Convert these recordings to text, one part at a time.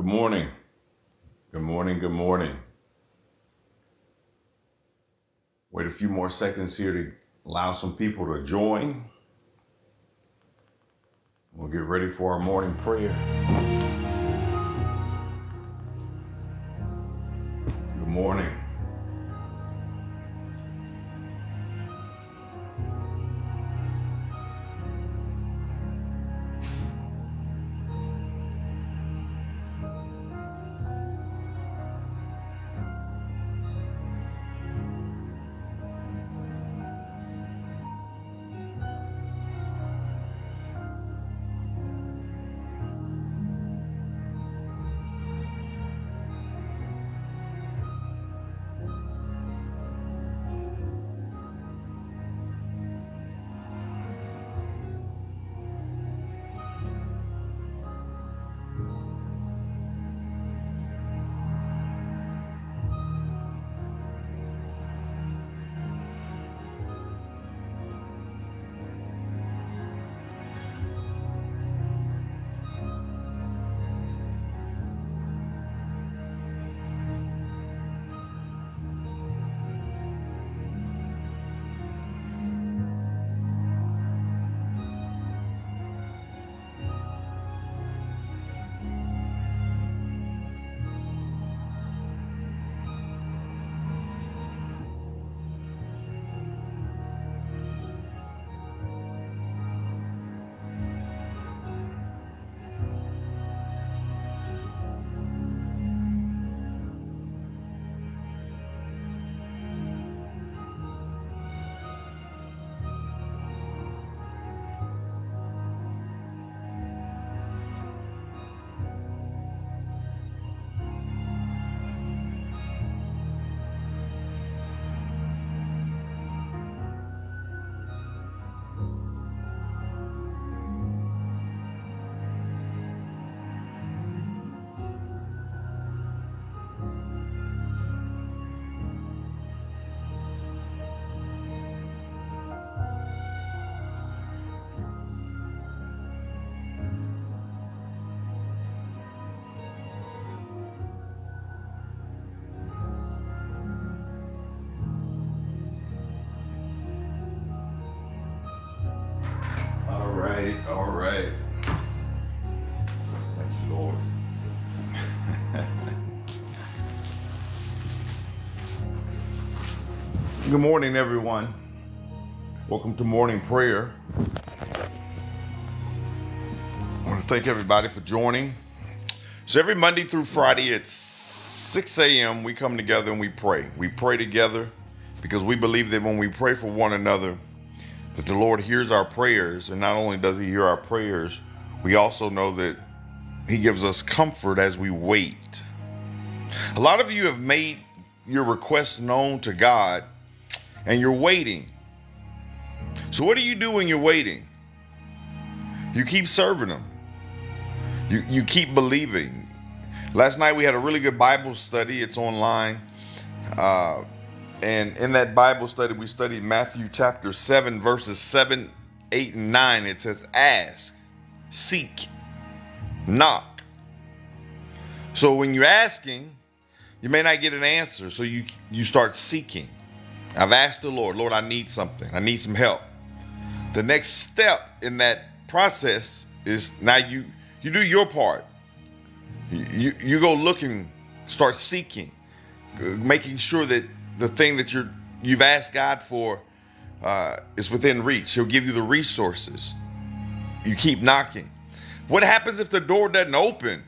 Good morning. Good morning. Good morning. Wait a few more seconds here to allow some people to join. We'll get ready for our morning prayer. Good morning. Good morning, everyone. Welcome to morning prayer. I want to thank everybody for joining. So, every Monday through Friday at 6 a.m., we come together and we pray. We pray together because we believe that when we pray for one another, that the Lord hears our prayers. And not only does He hear our prayers, we also know that He gives us comfort as we wait. A lot of you have made your requests known to God and you're waiting. So, what do you do when you're waiting? You keep serving Him, you, you keep believing. Last night we had a really good Bible study, it's online. Uh, and in that Bible study, we studied Matthew chapter 7, verses 7, 8, and 9. It says, Ask, seek, knock. So when you're asking, you may not get an answer. So you, you start seeking. I've asked the Lord, Lord, I need something. I need some help. The next step in that process is now you you do your part. You you go looking, start seeking, making sure that the thing that you're you've asked God for uh, is within reach. He'll give you the resources. You keep knocking. What happens if the door doesn't open?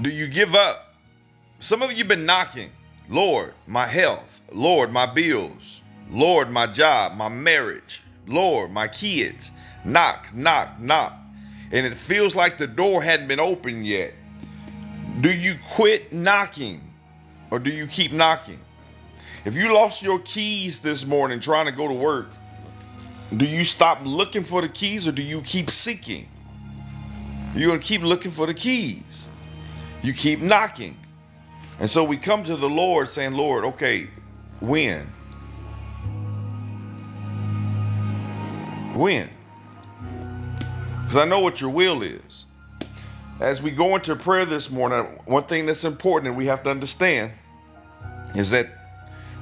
Do you give up? Some of you have been knocking. Lord, my health. Lord, my bills. Lord, my job, my marriage. Lord, my kids. Knock, knock, knock. And it feels like the door hadn't been opened yet. Do you quit knocking or do you keep knocking? If you lost your keys this morning trying to go to work, do you stop looking for the keys or do you keep seeking? You're going to keep looking for the keys. You keep knocking. And so we come to the Lord saying, Lord, okay, when? When? Because I know what your will is. as we go into prayer this morning, one thing that's important and we have to understand is that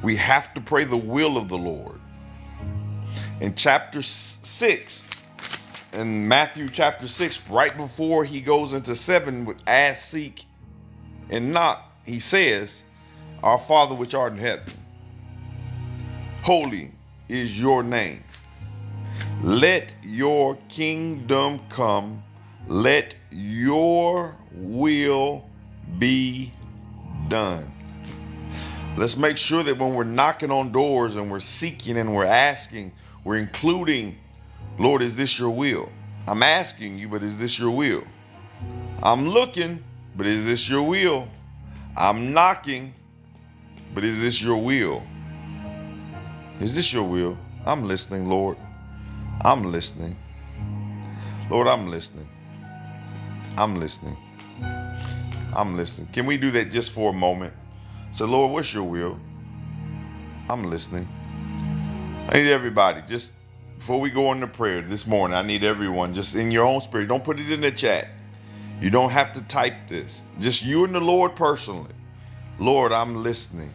we have to pray the will of the Lord. In chapter 6, in Matthew chapter 6, right before he goes into 7 with ask, seek, and knock, he says, Our Father which art in heaven, holy is your name. Let your kingdom come. Let your will be done. Let's make sure that when we're knocking on doors and we're seeking and we're asking, we're including, Lord, is this your will? I'm asking you, but is this your will? I'm looking, but is this your will? I'm knocking, but is this your will? Is this your will? I'm listening, Lord. I'm listening. Lord, I'm listening. I'm listening. I'm listening. Can we do that just for a moment? Say, Lord, what's your will? I'm listening. I need everybody, just before we go into prayer this morning, I need everyone just in your own spirit. Don't put it in the chat. You don't have to type this. Just you and the Lord personally. Lord, I'm listening.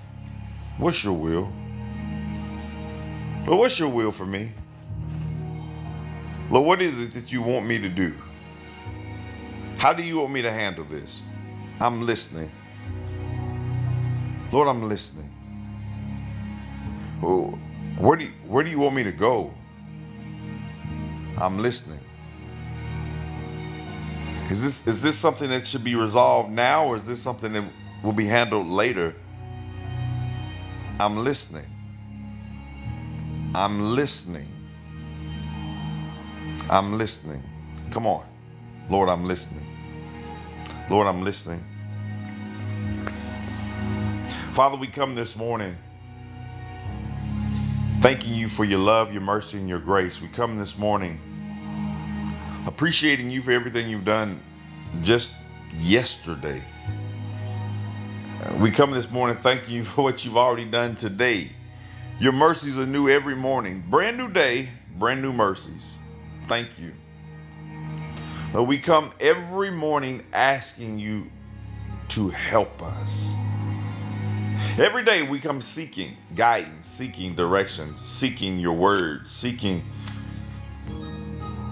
What's your will? Lord, what's your will for me? Lord, what is it that you want me to do? How do you want me to handle this? I'm listening. Lord, I'm listening. Oh, where do you, where do you want me to go? I'm listening. Is this is this something that should be resolved now or is this something that will be handled later? I'm listening. I'm listening. I'm listening. Come on. Lord, I'm listening. Lord, I'm listening. Father, we come this morning thanking you for your love, your mercy, and your grace. We come this morning appreciating you for everything you've done just yesterday. We come this morning thanking you for what you've already done today. Your mercies are new every morning. Brand new day, brand new mercies. Thank you. We come every morning asking you to help us. Every day we come seeking guidance, seeking directions, seeking your word, seeking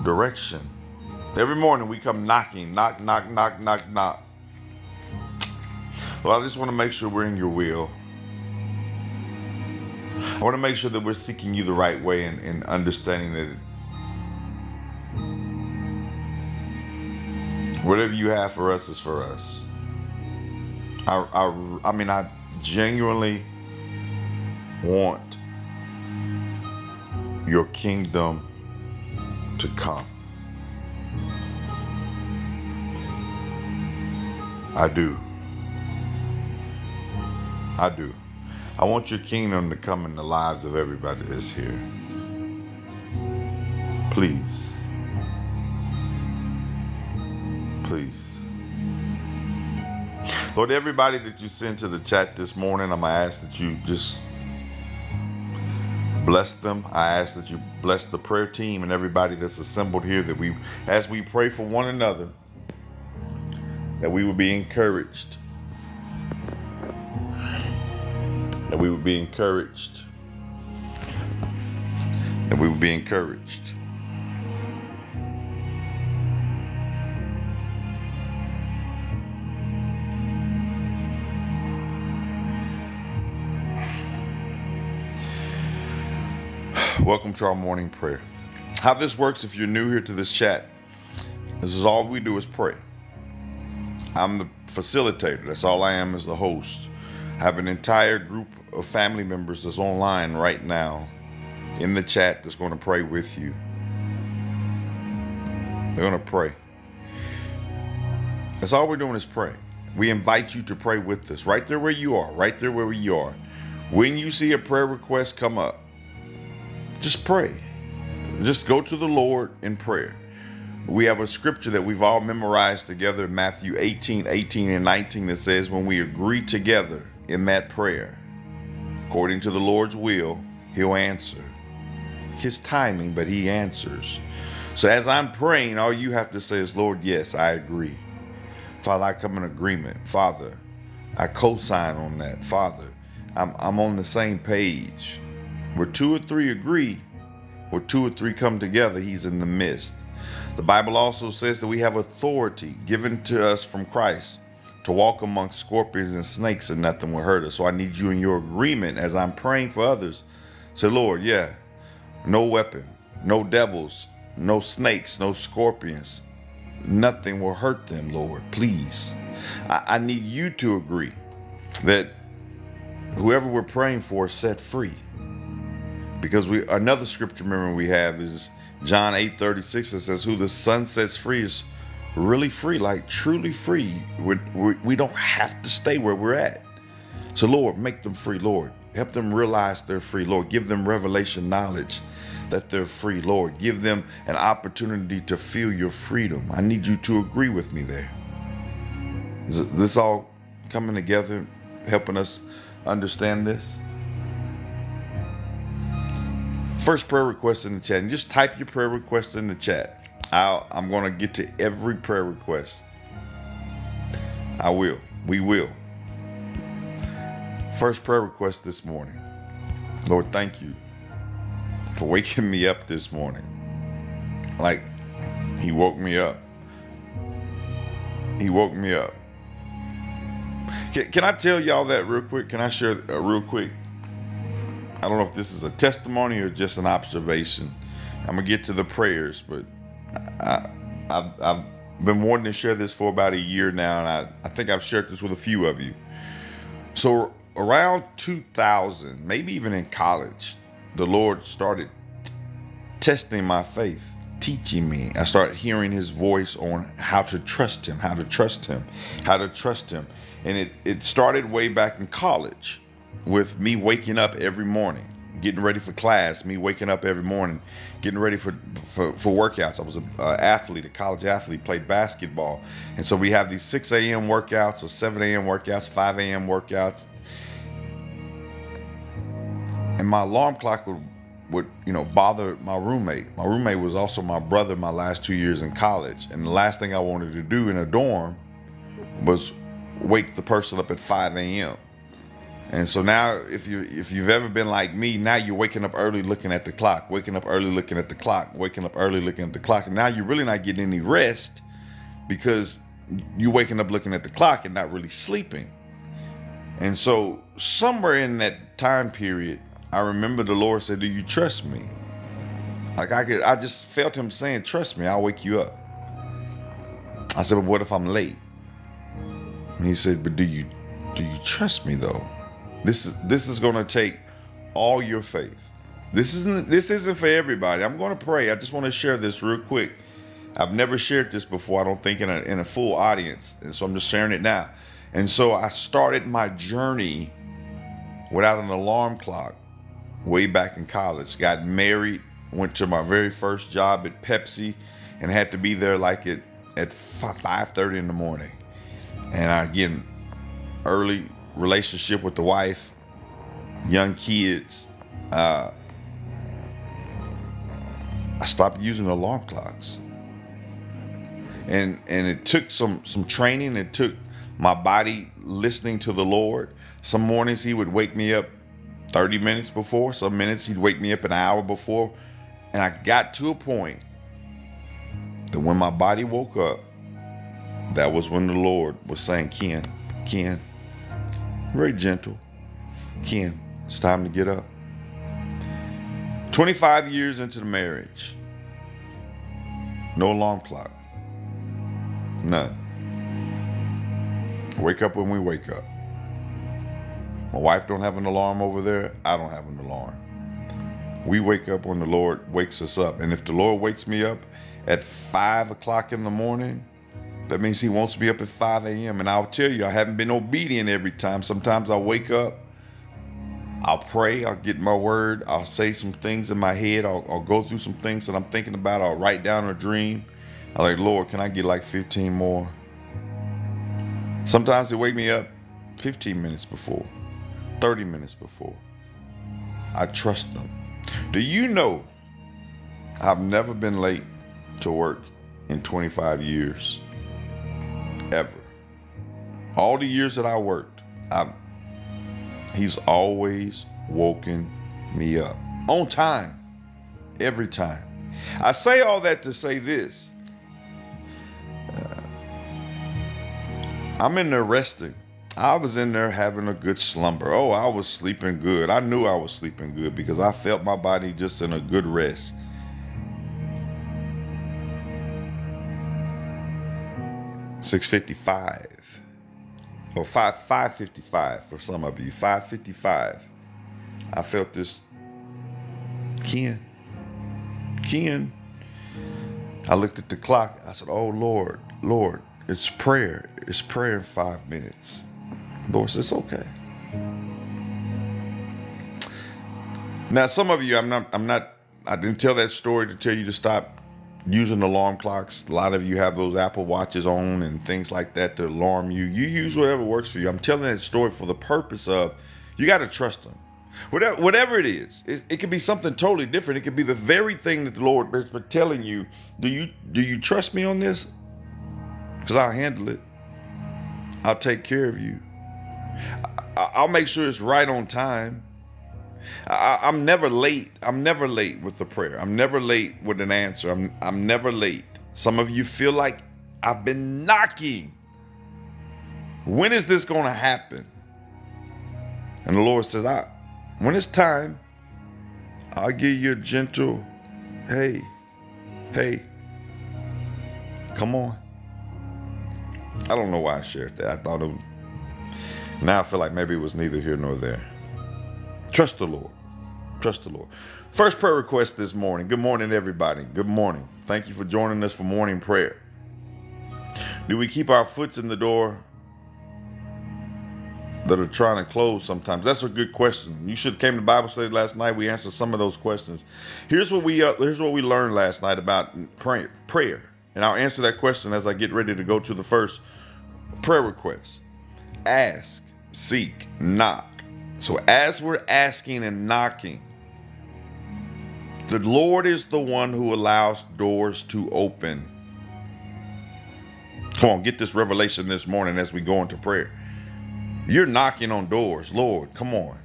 direction. Every morning we come knocking, knock, knock, knock, knock, knock. Well, I just want to make sure we're in your will. I want to make sure that we're seeking you the right way and, and understanding that whatever you have for us is for us. I, I, I mean, I genuinely want your kingdom to come. I do. I do. I want your kingdom to come in the lives of everybody that's here. Please. Please. Lord, everybody that you sent to the chat this morning, I'm going to ask that you just bless them. I ask that you bless the prayer team and everybody that's assembled here, that we, as we pray for one another, that we would be encouraged. That we would be encouraged. That we would be encouraged. Welcome to our morning prayer. How this works, if you're new here to this chat, this is all we do is pray. I'm the facilitator. That's all I am as the host. I have an entire group of family members that's online right now in the chat that's going to pray with you. They're going to pray. That's all we're doing is pray. We invite you to pray with us right there where you are, right there where you are. When you see a prayer request come up, just pray. Just go to the Lord in prayer. We have a scripture that we've all memorized together, in Matthew 18, 18, and 19, that says, When we agree together in that prayer, according to the Lord's will, He'll answer. His timing, but He answers. So as I'm praying, all you have to say is, Lord, yes, I agree. Father, I come in agreement. Father, I co sign on that. Father, I'm, I'm on the same page. Where two or three agree, where two or three come together, He's in the midst. The Bible also says that we have authority given to us from Christ to walk among scorpions and snakes and nothing will hurt us. So I need you in your agreement as I'm praying for others. Say, Lord, yeah, no weapon, no devils, no snakes, no scorpions. Nothing will hurt them, Lord. Please. I, I need you to agree that whoever we're praying for is set free. Because we another scripture memory we have is John 8 36 that says, Who the Son sets free is really free, like truly free. we we we don't have to stay where we're at. So, Lord, make them free, Lord. Help them realize they're free, Lord. Give them revelation knowledge that they're free, Lord. Give them an opportunity to feel your freedom. I need you to agree with me there. Is this all coming together, helping us understand this? First prayer request in the chat, and just type your prayer request in the chat. i am going to get to every prayer request. I will. We will. First prayer request this morning. Lord, thank you for waking me up this morning. Like, He woke me up. He woke me up. Can, can I tell y'all that real quick? Can I share uh, real quick? I don't know if this is a testimony or just an observation. I'm gonna get to the prayers, but I, have I've been wanting to share this for about a year now, and I, I think I've shared this with a few of you. So around 2000, maybe even in college, the Lord started t- testing my faith, teaching me. I started hearing His voice on how to trust Him, how to trust Him, how to trust Him, and it it started way back in college with me waking up every morning, getting ready for class, me waking up every morning, getting ready for for, for workouts. I was an athlete, a college athlete, played basketball, and so we have these 6 a.m. workouts or 7 a.m. workouts, 5 a.m. workouts, and my alarm clock would would you know bother my roommate. My roommate was also my brother my last two years in college, and the last thing I wanted to do in a dorm was wake the person up at 5 a.m. And so now, if you if you've ever been like me, now you're waking up early, looking at the clock, waking up early, looking at the clock, waking up early, looking at the clock, and now you're really not getting any rest because you're waking up looking at the clock and not really sleeping. And so, somewhere in that time period, I remember the Lord said, "Do you trust me?" Like I could, I just felt Him saying, "Trust me, I'll wake you up." I said, "But what if I'm late?" And He said, "But do you, do you trust me though?" This is this is going to take all your faith. This isn't this isn't for everybody. I'm going to pray. I just want to share this real quick. I've never shared this before. I don't think in a in a full audience, and so I'm just sharing it now. And so I started my journey without an alarm clock way back in college. Got married, went to my very first job at Pepsi, and had to be there like at at 5:30 in the morning. And I again early relationship with the wife, young kids, uh, I stopped using alarm clocks. And and it took some some training. It took my body listening to the Lord. Some mornings he would wake me up 30 minutes before. Some minutes he'd wake me up an hour before. And I got to a point that when my body woke up, that was when the Lord was saying, Ken, Ken, very gentle. Ken, it's time to get up. 25 years into the marriage. No alarm clock. None. Wake up when we wake up. My wife don't have an alarm over there. I don't have an alarm. We wake up when the Lord wakes us up. And if the Lord wakes me up at five o'clock in the morning, that means he wants me up at 5 a.m. And I'll tell you, I haven't been obedient every time. Sometimes I'll wake up, I'll pray, I'll get my word, I'll say some things in my head, I'll, I'll go through some things that I'm thinking about, I'll write down a dream. I'm like, Lord, can I get like 15 more? Sometimes they wake me up 15 minutes before, 30 minutes before. I trust them. Do you know I've never been late to work in 25 years? Ever. All the years that I worked, I, he's always woken me up on time, every time. I say all that to say this. Uh, I'm in there resting. I was in there having a good slumber. Oh, I was sleeping good. I knew I was sleeping good because I felt my body just in a good rest. Six fifty-five, or five five fifty-five for some of you. Five fifty-five. I felt this. Ken, Ken. I looked at the clock. I said, "Oh Lord, Lord, it's prayer. It's prayer in five minutes." Lord says, okay. Now, some of you, I'm not, I'm not, I didn't tell that story to tell you to stop using alarm clocks. A lot of you have those Apple Watches on and things like that to alarm you. You use whatever works for you. I'm telling that story for the purpose of you got to trust them. Whatever, whatever it is, it, it could be something totally different. It could be the very thing that the Lord has been telling you. Do you do you trust me on this? Because I'll handle it. I'll take care of you. I'll make sure it's right on time. I, am never late. I'm never late with the prayer. I'm never late with an answer. I'm I'm never late. Some of you feel like I've been knocking. When is this going to happen? And the Lord says, I when it's time, I'll give you a gentle, hey, hey, come on. I don't know why I shared that. I thought it now I feel like maybe it was neither here nor there. Trust the Lord. Trust the Lord. First prayer request this morning. Good morning, everybody. Good morning. Thank you for joining us for morning prayer. Do we keep our foots in the door that are trying to close sometimes? That's a good question. You should have came to Bible study last night. We answered some of those questions. Here's what we uh, here's what we learned last night about prayer. Prayer, and I'll answer that question as I get ready to go to the first prayer request. Ask seek, knock. So as we're asking and knocking, the Lord is the one who allows doors to open. Come on, get this revelation this morning as we go into prayer. You're knocking on doors. Lord, come on.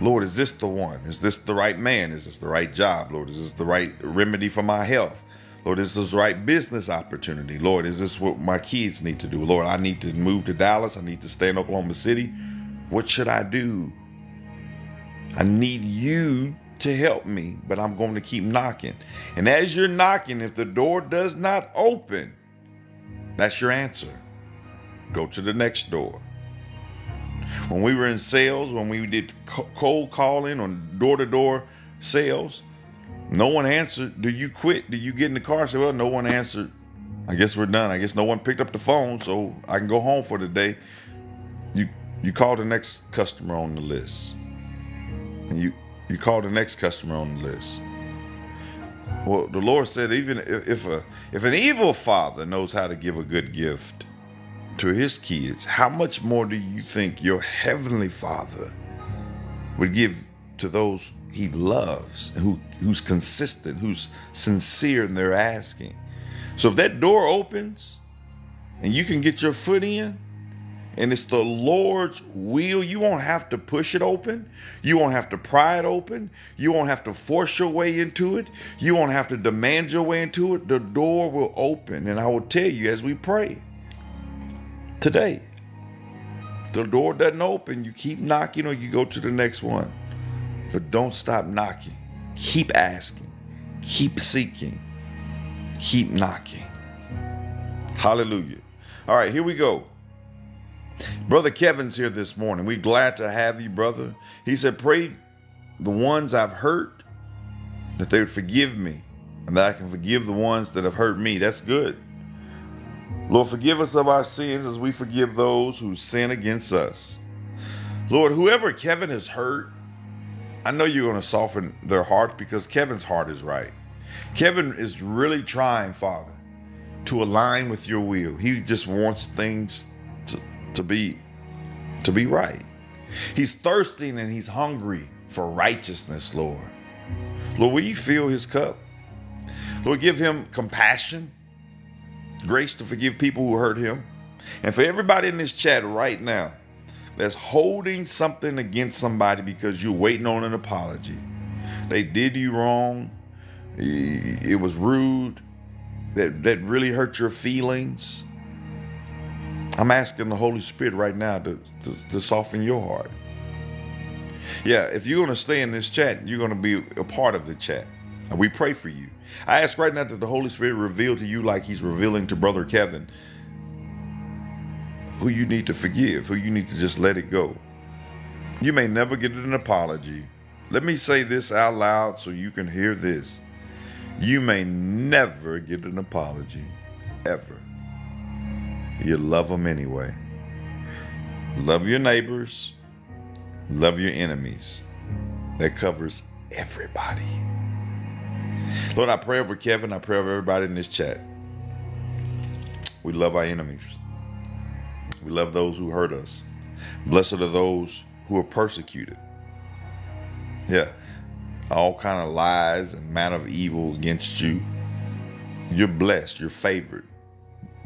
Lord, is this the one? Is this the right man? Is this the right job? Lord, is this the right remedy for my health? Lord, is this the right business opportunity? Lord, is this what my kids need to do? Lord, I need to move to Dallas. I need to stay in Oklahoma City. What should I do? I need you to help me, but I'm going to keep knocking. And as you're knocking, if the door does not open, that's your answer. Go to the next door. When we were in sales, when we did cold calling on door to door sales, no one answered. Do you quit? Do you get in the car? I said, well, no one answered. I guess we're done. I guess no one picked up the phone, so I can go home for the day. You call the next customer on the list. And you you call the next customer on the list. Well, the Lord said, even if, if a if an evil father knows how to give a good gift to his kids, how much more do you think your heavenly Father would give to those he loves, who who's consistent, who's sincere in their asking. So if that door opens and you can get your foot in, and it's the Lord's will. You won't have to push it open. You won't have to pry it open. You won't have to force your way into it. You won't have to demand your way into it. The door will open. And I will tell you as we pray today, the door doesn't open. You keep knocking or you go to the next one. But don't stop knocking. Keep asking. Keep seeking. Keep knocking. Hallelujah. All right, here we go. Brother Kevin's here this morning. We're glad to have you, brother. He said, Pray the ones I've hurt that they would forgive me and that I can forgive the ones that have hurt me. That's good. Lord, forgive us of our sins as we forgive those who sin against us. Lord, whoever Kevin has hurt, I know you're going to soften their heart because Kevin's heart is right. Kevin is really trying, Father, to align with your will. He just wants things to, be to be right. He's thirsting and he's hungry for righteousness, Lord. Lord, will you fill his cup? Lord, give him compassion, grace to forgive people who hurt him, And for everybody in this chat right now that's holding something against somebody because you're waiting on an apology, they did you wrong, it was rude, that, that really hurt your feelings. I'm asking the Holy Spirit right now to, to, to soften your heart. Yeah, if you're going to stay in this chat, you're going to be a part of the chat. And we pray for you. I ask right now that the Holy Spirit reveal to you, like He's revealing to Brother Kevin, who you need to forgive, who you need to just let it go. You may never get an apology. Let me say this out loud so you can hear this. You may never get an apology, ever. You love them anyway. Love your neighbors, love your enemies. That covers everybody. Lord, I pray over Kevin. I pray over everybody in this chat. We love our enemies. We love those who hurt us. Blessed are those who are persecuted. Yeah. All kind of lies and manner of evil against you. You're blessed. You're favored.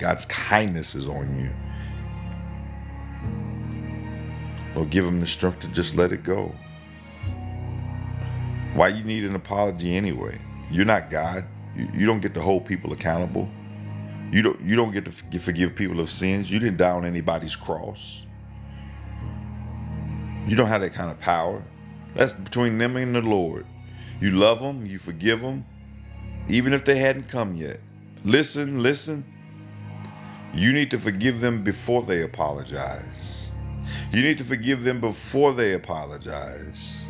God's kindness is on you. Lord, give him the strength to just let it go. Why you need an apology anyway? You're not God. You, you don't get to hold people accountable. You don't you don't get to forgive people of sins. You didn't die on anybody's cross. You don't have that kind of power. That's between them and the Lord. You love them, you forgive them, even if they hadn't come yet. Listen, listen. You need to forgive them before they apologize. You need to forgive them before they apologize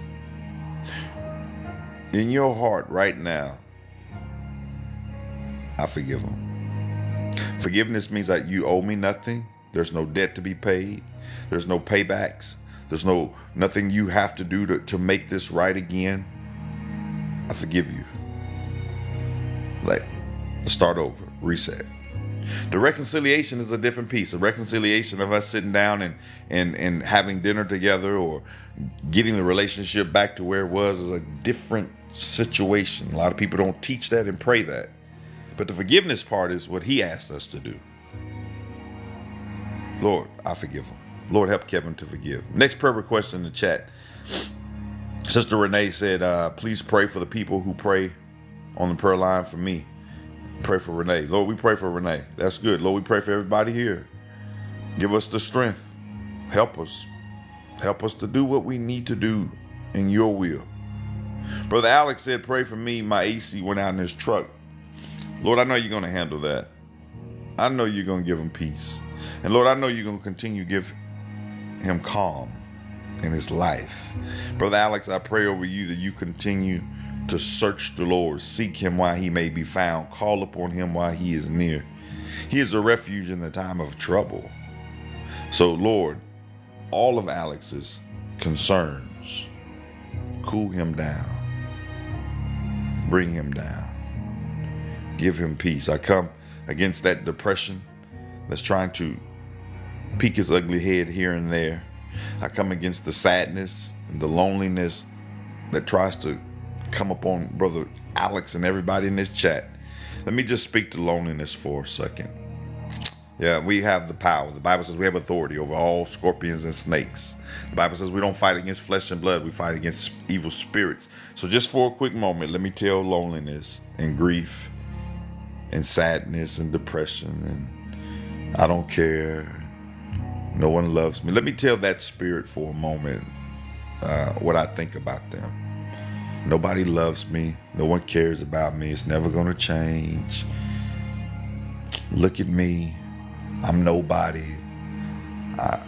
in your heart right now, I forgive them. Forgiveness means that you owe me nothing. There's no debt to be paid. There's no paybacks. There's no nothing you have to do to, to make this right again. I forgive you. Like, start over, reset. The reconciliation is a different piece. The reconciliation of us sitting down and and and having dinner together or getting the relationship back to where it was is a different situation. A lot of people don't teach that and pray that. But the forgiveness part is what he asked us to do. Lord, I forgive him. Lord, help Kevin to forgive. Next prayer request in the chat. Sister Renee said, uh, please pray for the people who pray on the prayer line for me. Pray for Renee. Lord, we pray for Renee. That's good. Lord, we pray for everybody here. Give us the strength. Help us. Help us to do what we need to do in your will. Brother Alex said, Pray for me. My AC went out in his truck. Lord, I know you're going to handle that. I know you're going to give him peace. And Lord, I know you're going to continue to give him calm in his life. Brother Alex, I pray over you that you continue to search the Lord, seek him while he may be found, call upon him while he is near. He is a refuge in the time of trouble. So, Lord, all of Alex's concerns, cool him down bring him down. Give him peace. I come against that depression that's trying to peek his ugly head here and there. I come against the sadness and the loneliness that tries to come upon Brother Alex and everybody in this chat. Let me just speak to loneliness for a second. Yeah, we have the power. The Bible says we have authority over all scorpions and snakes. The Bible says we don't fight against flesh and blood, we fight against evil spirits. So, just for a quick moment, let me tell loneliness and grief and sadness and depression and I don't care. No one loves me. Let me tell that spirit for a moment uh, what I think about them. Nobody loves me. No one cares about me. It's never going to change. Look at me. I'm nobody. I,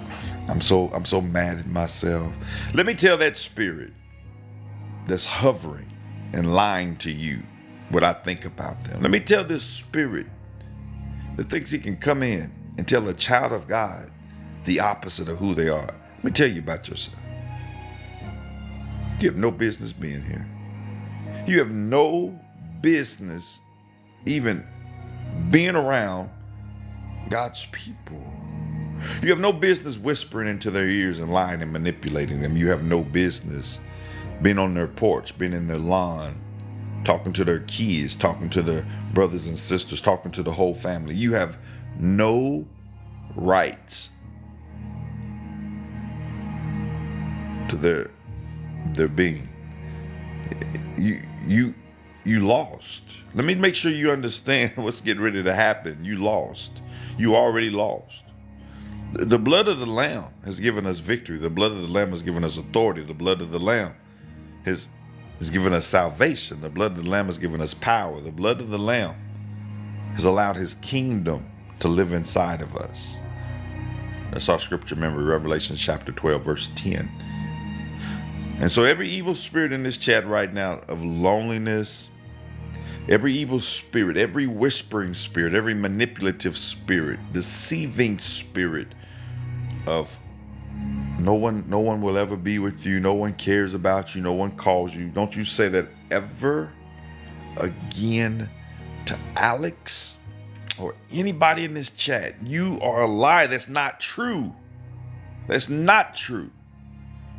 I'm so I'm so mad at myself. Let me tell that spirit that's hovering and lying to you what I think about them. Let me tell this spirit that thinks he can come in and tell a child of God the opposite of who they are. Let me tell you about yourself. You have no business being here. You have no business even being around God's people. You have no business whispering into their ears and lying and manipulating them. You have no business being on their porch, being in their lawn, talking to their kids, talking to their brothers and sisters, talking to the whole family. You have no rights to their their being. You you you lost. Let me make sure you understand what's getting ready to happen. You lost. You already lost. The blood of the Lamb has given us victory. The blood of the Lamb has given us authority. The blood of the Lamb has, has given us salvation. The blood of the Lamb has given us power. The blood of the Lamb has allowed his kingdom to live inside of us. That's our scripture memory, Revelation chapter 12, verse 10. And so every evil spirit in this chat right now of loneliness, every evil spirit, every whispering spirit, every manipulative spirit, deceiving spirit of no one no one will ever be with you, no one cares about you, no one calls you. Don't you say that ever again to Alex or anybody in this chat. You are a liar. That's not true. That's not true.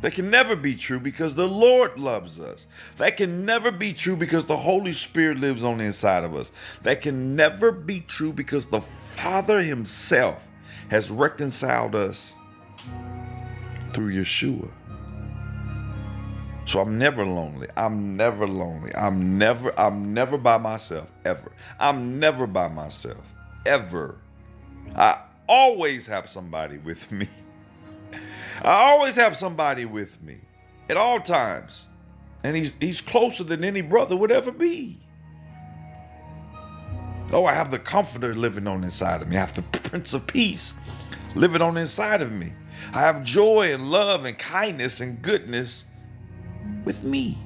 That can never be true because the Lord loves us. That can never be true because the Holy Spirit lives on the inside of us. That can never be true because the Father Himself has reconciled us through Yeshua. So I'm never lonely. I'm never lonely. I'm never I'm never by myself ever. I'm never by myself ever. I always have somebody with me. I always have somebody with me at all times. And he's he's closer than any brother would ever be. Oh, I have the comforter living on inside of me. I have the Prince of Peace living on inside of me. I have joy and love and kindness and goodness with me.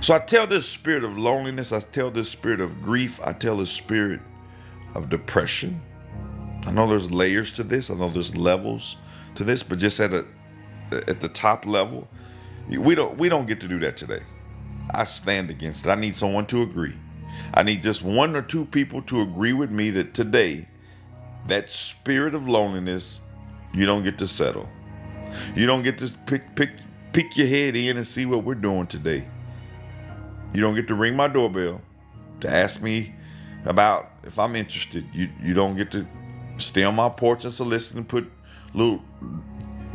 So I tell this spirit of loneliness, I tell this spirit of grief, I tell this spirit of depression. I know there's layers to this, I know there's levels to this, but just at a at the top level, we don't we don't get to do that today. I stand against it. I need someone to agree. I need just one or two people to agree with me that today, that spirit of loneliness, you don't get to settle. You don't get to pick pick pick your head in and see what we're doing today. You don't get to ring my doorbell to ask me about if I'm interested. You you don't get to stay on my porch and solicit and put little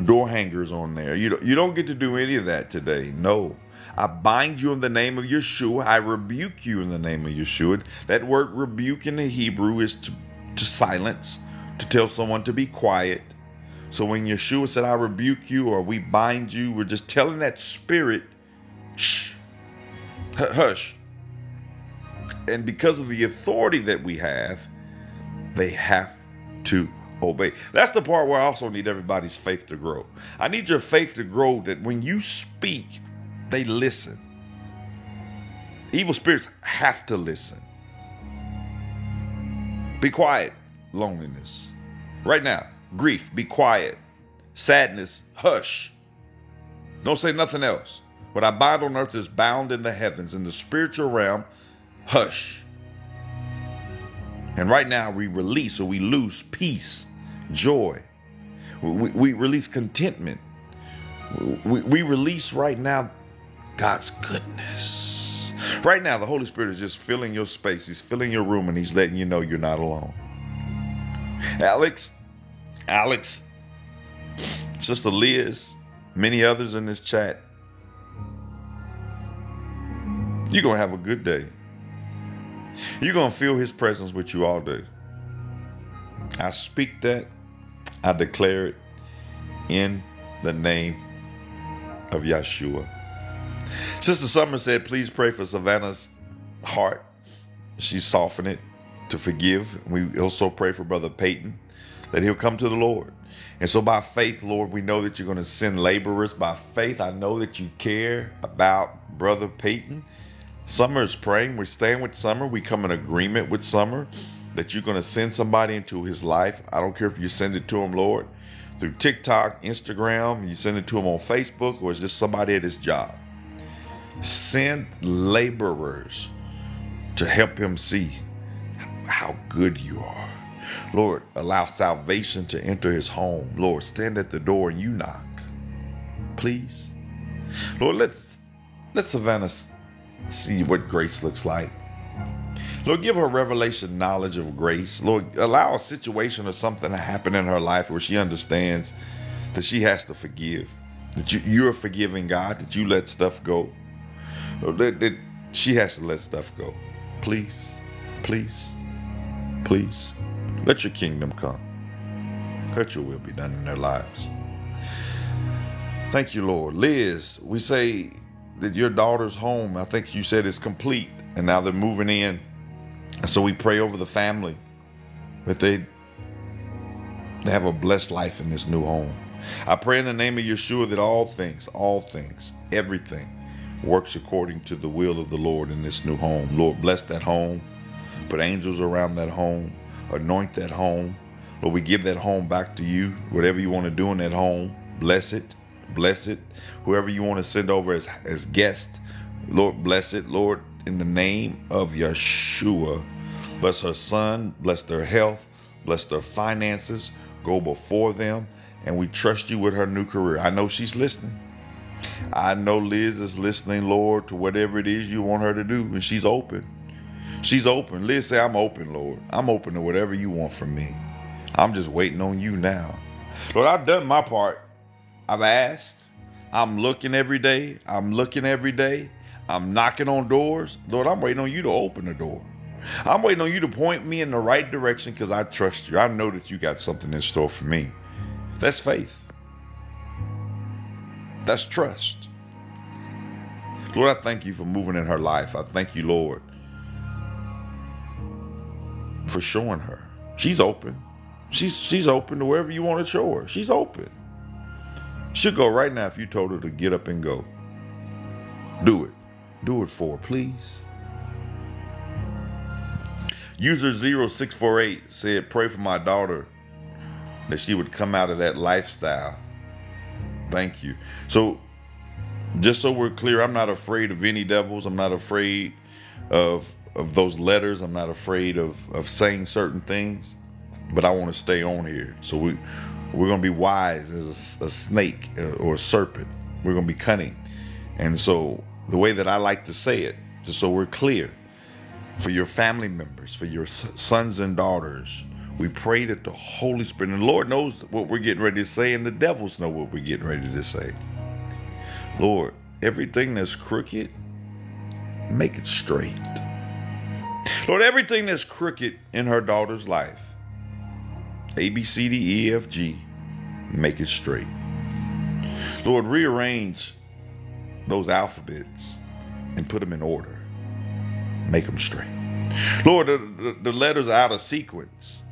door hangers on there. You don't, you don't get to do any of that today. No. I bind you in the name of Yeshua. I rebuke you in the name of Yeshua. That word rebuke in the Hebrew is to, to silence, to tell someone to be quiet. So when Yeshua said, I rebuke you or we bind you, we're just telling that spirit, shh, hush. And because of the authority that we have, they have to obey. That's the part where I also need everybody's faith to grow. I need your faith to grow that when you speak, they listen. Evil spirits have to listen. Be quiet, loneliness. Right now, grief, be quiet. Sadness, hush. Don't say nothing else. What I bind on earth is bound in the heavens. In the spiritual realm, hush. And right now, we release or we lose peace, joy. We, we release contentment. We, we release right now God's goodness. Right now, the Holy Spirit is just filling your space. He's filling your room and He's letting you know you're not alone. Alex, Alex, Sister Liz, many others in this chat, you're going to have a good day. You're going to feel His presence with you all day. I speak that, I declare it in the name of Yeshua. Sister Summer said, please pray for Savannah's heart. She's softened it to forgive. We also pray for Brother Peyton that he'll come to the Lord. And so by faith, Lord, we know that you're going to send laborers. By faith, I know that you care about Brother Peyton. Summer is praying. We stand with Summer. We come in agreement with Summer that you're going to send somebody into his life. I don't care if you send it to him, Lord, through TikTok, Instagram, you send it to him on Facebook, or it's just somebody at his job. Send laborers to help him see how good you are. Lord, allow salvation to enter his home. Lord, stand at the door and you knock. Please. Lord, let's let Savannah see what grace looks like. Lord, give her revelation knowledge of grace. Lord, allow a situation or something to happen in her life where she understands that she has to forgive, that you, you're forgiving God, that you let stuff go. Lord, that, that she has to let stuff go. Please, please, please, let your kingdom come. Let your will be done in their lives. Thank you, Lord. Liz, we say that your daughter's home, I think you said is complete, and now they're moving in. And so we pray over the family that they, they have a blessed life in this new home. I pray in the name of Yeshua that all things, all things, everything works according to the will of the Lord in this new home. Lord, bless that home. Put angels around that home. Anoint that home. Lord, we give that home back to you. Whatever you want to do in that home, bless it. Bless it. Whoever you want to send over as, as guests, Lord, bless it. Lord, in the name of Yeshua, bless her son, bless their health, bless their finances, go before them, and we trust you with her new career. I know she's listening. I know Liz is listening, Lord, to whatever it is you want her to do, and she's open. She's open. Liz say, I'm open, Lord. I'm open to whatever you want from me. I'm just waiting on you now. Lord, I've done my part. I've asked. I'm looking every day. I'm looking every day. I'm knocking on doors. Lord, I'm waiting on you to open the door. I'm waiting on you to point me in the right direction because I trust you. I know that you got something in store for me. That's faith. That's trust. Lord, I thank you for moving in her life. I thank you, Lord, for showing her. She's open. She's she's open to wherever you want to show her. She's open. She'll go right now if you told her to get up and go. Do it. Do it for please. User 0648 said, Pray for my daughter that she would come out of that lifestyle. Thank you. So, just so we're clear, I'm not afraid of any devils. I'm not afraid of of those letters. I'm not afraid of of saying certain things, but I want to stay on here. So we we're going to be wise as a, a snake uh, or a serpent. We're going to be cunning. And so, the way that I like to say it, just so we're clear, for your family members, for your sons and daughters, we pray that the Holy Spirit, and the Lord knows what we're getting ready to say, and the devils know what we're getting ready to say. Lord, everything that's crooked, make it straight. Lord, everything that's crooked in her daughter's life, a, B, C, D, E, F, G. Make it straight. Lord, rearrange those alphabets and put them in order. Make them straight. Lord, the, the, the letters are out of sequence.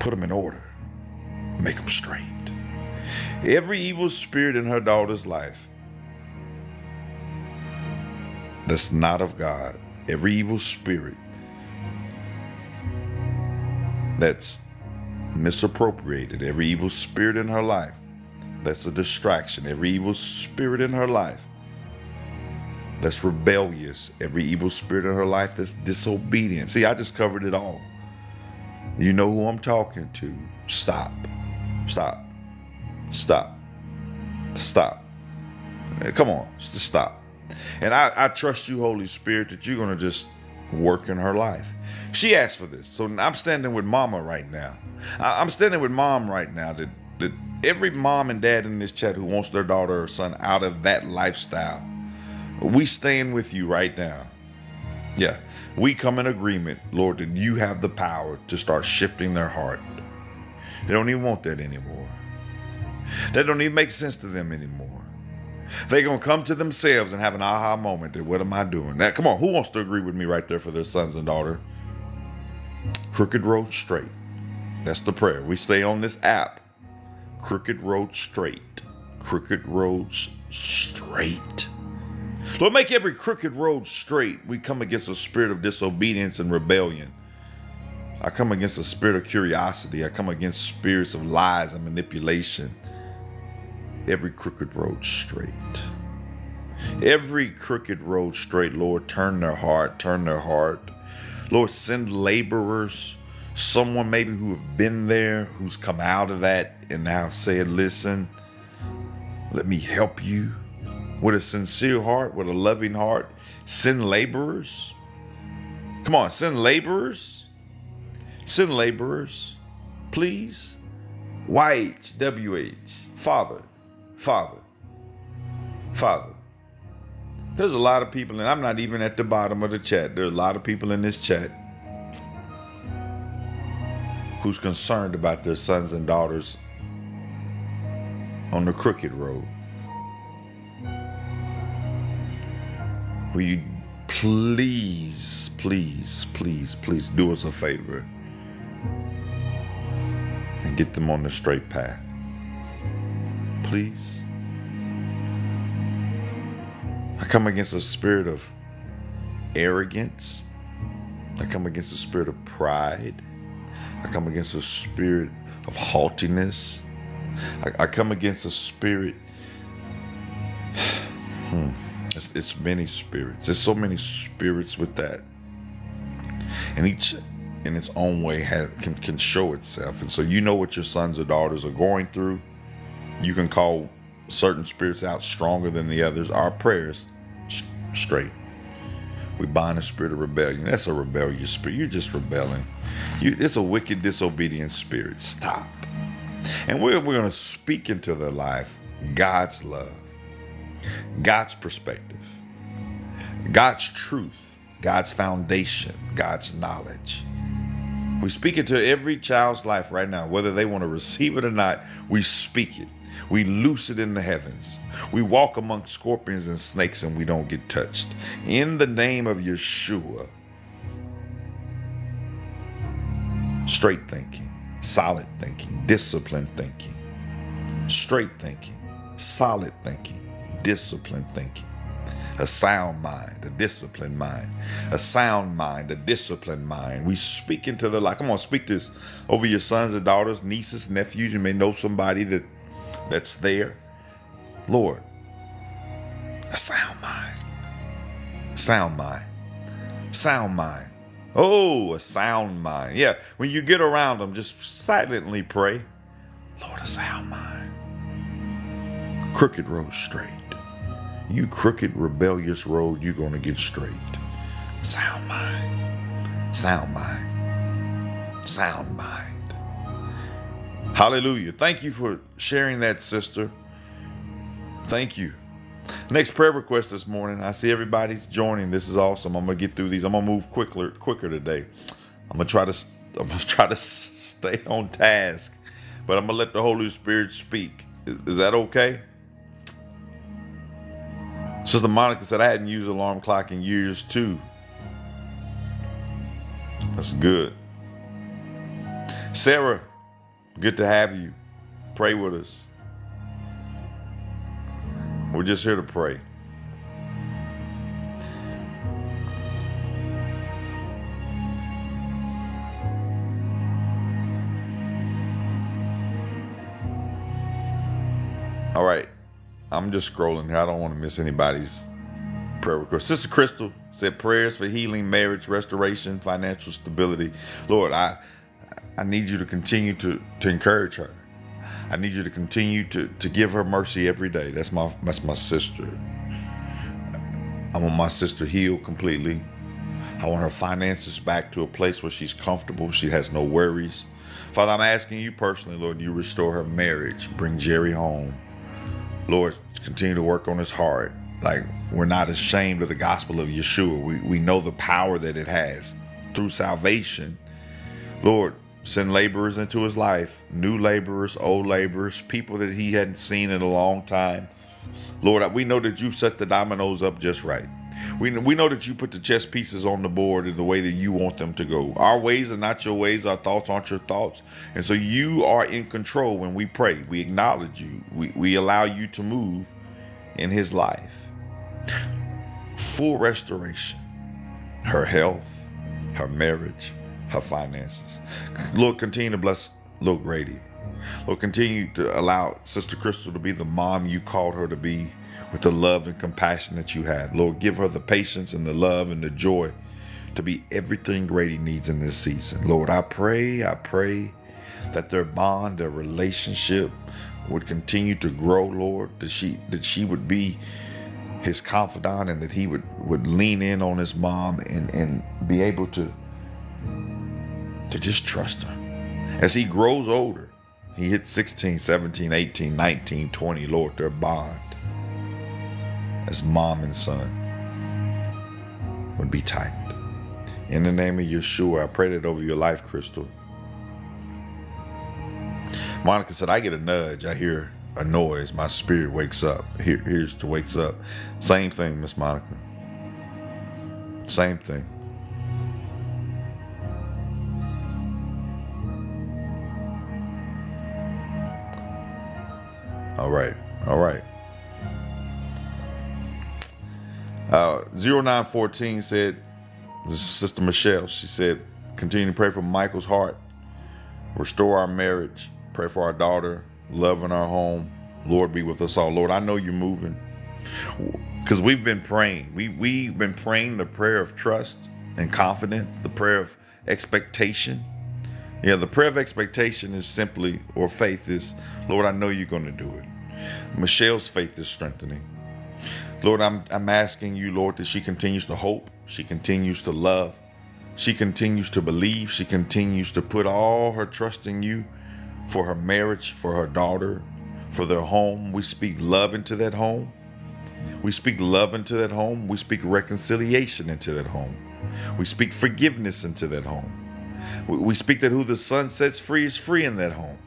Put them in order. Make them straight. Every evil spirit in her daughter's life that's not of God, every evil spirit that's misappropriated, every evil spirit in her life that's a distraction, every evil spirit in her life that's rebellious, every evil spirit in her life that's disobedient. See, I just covered it all. You know who I'm talking to. Stop. Stop. Stop. Stop. Come on, just stop. And I, I trust you, Holy Spirit, that you're going to just work in her life. She asked for this. So I'm standing with mama right now. I'm standing with mom right now that, that every mom and dad in this chat who wants their daughter or son out of that lifestyle, we stand with you right now. Yeah, we come in agreement, Lord, that you have the power to start shifting their heart. They don't even want that anymore. That don't even make sense to them anymore. They're going to come to themselves and have an aha moment that what am I doing? Now, come on, who wants to agree with me right there for their sons and daughter? Crooked road straight. That's the prayer. We stay on this app. Crooked road straight. Crooked roads straight. Lord, make every crooked road straight. We come against a spirit of disobedience and rebellion. I come against a spirit of curiosity. I come against spirits of lies and manipulation every crooked road straight. Every crooked road straight, Lord, turn their heart, turn their heart. Lord, send laborers, someone maybe who have been there, who's come out of that and now said, listen, let me help you with a sincere heart, with a loving heart. Send laborers. Come on, send laborers. Send laborers, please. YHWH. Father, Father, Father. There's a lot of people, and I'm not even at the bottom of the chat. There are a lot of people in this chat who's concerned about their sons and daughters on the crooked road. Will you please, please, please, please do us a favor and get them on the straight path? Please. I come against a spirit of arrogance. I come against a spirit of pride. I come against a spirit of haughtiness. I, I come against a spirit. hmm, it's, it's many spirits. There's so many spirits with that, and each in its own way has can, can show itself. And so you know what your sons or daughters are going through. You can call certain spirits out stronger than the others. Our prayers straight. We bind the spirit of rebellion. That's a rebellious spirit. You're just rebelling. You, it's a wicked, disobedient spirit. Stop. And we're, we're going to speak into their life God's love, God's perspective, God's truth, God's foundation, God's knowledge. We speak it to every child's life right now, whether they want to receive it or not. We speak it. We loose it in the heavens. We walk among scorpions and snakes and we don't get touched. In the name of Yeshua. Straight thinking, solid thinking, disciplined thinking, straight thinking, solid thinking, disciplined thinking. A sound mind, a disciplined mind, a sound mind, a disciplined mind. We speak into the life. Come on, speak this over your sons and daughters, nieces, nephews. You may know somebody that that's there. Lord, a sound mind, sound mind, sound mind. Oh, a sound mind. Yeah, when you get around them, just silently pray, Lord, a sound mind. Crooked road straight. You crooked, rebellious road, you're going to get straight. Sound mind. Sound mind. Sound mind. Hallelujah. Thank you for sharing that, sister. Thank you. Next prayer request this morning. I see everybody's joining. This is awesome. I'm gonna get through these. I'm gonna move quicker, quicker today. I'm gonna try to, I'm gonna try to stay on task, but I'm gonna let the Holy Spirit speak. Is, is that okay? Sister Monica said I hadn't used alarm clock in years too. That's good. Sarah, good to have you. Pray with us. We're just here to pray. All right. I'm just scrolling here. I don't want to miss anybody's prayer request. Sister Crystal said prayers for healing, marriage, restoration, financial stability. Lord, I I need you to continue to to encourage her. I need you to continue to, to give her mercy every day. That's my that's my sister. I want my sister healed completely. I want her finances back to a place where she's comfortable. She has no worries. Father, I'm asking you personally, Lord, you restore her marriage, bring Jerry home. Lord, continue to work on his heart. Like we're not ashamed of the gospel of Yeshua. We we know the power that it has through salvation. Lord, send laborers into his life, new laborers, old laborers, people that he hadn't seen in a long time. Lord, we know that you set the dominoes up just right. We, we know that you put the chess pieces on the board in the way that you want them to go. Our ways are not your ways, our thoughts aren't your thoughts. And so you are in control when we pray. We acknowledge you, we, we allow you to move in his life. Full restoration, her health, her marriage, her finances. Lord, continue to bless Lil Grady. Lord, continue to allow Sister Crystal to be the mom you called her to be with the love and compassion that you had. Lord, give her the patience and the love and the joy to be everything Grady needs in this season. Lord, I pray, I pray that their bond, their relationship would continue to grow, Lord, that she that she would be his confidant and that he would, would lean in on his mom and, and be able to, to just trust her. As he grows older, he hits 16, 17, 18, 19, 20, Lord, their bond as mom and son would be tight. In the name of Yeshua, I pray that over your life, Crystal. Monica said, I get a nudge. I hear a noise. My spirit wakes up. Here, here's to wakes up. Same thing, Miss Monica. Same thing. All right. All right. Uh, 0914 said, Sister Michelle. She said, continue to pray for Michael's heart, restore our marriage, pray for our daughter, love in our home. Lord, be with us all. Lord, I know you're moving because we've been praying. We, we've been praying the prayer of trust and confidence, the prayer of expectation. Yeah, the prayer of expectation is simply, or faith is, Lord, I know you're going to do it. Michelle's faith is strengthening. Lord, I'm, I'm asking you, Lord, that she continues to hope, she continues to love, she continues to believe, she continues to put all her trust in you for her marriage, for her daughter, for their home. We speak love into that home. We speak love into that home. We speak reconciliation into that home. We speak forgiveness into that home. We speak that who the Son sets free is free in that home.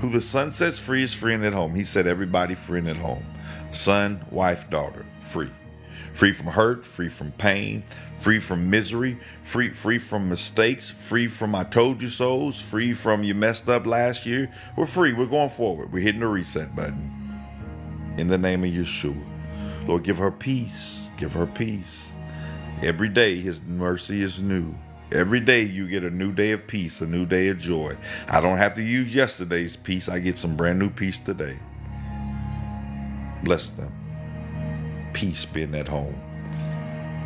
Who the Son sets free is free in that home. He set everybody free in that home. Son, wife, daughter, free free from hurt, free from pain, free from misery, free free from mistakes, free from I told you so's, free from you messed up last year. We're free. We're going forward. We're hitting the reset button. In the name of Yeshua. Lord, give her peace. Give her peace. Every day his mercy is new. Every day you get a new day of peace, a new day of joy. I don't have to use yesterday's peace. I get some brand new peace today. Bless them peace being at home.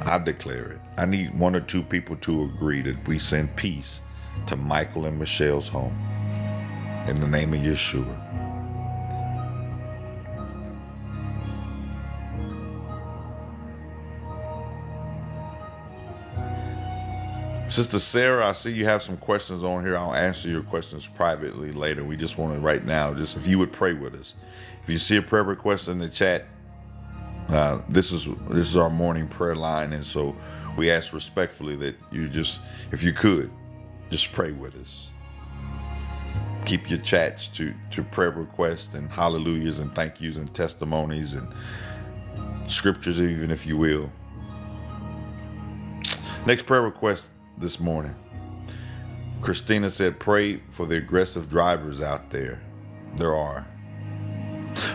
I declare it. I need one or two people to agree that we send peace to Michael and Michelle's home. In the name of Yeshua. Sister Sarah, I see you have some questions on here. I'll answer your questions privately later. We just want to right now, just if you would pray with us. If you see a prayer request in the chat, uh, this is this is our morning prayer line, and so we ask respectfully that you just, if you could, just pray with us. Keep your chats to to prayer requests and hallelujahs and thank yous and testimonies and scriptures, even if you will. Next prayer request this morning. Christina said, "Pray for the aggressive drivers out there. There are."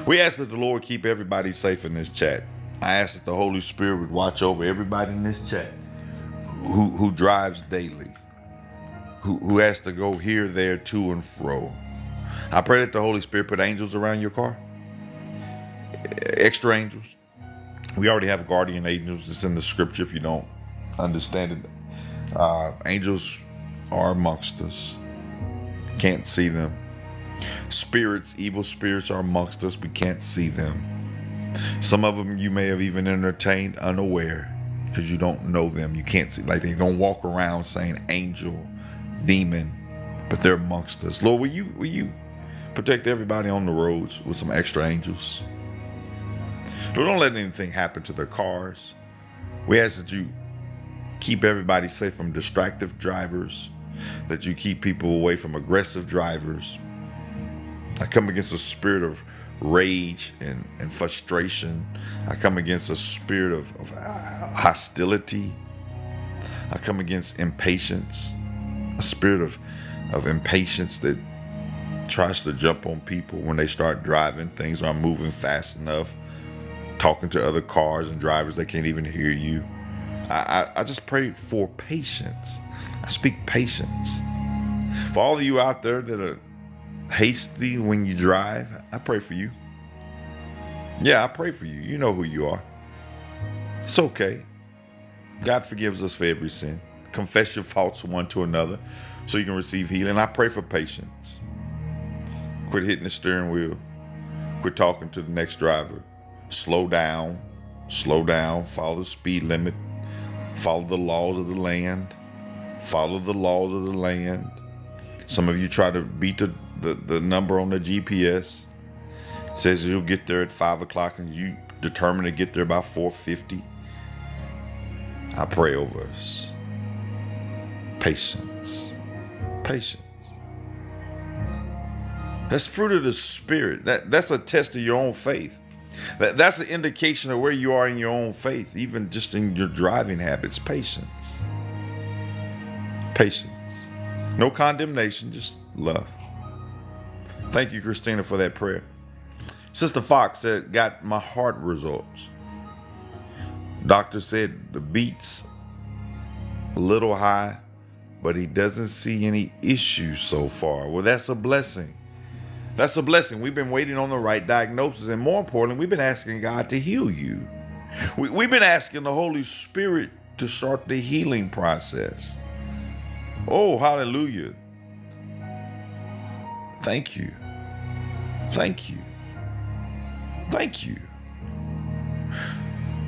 We ask that the Lord keep everybody safe in this chat. I ask that the Holy Spirit would watch over everybody in this chat who, who drives daily, who, who has to go here, there, to, and fro. I pray that the Holy Spirit put angels around your car, extra angels. We already have guardian angels. It's in the scripture if you don't understand it. Uh, angels are amongst us. Can't see them. Spirits, evil spirits are amongst us. We can't see them. Some of them you may have even entertained unaware because you don't know them. You can't see, like they don't walk around saying angel, demon, but they're amongst us. Lord, will you, will you protect everybody on the roads with some extra angels? Lord, don't let anything happen to their cars. We ask that you keep everybody safe from distractive drivers, that you keep people away from aggressive drivers, I come against the spirit of rage and, and frustration. I come against a spirit of, of uh, hostility. I come against impatience, a spirit of, of impatience that tries to jump on people when they start driving. Things aren't moving fast enough. Talking to other cars and drivers, they can't even hear you. I, I, just pray for patience. I speak patience. For all of you out there that are hasty when you drive, I pray for you. Yeah, I pray for you. You know who you are. It's okay. God forgives us for every sin. Confess your faults one to another so you can receive healing. I pray for patience. Quit hitting the steering wheel. Quit talking to the next driver. Slow down. Slow down, follow the speed limit, follow the laws of the land, follow the laws of the land. Some of you try to beat the, the, the number on the GPS. It says you'll get there at five o'clock and you determined to get there by 450. I pray over us. Patience. Patience. That's fruit of the spirit. That that's a test of your own faith. That, that's an indication of where you are in your own faith, even just in your driving habits. Patience. Patience. No condemnation, just love. Thank you, Christina, for that prayer. Sister Fox said, got my heart results. Doctor said the beats a little high, but he doesn't see any issues so far. Well, that's a blessing. That's a blessing. We've been waiting on the right diagnosis, and more importantly, we've been asking God to heal you. We, we've been asking the Holy Spirit to start the healing process. Oh, hallelujah. Thank you. Thank you. Thank you.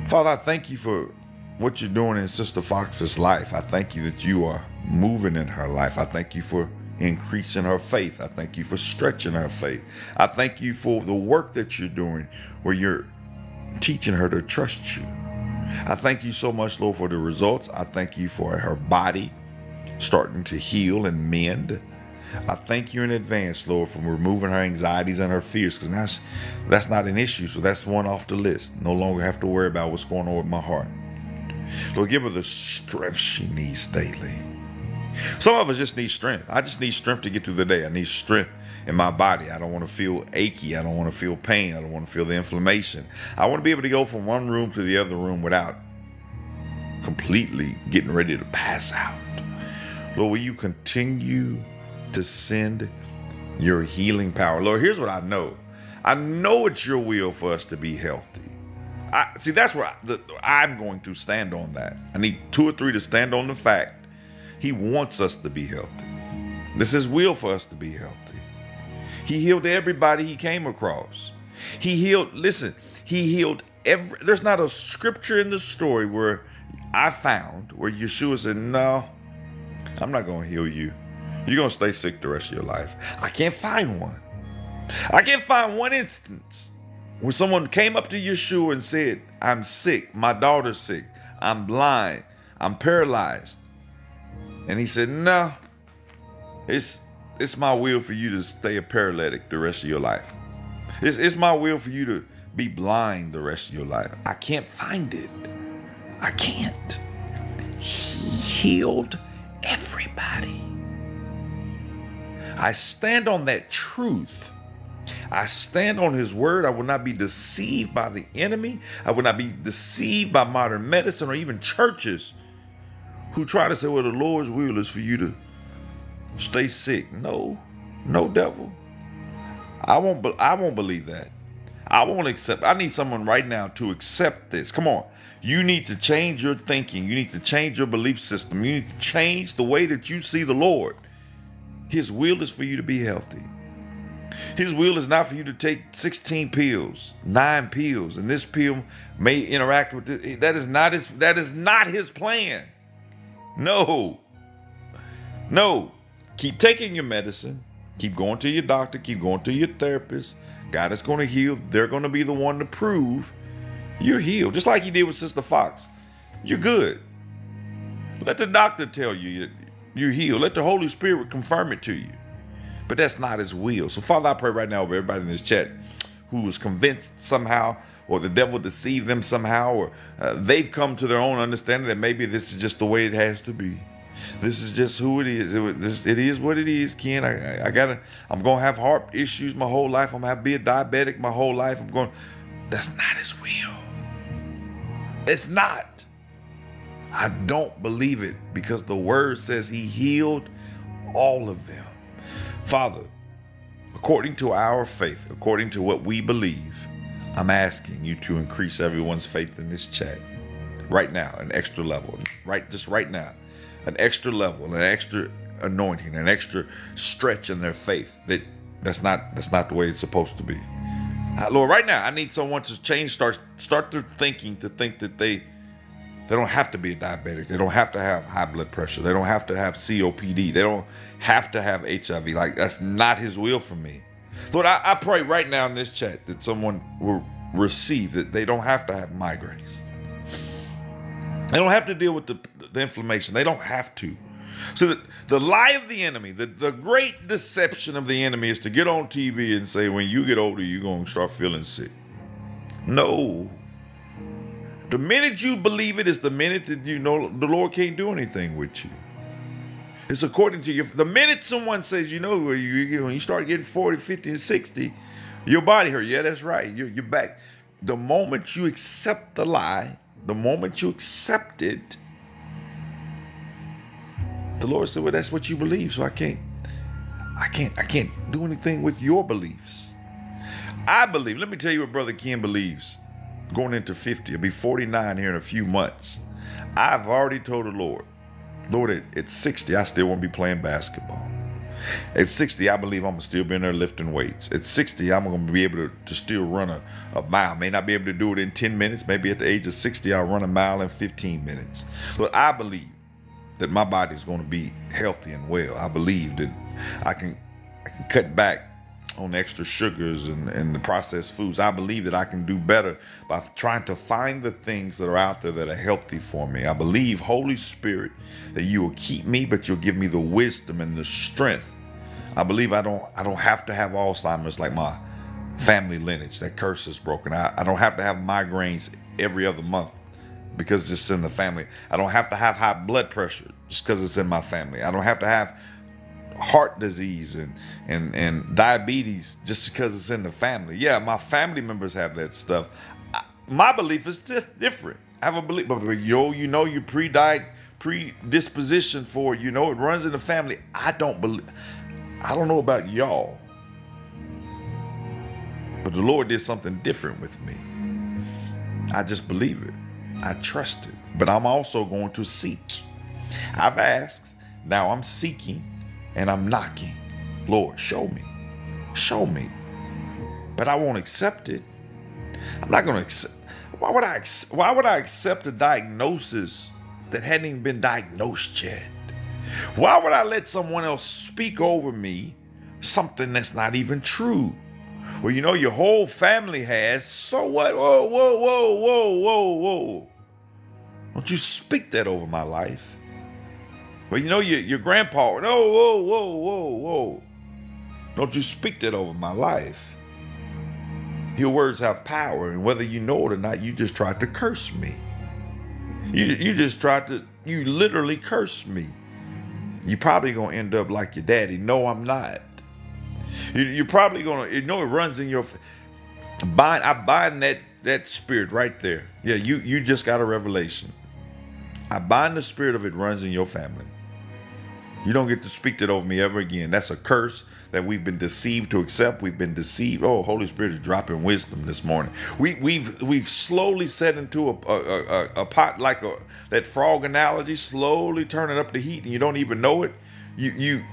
Father, I thank you for what you're doing in Sister Fox's life. I thank you that you are moving in her life. I thank you for increasing her faith. I thank you for stretching her faith. I thank you for the work that you're doing where you're teaching her to trust you. I thank you so much, Lord, for the results. I thank you for her body starting to heal and mend. I thank you in advance, Lord, for removing her anxieties and her fears, because now that's not an issue. So that's one off the list. No longer have to worry about what's going on with my heart. Lord, give her the strength she needs daily. Some of us just need strength. I just need strength to get through the day. I need strength in my body. I don't want to feel achy. I don't want to feel pain. I don't want to feel the inflammation. I want to be able to go from one room to the other room without completely getting ready to pass out. Lord, will you continue to send your healing power. Lord, here's what I know. I know it's your will for us to be healthy. I see that's where I, am going to stand on that. I need two or three to stand on the fact he wants us to be healthy. This is will for us to be healthy. He healed everybody he came across. He healed, listen, he healed every there's not a scripture in the story where I found where Yeshua said, No, I'm not gonna heal you. You're going to stay sick the rest of your life. I can't find one. I can't find one instance where someone came up to Yeshua and said, I'm sick. My daughter's sick. I'm blind. I'm paralyzed. And he said, No, it's, it's my will for you to stay a paralytic the rest of your life. It's, it's my will for you to be blind the rest of your life. I can't find it. I can't. He healed everybody. I stand on that truth. I stand on his word. I will not be deceived by the enemy. I will not be deceived by modern medicine or even churches who try to say, well, the Lord's will is for you to stay sick. No, no devil. I won't be- I won't believe that. I won't accept. I need someone right now to accept this. Come on. You need to change your thinking. You need to change your belief system. You need to change the way that you see the Lord. His will is for you to be healthy. His will is not for you to take 16 pills, nine pills, and this pill may interact with this. That is not his that is not his plan. No. No. Keep taking your medicine. Keep going to your doctor. Keep going to your therapist. God is going to heal. They're going to be the one to prove you're healed. Just like he did with Sister Fox. You're good. Let the doctor tell you you're healed. Let the Holy Spirit confirm it to you. But that's not his will. So, Father, I pray right now over everybody in this chat who was convinced somehow, or the devil deceived them somehow, or uh, they've come to their own understanding that maybe this is just the way it has to be. This is just who it is. It, it is what it is, Ken. I, I, I, gotta. I'm gonna have heart issues my whole life. I'm gonna be a diabetic my whole life. I'm going. That's not his will. It's not. I don't believe it because the word says he healed all of them. Father, according to our faith, according to what we believe, I'm asking you to increase everyone's faith in this chat right now, an extra level, right just right now, an extra level, an extra anointing, an extra stretch in their faith. That that's not that's not the way it's supposed to be. Lord, right now, I need someone to change, start, start their thinking to think that they, they don't have to be a diabetic. They don't have to have high blood pressure. They don't have to have COPD. They don't have to have HIV. Like that's not His will for me. Lord, I, I pray right now in this chat that someone will receive that they don't have to have migraines. They don't have to deal with the, the inflammation. They don't have to. So the, the lie of the enemy, the, the great deception of the enemy is to get on TV and say, when you get older, you're going to start feeling sick. No. The minute you believe it is the minute that you know the Lord can't do anything with you. It's according to your, the minute someone says, you know, when you, when you start getting 40, 50, and 60, your body hurt. Yeah, that's right. You're, you're back. The moment you accept the lie, the moment you accept it, the Lord said, "Well, that's what you believe, so I can't, I can't, I can't do anything with your beliefs." I believe. Let me tell you what Brother Ken believes. Going into 50, I'll be 49 here in a few months. I've already told the Lord, Lord, at, at 60, I still want to be playing basketball. At 60, I believe I'm gonna still be in there lifting weights. At 60, I'm gonna be able to, to still run a, a mile. May not be able to do it in 10 minutes. Maybe at the age of 60, I'll run a mile in 15 minutes. But I believe that my body is going to be healthy and well. I believe that I can I can cut back on extra sugars and, and the processed foods. I believe that I can do better by trying to find the things that are out there that are healthy for me. I believe, Holy Spirit, that you will keep me, but you'll give me the wisdom and the strength. I believe I don't I don't have to have Alzheimer's like my family lineage. That curse is broken. I, I don't have to have migraines every other month because it's in the family. I don't have to have high blood pressure just because it's in my family. I don't have to have heart disease and and and diabetes just because it's in the family. Yeah, my family members have that stuff. I, my belief is just different. I have a belief, but yo, you know, you pre predisposition for. You know, it runs in the family. I don't believe. I don't know about y'all, but the Lord did something different with me. I just believe it. I trust it. But I'm also going to seek. I've asked, now I'm seeking and I'm knocking. Lord, show me. Show me. But I won't accept it. I'm not going to accept. Why would I? Why would I accept a diagnosis that hadn't even been diagnosed yet? Why would I let someone else speak over me something that's not even true? Well, you know, your whole family has. So what? Whoa, whoa, whoa, whoa, whoa, whoa. Don't you speak that over my life. Well, you know, your, your grandpa, no, whoa, whoa, whoa, whoa. Don't you speak that over my life. Your words have power, and whether you know it or not, you just tried to curse me. You, you just tried to, you literally cursed me. You're probably going to end up like your daddy. No, I'm not. You, you're probably going to, you know, it runs in your, bind, I bind that, that spirit right there. Yeah, you, you just got a revelation. I bind the spirit of it runs in your family. You don't get to speak that over me ever again. That's a curse that we've been deceived to accept. We've been deceived. Oh, Holy Spirit is dropping wisdom this morning. We, we've we've slowly set into a, a, a, a pot like a, that frog analogy, slowly turning up the heat, and you don't even know it. You you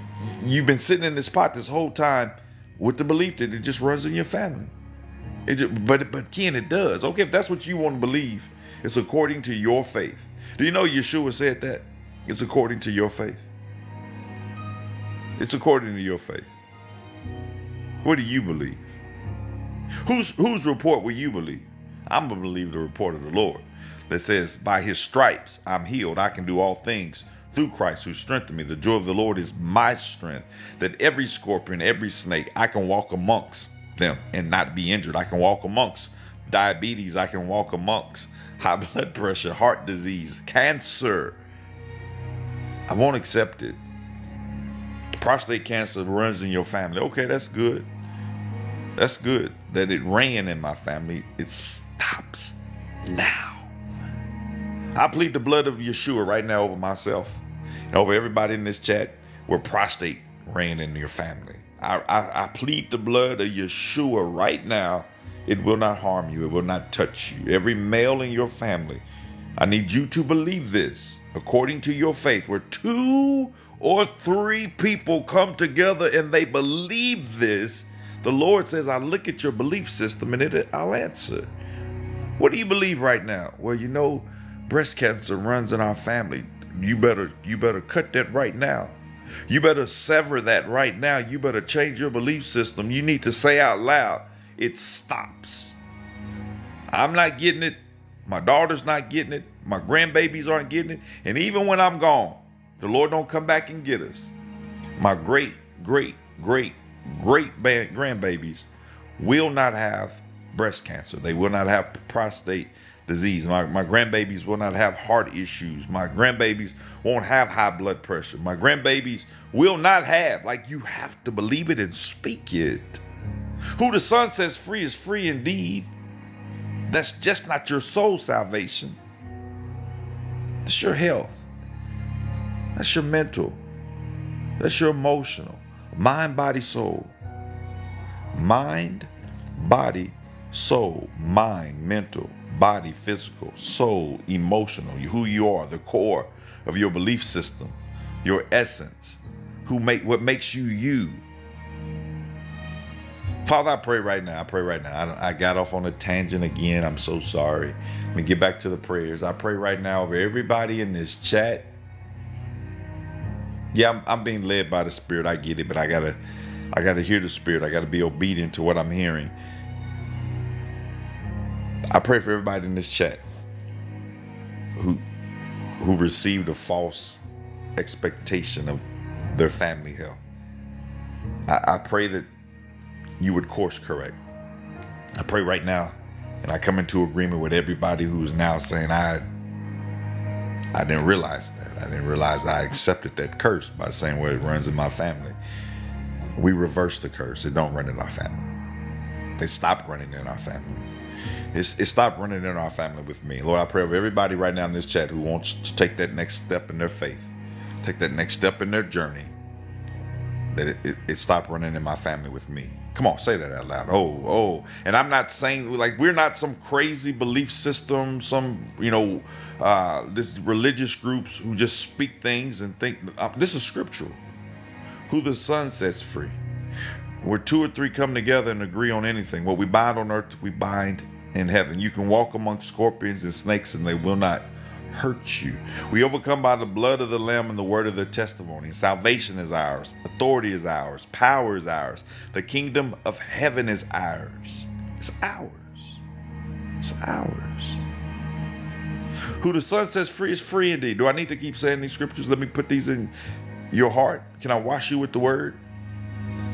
you've been sitting in this pot this whole time with the belief that it just runs in your family. It just, but but Ken, it does. Okay, if that's what you want to believe, it's according to your faith. Do you know Yeshua said that? It's according to your faith. It's according to your faith. What do you believe? Whose whose report will you believe? I'm gonna believe the report of the Lord that says, By his stripes I'm healed. I can do all things through Christ who strengthened me. The joy of the Lord is my strength. That every scorpion, every snake, I can walk amongst them and not be injured. I can walk amongst diabetes. I can walk amongst high blood pressure, heart disease, cancer. I won't accept it. Prostate cancer runs in your family. Okay, that's good. That's good that it ran in my family. It stops now. I plead the blood of Yeshua right now over myself and over everybody in this chat where prostate ran in your family. I, I, I plead the blood of Yeshua right now it will not harm you. It will not touch you. Every male in your family, I need you to believe this according to your faith, where two or three people come together and they believe this, The Lord says, I look at your belief system and it, I'll answer. What do you believe right now? Well, you know, breast cancer runs in our family. You better you better cut that right now. You better sever that right now. You better change your belief system. You need to say out loud, it stops. I'm not getting it. My daughter's not getting it. My grandbabies aren't getting it. And even when I'm gone, the Lord don't come back and get us. My great, great, great, great grandbabies will not have breast cancer. They will not have prostate disease. My, my grandbabies will not have heart issues. My grandbabies won't have high blood pressure. My grandbabies will not have, like, you have to believe it and speak it. Who the Son says free is free indeed. That's just not your soul salvation. it's your health. That's your mental. That's your emotional. Mind, body, soul. Mind, body, soul. Mind, mental, body, physical, soul, emotional. Who you are, the core of your belief system, your essence. Who make what makes you you Father, I pray right now. I pray right now. I, I, got off on a tangent again. I'm so sorry. Let me get back to the prayers. I pray right now over everybody in this chat. Yeah, I'm, I'm being led by the Spirit. I get it, but I gotta, I gotta hear the Spirit. I gotta be obedient to what I'm hearing. I pray for everybody in this chat who, who received a false expectation of their family health. I, I pray that you would course correct. I pray right now, and I come into agreement with everybody who's now saying, I I didn't realize that. I didn't realize I accepted that curse by the same way it runs in my family. We reverse the curse. It don't run in our family. They stop running in our family. It's, it stopped running in our family with me. Lord, I pray for everybody right now in this chat who wants to take that next step in their faith, take that next step in their journey, that it, it, it stopped running in my family with me. Come on, say that out loud. Oh, oh. And I'm not saying like we're not some crazy belief system, some, you know, uh, this religious groups who just speak things and think uh, this is scriptural. Who the Son sets free. Where two or three come together and agree on anything, what we bind on earth, we bind in heaven. You can walk among scorpions and snakes and they will not hurt you. We overcome by the blood of the Lamb and the word of the testimony. Salvation is ours, authority is ours, power is ours. The kingdom of heaven is ours. It's ours. It's ours. Who the Son says free is free indeed. Do I need to keep saying these scriptures? Let me put these in your heart. Can I wash you with the word?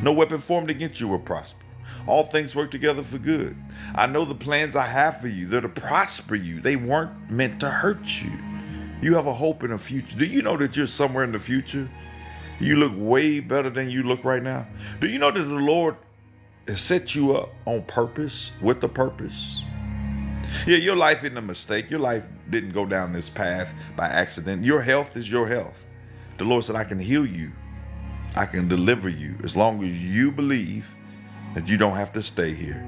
No weapon formed against you will prosper. All things work together for good. I know the plans I have for you. They're to prosper you. They weren't meant to hurt you. You have a hope in the future. Do you know that you're somewhere in the future? You look way better than you look right now. Do you know that the Lord has set you up on purpose with a purpose? Yeah, your life isn't a mistake. Your life didn't go down this path by accident. Your health is your health. The Lord said, I can heal you. I can deliver you as long as you believe that you don't have to stay here.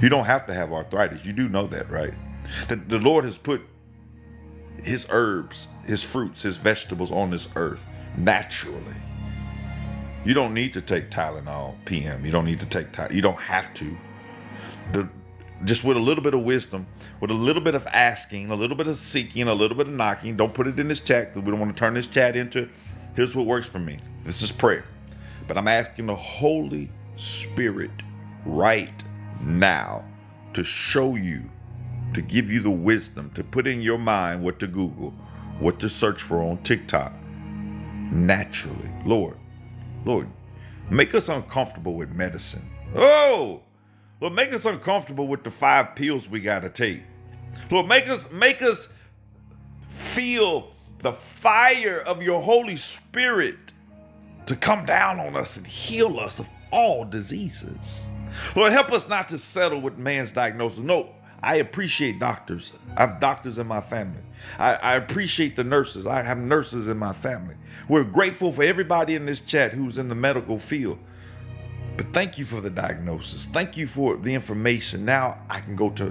You don't have to have arthritis. You do know that, right? The, the Lord has put his herbs, his fruits, his vegetables on this earth naturally. You don't need to take Tylenol PM. You don't need to take Tylenol. You don't have to. The, just with a little bit of wisdom, with a little bit of asking, a little bit of seeking, a little bit of knocking. Don't put it in this chat because we don't want to turn this chat into here's what works for me. This is prayer. But I'm asking the Holy Spirit right now to show you, to give you the wisdom, to put in your mind what to Google, what to search for on TikTok naturally. Lord, Lord, make us uncomfortable with medicine. Oh, Lord, make us uncomfortable with the five pills we got to take. Lord, make us make us feel the fire of your Holy Spirit to come down on us and heal us of all diseases. Lord, help us not to settle with man's diagnosis. No, I appreciate doctors. I have doctors in my family. I, I, appreciate the nurses. I have nurses in my family. We're grateful for everybody in this chat who's in the medical field. But thank you for the diagnosis. Thank you for the information. Now I can go to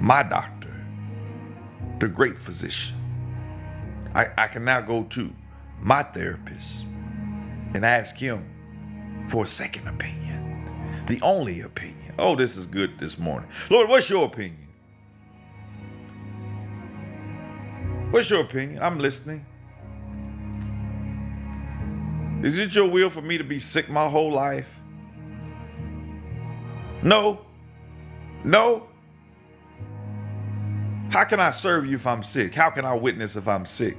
my doctor, the great physician. I, I can now go to my therapist and ask him for a second opinion. The only opinion. Oh, this is good this morning. Lord, what's your opinion? What's your opinion? I'm listening. Is it your will for me to be sick my whole life? No. No. How can I serve you if I'm sick? How can I witness if I'm sick?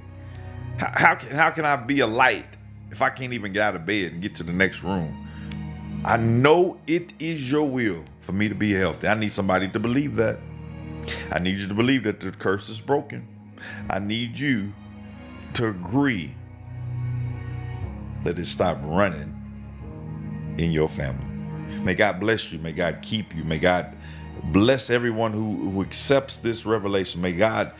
How, how, can, how can I be a light if I can't even get out of bed and get to the next room? I know it is your will for me to be healthy. I need somebody to believe that. I need you to believe that the curse is broken. I need you to agree that it stopped running in your family. May God bless you. May God keep you. May God bless everyone who, who accepts this revelation. May God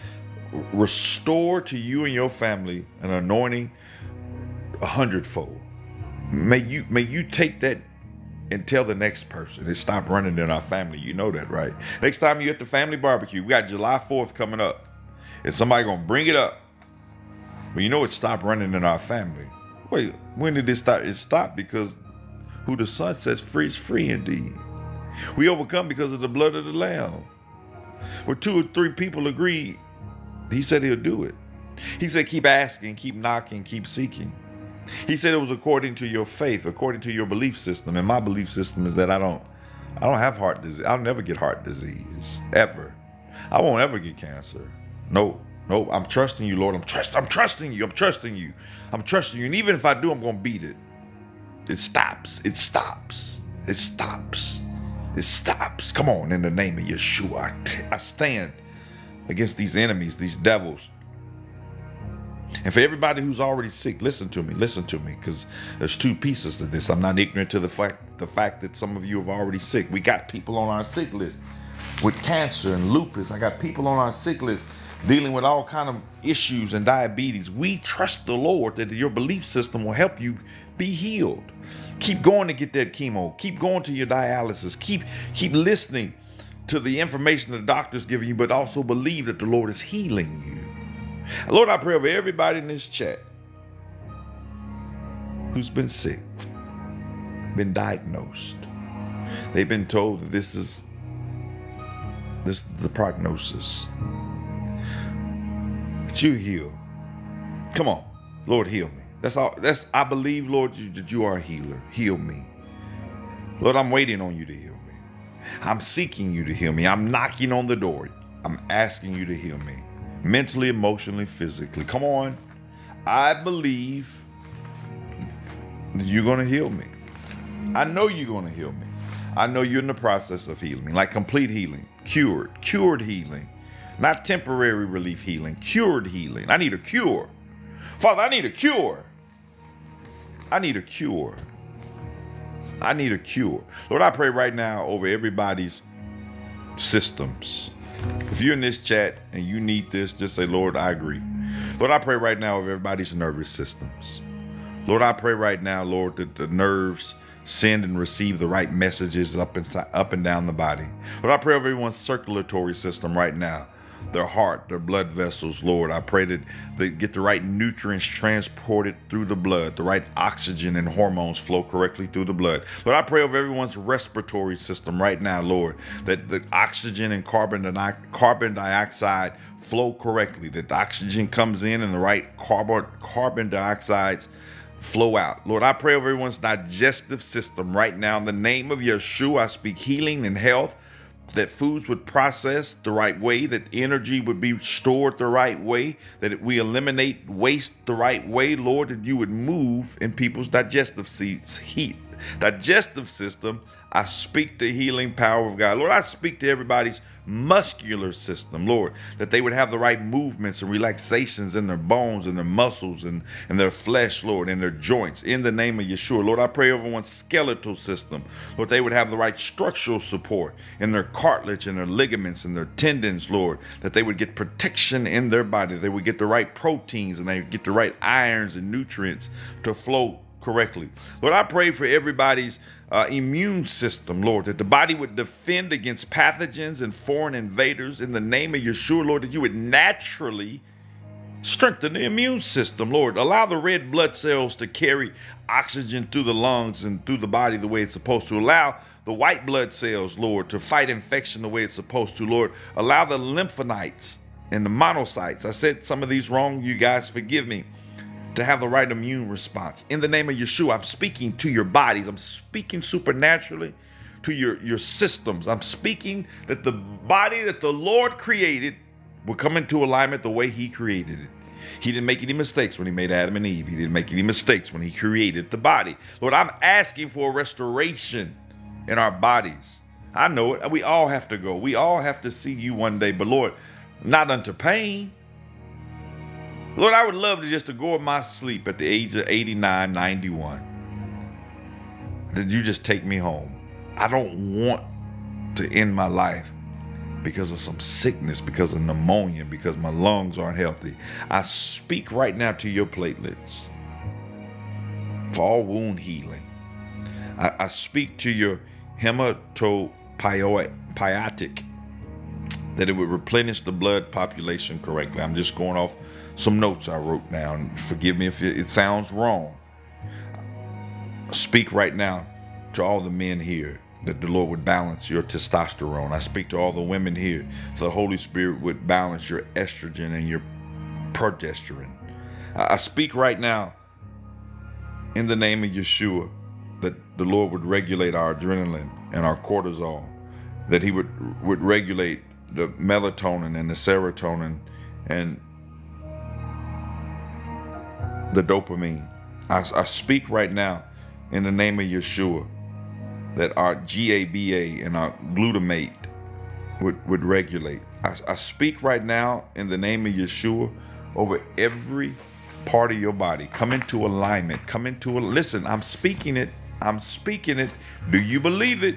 restore to you and your family an anointing a hundredfold. May you may you take that and tell the next person it stop running in our family. You know that, right? Next time you're at the family barbecue, we got July 4th coming up. And somebody gonna bring it up. But you know it stopped running in our family. Wait, when did it stop? It stopped because who the Son sets free is free indeed. We overcome because of the blood of the Lamb. Where two or three people agree, he said he'll do it. He said, keep asking, keep knocking, keep seeking. He said it was according to your faith, according to your belief system. And my belief system is that I don't I don't have heart disease. I'll never get heart disease. Ever. I won't ever get cancer. No. No, I'm trusting you, Lord. I'm trust I'm trusting you. I'm trusting you. I'm trusting you. And even if I do, I'm gonna beat it. It stops. It stops. It stops. It stops. Come on, in the name of Yeshua. I stand against these enemies, these devils. And for everybody who's already sick, listen to me, listen to me, because there's two pieces to this. I'm not ignorant to the fact the fact that some of you have already sick. We got people on our sick list with cancer and lupus. I got people on our sick list dealing with all kind of issues and diabetes. We trust the Lord that your belief system will help you be healed. Keep going to get that chemo. Keep going to your dialysis. Keep keep listening to the information the doctor's giving you, but also believe that the Lord is healing you. Lord, I pray over everybody in this chat who's been sick, been diagnosed. They've been told that this is this is the prognosis. But you heal. Come on, Lord, heal me. That's all. That's I believe, Lord, you, that you are a healer. Heal me. Lord, I'm waiting on you to heal me. I'm seeking you to heal me. I'm knocking on the door. I'm asking you to heal me mentally, emotionally, physically. Come on. I believe you're going to heal me. I know you're going to heal me. I know you're in the process of healing me, like complete healing, cured, cured healing, not temporary relief healing, cured healing. I need a cure. Father, I need a cure. I need a cure. I need a cure. Lord, I pray right now over everybody's systems if you're in this chat and you need this, just say, Lord, I agree. Lord, I pray right now over everybody's nervous systems. Lord, I pray right now, Lord, that the nerves send and receive the right messages up and up and down the body. Lord, I pray over everyone's circulatory system right now their heart, their blood vessels, Lord. I pray that they get the right nutrients transported through the blood, the right oxygen and hormones flow correctly through the blood. Lord, I pray over everyone's respiratory system right now, Lord, that the oxygen and carbon, carbon dioxide flow correctly, that oxygen comes in and the right carbon, carbon dioxides flow out. Lord, I pray over everyone's digestive system right now. In the name of Yeshua, I speak healing and health that foods would process the right way, that energy would be stored the right way, that we eliminate waste the right way, Lord, that you would move in people's digestive seats, heat, digestive system. I speak the healing power of God. Lord, I speak to everybody's muscular system, Lord, that they would have the right movements and relaxations in their bones and their muscles and, and their flesh, Lord, and their joints. In the name of Yeshua, Lord, I pray over one's skeletal system, Lord, they would have the right structural support in their cartilage and their ligaments and their tendons, Lord, that they would get protection in their body, they would get the right proteins and they would get the right irons and nutrients to flow correctly. Lord, I pray for everybody's uh, immune system, Lord, that the body would defend against pathogens and foreign invaders in the name of Yeshua, Lord, that you would naturally Strengthen the immune system, Lord. Allow the red blood cells to carry oxygen through the lungs and through the body the way it's supposed to. Allow the white blood cells, Lord, to fight infection the way it's supposed to, Lord. Allow the lymphocytes and the monocytes. I said some of these wrong. You guys forgive me. To have the right immune response. In the name of Yeshua, I'm speaking to your bodies. I'm speaking supernaturally to your, your systems. I'm speaking that the body that the Lord created will come into alignment the way He created it. He didn't make any mistakes when He made Adam and Eve. He didn't make any mistakes when He created the body. Lord, I'm asking for a restoration in our bodies. I know it. We all have to go. We all have to see you one day. But Lord, not unto pain. Lord, I would love to just to go in my sleep at the age of 89, 91. That you just take me home. I don't want to end my life because of some sickness, because of pneumonia, because my lungs aren't healthy. I speak right now to your platelets for all wound healing. I, I speak to your hematopoietic that it would replenish the blood population correctly. I'm just going off some notes I wrote down. Forgive me if it, sounds wrong. speak right now to all the men here that the Lord would balance your testosterone. I speak to all the women here. The Holy Spirit would balance your estrogen and your progesterone. I speak right now in the name of Yeshua that the Lord would regulate our adrenaline and our cortisol, that He would, would regulate the melatonin and the serotonin and the dopamine. I, I speak right now in the name of Yeshua that our GABA and our glutamate would, would regulate. I, I speak right now in the name of Yeshua over every part of your body. Come into alignment. Come into a listen. I'm speaking it. I'm speaking it. Do you believe it?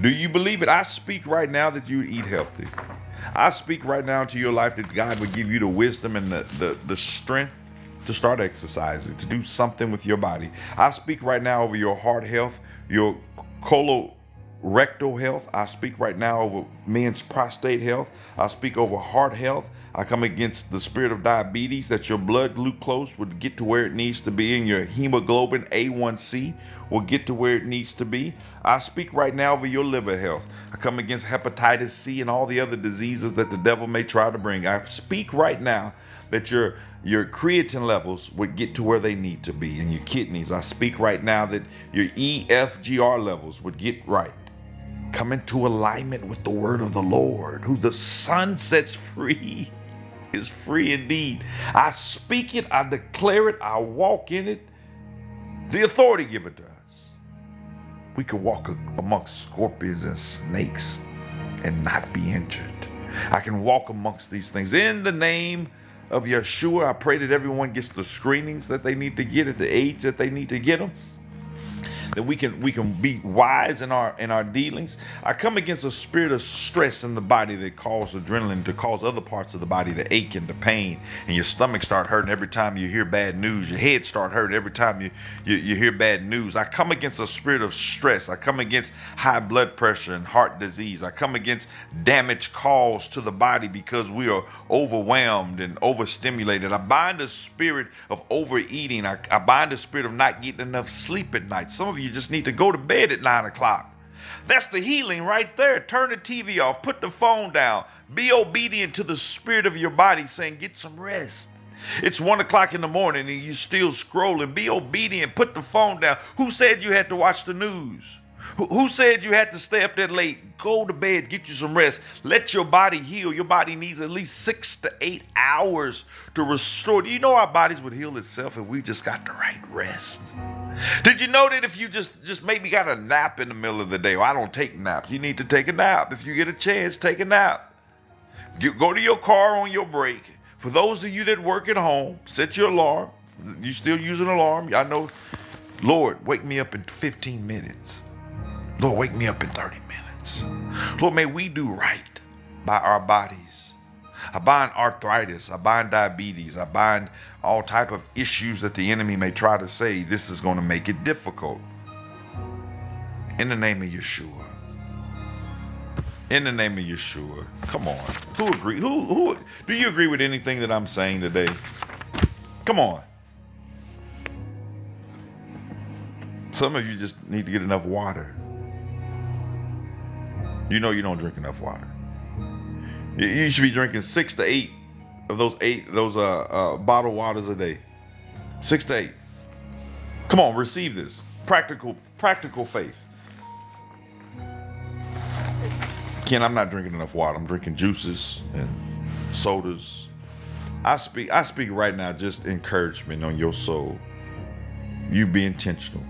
Do you believe it? I speak right now that you eat healthy. I speak right now to your life that God would give you the wisdom and the, the, the strength to start exercising, to do something with your body. I speak right now over your heart health, your colorectal health. I speak right now over men's prostate health. I speak over heart health. I come against the spirit of diabetes, that your blood glucose would get to where it needs to be, and your hemoglobin A1C will get to where it needs to be. I speak right now over your liver health. I come against hepatitis C and all the other diseases that the devil may try to bring. I speak right now that your your creatine levels would get to where they need to be in your kidneys. I speak right now that your EFGR levels would get right. Come into alignment with the word of the Lord, who the Son sets free is free indeed. I speak it, I declare it, I walk in it. The authority given to us. We can walk amongst scorpions and snakes and not be injured. I can walk amongst these things in the name of Yeshua. I pray that everyone gets the screenings that they need to get at the age that they need to get them that we can we can be wise in our in our dealings. I come against a spirit of stress in the body that causes adrenaline to cause other parts of the body to ache and to pain, and your stomach start hurting every time you hear bad news. Your head start hurting every time you, you, you hear bad news. I come against a spirit of stress. I come against high blood pressure and heart disease. I come against damage caused to the body because we are overwhelmed and overstimulated. I bind the spirit of overeating. I, I bind the spirit of not getting enough sleep at night. Some of you just need to go to bed at nine o'clock. That's the healing right there. Turn the TV off, put the phone down, be obedient to the spirit of your body saying, Get some rest. It's one o'clock in the morning and you're still scrolling. Be obedient, put the phone down. Who said you had to watch the news? Who said you had to stay up that late? Go to bed, get you some rest. Let your body heal. Your body needs at least six to eight hours to restore. Do you know our bodies would heal itself if we just got the right rest? Did you know that if you just just maybe got a nap in the middle of the day, well, I don't take naps. You need to take a nap. If you get a chance, take a nap. go to your car on your break. For those of you that work at home, set your alarm. You still use an alarm? I know. Lord, wake me up in 15 minutes. Lord, wake me up in 30 minutes. Lord, may we do right by our bodies I bind arthritis. I bind diabetes. I bind all type of issues that the enemy may try to say this is going to make it difficult. In the name of Yeshua. In the name of Yeshua. Come on. Who agree? Who who do you agree with anything that I'm saying today? Come on. Some of you just need to get enough water. You know you don't drink enough water. You should be drinking six to eight of those eight those uh, uh bottled waters a day. Six to eight. Come on, receive this. Practical, practical faith. Ken, I'm not drinking enough water. I'm drinking juices and sodas. I speak I speak right now just encouragement on your soul. You be intentional.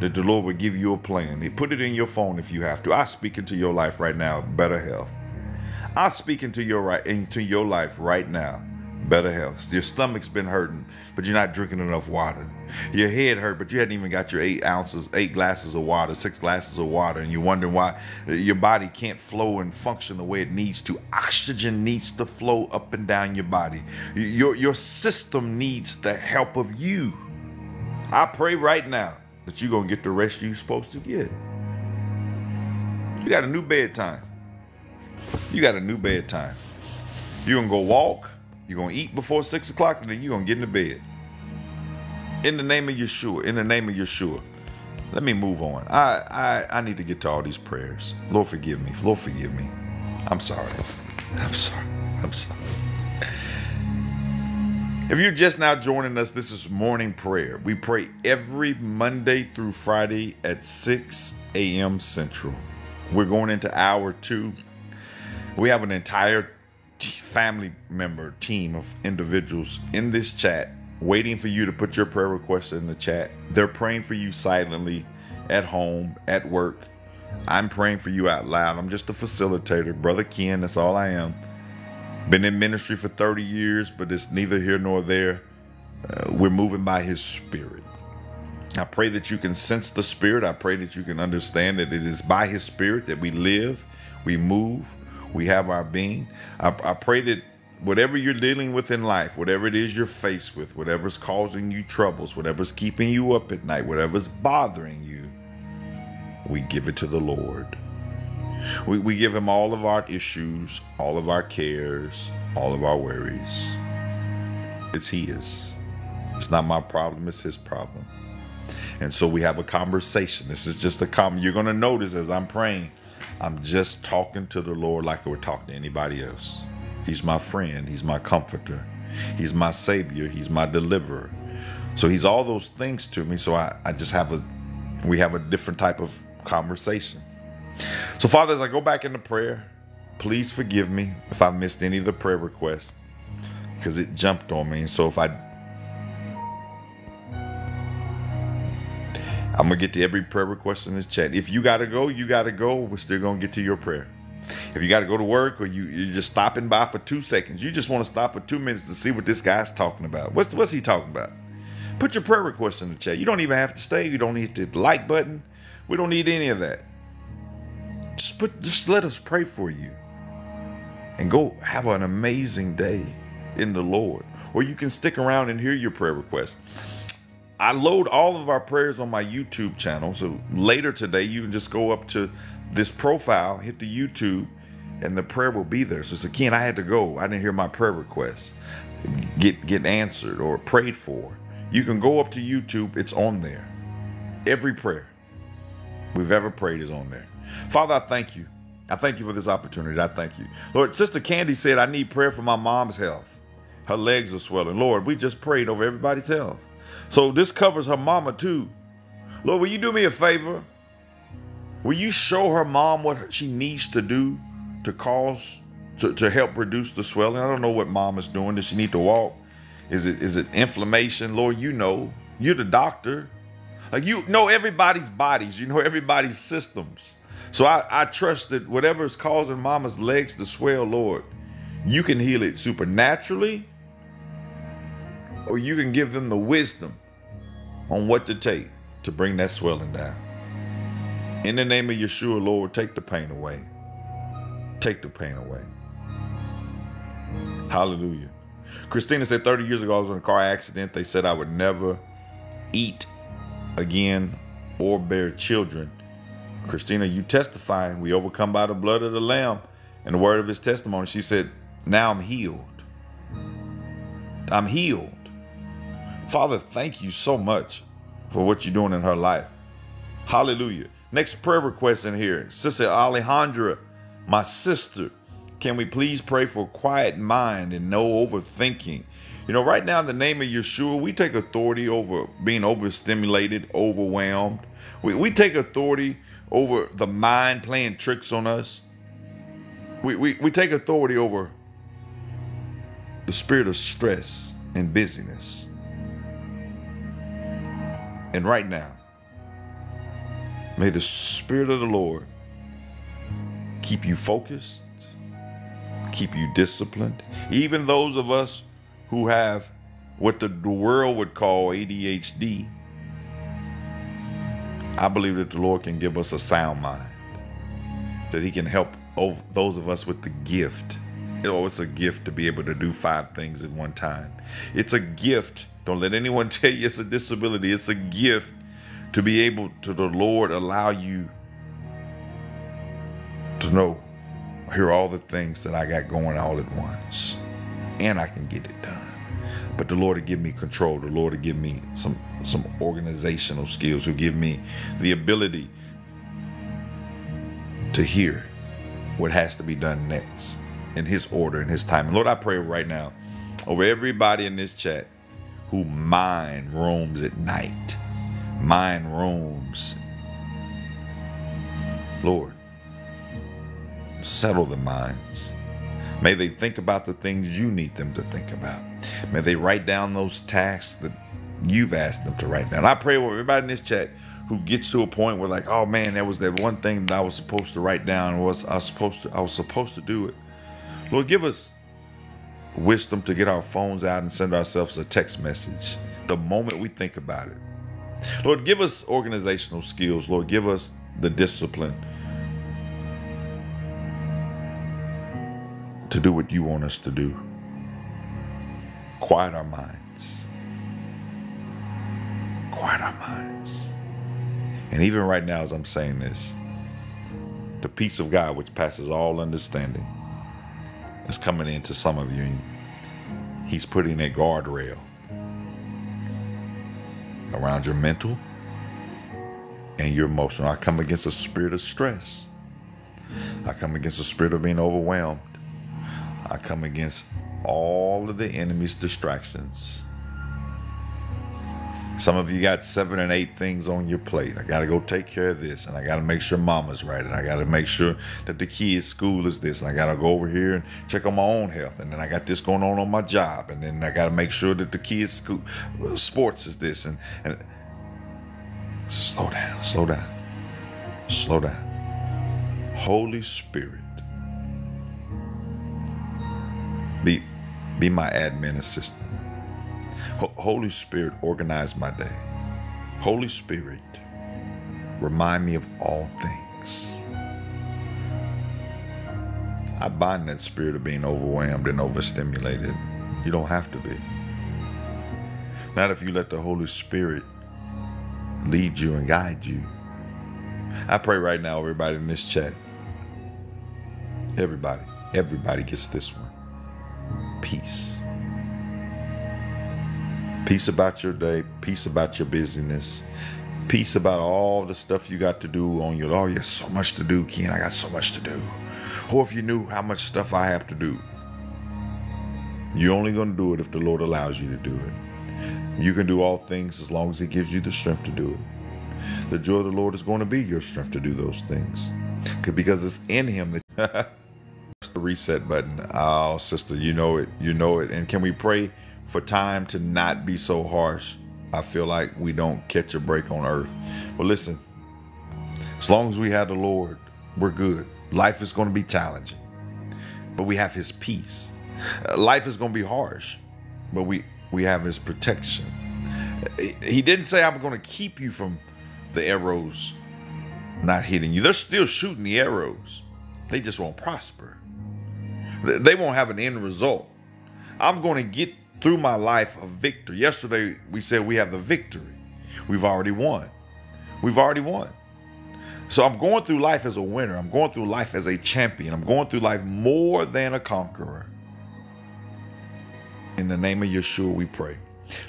That the Lord will give you a plan. He put it in your phone if you have to. I speak into your life right now, better health. I speak into your right into your life right now, better health. Your stomach's been hurting, but you're not drinking enough water. Your head hurt, but you hadn't even got your eight ounces, eight glasses of water, six glasses of water, and you're wondering why your body can't flow and function the way it needs to. Oxygen needs to flow up and down your body. Your your system needs the help of you. I pray right now that you're gonna get the rest you're supposed to get. You got a new bedtime. You got a new bedtime. You're gonna go walk, you're gonna eat before six o'clock, and then you're gonna get in the bed. In the name of Yeshua, in the name of Yeshua. Let me move on. I, I I need to get to all these prayers. Lord forgive me. Lord forgive me. I'm sorry. I'm sorry. I'm sorry. If you're just now joining us, this is morning prayer. We pray every Monday through Friday at 6 a.m. Central. We're going into hour two. We have an entire family member team of individuals in this chat waiting for you to put your prayer requests in the chat. They're praying for you silently at home, at work. I'm praying for you out loud. I'm just a facilitator. Brother Ken, that's all I am. Been in ministry for 30 years, but it's neither here nor there. Uh, we're moving by His Spirit. I pray that you can sense the Spirit. I pray that you can understand that it is by His Spirit that we live, we move, we have our being. I, I pray that whatever you're dealing with in life, whatever it is you're faced with, whatever's causing you troubles, whatever's keeping you up at night, whatever's bothering you, we give it to the Lord. We, we give him all of our issues, all of our cares, all of our worries. It's his. It's not my problem, it's his problem. And so we have a conversation. This is just a comment. You're going to notice as I'm praying, I'm just talking to the Lord like I would talk to anybody else. He's my friend, He's my comforter, He's my Savior, He's my deliverer. So He's all those things to me. So I, I just have a, we have a different type of conversation. So, Father, as I go back into prayer, please forgive me if I missed any of the prayer requests because it jumped on me. So, if I, I'm to get to every prayer request in this chat. If you got to go, you got to go. We're still going to get to your prayer. If you got to go to work or you, you're just stopping by for two seconds, you just want to stop for two minutes to see what this guy's talking about. What's, what's he talking about? Put your prayer request in the chat. You don't even have to stay. You don't need the like button. We don't need any of that. Just put just let us pray for you. And go have an amazing day in the Lord. Or you can stick around and hear your prayer requests. I load all of our prayers on my YouTube channel. So later today, you can just go up to this profile, hit the YouTube, and the prayer will be there. So it's again, I had to go. I didn't hear my prayer requests get get answered or prayed for. You can go up to YouTube, it's on there. Every prayer we've ever prayed is on there. Father, I thank you. I thank you for this opportunity. I thank you. Lord, Sister Candy said, I need prayer for my mom's health. Her legs are swelling. Lord, we just prayed over everybody's health. So this covers her mama too. Lord, will you do me a favor? Will you show her mom what she needs to do to cause to, to help reduce the swelling? I don't know what mom is doing. Does she need to walk? Is it is it inflammation? Lord, you know. You're the doctor. Like you know everybody's bodies, you know everybody's systems. So I, I trust that whatever is causing mama's legs to swell, Lord, you can heal it supernaturally, or you can give them the wisdom on what to take to bring that swelling down. In the name of Yeshua, Lord, take the pain away. Take the pain away. Hallelujah. Christina said 30 years ago I was in a car accident. They said I would never eat again or bear children Christina, you testifying. We overcome by the blood of the Lamb and the word of his testimony. She said, Now I'm healed. I'm healed. Father, thank you so much for what you're doing in her life. Hallelujah. Next prayer request in here. Sister Alejandra, my sister, can we please pray for quiet mind and no overthinking? You know, right now, in the name of Yeshua, we take authority over being overstimulated, overwhelmed. We, we take authority over the mind playing tricks on us. We, we, we take authority over the spirit of stress and busyness. And right now, may the Spirit of the Lord keep you focused, keep you disciplined. Even those of us who have what the, the world would call ADHD, I believe that the Lord can give us a sound mind, that He can help those of us with the gift. Oh, it's a gift to be able to do five things at one time. It's a gift don't let anyone tell you it's a disability. It's a gift to be able to the Lord allow you to know here are all the things that I got going all at once. And I can get it done. But the Lord will give me control. The Lord will give me some some organizational skills. who give me the ability to hear what has to be done next in his order in his time. And Lord, I pray right now over everybody in this chat who mind roams at night. Mind roams. Lord, settle the minds. May they think about the things you need them to think about. May they write down those tasks that you've asked them to write down. I pray for everybody in this chat who gets to a point where like, oh man, that was that one thing that I was supposed to write down was I supposed to I was supposed to do it. Lord, give us wisdom to get our phones out and send ourselves a text message the moment we think about it. Lord, give us organizational skills. Lord, give us the discipline to do what you want us to do. Quiet our minds. Quiet our minds. And even right now, as I'm saying this, the peace of God, which passes all understanding, is coming into some of you. He's putting a guardrail around your mental and your emotional. I come against a spirit of stress. I come against a spirit of being overwhelmed. I come against all of the enemy's distractions. Some of you got seven and eight things on your plate. I got to go take care of this, and I got to make sure mama's right, and I got to make sure that the kids' school is this, and I got to go over here and check on my own health, and then I got this going on on my job, and then I got to make sure that the kids' school uh, sports is this, and and slow down, slow down, slow down. Holy Spirit, be be my admin assistant. Holy Spirit, organize my day. Holy Spirit, remind me of all things. I bind that spirit of being overwhelmed and overstimulated. You don't have to be. Not if you let the Holy Spirit lead you and guide you. I pray right now, everybody in this chat, everybody, everybody gets this one. Peace. Peace about your day, peace about your busyness, peace about all the stuff you got to do on your, oh, you so much to do, Ken. I got so much to do. Or if you knew how much stuff I have to do, you're only going to do it if the Lord allows you to do it. You can do all things as long as He gives you the strength to do it. The joy of the Lord is going to be your strength to do those things. Because it's in Him that the reset button. Oh, sister, you know it. You know it. And can we pray for time to not be so harsh. I feel like we don't catch a break on earth. But listen, as long as we have the Lord, we're good. Life is going to be challenging, but we have His peace. Uh, life is going to be harsh, but we we have His protection. He didn't say I'm going to keep you from the arrows not hitting you. They're still shooting the arrows. They just won't prosper. They won't have an end result. I'm going to get through my life of victory. Yesterday we said we have the victory. We've already won. We've already won. So I'm going through life as a winner. I'm going through life as a champion. I'm going through life more than a conqueror. In the name of Yeshua, we pray.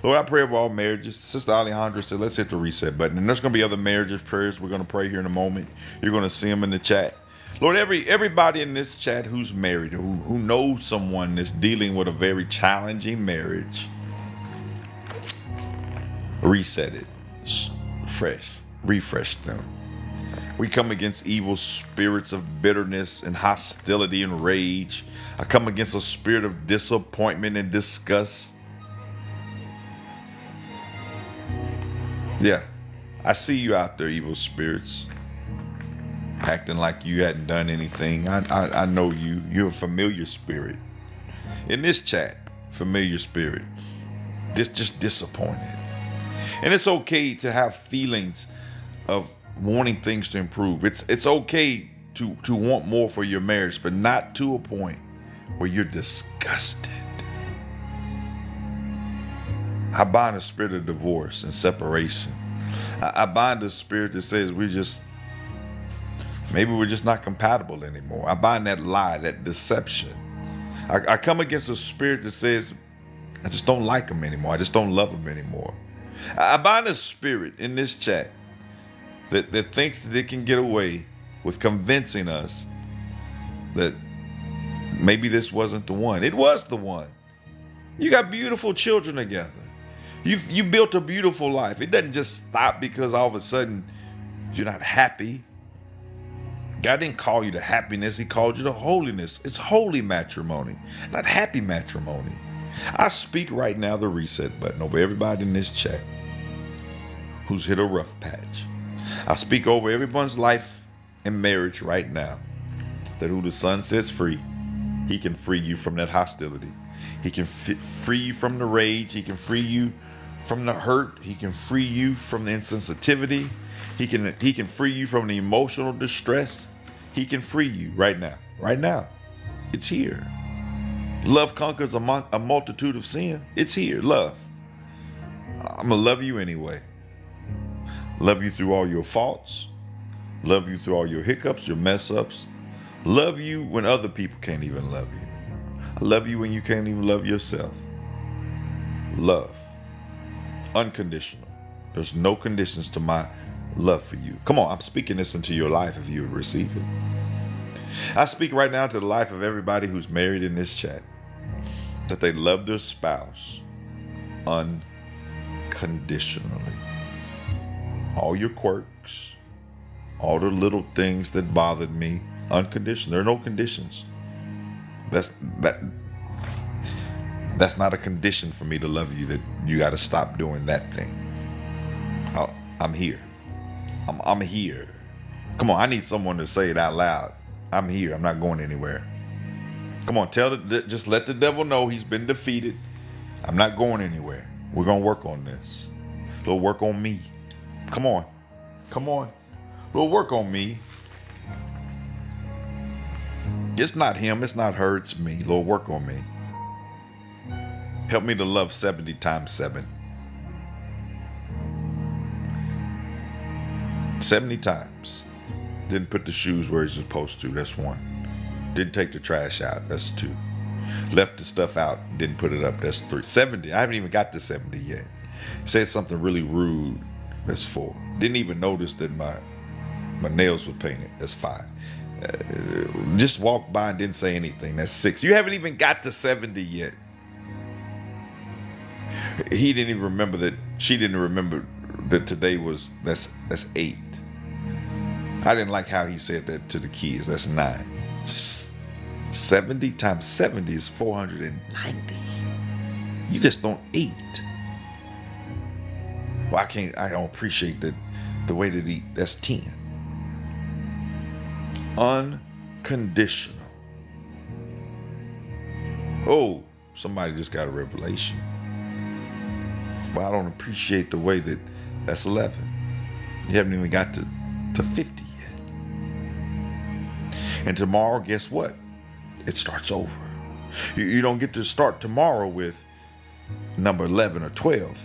Lord, I pray over all marriages. Sister Alejandra said, let's hit the reset button. And there's going to be other marriages prayers we're going to pray here in a moment. You're going to see them in the chat. Lord, every everybody in this chat who's married, who, who knows someone that's dealing with a very challenging marriage, reset it, fresh, refresh them. We come against evil spirits of bitterness and hostility and rage. I come against a spirit of disappointment and disgust. Yeah, I see you out there, evil spirits, acting like you hadn't done anything. I, I, I know you. You're a familiar spirit. In this chat, familiar spirit. This just disappointed. And it's okay to have feelings of wanting things to improve. It's it's okay to to want more for your marriage, but not to a point where you're disgusted. I bind the spirit of divorce and separation. I, I bind the spirit that says we just maybe we're just not compatible anymore. I bind that lie, that deception. I, I come against a spirit that says I just don't like him anymore. I just don't love him anymore. I bind the spirit in this chat that, that thinks that it can get away with convincing us that maybe this wasn't the one. It was the one. You got beautiful children together. You you built a beautiful life. It doesn't just stop because all of a sudden you're not happy. God didn't call you to happiness, He called you to holiness. It's holy matrimony, not happy matrimony. I speak right now the reset button over everybody in this chat who's hit a rough patch. I speak over everyone's life and marriage right now that who the Son sets free, He can free you from that hostility. He can free you from the rage. He can free you from the hurt. He can free you from the insensitivity. He can he can free you from the emotional distress. He can free you right now. Right now. It's here. Love conquers a, mon- a multitude of sin. It's here. Love. I'm going to love you anyway. Love you through all your faults. Love you through all your hiccups, your mess ups. Love you when other people can't even love you. I love you when you can't even love yourself. Love. Unconditional. There's no conditions to my love for you. Come on, I'm speaking this into your life if you receive it. I speak right now to the life of everybody who's married in this chat that they love their spouse unconditionally all your quirks, all the little things that bothered me, unconditional. There are no conditions. That's that. That's not a condition for me to love you. That you got to stop doing that thing. i I'm here. I'm, I'm here. Come on, I need someone to say it out loud. I'm here. I'm not going anywhere. Come on, tell the just let the devil know he's been defeated. I'm not going anywhere. We're gonna work on this. We'll work on me. Come on. Come on. We'll work on me. It's not him, it's not her, it's me. Lord, work on me. Help me to love 70 times 7. 70 times. Didn't put the shoes where he's supposed to. That's one. Didn't take the trash out. That's two. Left the stuff out. Didn't put it up. That's three. 70. I haven't even got to 70 yet. Said something really rude that's four. Didn't even notice that my my nails were painted. That's five. Uh, just walked by and didn't say anything. That's six. You haven't even got to 70 yet. He didn't even remember that she didn't remember that today was that's that's eight. I didn't like how he said that to the kids. That's nine. 70 times 70 is 490. You just don't eat well, I can't, I don't appreciate that the way that he, that's 10. Unconditional. Oh, somebody just got a revelation. Well, I don't appreciate the way that that's 11. You haven't even got to, to 50 yet. And tomorrow, guess what? It starts over. You, you don't get to start tomorrow with number 11 or 12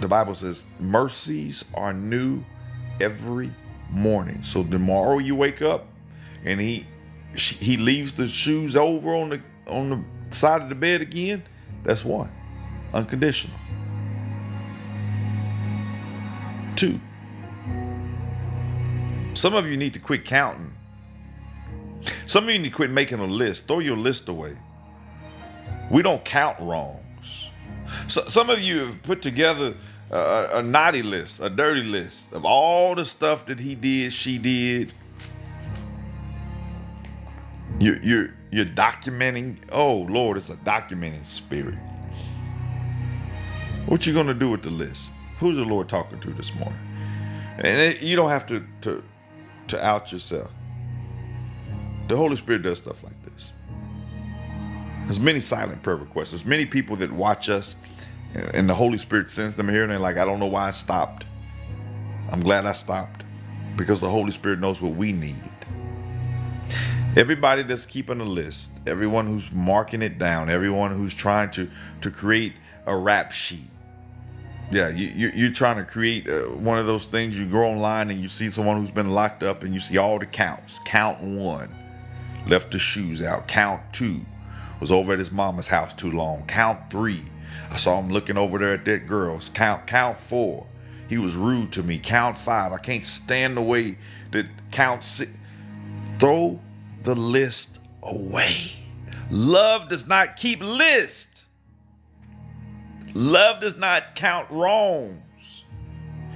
the Bible says, mercies are new every morning. So tomorrow you wake up and he he leaves the shoes over on the on the side of the bed again. That's one. Unconditional. Two. Some of you need to quit counting. Some of you need to quit making a list. Throw your list away. We don't count wrongs. So, some of you have put together a, a naughty list, a dirty list of all the stuff that he did, she did. You're, you're, you're documenting. Oh, Lord, it's a documenting spirit. What you gonna do with the list? Who's the Lord talking to this morning? And it, you don't have to, to to out yourself. The Holy Spirit does stuff like this. There's many silent prayer requests. There's many people that watch us and the Holy Spirit sends them here and they're like, I don't know why I stopped. I'm glad I stopped because the Holy Spirit knows what we need. Everybody that's keeping a list, everyone who's marking it down, everyone who's trying to to create a rap sheet. Yeah, you, you, are trying to create uh, one of those things. You go online and you see someone who's been locked up and you see all the counts. Count one, left the shoes out. Count two, was over at his mama's house too long. Count three, I saw him looking over there at that girl. Count, count four. He was rude to me. Count five. I can't stand the way that count six. Throw the list away. Love does not keep list. Love does not count wrongs.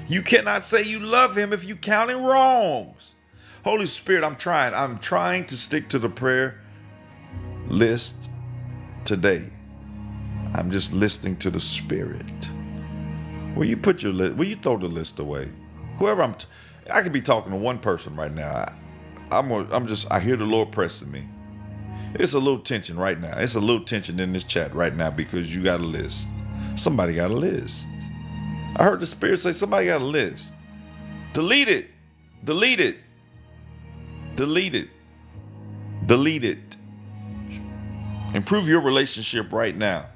You cannot say you love him if you counting wrongs. Holy Spirit, I'm trying. I'm trying to stick to the prayer list today. I'm just listening to the Spirit. Will you put your list? Will you throw the list away? Whoever I'm, t- I could be talking to one person right now. I, I'm, a, I'm just, I hear the Lord pressing me. It's a little tension right now. It's a little tension in this chat right now because you got a list. Somebody got a list. I heard the Spirit say somebody got a list. Delete it. Delete it. Delete it. Delete it. Improve your relationship right now.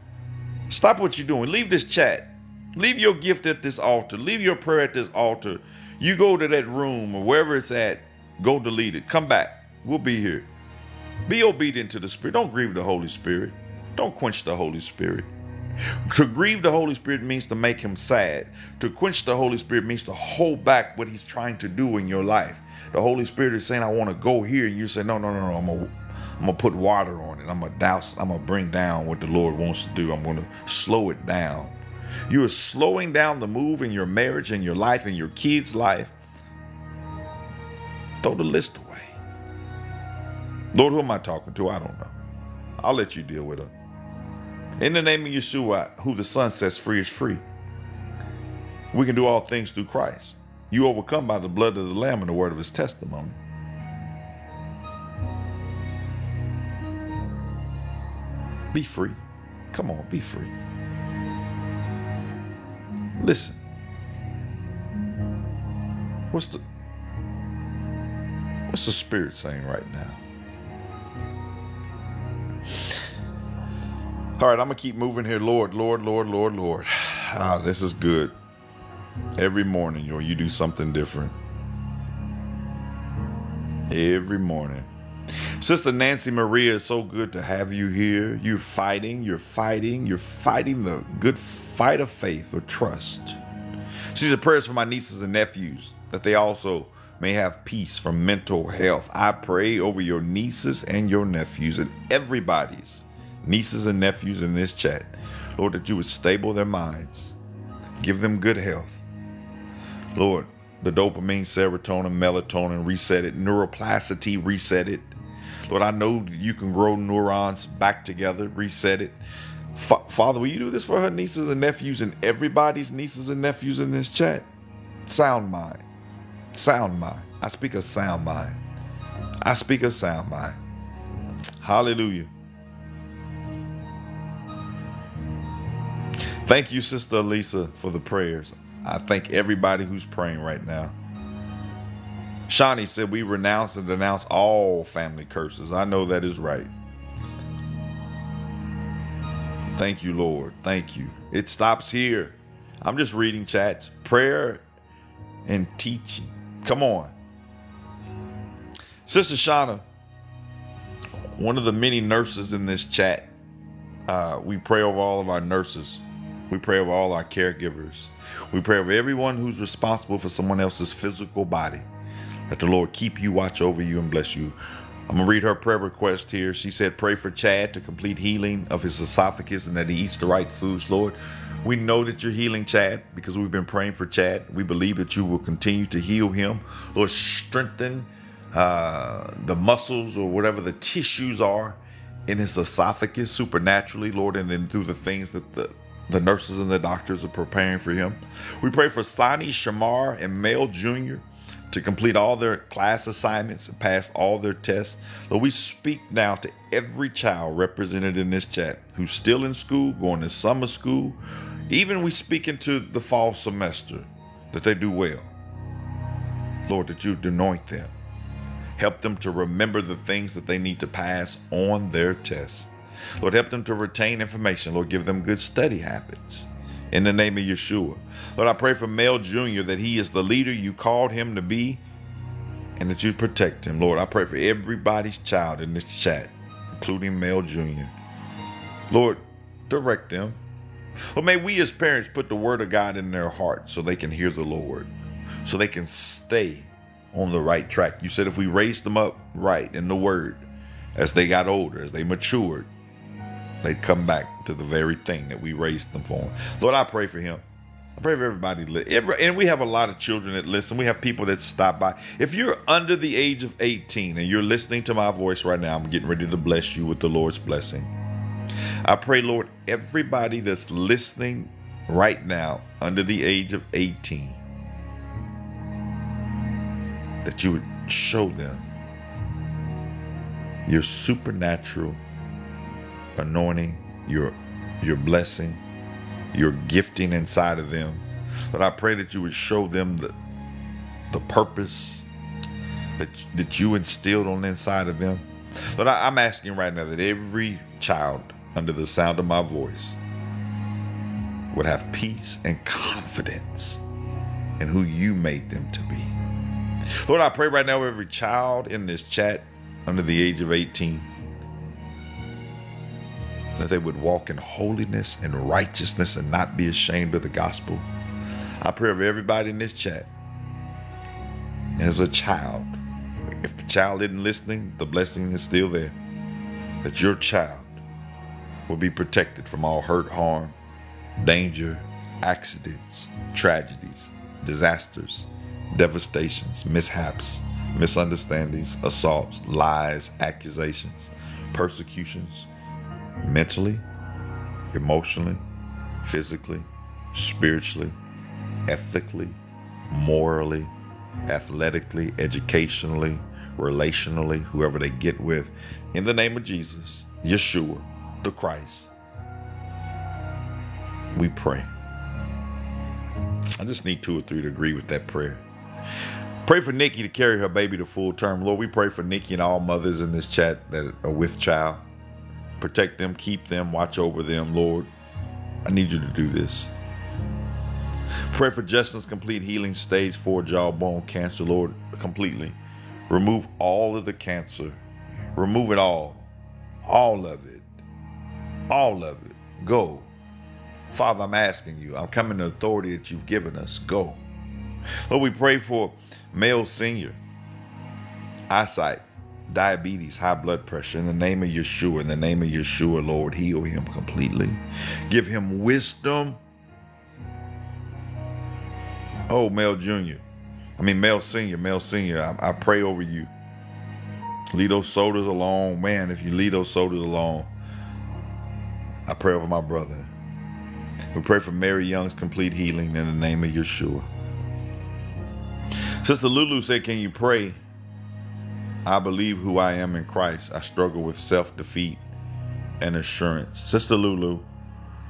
Stop what you're doing. Leave this chat. Leave your gift at this altar. Leave your prayer at this altar. You go to that room or wherever it's at, go delete it. Come back. We'll be here. Be obedient to the Spirit. Don't grieve the Holy Spirit. Don't quench the Holy Spirit. To grieve the Holy Spirit means to make him sad. To quench the Holy Spirit means to hold back what he's trying to do in your life. The Holy Spirit is saying, I want to go here. And you say, No, no, no, no. I'm going to I'm gonna put water on it. I'm gonna douse. I'm gonna bring down what the Lord wants to do. I'm gonna slow it down. You are slowing down the move in your marriage, and your life, and your kids' life. Throw the list away. Lord, who am I talking to? I don't know. I'll let you deal with it. In the name of Yeshua, who the Son sets free is free. We can do all things through Christ. You overcome by the blood of the Lamb and the word of his testimony. Be free. Come on, be free. Listen. What's the What's the spirit saying right now? All right, I'm gonna keep moving here. Lord, Lord, Lord, Lord, Lord. Ah, this is good. Every morning, you you do something different. Every morning. Sister Nancy Maria, it's so good to have you here. You're fighting, you're fighting, you're fighting the good fight of faith or trust. She's a prayers for my nieces and nephews that they also may have peace from mental health. I pray over your nieces and your nephews and everybody's nieces and nephews in this chat. Lord, that you would stable their minds, give them good health. Lord, the dopamine, serotonin, melatonin, reset it, neuroplasticity, reset it. Lord, I know you can grow neurons back together, reset it. Fa- Father, will you do this for her nieces and nephews and everybody's nieces and nephews in this chat? Sound mind. Sound mind. I speak a sound mind. I speak a sound mind. Hallelujah. Thank you, Sister Elisa, for the prayers. I thank everybody who's praying right now. Shawnee said, We renounce and denounce all family curses. I know that is right. Thank you, Lord. Thank you. It stops here. I'm just reading chats. Prayer and teaching. Come on. Sister Shauna, one of the many nurses in this chat, uh, we pray over all of our nurses. We pray over all our caregivers. We pray over everyone who's responsible for someone else's physical body. That the Lord keep you, watch over you, and bless you. I'm going to read her prayer request here. She said, Pray for Chad to complete healing of his esophagus and that he eats the right foods, Lord. We know that you're healing Chad because we've been praying for Chad. We believe that you will continue to heal him. Lord, strengthen uh, the muscles or whatever the tissues are in his esophagus supernaturally, Lord, and then through the things that the the nurses and the doctors are preparing for him. We pray for Sani, Shamar, and Mel Jr. to complete all their class assignments and pass all their tests. Lord, we speak now to every child represented in this chat who's still in school, going to summer school. Even we speak into the fall semester that they do well. Lord, that you anoint them. Help them to remember the things that they need to pass on their tests. Lord, help them to retain information. Lord, give them good study habits. In the name of Yeshua. Lord, I pray for Mel Jr. that he is the leader you called him to be and that you protect him. Lord, I pray for everybody's child in this chat, including Mel Jr. Lord, direct them. Lord, may we as parents put the word of God in their heart so they can hear the Lord, so they can stay on the right track. You said if we raised them up right in the word as they got older, as they matured, they'd come back to the very thing that we raised them for. Lord, I pray for him. I pray for everybody. And we have a lot of children that listen. We have people that stop by. If you're under the age of 18 and you're listening to my voice right now, I'm getting ready to bless you with the Lord's blessing. I pray, Lord, everybody that's listening right now under the age of 18, that you would show them your supernatural anointing, your your blessing, your gifting inside of them. But I pray that you would show them the the purpose that that you instilled on the inside of them. But I, I'm asking right now that every child under the sound of my voice would have peace and confidence in who you made them to be. Lord, I pray right now every child in this chat under the age of 18 that they would walk in holiness and righteousness and not be ashamed of the gospel. I pray for everybody in this chat as a child. If the child isn't listening, the blessing is still there. That your child will be protected from all hurt, harm, danger, accidents, tragedies, disasters, devastations, mishaps, misunderstandings, assaults, lies, accusations, persecutions, mentally, emotionally, physically, spiritually, ethically, morally, athletically, educationally, relationally, whoever they get with, in the name of Jesus, Yeshua, the Christ, we pray. I just need two or three to agree with that prayer. Pray for Nikki to carry her baby to full term. Lord, we pray for Nikki and all mothers in this chat that are with child. Protect them, keep them, watch over them, Lord. I need you to do this. Pray for Justin's complete healing stage four jawbone cancer, Lord, completely. Remove all of the cancer. Remove it all. All of it. All of it. Go. Father, I'm asking you. I'm coming to authority that you've given us. Go. Lord, we pray for Mel Senior eyesight diabetes, high blood pressure. In the name of Yeshua, in the name of Yeshua, Lord, heal him completely. Give him wisdom. Oh, Mel Jr. I mean, Mel Senior, Mel Senior, I, I pray over you. Leave those sodas alone. Man, if you leave those sodas alone, I pray over my brother. We pray for Mary Young's complete healing in the name of Yeshua. Sister Lulu said, Can you pray I believe who I am in Christ. I struggle with self defeat and assurance. Sister Lulu,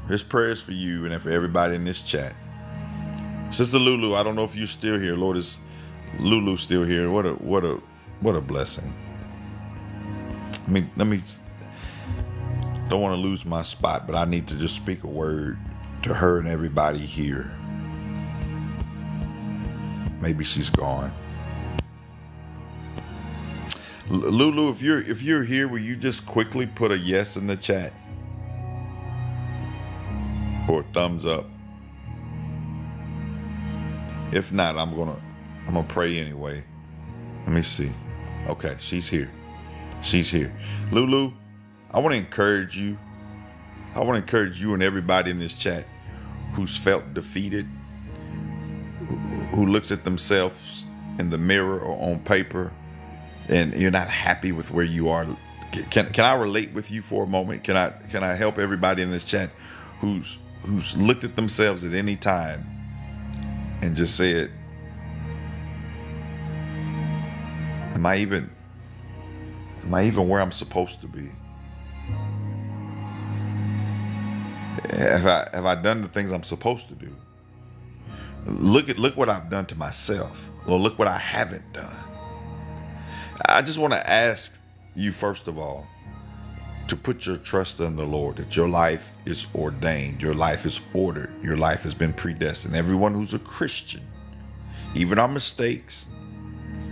this prayer is for you and for everybody in this chat. Sister Lulu, I don't know if you're still here. Lord, is Lulu still here? What a what a what a blessing. I mean, let me don't want to lose my spot, but I need to just speak a word to her and everybody here. Maybe she's gone. Lulu, if you're if you're here, will you just quickly put a yes in the chat or thumbs up? If not, I'm gonna I'm gonna pray anyway. Let me see. Okay, she's here. She's here. Lulu, I want to encourage you. I want to encourage you and everybody in this chat who's felt defeated, who looks at themselves in the mirror or on paper and you're not happy with where you are, can can I relate with you for a moment? Can I can I help everybody in this chat who's who's looked at themselves at any time and just said, "Am I even am I even where I'm supposed to be? Have I have I done the things I'm supposed to do? Look at look what I've done to myself. Well, look what I haven't done." I just want to ask you, first of all, to put your trust in the Lord, that your life is ordained, your life is ordered, your life has been predestined. Everyone who's a Christian, even our mistakes,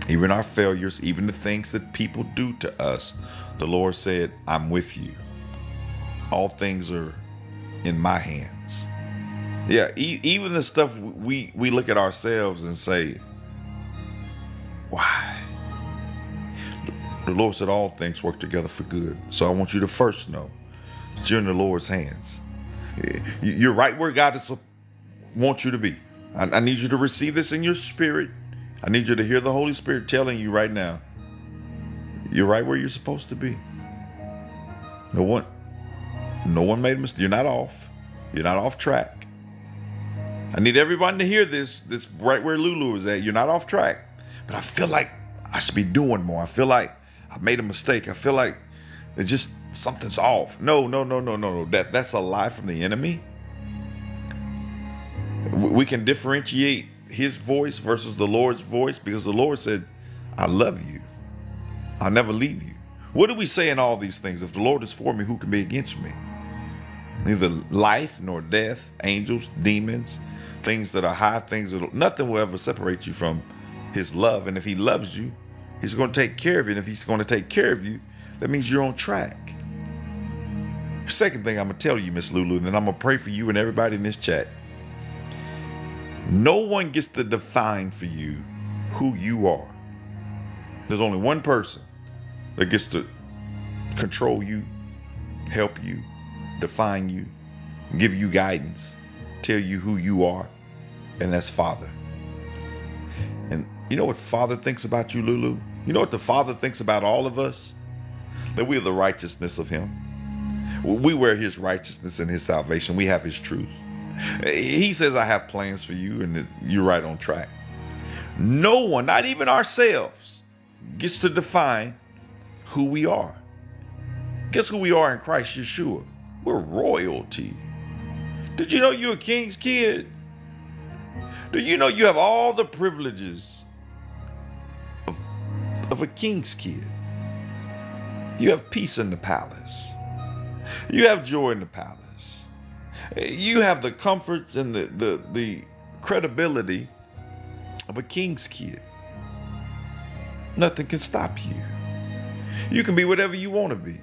even our failures, even the things that people do to us, the Lord said, I'm with you. All things are in my hands. Yeah, e- even the stuff we we look at ourselves and say, why? The Lord said all things work together for good. So I want you to first know that you're in the Lord's hands. You're right where God wants you to be. I, need you to receive this in your spirit. I need you to hear the Holy Spirit telling you right now, you're right where you're supposed to be. No one, no one made a mistake. You're not off. You're not off track. I need everybody to hear this. This right where Lulu is at. You're not off track. But I feel like I should be doing more. I feel like I made a mistake. I feel like it's just something's off. No, no, no, no, no, no. That that's a lie from the enemy. We can differentiate his voice versus the Lord's voice because the Lord said, I love you. I'll never leave you. What do we say in all these things? If the Lord is for me, who can be against me? Neither life nor death, angels, demons, things that are high, things that nothing will ever separate you from his love. And if he loves you, He's going to take care of you. And if he's going to take care of you, that means you're on track. Second thing I'm going to tell you, Miss Lulu, and I'm going to pray for you and everybody in this chat. No one gets to define for you who you are. There's only one person that gets to control you, help you, define you, give you guidance, tell you who you are, and that's Father. You know what Father thinks about you, Lulu? You know what the Father thinks about all of us? That we are the righteousness of Him. We wear His righteousness and His salvation. We have His truth. He says, I have plans for you, and you're right on track. No one, not even ourselves, gets to define who we are. Guess who we are in Christ Yeshua? We're royalty. Did you know you're a king's kid? Do you know you have all the privileges of a king's kid. You have peace in the palace. You have joy in the palace. You have the comforts and the, the, the credibility of a king's kid. Nothing can stop you. You can be whatever you want to be.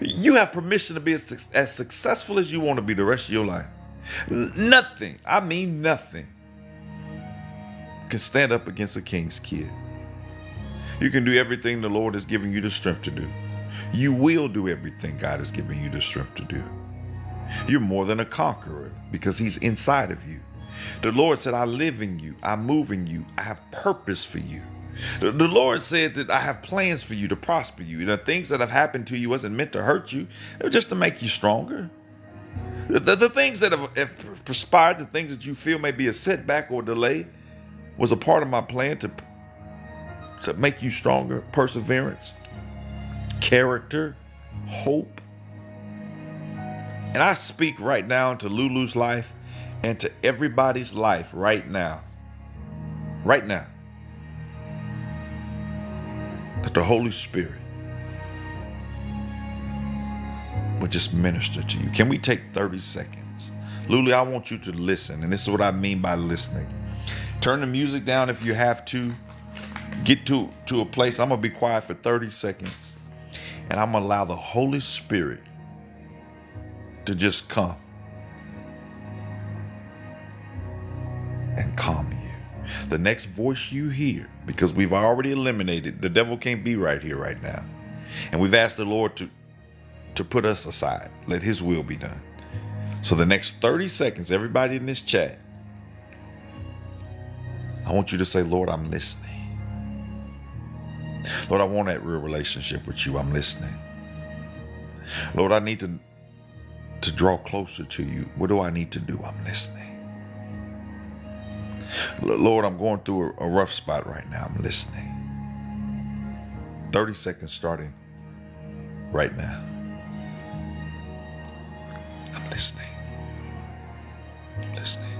You have permission to be as, as successful as you want to be the rest of your life. Nothing, I mean nothing, can stand up against a king's kid. You can do everything the Lord has given you the strength to do. You will do everything God has given you the strength to do. You're more than a conqueror because He's inside of you. The Lord said, I live in you, I move in you, I have purpose for you. The, the Lord said that I have plans for you to prosper you. The things that have happened to you wasn't meant to hurt you, they were just to make you stronger. The, the, the things that have, have perspired, the things that you feel may be a setback or delay, was a part of my plan to to make you stronger, perseverance, character, hope. And I speak right now into Lulu's life and to everybody's life right now. Right now. That the Holy Spirit would just minister to you. Can we take 30 seconds? Lulu, I want you to listen, and this is what I mean by listening. Turn the music down if you have to get to, to a place, I'm going to be quiet for 30 seconds and I'm going to allow the Holy Spirit to just come and calm you. The next voice you hear, because we've already eliminated, the devil can't be right here, right now. And we've asked the Lord to, to put us aside, let his will be done. So the next 30 seconds, everybody in this chat, I want you to say, Lord, I'm listening. Lord, I want that real relationship with you. I'm listening. Lord, I need to to draw closer to you. What do I need to do? I'm listening. Lord, I'm going through a, a rough spot right now. I'm listening. 30 seconds starting right now. I'm listening. I'm listening.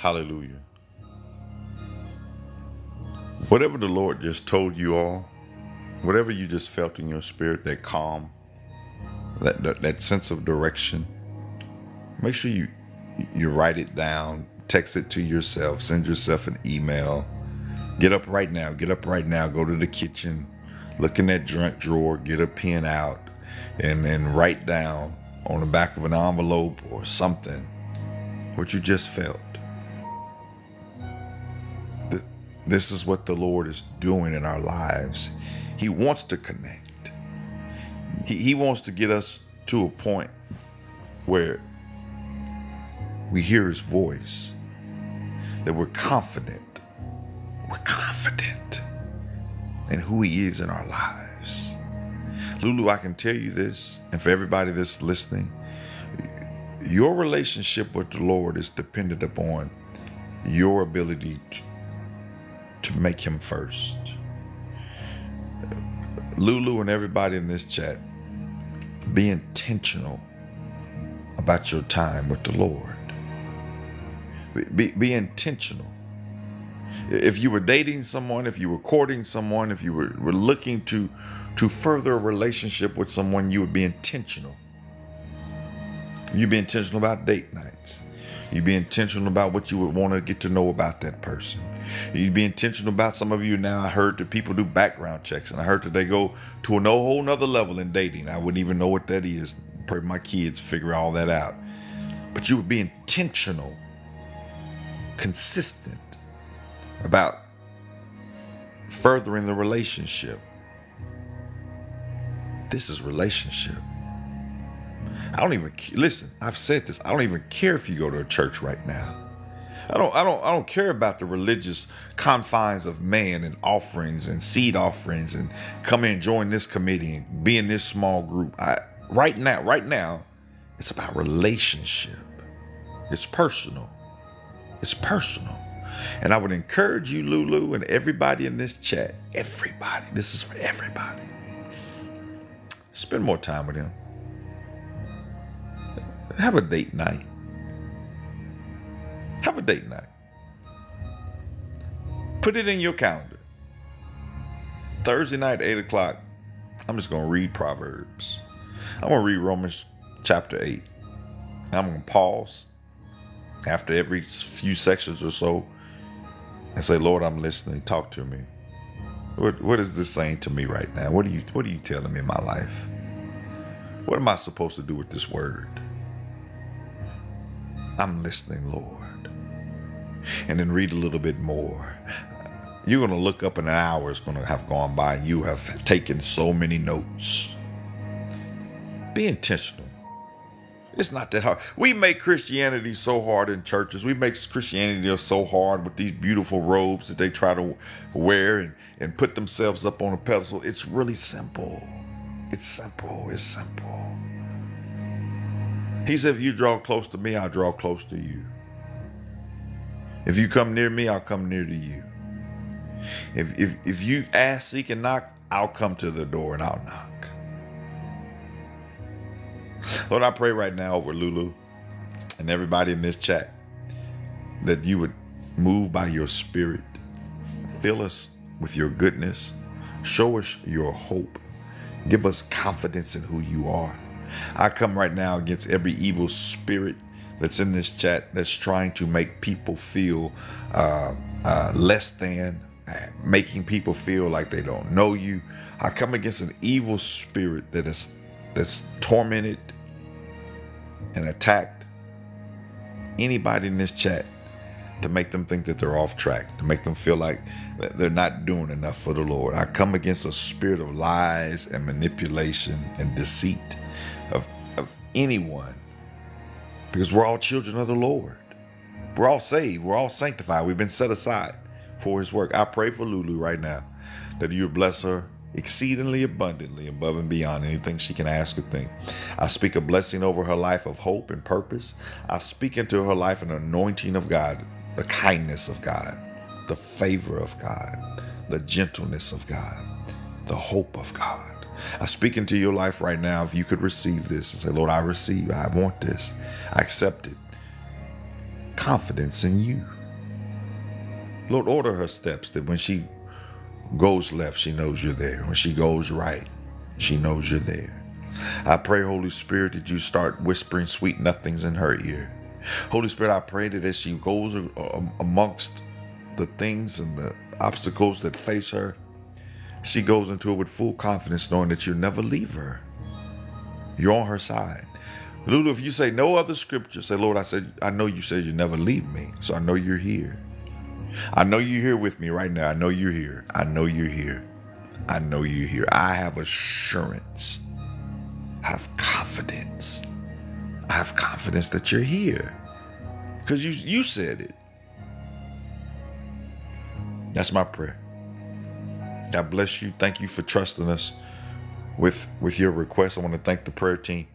Hallelujah. Whatever the Lord just told you all, whatever you just felt in your spirit, that calm, that, that, that sense of direction, make sure you you write it down, text it to yourself, send yourself an email. Get up right now. Get up right now. Go to the kitchen, look in that drink drawer, get a pen out, and then write down on the back of an envelope or something what you just felt. This is what the Lord is doing in our lives. He wants to connect. He, he wants to get us to a point where we hear his voice, that we're confident. We're confident in who he is in our lives. Lulu, I can tell you this, and for everybody that's listening, your relationship with the Lord is dependent upon your ability to, make him first. Lulu and everybody in this chat, be intentional about your time with the Lord. Be, be intentional. If you were dating someone, if you were courting someone, if you were, were looking to, to further a relationship with someone, you would be intentional. You'd be intentional about date nights. You'd be intentional about what you would want to get to know about that person. You'd be intentional about some of you now. I heard that people do background checks, and I heard that they go to a no whole nother level in dating. I wouldn't even know what that is. Pray my kids figure all that out. But you would be intentional, consistent about furthering the relationship. This is relationship. I don't even listen. I've said this. I don't even care if you go to a church right now. I don't I don't I don't care about the religious confines of man and offerings and seed offerings and come in and join this committee and be in this small group. I right now, right now, it's about relationship. It's personal. It's personal. And I would encourage you, Lulu, and everybody in this chat, everybody, this is for everybody. Spend more time with him. Have a date night. Have a date night. Put it in your calendar. Thursday night, 8 o'clock, I'm just going to read Proverbs. I'm going to read Romans chapter 8. I'm going to pause after every few sections or so and say, Lord, I'm listening. Talk to me. What, what is this saying to me right now? What are you What are you telling me in my life? What am I supposed to do with this word? I'm listening, Lord. And then read a little bit more. You're going to look up and an hour is going to have gone by. And you have taken so many notes. Be intentional. It's not that hard. We make Christianity so hard in churches. We make Christianity so hard with these beautiful robes that they try to wear and, and put themselves up on a pedestal. It's really simple. It's simple. It's simple. He said, if you draw close to me, I'll draw close to you. If you come near me, I'll come near to you. If, if, if you ask, seek, and knock, I'll come to the door and I'll knock. Lord, I pray right now over Lulu and everybody in this chat that you would move by your spirit, fill us with your goodness, show us your hope, give us confidence in who you are. I come right now against every evil spirit that's in this chat that's trying to make people feel uh, uh, less than, making people feel like they don't know you. I come against an evil spirit that is that's tormented and attacked anybody in this chat to make them think that they're off track, to make them feel like they're not doing enough for the Lord. I come against a spirit of lies and manipulation and deceit of, of anyone because we're all children of the Lord. We're all saved. We're all sanctified. We've been set aside for his work. I pray for Lulu right now that you bless her exceedingly abundantly above and beyond anything she can ask or think. I speak a blessing over her life of hope and purpose. I speak into her life an anointing of God, the kindness of God, the favor of God, the gentleness of God, the hope of God. I speak into your life right now. If you could receive this and say, Lord, I receive, I want this, I accept it. Confidence in you. Lord, order her steps that when she goes left, she knows you're there. When she goes right, she knows you're there. I pray, Holy Spirit, that you start whispering sweet nothings in her ear. Holy Spirit, I pray that as she goes amongst the things and the obstacles that face her, she goes into it with full confidence, knowing that you'll never leave her. You're on her side. Lulu, if you say no other scripture, say, Lord, I said, I know you said you'll never leave me, so I know you're here. I know you're here with me right now. I know you're here. I know you're here. I know you're here. I have assurance. I have confidence. I have confidence that you're here. Because you you said it. That's my prayer. God bless you. Thank you for trusting us with with your request. I want to thank the prayer team.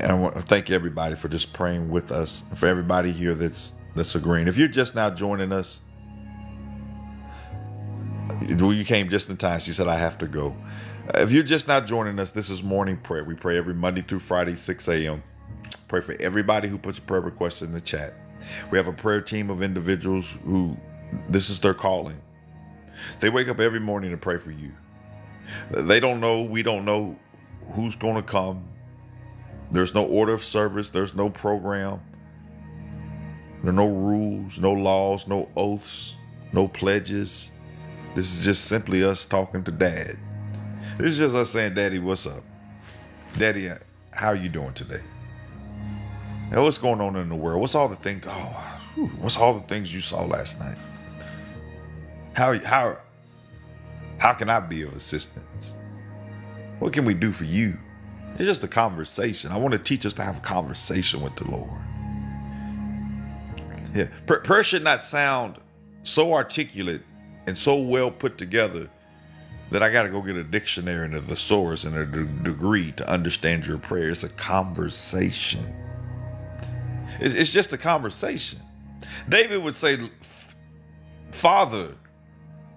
And I want to thank everybody for just praying with us. For everybody here that's that's agreeing. If you're just now joining us, you came just in time. She said, I have to go. If you're just now joining us, this is morning prayer. We pray every Monday through Friday, 6 a.m. Pray for everybody who puts a prayer request in the chat. We have a prayer team of individuals who this is their calling. They wake up every morning to pray for you. They don't know, we don't know who's going to come. There's no order of service, there's no program. There are no rules, no laws, no oaths, no pledges. This is just simply us talking to dad. This is just us saying, Daddy, what's up? Daddy, uh, how are you doing today? Hey, what's going on in the world? What's all the things? Oh, what's all the things you saw last night? How how how can I be of assistance? What can we do for you? It's just a conversation. I want to teach us to have a conversation with the Lord. Yeah, prayer should not sound so articulate and so well put together that I got to go get a dictionary and a thesaurus and a degree to understand your prayer. It's a conversation. It's, it's just a conversation. David would say, Father,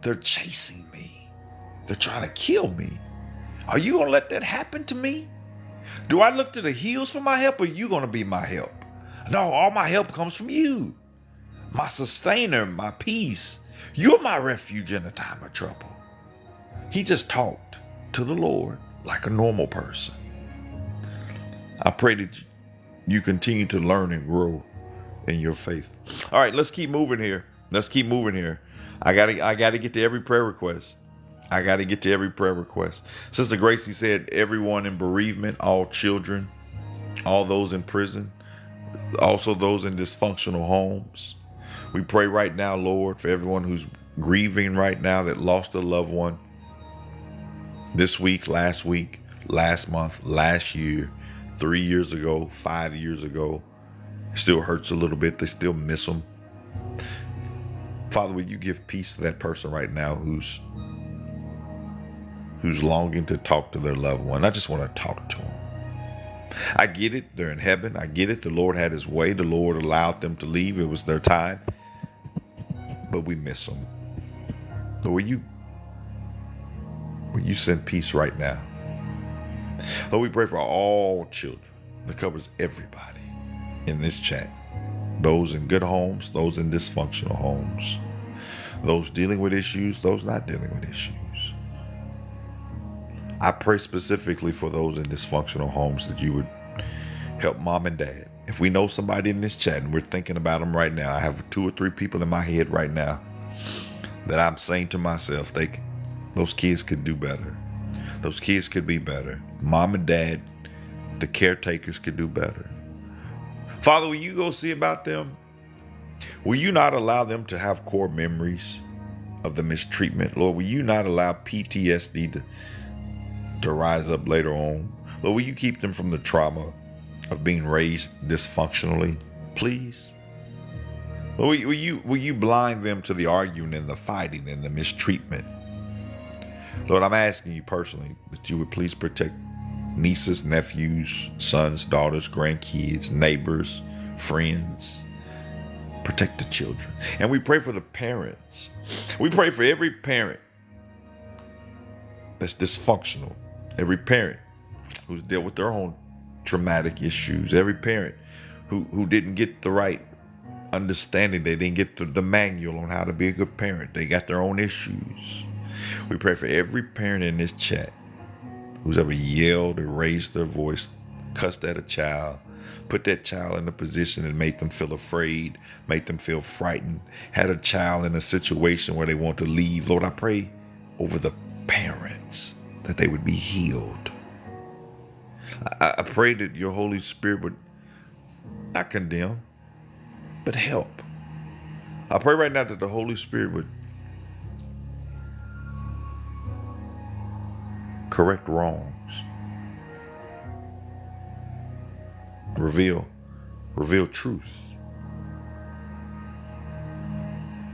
they're chasing me. They're trying to kill me. Are you going to let that happen to me? Do I look to the hills for my help or are you going to be my help? No, all my help comes from you. My sustainer, my peace. You're my refuge in a time of trouble. He just talked to the Lord like a normal person. I pray that you continue to learn and grow in your faith. All right, let's keep moving here. Let's keep moving here. I gotta I gotta get to every prayer request. I gotta get to every prayer request. Sister Gracie said, everyone in bereavement, all children, all those in prison, also those in dysfunctional homes. We pray right now, Lord, for everyone who's grieving right now that lost a loved one this week, last week, last month, last year, three years ago, five years ago. It still hurts a little bit. They still miss them. Father, will you give peace to that person right now who's who's longing to talk to their loved one? I just want to talk to them. I get it. They're in heaven. I get it. The Lord had his way. The Lord allowed them to leave. It was their time. But we miss them. So will you will you send peace right now? Lord, we pray for all children. That covers everybody in this chat. Those in good homes, those in dysfunctional homes, those dealing with issues, those not dealing with issues. I pray specifically for those in dysfunctional homes that you would help mom and dad. If we know somebody in this chat and we're thinking about them right now, I have two or three people in my head right now that I'm saying to myself, they, those kids could do better. Those kids could be better. Mom and dad, the caretakers could do better. Father, will you go see about them? Will you not allow them to have core memories of the mistreatment? Lord, will you not allow PTSD to to rise up later on. Lord, will you keep them from the trauma of being raised dysfunctionally, please? Lord, will you, will you blind them to the arguing and the fighting and the mistreatment? Lord, I'm asking you personally that you would please protect nieces, nephews, sons, daughters, grandkids, neighbors, friends. Protect the children. And we pray for the parents. We pray for every parent that's dysfunctional every parent who's dealt with their own traumatic issues, every parent who, who didn't get the right understanding, they didn't get the, the manual on how to be a good parent, they got their own issues. We pray for every parent in this chat who's ever yelled or raised their voice, cussed at a child, put that child in a position and made them feel afraid, made them feel frightened, had a child in a situation where they want to leave. Lord, I pray over the parents that they would be healed. I, I pray that your Holy Spirit would not condemn, but help. I pray right now that the Holy Spirit would correct wrongs, reveal, reveal truth.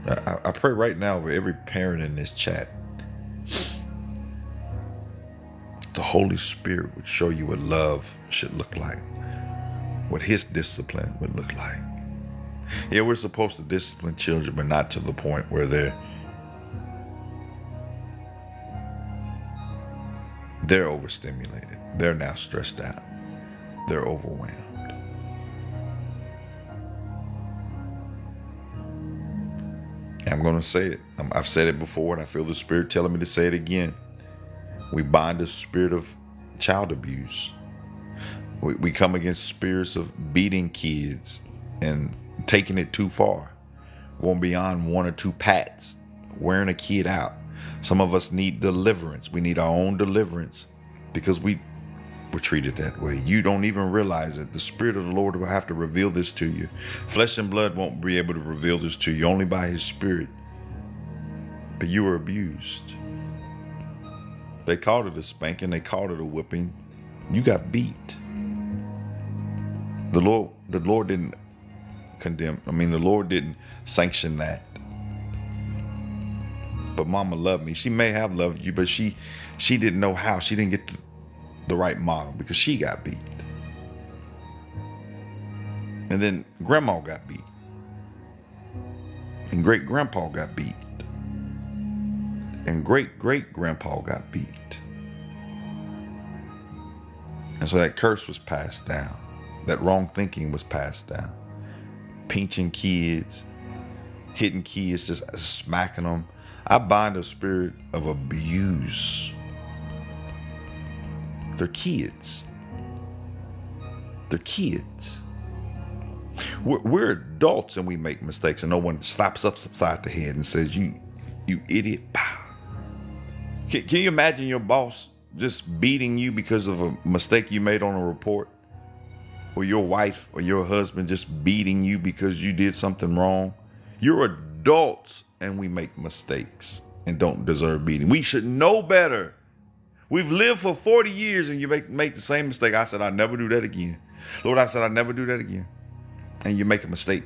I, I pray right now for every parent in this chat the Holy Spirit would show you what love should look like, what His discipline would look like. Yeah, we're supposed to discipline children, but not to the point where they're they're overstimulated. They're now stressed out. They're overwhelmed. I'm going to say it. I've said it before, and I feel the Spirit telling me to say it again. We bind the spirit of child abuse. We, we come against spirits of beating kids and taking it too far, going beyond one or two pats, wearing a kid out. Some of us need deliverance. We need our own deliverance because we were treated that way. You don't even realize it. The Spirit of the Lord will have to reveal this to you. Flesh and blood won't be able to reveal this to you, only by His Spirit. But you were abused. They called it a spanking, they called it a whipping. You got beat. The Lord the Lord didn't condemn. I mean the Lord didn't sanction that. But mama loved me. She may have loved you, but she she didn't know how. She didn't get the, the right model because she got beat. And then grandma got beat. And great grandpa got beat and great great grandpa got beat. And so that curse was passed down. That wrong thinking was passed down. Pinching kids, hitting kids, just smacking them. I bind a spirit of abuse. They're kids. They're kids. We're, we're adults and we make mistakes, and no one slaps us upside the head and says, "You, you idiot!" Can, can you imagine your boss just beating you because of a mistake you made on a report? Or your wife or your husband just beating you because you did something wrong? You're adults and we make mistakes and don't deserve beating. We should know better. We've lived for 40 years and you make, make the same mistake. I said, I'll never do that again. Lord, I said, I'll never do that again. And you make a mistake.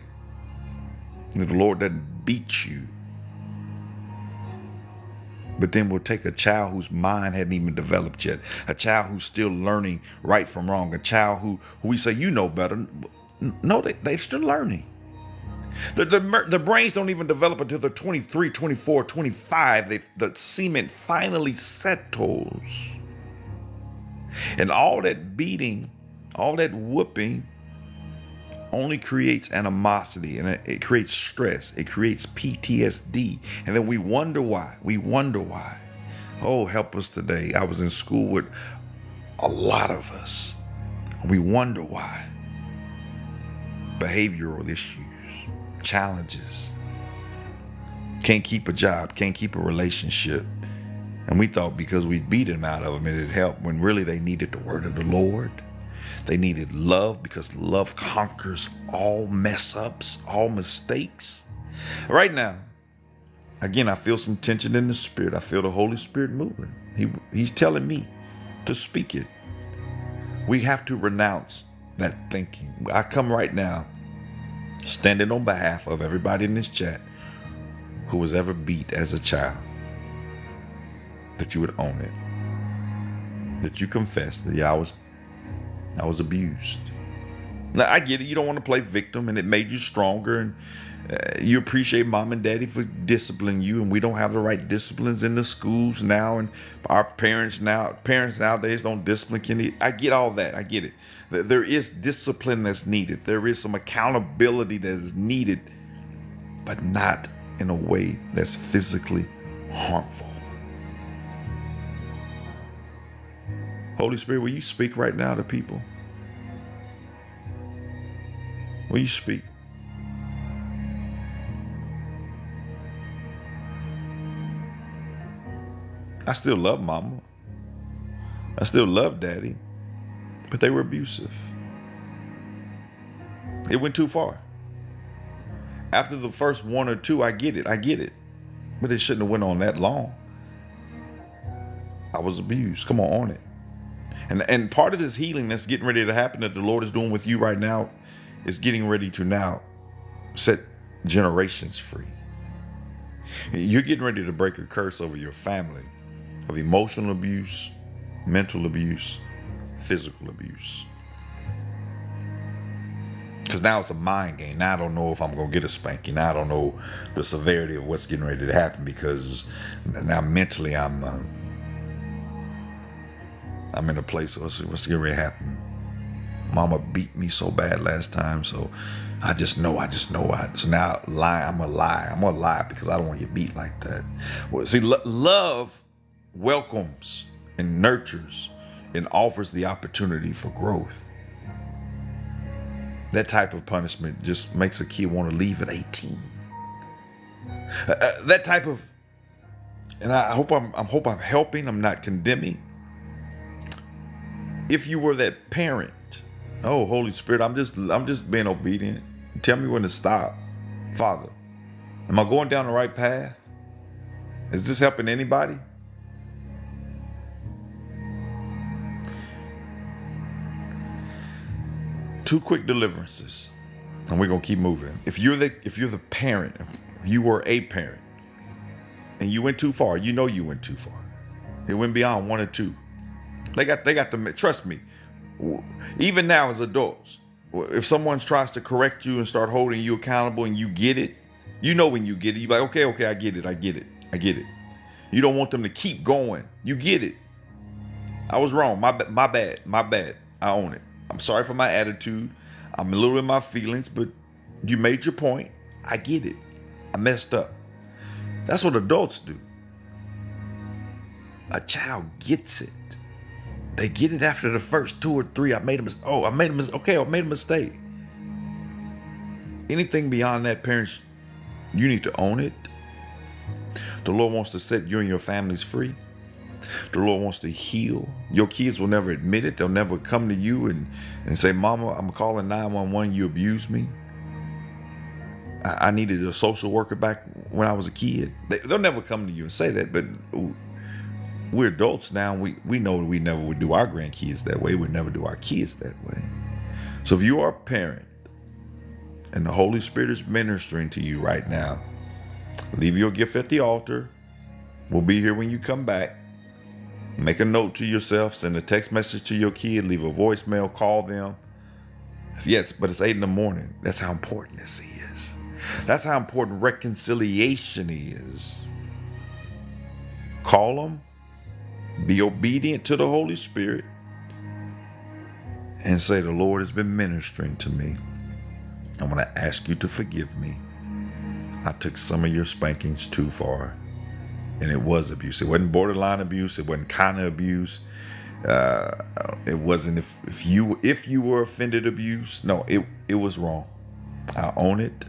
And the Lord doesn't beat you. But then we'll take a child whose mind hadn't even developed yet, a child who's still learning right from wrong, a child who, who we say, you know better. No, they, they're still learning. The, the, the brains don't even develop until they're 23, 24, 25. They, the semen finally settles. And all that beating, all that whooping only creates animosity and it creates stress. It creates PTSD. And then we wonder why. We wonder why. Oh, help us today. I was in school with a lot of us. We wonder why. Behavioral issues challenges. Can't keep a job, can't keep a relationship. And we thought because we beat them out of them, it'd help when really they needed the word of the Lord. They needed love because love conquers all mess ups, all mistakes. Right now, again, I feel some tension in the spirit. I feel the Holy Spirit moving. He, he's telling me to speak it. We have to renounce that thinking. I come right now standing on behalf of everybody in this chat who was ever beat as a child, that you would own it, that you confess that yeah, I was, I was abused. Now I get it. You don't want to play victim, and it made you stronger, and uh, you appreciate mom and daddy for disciplining you, and we don't have the right disciplines in the schools now, and our parents now, parents nowadays don't discipline kids. I get all that. I get it. There is discipline that's needed. There is some accountability that is needed, but not in a way that's physically harmful. Holy Spirit, will you speak right now to people? Will you speak? I still love mama. I still love daddy but they were abusive. It went too far. After the first one or two, I get it. I get it. But it shouldn't have went on that long. I was abused. Come on, on it. And and part of this healing that's getting ready to happen that the Lord is doing with you right now is getting ready to now set generations free. You're getting ready to break a curse over your family of emotional abuse, mental abuse, physical abuse. Because now it's a mind game. Now I don't know if I'm going to get a spanking. Now I don't know the severity of what's getting ready to happen because now mentally I'm uh, I'm in a place. What's, what's getting ready to happen? Mama beat me so bad last time, so I just know. I just know. I so now lie. I'm a lie. I'm gonna lie because I don't want get beat like that. Well, see, lo- love welcomes and nurtures and offers the opportunity for growth. That type of punishment just makes a kid want to leave at 18. Uh, uh, that type of, and I hope I'm, I hope I'm helping. I'm not condemning. If you were that parent, oh Holy Spirit, I'm just, I'm just being obedient. Tell me when to stop, Father. Am I going down the right path? Is this helping anybody? Two quick deliverances and we're gonna keep moving. If you're the if you're the parent you were a parent and you went too far you know you went too far. It went beyond one or two. They got they got the trust me even now as adults if someone tries to correct you and start holding you accountable and you get it you know when you get it. You're like okay okay i get it i get it i get it. You don't want them to keep going. You get it. I was wrong. My, my bad my bad. I own it I'm sorry for my attitude. I'm a little in my feelings, but you made your point. I get it. I messed up. That's what adults do. A child gets it. They get it after the first two or three. I made a mistake. Oh, I made a mistake. Okay, I made a mistake. Anything beyond that, parents, you need to own it. The Lord wants to set you and your families free. The Lord wants to heal. Your kids will never admit it. They'll never come to you and, and say, Mama, I'm calling 911. You abused me. I, I needed a social worker back when I was a kid. They, they'll never come to you and say that, but we're adults now. We we know we never would do our grandkids that way. We never do our kids that way. So if you are a parent and the Holy Spirit is ministering to you right now, leave your gift at the altar. We'll be here when you come back. Make a note to yourself, send a text message to your kid, leave a voicemail, call them. Yes, but it's eight in the morning. That's how important this is. That's how important reconciliation is. Call them, be obedient to the Holy Spirit, and say, The Lord has been ministering to me. I'm going to ask you to forgive me. I took some of your spankings too far. And it was abuse. It wasn't borderline abuse. It wasn't kind of abuse. Uh, it wasn't if, if you if you were offended abuse. No, it it was wrong. I own it.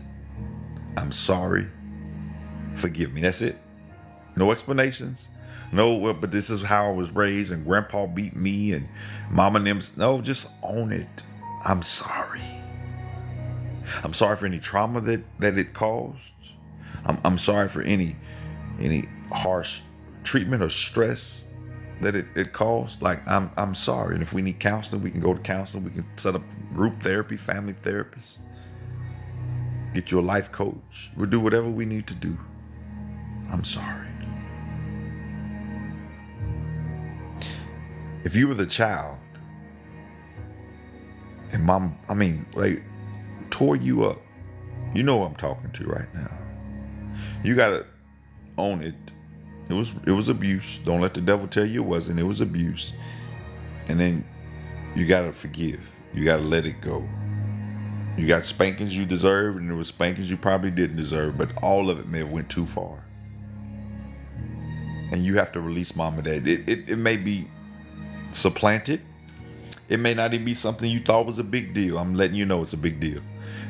I'm sorry. Forgive me. That's it. No explanations. No, well, but this is how I was raised, and grandpa beat me, and mama and. No, just own it. I'm sorry. I'm sorry for any trauma that, that it caused. I'm, I'm sorry for any any harsh treatment or stress that it, it caused. Like I'm I'm sorry. And if we need counseling, we can go to counseling. We can set up group therapy, family therapists. Get you a life coach. We'll do whatever we need to do. I'm sorry. If you were the child and mom, I mean, like, tore you up, you know what I'm talking to right now. You gotta own it. It was it was abuse. Don't let the devil tell you it wasn't. It was abuse. And then you gotta forgive. You gotta let it go. You got spankings you deserved, and there was spankings you probably didn't deserve, but all of it may have went too far. And you have to release mom and dad. It, it, it may be supplanted. It may not even be something you thought was a big deal. I'm letting you know it's a big deal.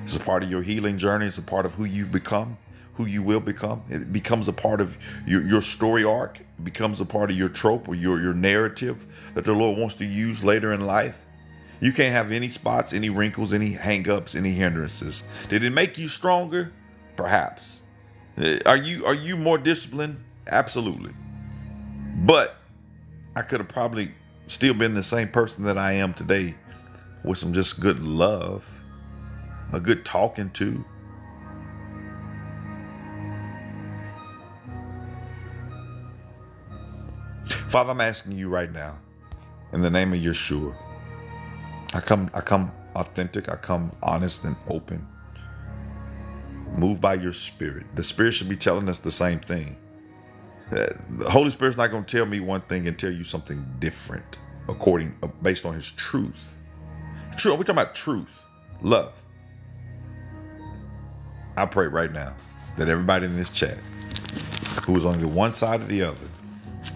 It's a part of your healing journey. It's a part of who you've become, who you will become. It becomes a part of your, your story arc. It becomes a part of your trope or your, your narrative that the Lord wants to use later in life. You can't have any spots, any wrinkles, any hangups, any hindrances. Did it make you stronger? Perhaps. Uh, are you are you more disciplined? Absolutely. But I could have probably still been the same person that I am today with some just good love, a good talking to. Father, I'm asking you right now, in the name of Yeshua, I come, I come authentic, I come honest and open. Moved by your spirit. The spirit should be telling us the same thing. Uh, the Holy Spirit's not going to tell me one thing and tell you something different, according uh, based on His truth. True, we're talking about truth, love. I pray right now that everybody in this chat who is on the one side or the other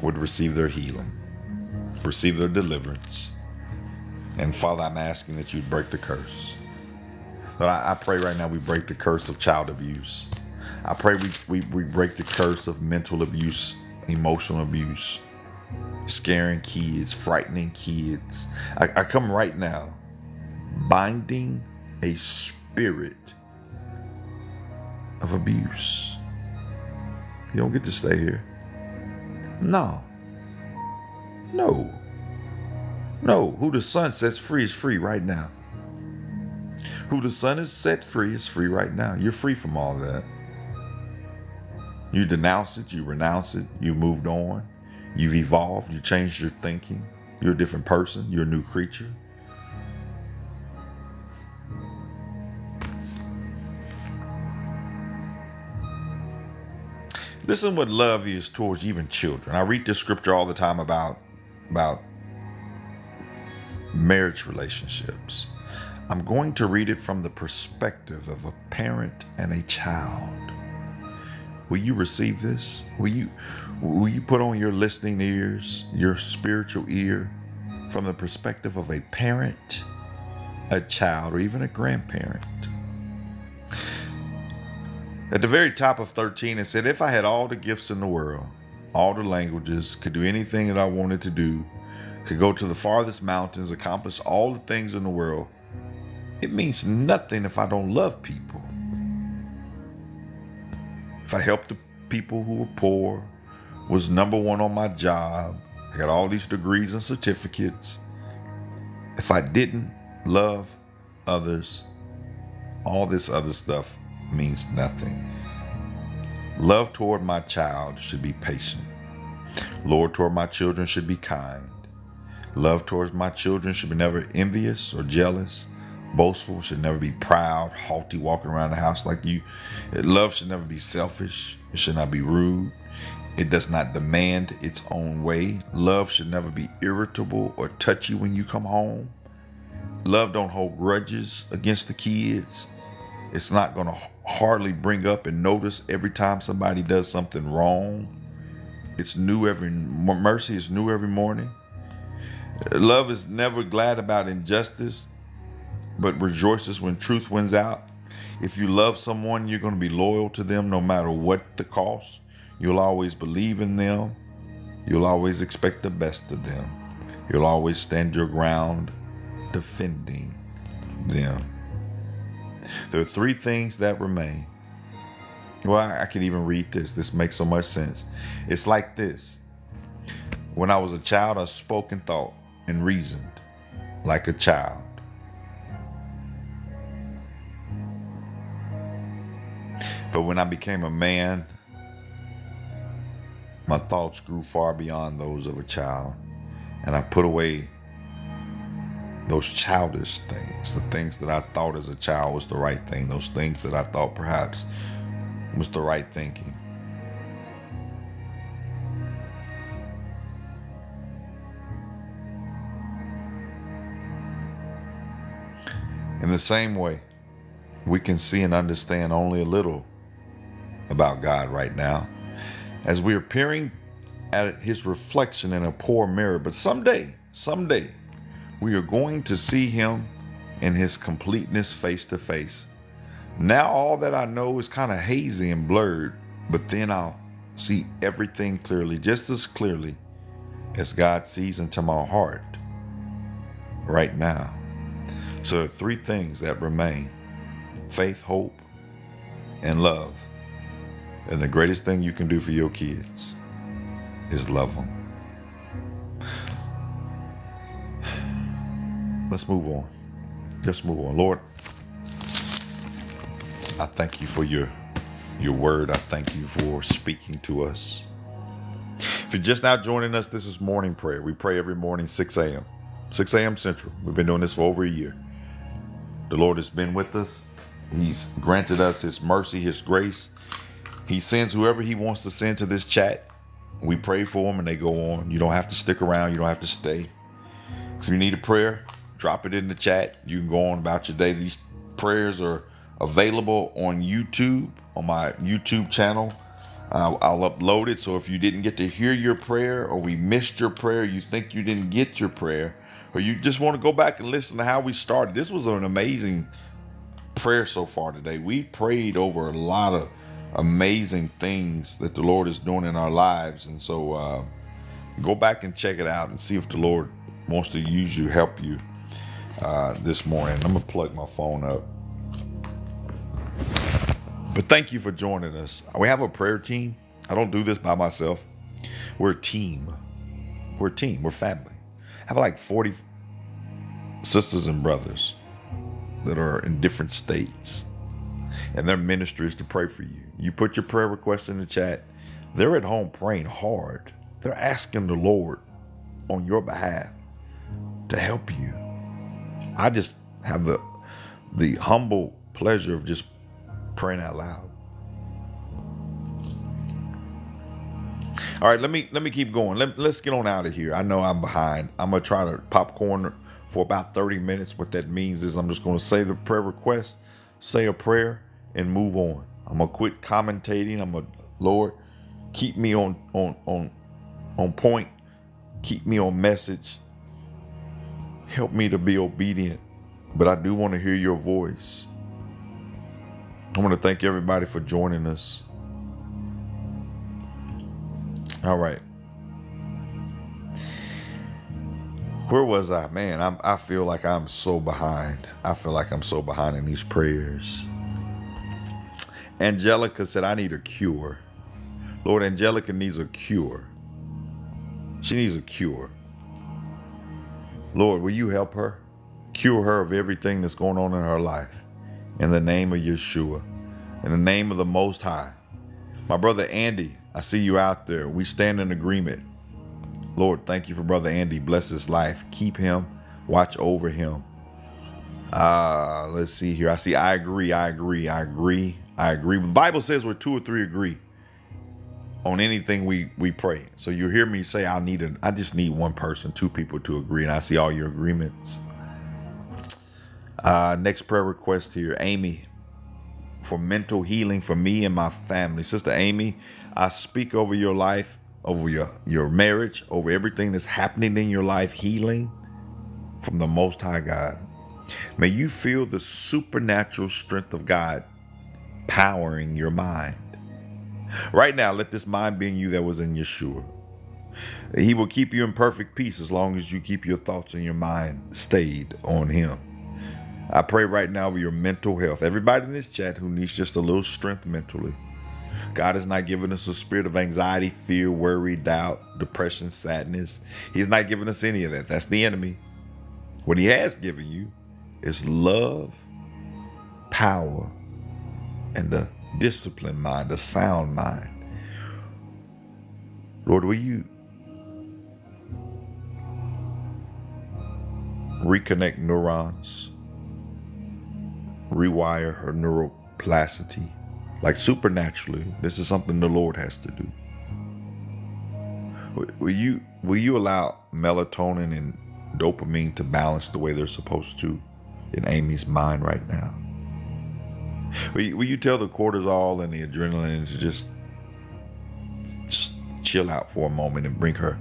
would receive their healing, receive their deliverance. And Father, I'm asking that you break the curse. Lord, I, I pray right now we break the curse of child abuse. I pray we, we, we break the curse of mental abuse, emotional abuse, scaring kids, frightening kids. I, I come right now binding a spirit of abuse. You don't get to stay here. No. No. No. Who the Son sets free is free right now. Who the Son is set free is free right now. You're free from all that. You denounce it, you renounce it, you moved on, you've evolved, you changed your thinking, you're a different person, you're a new creature. Listen what love is towards even children. I read this scripture all the time about about marriage relationships. I'm going to read it from the perspective of a parent and a child. Will you receive this? Will you will you put on your listening ears, your spiritual ear from the perspective of a parent, a child, or even a grandparent? At the very top of 13, it said, If I had all the gifts in the world, all the languages, could do anything that I wanted to do, could go to the farthest mountains, accomplish all the things in the world, it means nothing if I don't love people. If I helped the people who were poor, was number one on my job, I got all these degrees and certificates. If I didn't love others, all this other stuff means nothing. Love toward my child should be patient. Lord toward my children should be kind. Love towards my children should be never envious or jealous. Boastful should never be proud, haughty, walking around the house like you. Love should never be selfish. It should not be rude. It does not demand its own way. Love should never be irritable or touchy when you come home. Love don't hold grudges against the kids. It's not going to hardly bring up and notice every time somebody does something wrong. It's new every mercy is new every morning. Love is never glad about injustice, but rejoices when truth wins out. If you love someone, you're going to be loyal to them no matter what the cost. You'll always believe in them. You'll always expect the best of them. You'll always stand your ground defending them. There are three things that remain. Well, I can even read this. This makes so much sense. It's like this. When I was a child, I spoke and thought and reasoned like a child. But when I became a man, my thoughts grew far beyond those of a child, and I put away those childish things, the things that I thought as a child was the right thing, those things that I thought perhaps was the right thinking. In the same way, we can see and understand only a little about God right now as we're peering at his reflection in a poor mirror. But someday, someday, we are going to see him in his completeness face to face. Now, all that I know is kind of hazy and blurred, but then I'll see everything clearly, just as clearly as God sees into my heart right now. So, there are three things that remain faith, hope, and love. And the greatest thing you can do for your kids is love them. Let's move on. Let's move on. Lord, I thank you for your your word. I thank you for speaking to us. If you're just now joining us, this is morning prayer. We pray every morning, 6 a.m. 6 a.m. Central. We've been doing this for over a year. The Lord has been with us. He's granted us His mercy, His grace. He sends whoever He wants to send to this chat. We pray for them and they go on. You don't have to stick around. You don't have to stay. If you need a prayer, drop it in the chat. You can go on about your day. These prayers are available on YouTube, on my YouTube channel. Uh, I'll upload it. So if you didn't get to hear your prayer or we missed your prayer, you think you didn't get your prayer, or you just want to go back and listen to how we started. This was an amazing prayer so far today. We prayed over a lot of amazing things that the Lord is doing in our lives. And so uh, go back and check it out and see if the Lord wants to use you, help you uh, this morning. I'm going to plug my phone up. But thank you for joining us. We have a prayer team. I don't do this by myself. We're a team. We're a team. We're family. I have like 40 sisters and brothers that are in different states. And their ministry is to pray for you. You put your prayer request in the chat. They're at home praying hard. They're asking the Lord on your behalf to help you. I just have the the humble pleasure of just praying out loud. All right, let me let me keep going. Let, let's get on out of here. I know I'm behind. I'm gonna try to popcorn for about 30 minutes. What that means is I'm just gonna say the prayer request, say a prayer, and move on. I'm gonna quit commentating. I'm gonna Lord, keep me on on on on point. Keep me on message. Help me to be obedient, but I do want to hear your voice. I want to thank everybody for joining us. All right. Where was I? Man, I'm, I feel like I'm so behind. I feel like I'm so behind in these prayers. Angelica said, I need a cure. Lord, Angelica needs a cure. She needs a cure. Lord, will you help her? Cure her of everything that's going on in her life. In the name of Yeshua. In the name of the Most High. My brother Andy, I see you out there. We stand in agreement. Lord, thank you for brother Andy. Bless his life. Keep him. Watch over him. Uh, let's see here. I see I agree. I agree. I agree. I agree. The Bible says where two or three agree on anything we we pray. So you hear me say I need an I just need one person, two people to agree, and I see all your agreements. Uh, next prayer request here, Amy, for mental healing for me and my family. Sister Amy, I speak over your life, over your your marriage, over everything that's happening in your life, healing from the Most High God. May you feel the supernatural strength of God powering your mind. Right now, let this mind be in you that was in Yeshua. He will keep you in perfect peace as long as you keep your thoughts and your mind stayed on Him. I pray right now for your mental health. Everybody in this chat who needs just a little strength mentally. God has not given us a spirit of anxiety, fear, worry, doubt, depression, sadness. He's not given us any of that. That's the enemy. What He has given you is love, power, and the disciplined mind, a sound mind. Lord, will you reconnect neurons, rewire her neuroplasticity, like supernaturally? This is something the Lord has to do. Will you will you allow melatonin and dopamine to balance the way they're supposed to in Amy's mind right now? Will you, will you tell the cortisol and the adrenaline to just, just chill out for a moment and bring her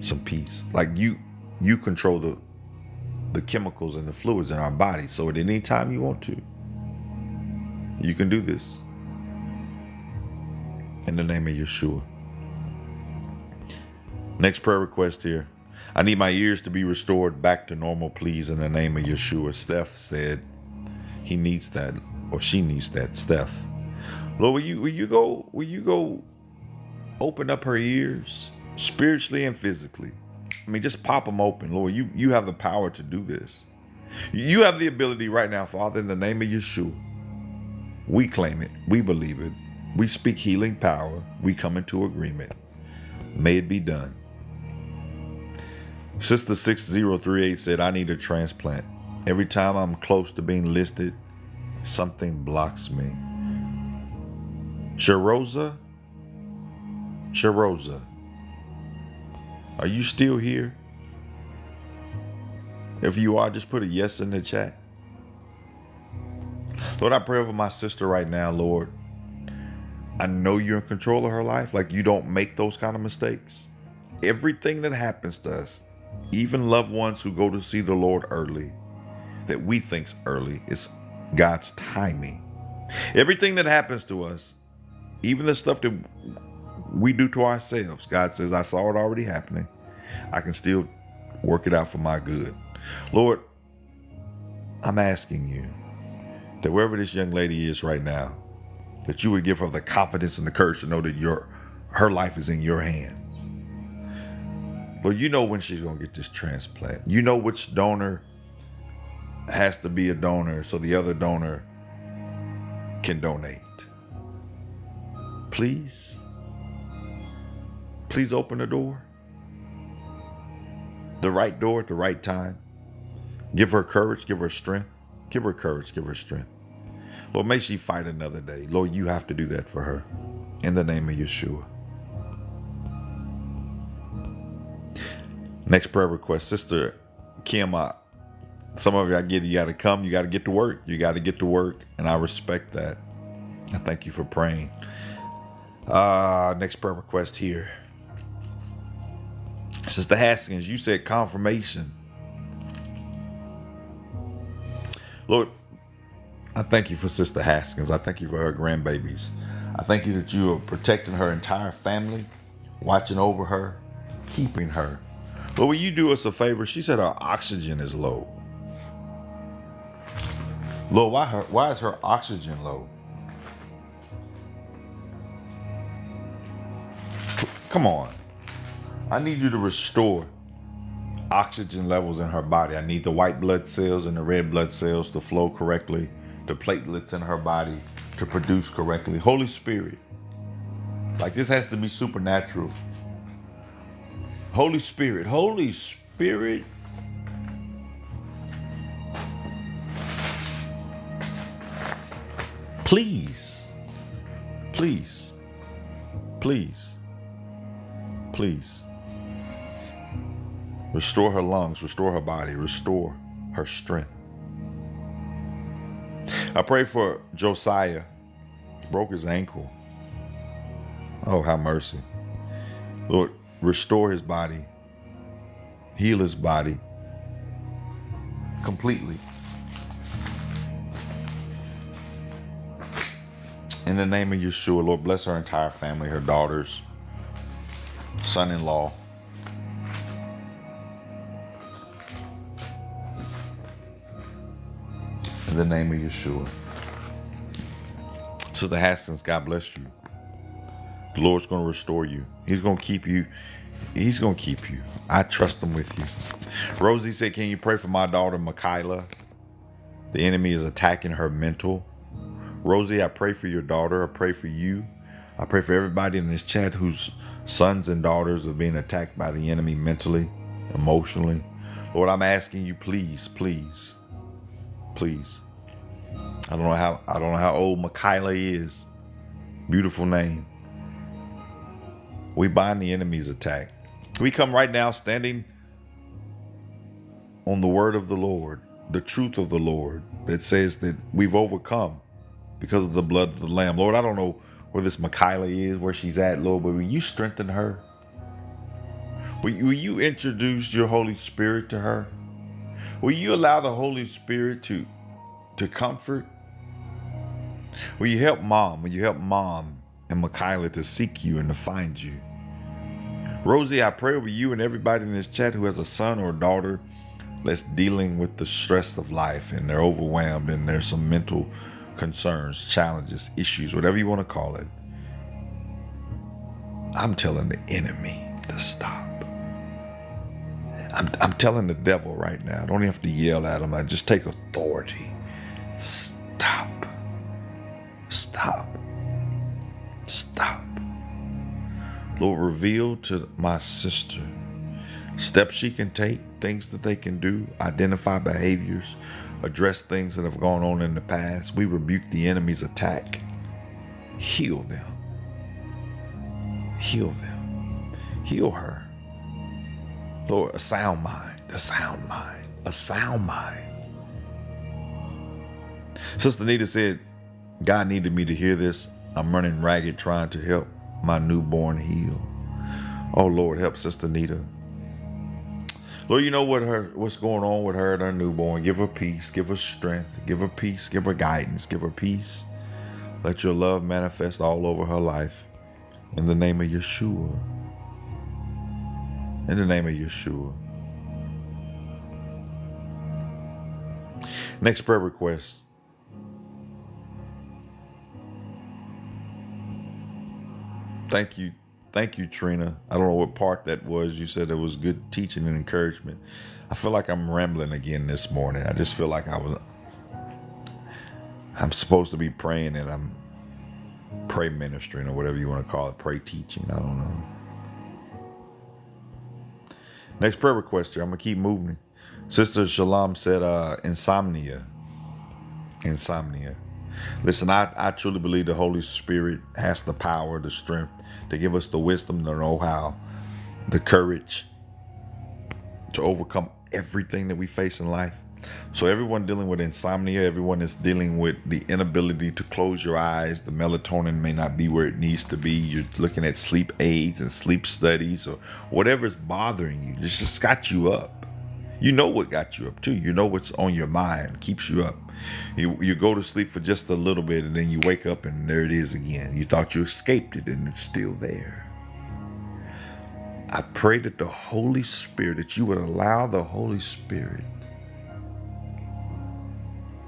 some peace? Like you, you control the the chemicals and the fluids in our body. So at any time you want to, you can do this. In the name of Yeshua. Next prayer request here. I need my ears to be restored back to normal, please, in the name of Yeshua. Steph said he needs that or she needs that stuff. Lord, will you will you go will you go open up her ears spiritually and physically? I mean, just pop them open, Lord. You you have the power to do this. You have the ability right now, Father, in the name of Yeshua. We claim it. We believe it. We speak healing power. We come into agreement. May it be done. Sister 6038 said, I need a transplant. Every time I'm close to being listed, something blocks me. Sharosa? Sharosa, are you still here? If you are, just put a yes in the chat. Lord, I pray over my sister right now, Lord. I know you're in control of her life. Like you don't make those kind of mistakes. Everything that happens to us, even loved ones who go to see the Lord early, that we think's early, is God's timing. Everything that happens to us, even the stuff that we do to ourselves, God says, I saw it already happening. I can still work it out for my good. Lord, I'm asking you that wherever this young lady is right now, that you would give her the confidence and the courage to know that your her life is in your hands. But you know when she's gonna get this transplant. You know which donor has to be a donor so the other donor can donate. Please, please open the door. The right door at the right time. Give her courage, give her strength. Give her courage, give her strength. Lord, may she fight another day. Lord, you have to do that for her. In the name of Yeshua. Next prayer request, Sister Kim some of you I get you got to come, you got to get to work, you got to get to work, and I respect that. I thank you for praying. Uh, next prayer request here. Sister Haskins, you said confirmation. Lord, I thank you for Sister Haskins. I thank you for her grandbabies. I thank you that you are protecting her entire family, watching over her, keeping her. But will you do us a favor? She said her oxygen is low. Lord, why her why is her oxygen low? Come on. I need you to restore oxygen levels in her body. I need the white blood cells and the red blood cells to flow correctly, the platelets in her body to produce correctly. Holy Spirit, like this has to be supernatural. Holy Spirit, Holy Spirit. Please, please, please, please Restore her lungs, restore her body, restore her strength. I pray for Josiah. Broke his ankle. Oh, have mercy. Lord, restore his body, heal his body completely. In the name of Yeshua, Lord, bless her entire family, her daughters, son in law. In the name of Yeshua. Sister Haskins, God bless you. The Lord's going to restore you. He's going to keep you. He's going to keep you. I trust him with you. Rosie said, Can you pray for my daughter, Michaela? The enemy is attacking her mental. Rosie, I pray for your daughter. I pray for you. I pray for everybody in this chat whose sons and daughters are being attacked by the enemy mentally, emotionally. Lord, I'm asking you, please, please, please. I don't know how I don't know how old Michaela is. Beautiful name. We bind the enemy's attack. We come right now standing on the word of the Lord, the truth of the Lord that says that we've overcome because of the blood of the Lamb. Lord, I don't know where this Michaela is, where she's at, Lord, but will you strengthen her? Will, will you introduce your Holy Spirit to her? Will you allow the Holy Spirit to to comfort? Will you help mom? Will you help mom and Michaela to seek you and to find you? Rosie, I pray over you and everybody in this chat who has a son or a daughter that's dealing with the stress of life and they're overwhelmed and there's some mental concerns, challenges, issues, whatever you want to call it. I'm telling the enemy to stop. I'm, I'm telling the devil right now. I don't have to yell at him. I just take authority. Stop. Stop. Stop. Lord, reveal to my sister steps she can take, things that they can do, identify behaviors, address things that have gone on in the past. We rebuke the enemy's attack. Heal them. Heal them. Heal her. Lord, a sound mind, a sound mind, a sound mind. Sister Nita said, God needed me to hear this. I'm running ragged trying to help my newborn heal. Oh Lord, help Sister Nita. Lord, you know what her what's going on with her and her newborn. Give her peace, give her strength, give her peace, give her guidance, give her peace. Let your love manifest all over her life. In the name of Yeshua. In the name of Yeshua. Next prayer request. Thank you. Thank you, Trina. I don't know what part that was. You said it was good teaching and encouragement. I feel like I'm rambling again this morning. I just feel like I was I'm supposed to be praying and I'm pray ministering or whatever you want to call it, pray teaching. I don't know. Next prayer request here. I'm gonna keep moving. Sister Shalom said, uh, insomnia. Insomnia. Listen, I, I truly believe the Holy Spirit has the power, the strength to give us the wisdom, the know how, the courage to overcome everything that we face in life. So, everyone dealing with insomnia, everyone is dealing with the inability to close your eyes. The melatonin may not be where it needs to be. You're looking at sleep aids and sleep studies or whatever's bothering you. It's just got you up. You know what got you up too. You know what's on your mind, keeps you up. You, you go to sleep for just a little bit and then you wake up and there it is again. You thought you escaped it and it's still there. I pray that the Holy Spirit, that you would allow the Holy Spirit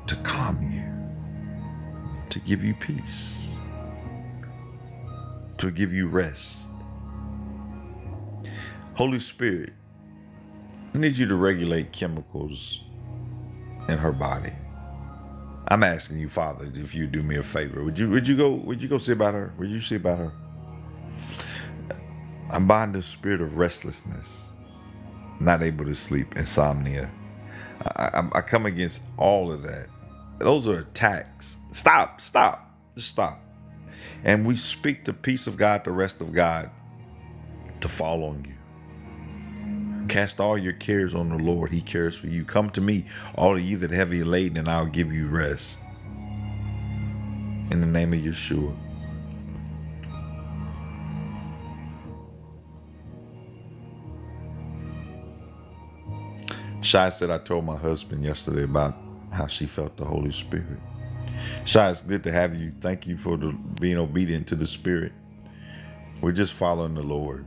to calm you, to give you peace, to give you rest. Holy Spirit, I need you to regulate chemicals in her body. I'm asking you, Father, if you do me a favor. Would you would you go would you go see about her? Would you see about her? I'm buying the spirit of restlessness, not able to sleep, insomnia. I, I, I come against all of that. Those are attacks. Stop, stop, just stop. And we speak the peace of God, the rest of God, to fall on you. Cast all your cares on the Lord. He cares for you. Come to me, all of you that are heavy laden, and I'll give you rest. In the name of Yeshua. Shai said, I told my husband yesterday about how she felt the Holy Spirit. Shai, it's good to have you. Thank you for the, being obedient to the Spirit. We're just following the Lord.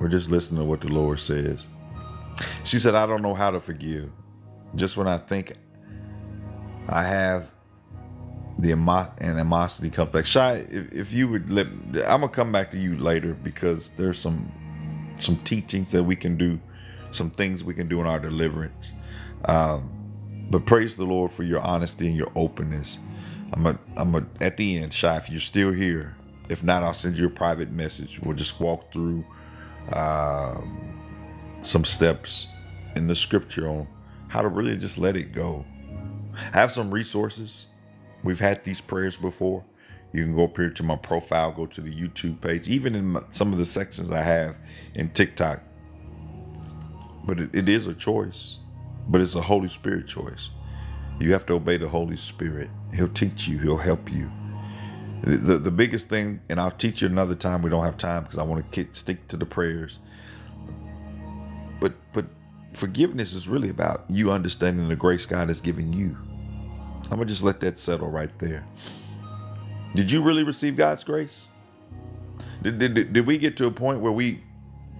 We're just listening to what the Lord says. She said, I don't know how to forgive. Just when I think I have the animosity complex. Shai, if, if you would let, I'm gonna come back to you later because there's some some teachings that we can do, some things we can do in our deliverance. Um, but praise the Lord for your honesty and your openness. I'm a, I'm a, at the end, Shai. If you're still here, if not, I'll send you a private message. We'll just walk through. Um, some steps in the scripture on how to really just let it go. I have some resources. We've had these prayers before. You can go up here to my profile, go to the YouTube page, even in my, some of the sections I have in TikTok. But it, it is a choice, but it's a Holy Spirit choice. You have to obey the Holy Spirit. He'll teach you, He'll help you. The, the biggest thing, and I'll teach you another time, we don't have time because I want to stick to the prayers but but forgiveness is really about you understanding the grace God has given you. I'm gonna just let that settle right there. Did you really receive God's grace? Did, did, did we get to a point where we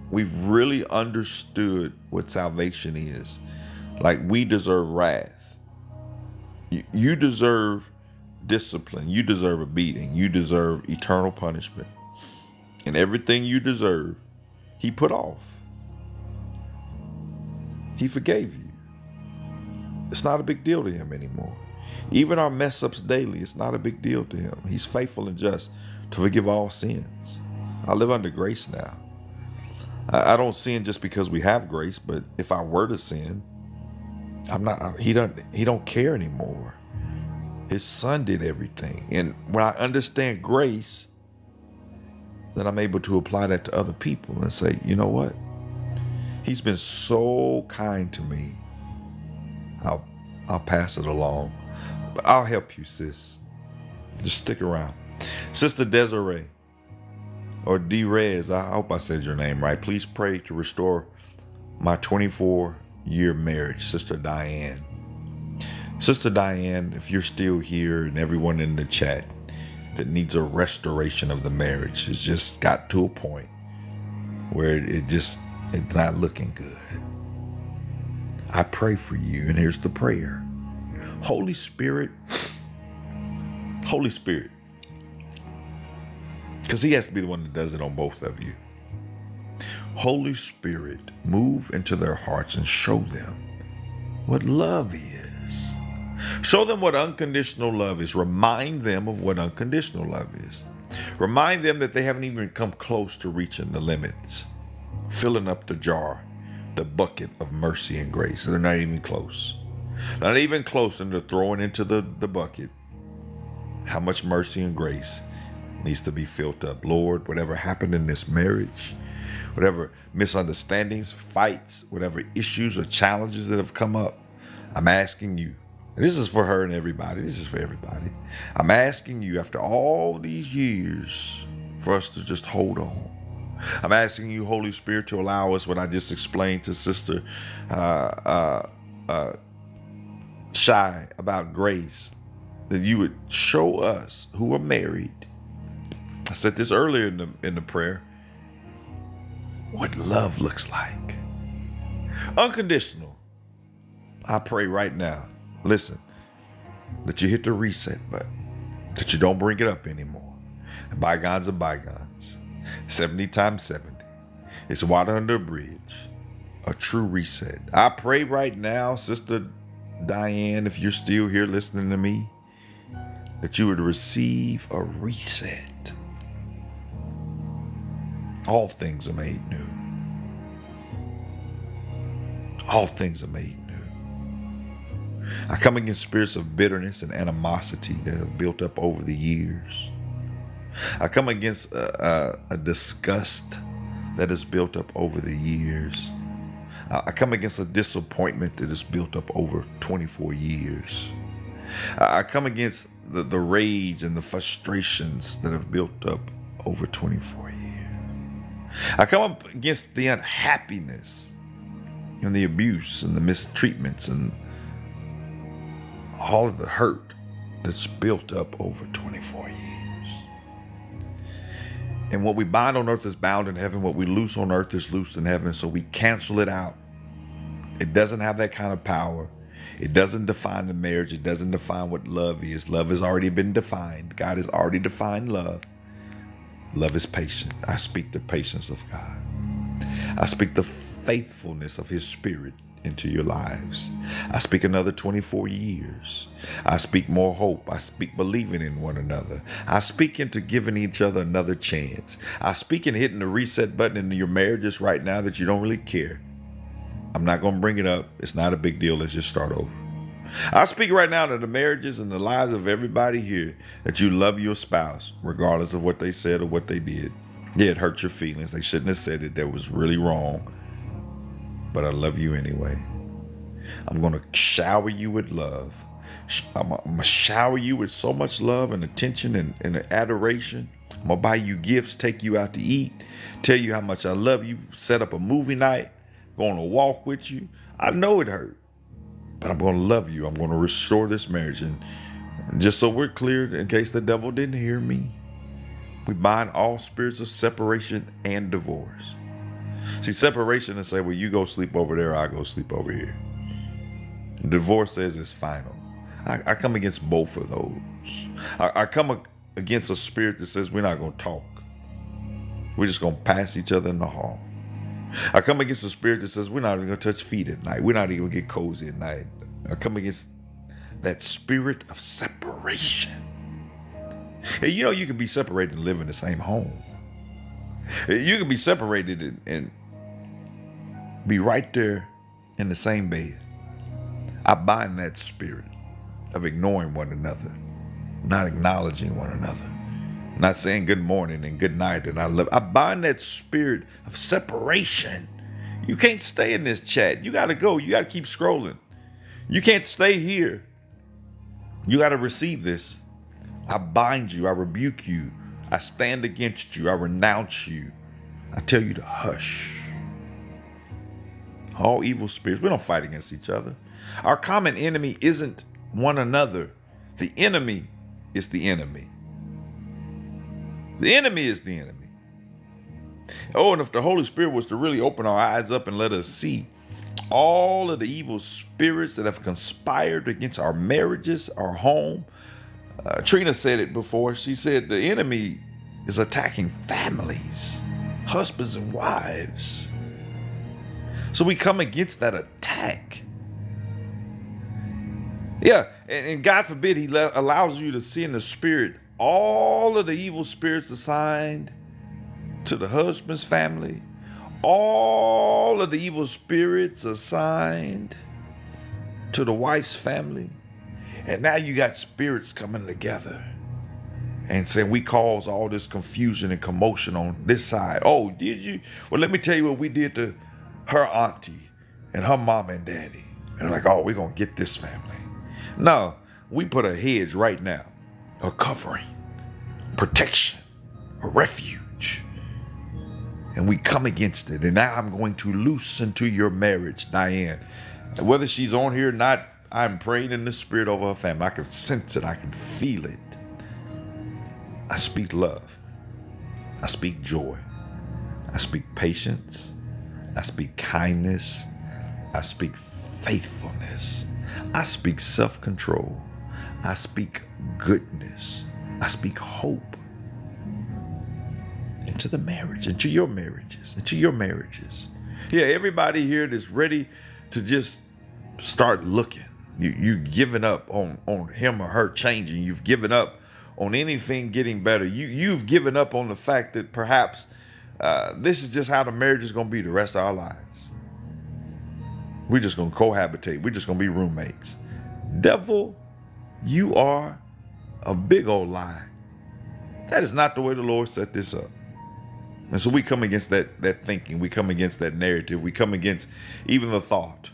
we've really understood what salvation is? Like we deserve wrath. You, you deserve discipline. You deserve a beating. You deserve eternal punishment. And everything you deserve, he put off. He forgave you. It's not a big deal to him anymore. Even our mess ups daily, it's not a big deal to him. He's faithful and just to forgive all sins. I live under grace now. I, I don't sin just because we have grace, but if I were to sin, I'm not. He don't. He don't care anymore. His son did everything, and when I understand grace, then I'm able to apply that to other people and say, you know what? He's been so kind to me. I'll I'll pass it along. But I'll help you, sis. Just stick around. Sister Desiree or Derez, I hope I said your name right. Please pray to restore my 24 year marriage, Sister Diane. Sister Diane, if you're still here and everyone in the chat that needs a restoration of the marriage, it's just got to a point where it just it's not looking good. I pray for you, and here's the prayer Holy Spirit, Holy Spirit, because He has to be the one that does it on both of you. Holy Spirit, move into their hearts and show them what love is. Show them what unconditional love is. Remind them of what unconditional love is. Remind them that they haven't even come close to reaching the limits filling up the jar, the bucket of mercy and grace. They're not even close. Not even close, they're throwing into the, the bucket how much mercy and grace needs to be filled up. Lord, whatever happened in this marriage, whatever misunderstandings, fights, whatever issues or challenges that have come up, I'm asking you. this is for her and everybody. This is for everybody. I'm asking you after all these years for us to just hold on I'm asking you, Holy Spirit, to allow us what I just explained to Sister uh, uh, uh, Shai about grace, that you would show us who are married. I said this earlier in the in the prayer. What love looks like. Unconditional. I pray right now. Listen, that you hit the reset button, that you don't bring it up anymore. Bygones are bygones. 70 times 70. It's water under a bridge, a true reset. I pray right now, Sister Diane, if you're still here listening to me, that you would receive a reset. All things are made new. All things are made new. I come against spirits of bitterness and animosity that have built up over the years. I come against a, a, a disgust that has built up over the years. I come against a disappointment that has built up over 24 years. I come against the, the rage and the frustrations that have built up over 24 years. I come up against the unhappiness and the abuse and the mistreatments and all of the hurt that's built up over 24 years. And what we bind on earth is bound in heaven. What we loose on earth is loosed in heaven. So we cancel it out. It doesn't have that kind of power. It doesn't define the marriage. It doesn't define what love is. Love has already been defined. God has already defined love. Love is patient. I speak the patience of God. I speak the faithfulness of His Spirit into your lives. I speak another 24 years. I speak more hope. I speak believing in one another. I speak into giving each other another chance. I speak in hitting the reset button in your marriages right now that you don't really care. I'm not going to bring it up. It's not a big deal. Let's just start over. I speak right now to the marriages and the lives of everybody here that you love your spouse, regardless of what they said or what they did. Yeah, it hurt your feelings. They shouldn't have said it. That was really wrong but I love you anyway. I'm going to shower you with love. I'm going to shower you with so much love and attention and, and adoration. I'm going to buy you gifts, take you out to eat, tell you how much I love you, set up a movie night, go on a walk with you. I know it hurt, but I'm going to love you. I'm going to restore this marriage. And, and just so we're clear, in case the devil didn't hear me, we bind all spirits of separation and divorce. See, separation and say, well, you go sleep over there, I go sleep over here. Divorce says it's final. I, I, come against both of those. I, I come against a spirit that says we're not going to talk. We're just going to pass each other in the hall. I come against a spirit that says we're not even going to touch feet at night. We're not even going to get cozy at night. I come against that spirit of separation. And you know, you can be separated and live in the same home. You can be separated and, and be right there in the same bed. I bind that spirit of ignoring one another, not acknowledging one another, not saying good morning and good night and I love. I bind that spirit of separation. You can't stay in this chat. You got to go. You got to keep scrolling. You can't stay here. You got to receive this. I bind you. I rebuke you. I stand against you. I renounce you. I tell you to hush all evil spirits. We don't fight against each other. Our common enemy isn't one another. The enemy is the enemy. The enemy is the enemy. Oh, and if the Holy Spirit was to really open our eyes up and let us see all of the evil spirits that have conspired against our marriages, our home. Uh, Trina said it before. She said the enemy is attacking families, husbands and wives. So we come against that attack. Yeah, and, and God forbid He le- allows you to see in the spirit all of the evil spirits assigned to the husband's family, all of the evil spirits assigned to the wife's family. And now you got spirits coming together and saying we caused all this confusion and commotion on this side. Oh, did you? Well, let me tell you what we did to her auntie and her mom and daddy. And like, oh, we're going to get this family. No, we put a hedge right now, a covering, protection, a refuge. And we come against it. And now I'm going to loosen to your marriage, Diane. And whether she's on here or not, I'm praying in the spirit over her family. I can sense it, I can feel it. I speak love, I speak joy, I speak patience, I speak kindness. I speak faithfulness. I speak self control. I speak goodness. I speak hope. into the marriage, into your marriages, into your marriages. Yeah, everybody here that's ready to just start looking. You you given up on on him or her changing. You've given up on anything getting better. You you've given up on the fact that perhaps uh, this is just how the marriage is going to be the rest of our lives. We're just going to cohabitate. We're just going to be roommates. Devil, you are a big old lie. That is not the way the Lord set this up. And so we come against that that thinking. We come against that narrative. We come against even the thought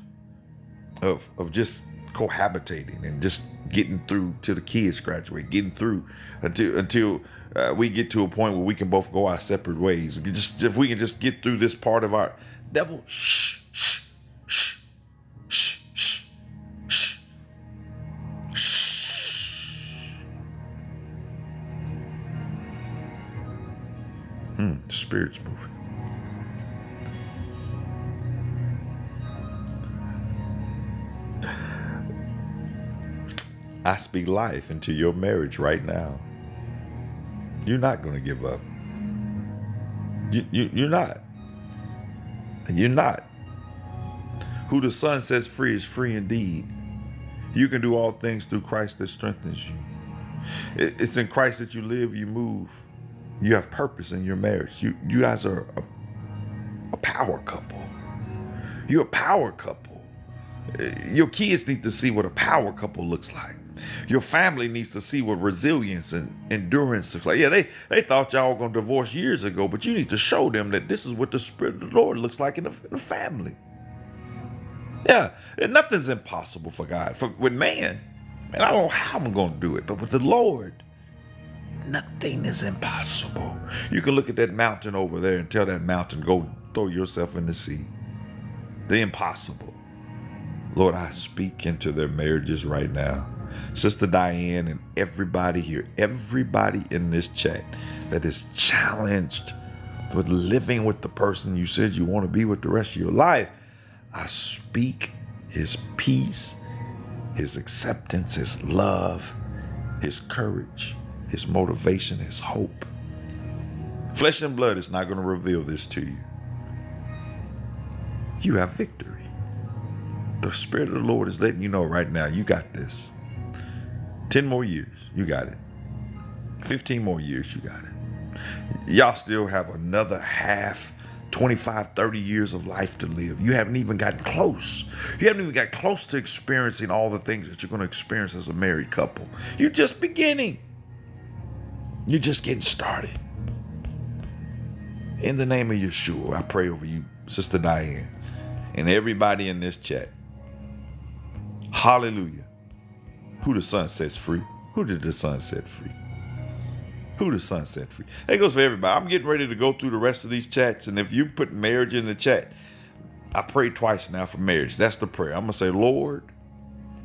of of just cohabitating and just getting through till the kids graduate, getting through until until uh, we get to a point where we can both go our separate ways. Just if we can just get through this part of our devil, shh, shh, shh, shh, shh, shh, shh. Hmm, spirit's moving. I speak life into your marriage right now. You're not going to give up. You, you, you're not. You're not. Who the Son sets free is free indeed. You can do all things through Christ that strengthens you. It, it's in Christ that you live, you move. You have purpose in your marriage. You, you guys are a, a power couple. You're a power couple. Your kids need to see what a power couple looks like. Your family needs to see what resilience and endurance looks like. Yeah, they, they thought y'all were going to divorce years ago, but you need to show them that this is what the Spirit of the Lord looks like in the, in family. Yeah, nothing's impossible for God. For with man, man, I don't know how I'm going to do it, but with the Lord, nothing is impossible. You can look at that mountain over there and tell that mountain, go throw yourself in the sea. The impossible. Lord, I speak into their marriages right now. Sister Diane and everybody here, everybody in this chat that is challenged with living with the person you said you want to be with the rest of your life, I speak his peace, his acceptance, his love, his courage, his motivation, his hope. Flesh and blood is not going to reveal this to you. You have victory. The Spirit of the Lord is letting you know right now you got this. 10 more years, you got it. 15 more years, you got it. Y'all still have another half, 25, 30 years of life to live. You haven't even gotten close. You haven't even got close to experiencing all the things that you're going to experience as a married couple. You're just beginning. You're just getting started. In the name of Yeshua, I pray over you, Sister Diane, and everybody in this chat. Hallelujah. Who the Son sets free? Who did the Son set free? Who the Son set free? That goes for everybody. I'm getting ready to go through the rest of these chats, and if you put marriage in the chat, I prayed twice now for marriage. That's the prayer. I'm gonna say, Lord,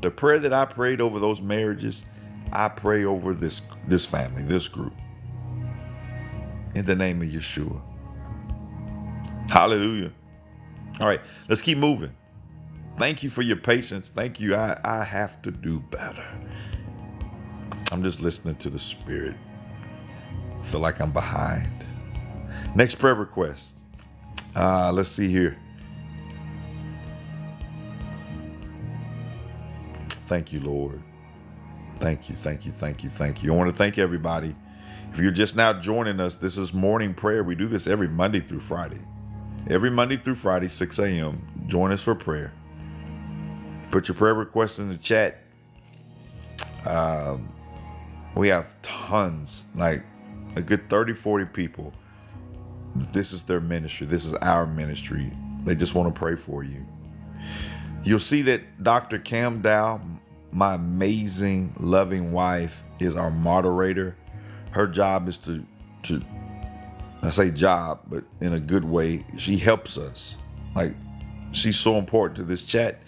the prayer that I prayed over those marriages, I pray over this this family, this group. In the name of Yeshua. Hallelujah. All right, let's keep moving. Thank you for your patience. Thank you. I, I have to do better. I'm just listening to the Spirit. I feel like I'm behind. Next prayer request. Uh, let's see here. Thank you, Lord. Thank you, thank you, thank you, thank you. I want to thank everybody. If you're just now joining us, this is morning prayer. We do this every Monday through Friday. Every Monday through Friday, 6 a.m. Join us for prayer. Put your prayer requests in the chat. Um, we have tons, like a good 30, 40 people. This is their ministry. This is our ministry. They just want to pray for you. You'll see that Dr. Cam Dow, my amazing, loving wife, is our moderator. Her job is to, to I say job, but in a good way, she helps us. Like, she's so important to this chat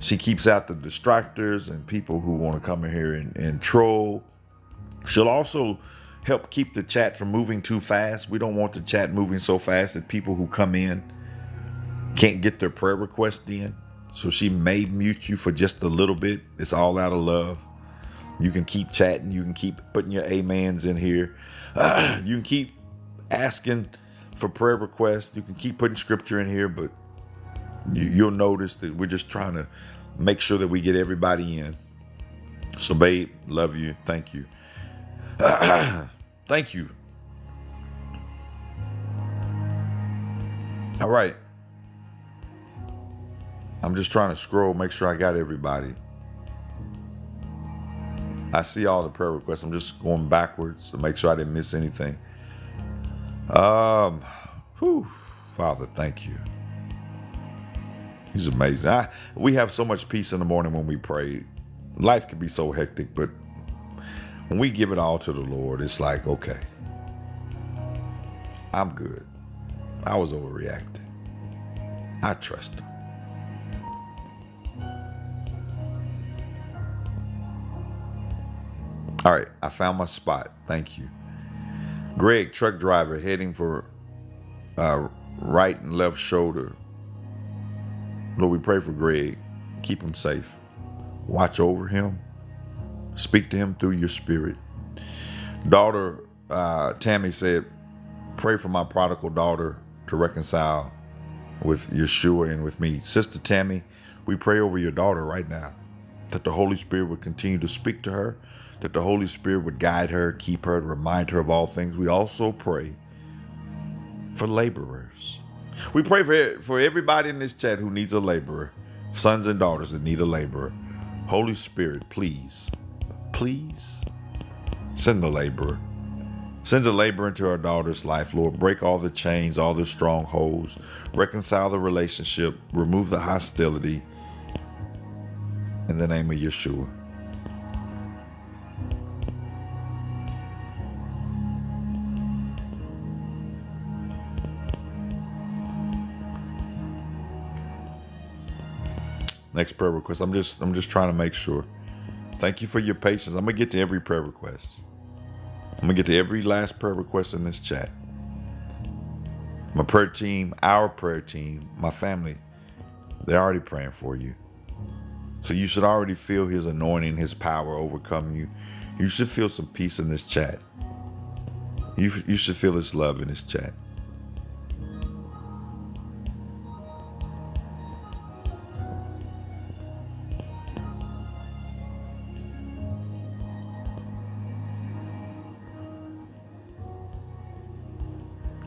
she keeps out the distractors and people who want to come in here and, and troll. She'll also help keep the chat from moving too fast. We don't want the chat moving so fast that people who come in can't get their prayer request in. So she may mute you for just a little bit. It's all out of love. You can keep chatting. You can keep putting your amens in here. Uh, you can keep asking for prayer requests. You can keep putting scripture in here, but you, you'll notice that we're just trying to make sure that we get everybody in. So, babe, love you. Thank you. Thank you. All right. I'm just trying to scroll, make sure I got everybody. I see all the prayer requests. I'm just going backwards to make sure I didn't miss anything. Um, whew, Father, thank you. He's amazing. I, we have so much peace in the morning when we pray. Life can be so hectic, but when we give it all to the Lord, it's like, okay, I'm good. I was overreacting. I trust Him. All right, I found my spot. Thank you. Greg, truck driver, heading for uh, right and left shoulder. Lord, we pray for Greg. Keep him safe. Watch over him. Speak to him through your spirit. Daughter uh, Tammy said, Pray for my prodigal daughter to reconcile with Yeshua and with me. Sister Tammy, we pray over your daughter right now that the Holy Spirit would continue to speak to her, that the Holy Spirit would guide her, keep her, remind her of all things. We also pray for laborers. We pray for, for everybody in this chat who needs a laborer, sons and daughters that need a laborer. Holy Spirit, please please send the laborer. Send a laborer into our daughter's life, Lord. Break all the chains, all the strongholds, reconcile the relationship, remove the hostility. In the name of Yeshua. Next prayer request. I'm just I'm just trying to make sure. Thank you for your patience. I'm to get to every prayer request. I'm to get to every last prayer request in this chat. My prayer team, our prayer team, my family, they're already praying for you. So you should already feel his anointing, his power overcome you. You should feel some peace in this chat. You, you should feel his love in this chat.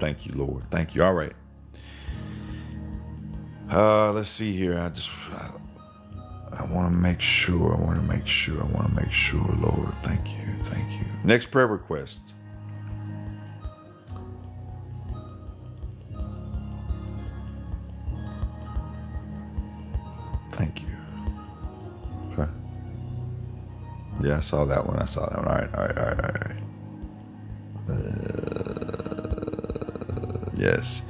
Thank you, Lord. Thank you. All right. Uh, let's see here. I just, I, I want to make sure. I want to make sure. I want to make sure, Lord. Thank you. Thank you. Next prayer request. Thank you. Okay. Yeah, I saw that one. I saw that one. All right. All right. All right. All right. Uh, Yes.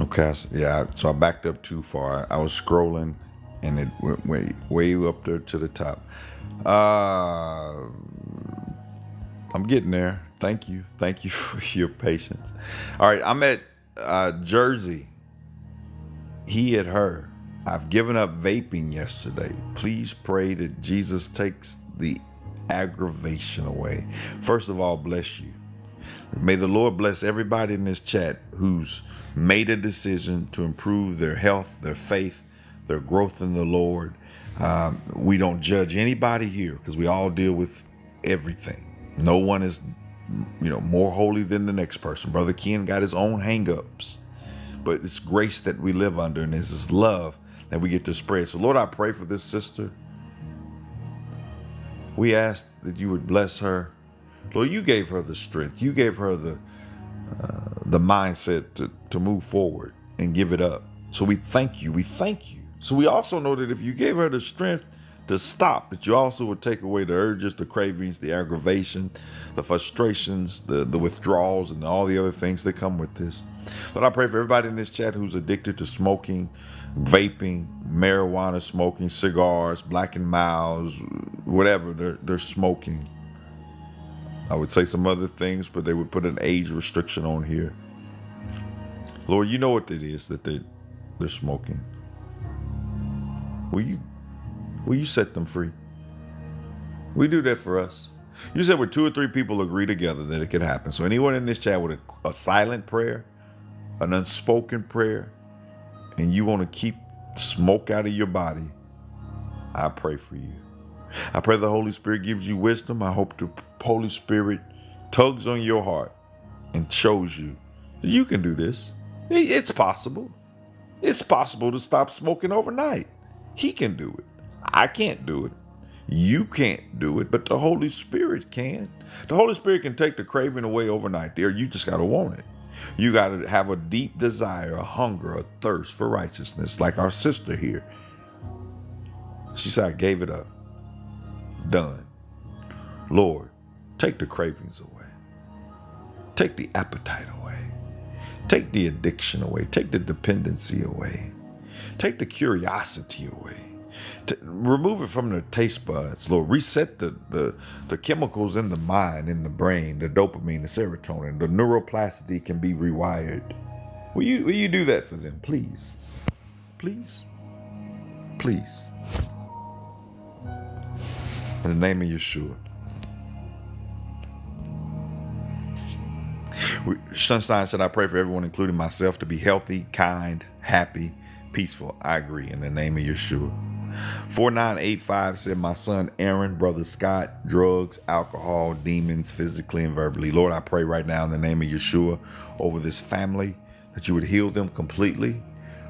Okay, yeah, so I backed up too far. I was scrolling and it went way, way up there to the top. Uh, I'm getting there. Thank you. Thank you for your patience. All right, I'm at uh, Jersey. He at her. I've given up vaping yesterday. Please pray that Jesus takes the aggravation away. First of all, bless you. May the Lord bless everybody in this chat who's made a decision to improve their health, their faith, their growth in the Lord. Um, we don't judge anybody here because we all deal with everything. No one is, you know, more holy than the next person. Brother Ken got his own hangups, but it's grace that we live under, and it's this love that we get to spread. So, Lord, I pray for this sister. We ask that you would bless her. Lord, you gave her the strength. You gave her the uh, the mindset to, to move forward and give it up. So we thank you. We thank you. So we also know that if you gave her the strength to stop, that you also would take away the urges, the cravings, the aggravation, the frustrations, the, the withdrawals, and all the other things that come with this. But I pray for everybody in this chat who's addicted to smoking, vaping, marijuana smoking, cigars, Black and Milds, whatever they're, they're smoking. I would say some other things, but they would put an age restriction on here. Lord, you know what it is that they, they're smoking. Will you, will you set them free? We do that for us. You said where two or three people agree together that it could happen. So anyone in this chat with a, a silent prayer, an unspoken prayer, and you want to keep smoke out of your body, I pray for you. I pray the Holy Spirit gives you wisdom. I hope the Holy Spirit tugs on your heart and shows you you can do this. It's possible. It's possible to stop smoking overnight. He can do it. I can't do it. You can't do it, but the Holy Spirit can. The Holy Spirit can take the craving away overnight. There, you just got to want it. You got to have a deep desire, a hunger, a thirst for righteousness, like our sister here. She said, I gave it up. Done. Lord, take the cravings away. Take the appetite away. Take the addiction away. Take the dependency away. Take the curiosity away. To remove it from the taste buds, Lord. Reset the, the, the chemicals in the mind, in the brain, the dopamine, the serotonin, the neuroplasticity can be rewired. Will you, will you do that for them, please? Please? Please. In the name of Yeshua. Sunshine said, I pray for everyone, including myself, to be healthy, kind, happy, peaceful. I agree in the name of Yeshua. 4985 said, My son Aaron, brother Scott, drugs, alcohol, demons, physically and verbally. Lord, I pray right now in the name of Yeshua over this family that you would heal them completely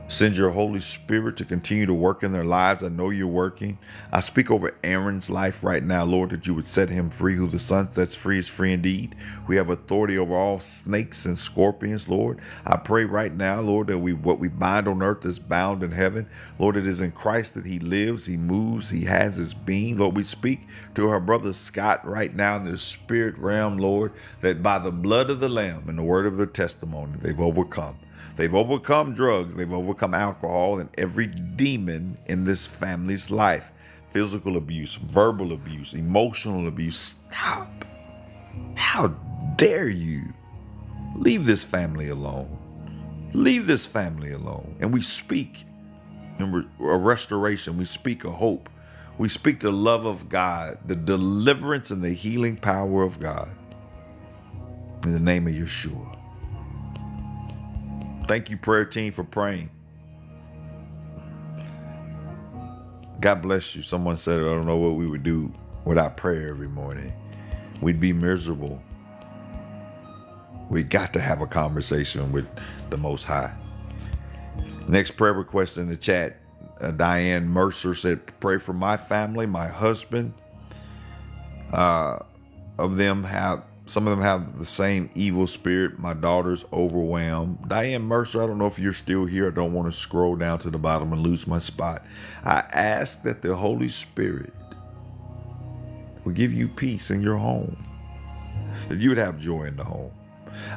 Send your Holy Spirit to continue to work in their lives. I know you're working. I speak over Aaron's life right now, Lord, that you would set him free. Who the Son sets free is free indeed. We have authority over all snakes and scorpions, Lord. I pray right now, Lord, that we what we bind on earth is bound in heaven. Lord, it is in Christ that he lives, he moves, he has his being. Lord, we speak to our brother Scott right now in the spirit realm, Lord, that by the blood of the Lamb and the word of the testimony, they've overcome. They've overcome drugs, they've overcome alcohol, and every demon in this family's life physical abuse, verbal abuse, emotional abuse. Stop. How dare you? Leave this family alone. Leave this family alone. And we speak a restoration, we speak a hope. We speak the love of God, the deliverance and the healing power of God. In the name of Yeshua. Thank you, prayer team, for praying. God bless you. Someone said, I don't know what we would do without prayer every morning. We'd be miserable. We got to have a conversation with the Most High. Next prayer request in the chat uh, Diane Mercer said, Pray for my family, my husband. Uh, of them have some of them have the same evil spirit. My daughter's overwhelmed. Diane Mercer, I don't know if you're still here. I don't want to scroll down to the bottom and lose my spot. I ask that the Holy Spirit will give you peace in your home, that you would have joy in the home.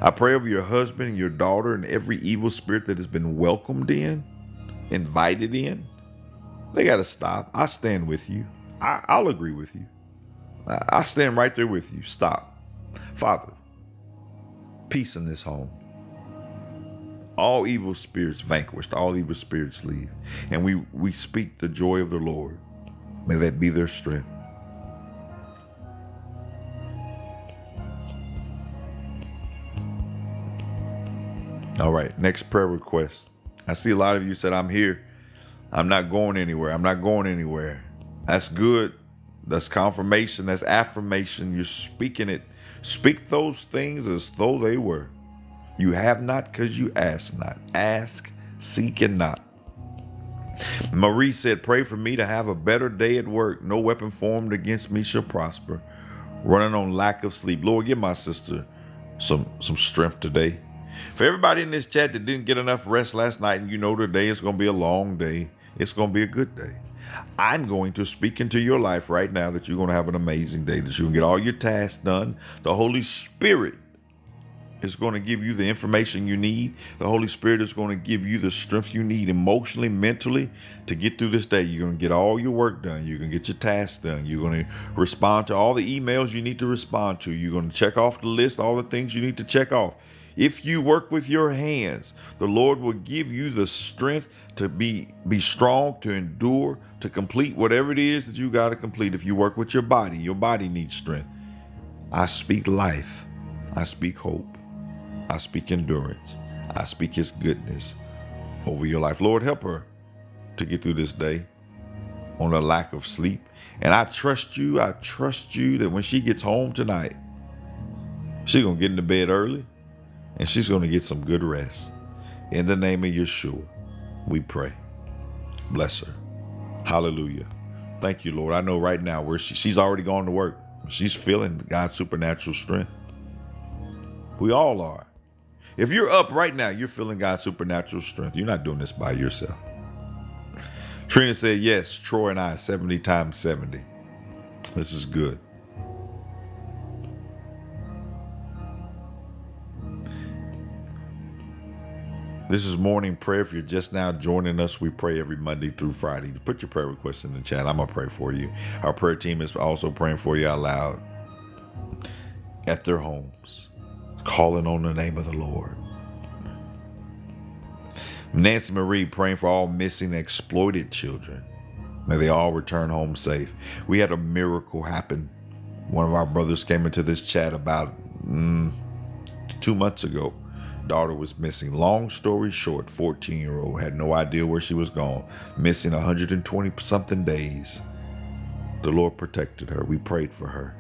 I pray over your husband and your daughter and every evil spirit that has been welcomed in, invited in. They got to stop. I stand with you. I, will agree with you. I, I stand right there with you. Stop. Father, peace in this home. All evil spirits vanquished, all evil spirits leave. And we, we speak the joy of the Lord. May that be their strength. All right, next prayer request. I see a lot of you said, I'm here. I'm not going anywhere. I'm not going anywhere. That's good. That's confirmation. That's affirmation. You're speaking it Speak those things as though they were. You have not because you ask not. Ask, seek, and not. Marie said, Pray for me to have a better day at work. No weapon formed against me shall prosper. Running on lack of sleep. Lord, give my sister some some strength today. For everybody in this chat that didn't get enough rest last night, and you know today is going to be a long day, it's going to be a good day. I'm going to speak into your life right now that you're going to have an amazing day, that you can get all your tasks done. The Holy Spirit is going to give you the information you need. The Holy Spirit is going to give you the strength you need emotionally, mentally to get through this day. You're going to get all your work done. You're going to get your tasks done. You're going to respond to all the emails you need to respond to. You're going to check off the list, all the things you need to check off. If you work with your hands, the Lord will give you the strength to be be strong, to endure, to complete whatever it is that you got to complete. If you work with your body, your body needs strength. I speak life. I speak hope. I speak endurance. I speak His goodness over your life. Lord, help her to get through this day on a lack of sleep. And I trust you. I trust you that when she gets home tonight, she's going to get into bed early and she's going to get some good rest. In the name of Yeshua, we pray. Bless her. Hallelujah. Thank you, Lord. I know right now where she, she's already gone to work. She's feeling God's supernatural strength. We all are. If you're up right now, you're feeling God's supernatural strength. You're not doing this by yourself. Trina said, Yes, Troy and I, 70 times 70. This is good. This is morning prayer. If you're just now joining us, we pray every Monday through Friday. Put your prayer requests in the chat. I'm going to pray for you. Our prayer team is also praying for you out loud at their homes, calling on the name of the Lord. Nancy Marie praying for all missing exploited children. May they all return home safe. We had a miracle happen. One of our brothers came into this chat about mm, two months ago daughter was missing. Long story short, 14 year old had no idea where she was gone, missing 120 something days. The Lord protected her. We prayed for her.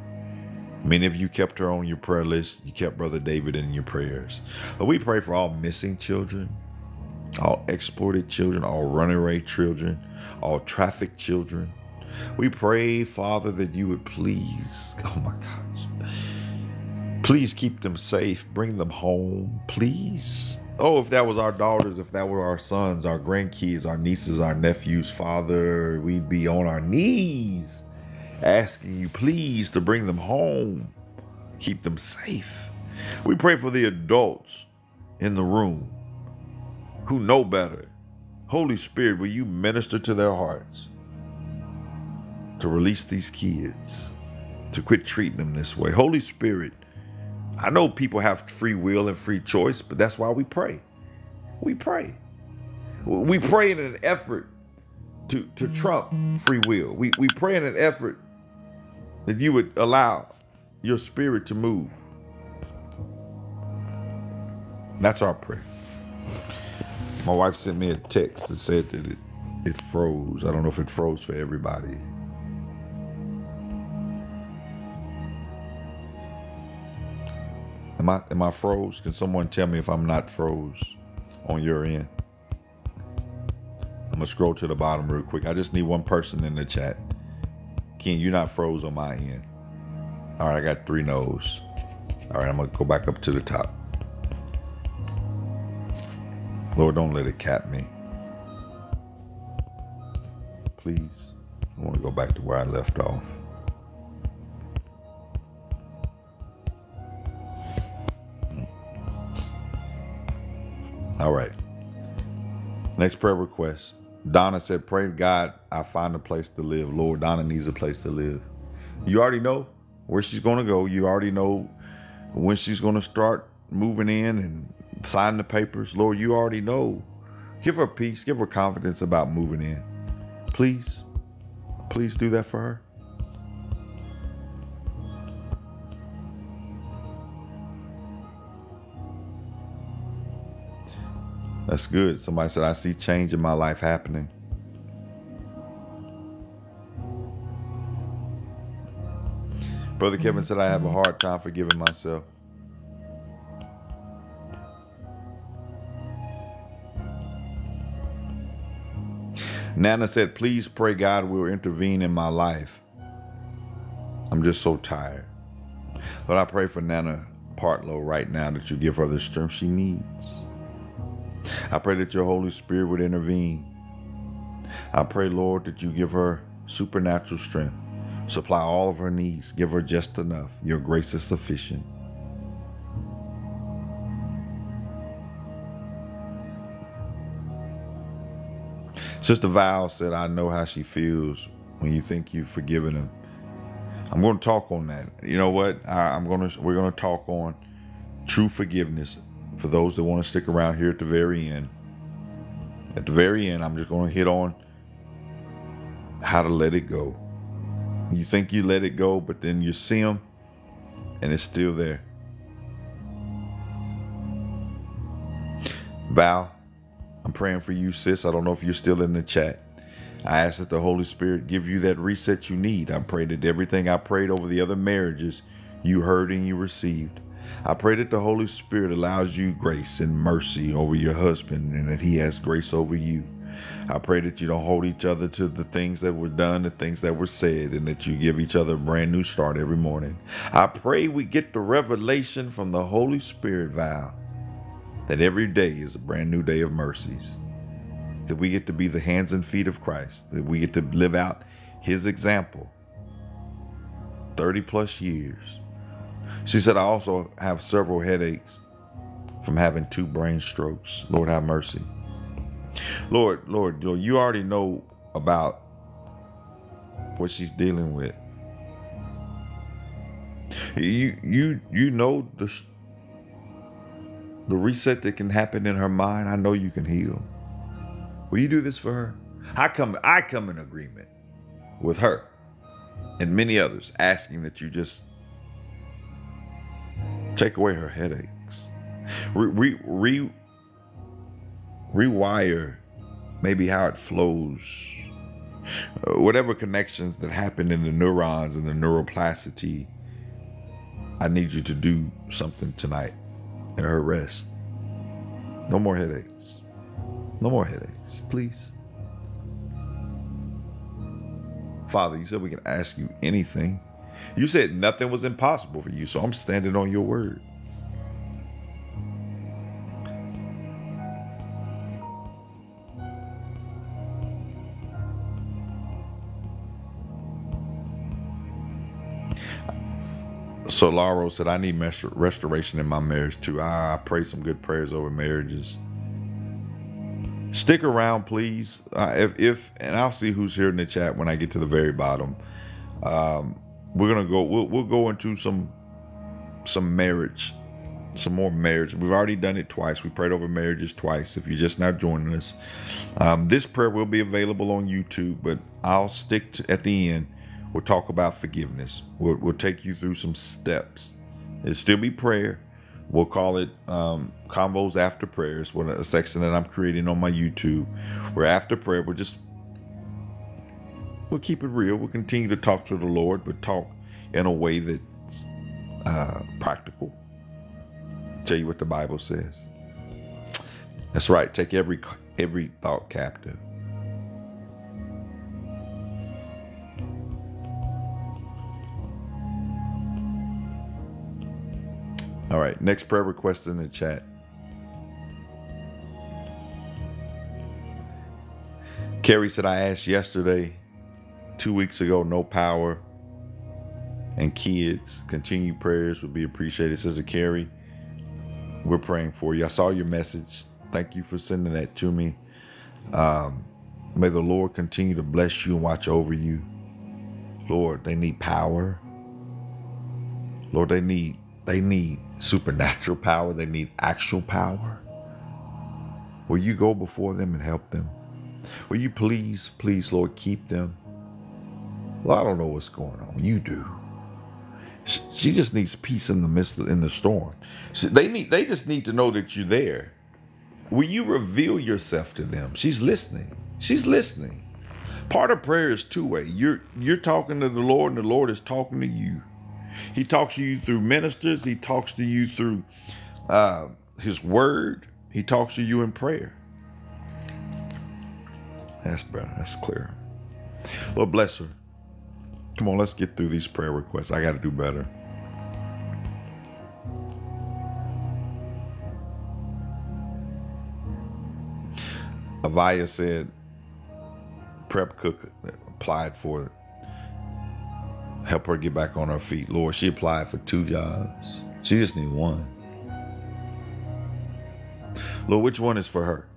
Many of you kept her on your prayer list. You kept Brother David in your prayers. But we pray for all missing children, all exported children, all runaway children, all trafficked children. We pray, Father, that you would please, oh my gosh, Please keep them safe. Bring them home, please. Oh, if that was our daughters, if that were our sons, our grandkids, our nieces, our nephews, Father, we'd be on our knees asking you, please, to bring them home. Keep them safe. We pray for the adults in the room who know better. Holy Spirit, will you minister to their hearts to release these kids, to quit treating them this way? Holy Spirit, I know people have free will and free choice, but that's why we pray. We pray. We pray in an effort to, to trump free will. We, we pray in an effort that you would allow your spirit to move. That's our prayer. My wife sent me a text that said that it, it froze. I don't know if it froze for everybody. Am I am I froze? Can someone tell me if I'm not froze on your end? I'm gonna scroll to the bottom real quick. I just need one person in the chat. Ken, you're not froze on my end. All right, I got three no's. All right, I'm gonna go back up to the top. Lord, don't let it cap me. Please. I want to go back to where I left off. All right. Next prayer request. Donna said, Pray God I find a place to live. Lord, Donna needs a place to live. You already know where she's going to go. You already know when she's going to start moving in and signing the papers. Lord, you already know. Give her peace. Give her confidence about moving in. Please, please do that for her. That's good. Somebody said, I see change in my life happening. Brother Kevin said, I have a hard time forgiving myself. Nana said, Please pray God will intervene in my life. I'm just so tired. Lord, I pray for Nana Partlow right now that you give her the strength she needs. I pray that your Holy Spirit would intervene. I pray, Lord, that you give her supernatural strength. Supply all of her needs. Give her just enough. Your grace is sufficient. Sister Val said, I know how she feels when you think you've forgiven him. I'm going to talk on that. You know what? I, am going to. We're going to talk on true forgiveness for those that want to stick around here at the very end. At the very end, I'm just going to hit on how to let it go. You think you let it go, but then you see them and it's still there. Val, I'm praying for you, sis. I don't know if you're still in the chat. I ask that the Holy Spirit give you that reset you need. I pray that everything I prayed over the other marriages, you heard and you received. I pray that the Holy Spirit allows you grace and mercy over your husband and that he has grace over you. I pray that you don't hold each other to the things that were done, the things that were said, and that you give each other a brand new start every morning. I pray we get the revelation from the Holy Spirit, Val, that every day is a brand new day of mercies. That we get to be the hands and feet of Christ, that we get to live out his example 30 plus years. She said, I also have several headaches from having two brain strokes. Lord, have mercy. Lord, Lord, Lord, you already know about what she's dealing with. You you you know the the reset that can happen in her mind. I know you can heal. Will you do this for her? I come I come in agreement with her and many others asking that you just take away her headaches. Re, re, re rewire maybe how it flows, uh, whatever connections that happen in the neurons and the neuroplasticity. I need you to do something tonight and her rest. No more headaches. No more headaches, please. Father, you said we can ask you anything. You said nothing was impossible for you, so I'm standing on your word. So Lauro said, I need restoration in my marriage too. I pray some good prayers over marriages. Stick around, please. Uh, if, if, and I'll see who's here in the chat when I get to the very bottom. Um, we're gonna go. We'll, we'll go into some some marriage, some more marriage. We've already done it twice. We prayed over marriages twice. If you're just now joining us, um, this prayer will be available on YouTube, but I'll stick to, at the end We'll talk about forgiveness. We'll, we'll take you through some steps. It'll still be prayer. We'll call it um, Convos After Prayers, what a section that I'm creating on my YouTube. Where after prayer, We're just we'll keep it real. We'll continue to talk to the Lord, but talk in a way that's uh, practical. tell you what the Bible says. That's right. Take every every thought captive. All right, next prayer request in the chat. Carrie said, I asked yesterday, two weeks ago, no power and kids. Continued prayers would be appreciated. Sister Carrie, we're praying for you. I saw your message. Thank you for sending that to me. Um, may the Lord continue to bless you and watch over you. Lord, they need power. Lord, they need they need supernatural power. They need actual power. Will you go before them and help them? Will you please, please, Lord, keep them? Well, I don't know what's going on. You do. She just needs peace in the midst of, in the storm. They need. They just need to know that you're there. Will you reveal yourself to them? She's listening. She's listening. Part of prayer is two way. You're you're talking to the Lord, and the Lord is talking to you. He talks to you through ministers. He talks to you through uh, His Word. He talks to you in prayer. That's better. That's clear. Lord bless her. Come on, let's get through these prayer requests. I got to do better. Avaya said, prep cook applied for help her get back on her feet. Lord, she applied for two jobs. She just need one. Lord, which one is for her?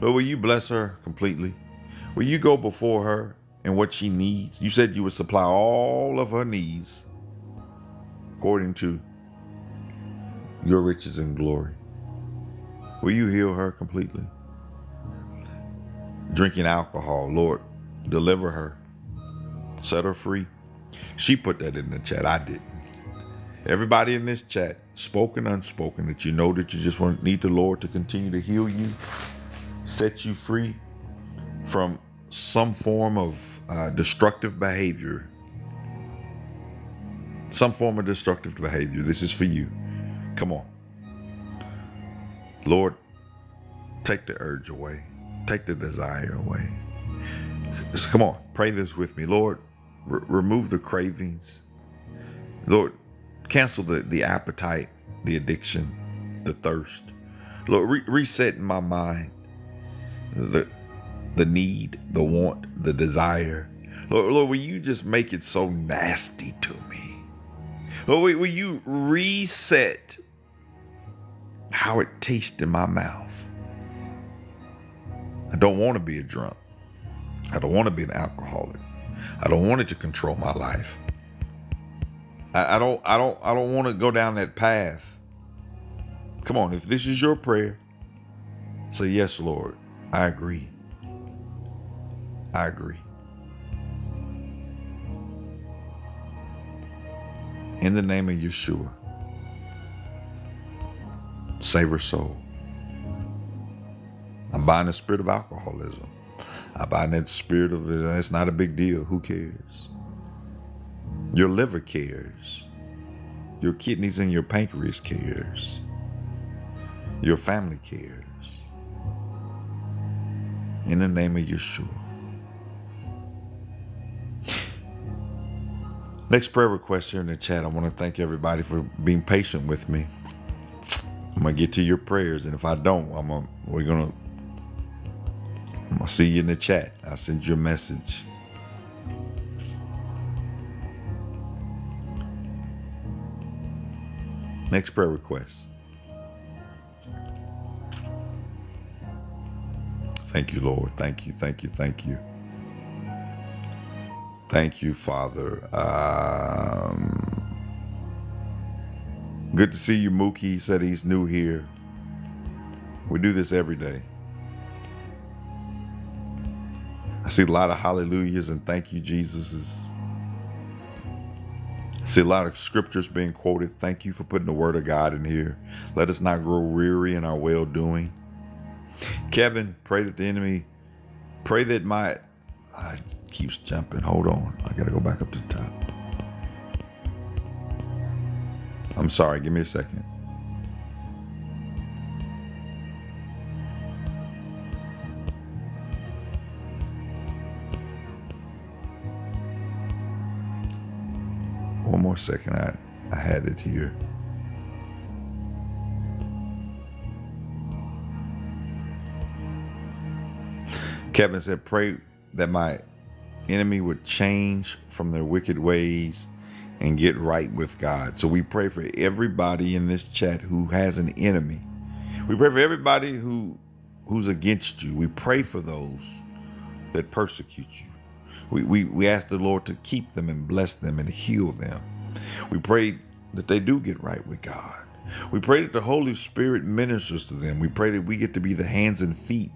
Lord, will you bless her completely? Will you go before her and what she needs? You said you would supply all of her needs according to your riches and glory. Will you heal her completely? Drinking alcohol, Lord, deliver her set her free. She put that in the chat. I didn't. Everybody in this chat, spoken, unspoken, that you know that you just want need the Lord to continue to heal you, set you free from some form of uh, destructive behavior. Some form of destructive behavior. This is for you. Come on. Lord, take the urge away, take the desire away. So come on, pray this with me. Lord, r- remove the cravings. Lord, cancel the, the appetite, the addiction, the thirst. Lord, re- reset in my mind the, the need, the want, the desire. Lord, Lord, will you just make it so nasty to me? Lord, will you reset how it tastes in my mouth? I don't want to be a drunk. I don't want to be an alcoholic. I don't want it to control my life. I, I don't I don't I don't want to go down that path. Come on, if this is your prayer, say yes, Lord. I agree. I agree. In the name of Yeshua, save her soul. I'm buying the spirit of alcoholism. I bind that spirit of it's not a big deal. Who cares? Your liver cares. Your kidneys and your pancreas cares. Your family cares. In the name of Yeshua. Next prayer request here in the chat. I want to thank everybody for being patient with me. I'm gonna get to your prayers, and if I don't, I'm gonna, we're gonna I'm gonna see you in the chat. I'll send you a message. Next prayer request. Thank you, Lord. Thank you, thank you, thank you. Thank you, Father. Um, good to see you, Mookie. He said he's new here. We do this every day. I see a lot of hallelujahs and thank you, Jesuses. I see a lot of scriptures being quoted. Thank you for putting the word of God in here. Let us not grow weary in our well doing. Kevin, pray that the enemy, pray that my, I keeps jumping. Hold on. I got to go back up to the top. I'm sorry. Give me a second. One more second. I, I had it here. Kevin said, Pray that my enemy would change from their wicked ways and get right with God. So we pray for everybody in this chat who has an enemy. We pray for everybody who who's against you. We pray for those that persecute you. We, we, we ask the Lord to keep them and bless them and heal them. We pray that they do get right with God. We pray that the Holy Spirit ministers to them. We pray that we get to be the hands and feet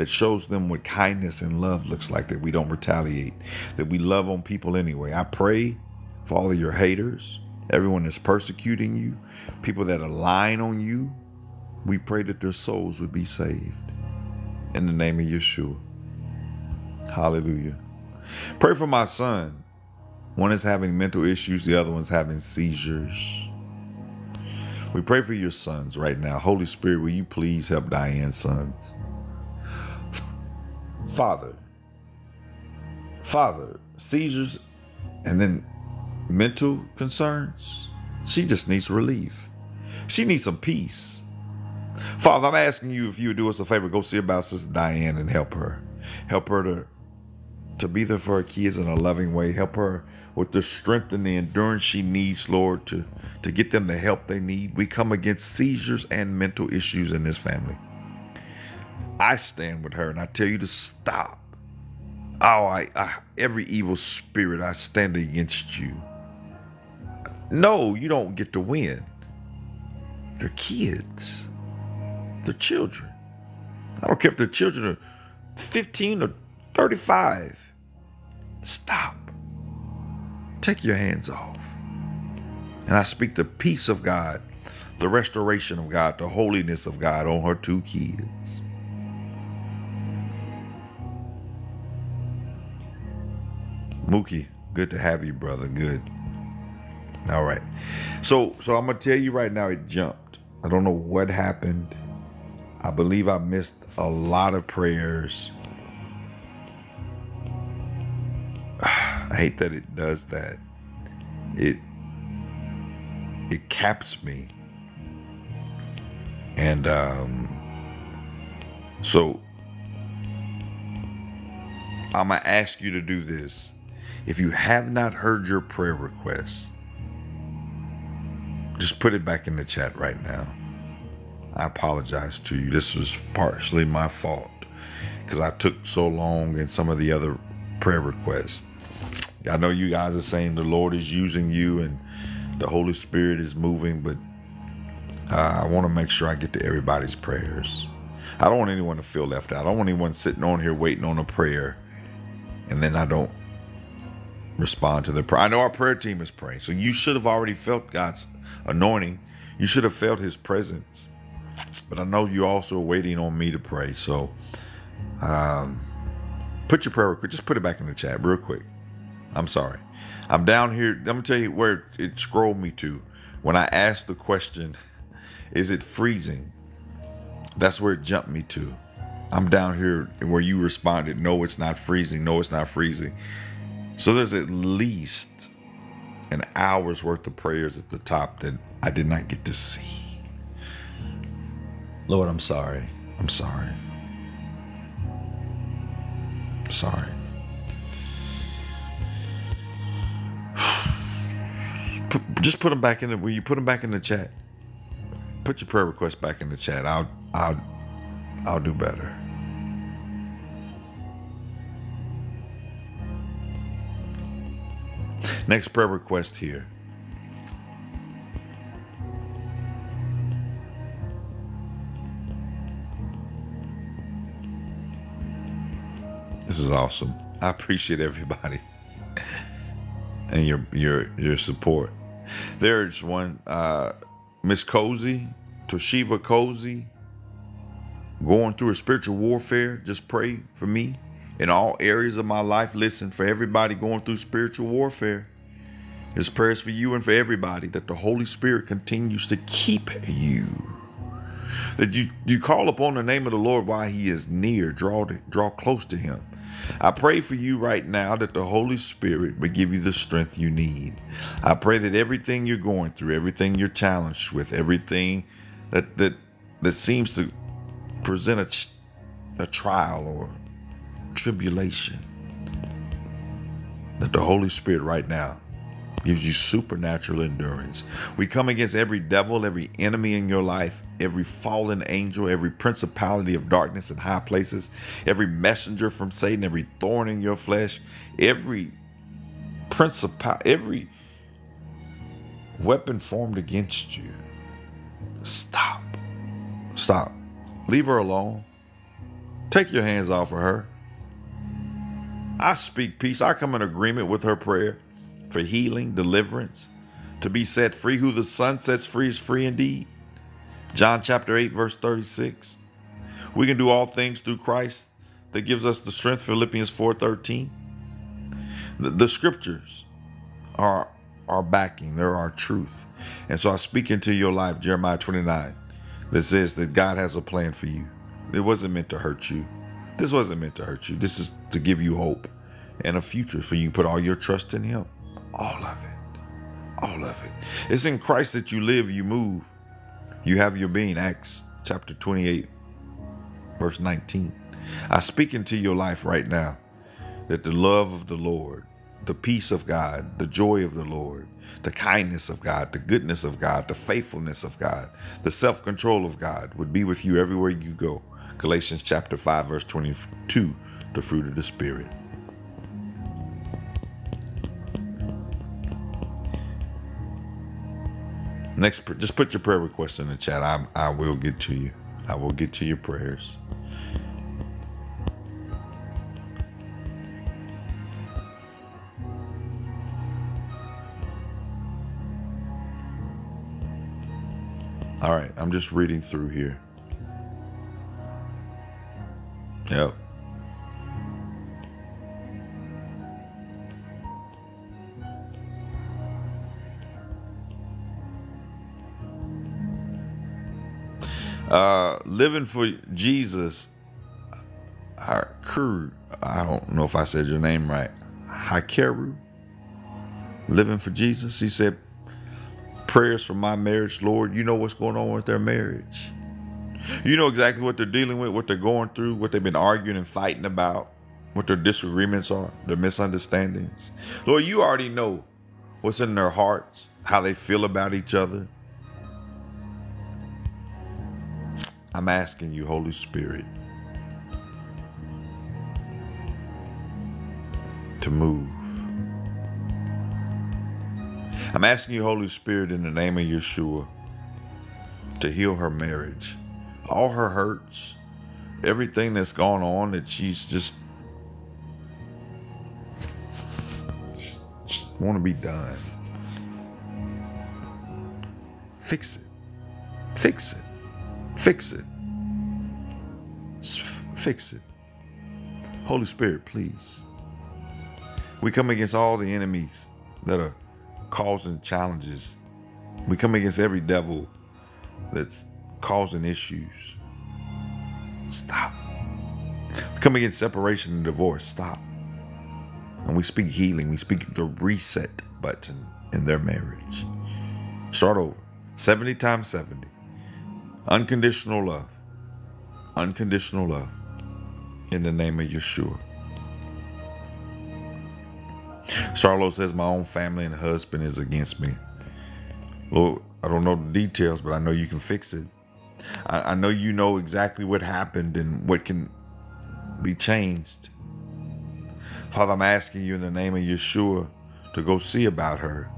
that shows them what kindness and love looks like, that we don't retaliate, that we love on people anyway. I pray for all of your haters, everyone that's persecuting you, people that are lying on you. We pray that their souls would be saved. In the name of Yeshua. Hallelujah. Pray for my son. One is having mental issues, the other one's having seizures. We pray for your sons right now. Holy Spirit, will you please help Diane's sons? Father, Father, seizures and then mental concerns. She just needs relief. She needs some peace. Father, I'm asking you if you would do us a favor, go see about Sister Diane and help her. Help her to to be there for her kids in a loving way. Help her with the strength and the endurance she needs, Lord, to, to get them the help they need. We come against seizures and mental issues in this family. I stand with her and I tell you to stop. Oh, I, I every evil spirit, I stand against you. No, you don't get to win. They're kids. They're children. I don't care if they're children are 15 or 35. Stop. Take your hands off And I speak the peace of God, the restoration of God, the holiness of God on her two kids. Mookie, good to have you, brother. Good. All right. So so I'm gonna tell you right now, it jumped. I don't know what happened. I believe I missed a lot of prayers. I hate that it does that. It it caps me. And um so I'm gonna ask you to do this. If you have not heard your prayer requests, just put it back in the chat right now. I apologize to you. This was partially my fault because I took so long in some of the other prayer requests. I know you guys are saying the Lord is using you and the Holy Spirit is moving, but uh, I want to make sure I get to everybody's prayers. I don't want anyone to feel left out. I don't want anyone sitting on here waiting on a prayer and then I don't respond to the prayer. I know our prayer team is praying, so you should have already felt God's anointing. You should have felt His presence. But I know you're also waiting on me to pray. So um, put your prayer request, just put it back in the chat real quick. I'm sorry. I'm down here. Let me tell you where it scrolled me to when I asked the question, is it freezing? That's where it jumped me to. I'm down here where you responded, no, it's not freezing. No, it's not freezing. So there's at least an hour's worth of prayers at the top that I did not get to see. Lord, I'm sorry. I'm sorry. I'm sorry. Just put them back in the. Will you put them back in the chat? Put your prayer request back in the chat. I'll. I'll. I'll do better. Next prayer request here. This is awesome. I appreciate everybody and your your your support. There's one uh Miss Cozy, Toshiva Cozy, going through a spiritual warfare. Just pray for me in all areas of my life. Listen, for everybody going through spiritual warfare, this prayers for you and for everybody that the Holy Spirit continues to keep you. That you, you call upon the name of the Lord while he is near. Draw to, draw close to him. I pray for you right now that the Holy Spirit will give you the strength you need. I pray that everything you're going through, everything you're challenged with, everything that that that seems to present a, a trial or tribulation, that the Holy Spirit right now gives you supernatural endurance. We come against every devil, every enemy in your life, every fallen angel, every principality of darkness in high places, every messenger from Satan, every thorn in your flesh, every principal, every weapon formed against you. Stop. Stop. Leave her alone. Take your hands off of her. I speak peace. I come in agreement with her prayer for healing, deliverance, to be set free. Who the Son sets free is free indeed. John chapter 8, verse 36. We can do all things through Christ that gives us the strength. Philippians 4 13. The, the scriptures are our backing, they're our truth. And so I speak into your life, Jeremiah 29, that says that God has a plan for you. It wasn't meant to hurt you. This wasn't meant to hurt you. This is to give you hope and a future so you put all your trust in Him. All of it. All of it. It's in Christ that you live, you move, you have your being. Acts chapter 28, verse 19. I speak into your life right now that the love of the Lord, the peace of God, the joy of the Lord, the kindness of God, the goodness of God, the faithfulness of God, the self control of God would be with you everywhere you go. Galatians chapter 5, verse 22, the fruit of the Spirit. Next, just put your prayer request in the chat. I, I will get to you. I will get to your prayers. All right, I'm just reading through here. Yep. Uh, living for Jesus, Hakeru, I don't know if I said your name right. Hakeru, living for Jesus. He said, prayers for my marriage, Lord. You know what's going on with their marriage. You know exactly what they're dealing with, what they're going through, what they've been arguing and fighting about, what their disagreements are, their misunderstandings. Lord, you already know what's in their hearts, how they feel about each other, I'm asking you, Holy Spirit, to move. I'm asking you, Holy Spirit, in the name of Yeshua, to heal her marriage, all her hurts, everything that's gone on that she's just want to be done. Fix it. Fix it. Fix it. Fix it. Holy Spirit, please. We come against all the enemies that are causing challenges. We come against every devil that's causing issues. Stop. Come against separation and divorce. Stop. And we speak healing. We speak the reset button in their marriage. Start over. 70 times 70. Unconditional love. Unconditional love. In the name of Yeshua. Charlotte says, My own family and husband is against me. Lord, I don't know the details, but I know you can fix it. I, I know you know exactly what happened and what can be changed. Father, I'm asking you in the name of Yeshua to go see about her.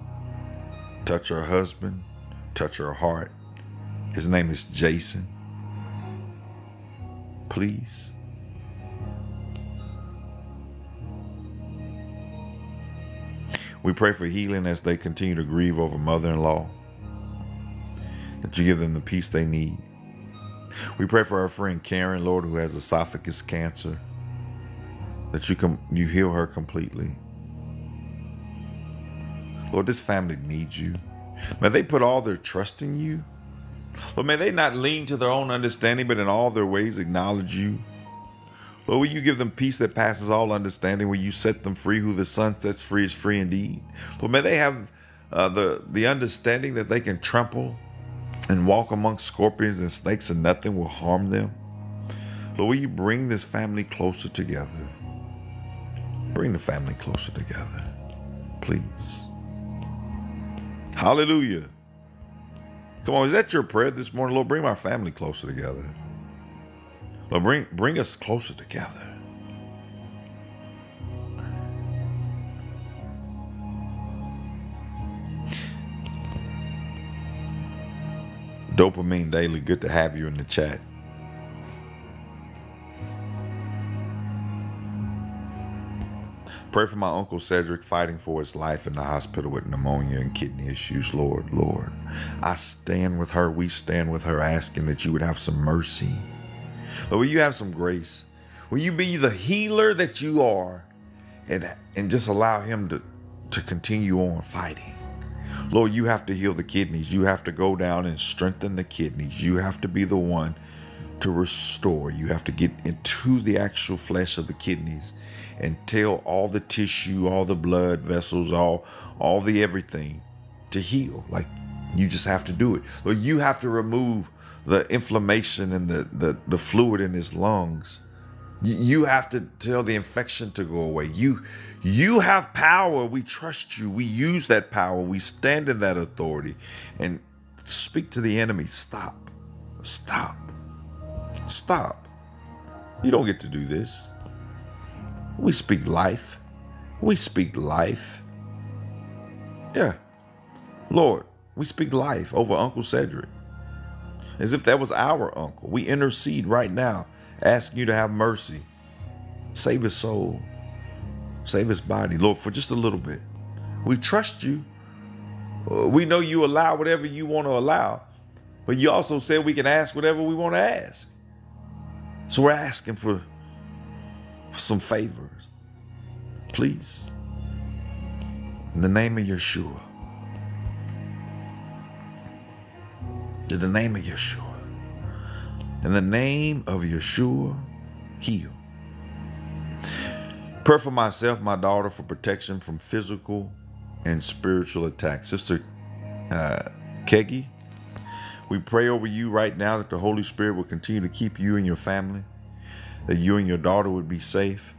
Touch her husband, touch her heart, his name is Jason. Please. We pray for healing as they continue to grieve over mother in law, that you give them the peace they need. We pray for our friend Karen, Lord, who has esophagus cancer, that you, com- you heal her completely. Lord, this family needs you. May they put all their trust in you. But may they not lean to their own understanding, but in all their ways acknowledge you. Lord, will you give them peace that passes all understanding? Will you set them free? Who the Son sets free is free indeed. Lord, may they have uh, the, the understanding that they can trample and walk amongst scorpions and snakes and nothing will harm them. Lord, will you bring this family closer together? Bring the family closer together, please. Hallelujah. Come on, is that your prayer this morning? Lord, bring my family closer together. Lord, bring, bring us closer together. Dopamine Daily, good to have you in the chat. Pray for my Uncle Cedric fighting for his life in the hospital with pneumonia and kidney issues, Lord. Lord, I stand with her. We stand with her, asking that you would have some mercy. Lord, will you have some grace? Will you be the healer that you are and, and just allow him to, to continue on fighting? Lord, you have to heal the kidneys. You have to go down and strengthen the kidneys. You have to be the one to restore. You have to get into the actual flesh of the kidneys and tell all the tissue, all the blood vessels, all all the everything to heal. Like you just have to do it. Or you have to remove the inflammation and the, the, the fluid in his lungs. You, you have to tell the infection to go away. You you have power. We trust you. We use that power. We stand in that authority and speak to the enemy. Stop. Stop. Stop. You don't get to do this. We speak life. We speak life. Yeah. Lord, we speak life over Uncle Cedric. As if that was our uncle. We intercede right now, asking you to have mercy. Save his soul. Save his body, Lord, for just a little bit. We trust you. Uh, we know you allow whatever you want to allow. But you also said we can ask whatever we want to ask. So we're asking for, for some favors. Please. In the name of Yeshua. In the name of Yeshua. In the name of Yeshua, heal. Pray for myself, my daughter, for protection from physical and spiritual attacks. Sister uh, Kegi, we pray over you right now that the Holy Spirit will continue to keep you and your family, that you and your daughter would be safe.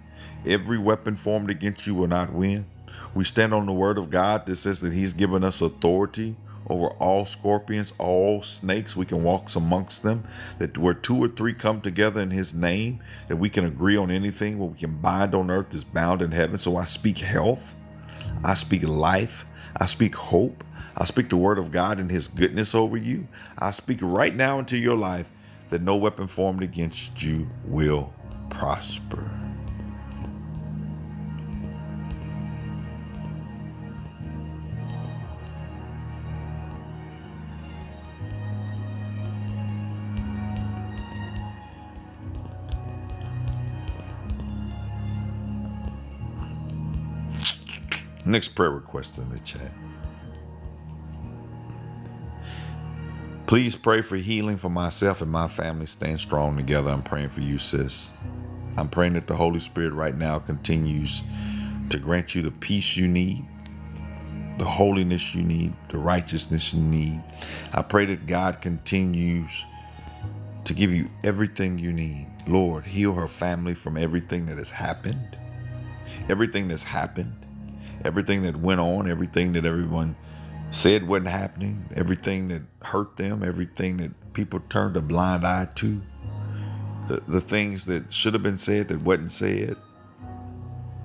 Every weapon formed against you will not win. We stand on the word of God that says that He's given us authority over all scorpions, all snakes. We can walk amongst them. That where two or three come together in His name, that we can agree on anything. What we can bind on earth is bound in heaven. So I speak health. I speak life. I speak hope. I speak the word of God and His goodness over you. I speak right now into your life that no weapon formed against you will prosper. Next prayer request in the chat. Please pray for healing for myself and my family. Stand strong together. I'm praying for you, sis. I'm praying that the Holy Spirit right now continues to grant you the peace you need, the holiness you need, the righteousness you need. I pray that God continues to give you everything you need. Lord, heal her family from everything that has happened, everything that's happened everything that went on, everything that everyone said wasn't happening, everything that hurt them, everything that people turned a blind eye to, the, the things that should have been said that wasn't said,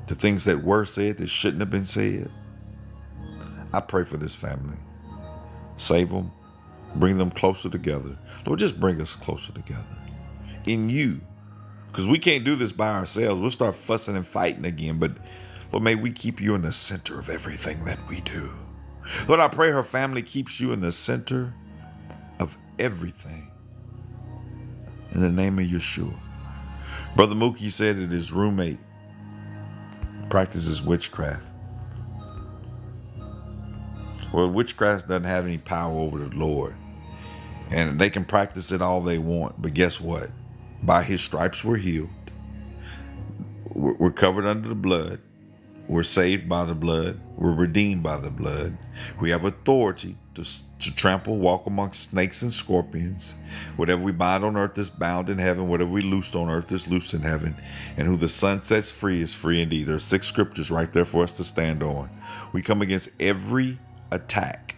the things that were said that shouldn't have been said. I pray for this family. Save them, bring them closer together. Lord, just bring us closer together in you. Because we can't do this by ourselves. We'll start fussing and fighting again. But Lord, may we keep you in the center of everything that we do. Lord, I pray her family keeps you in the center of everything. In the name of Yeshua. Brother Mookie said that his roommate practices witchcraft. Well, witchcraft doesn't have any power over the Lord. And they can practice it all they want. But guess what? By his stripes we're healed. We're covered under the blood. We're saved by the blood. We're redeemed by the blood. We have authority to, to trample, walk amongst snakes and scorpions. Whatever we bind on earth is bound in heaven. Whatever we loose on earth is loosed in heaven. And who the Son sets free is free indeed. There are six scriptures right there for us to stand on. We come against every attack,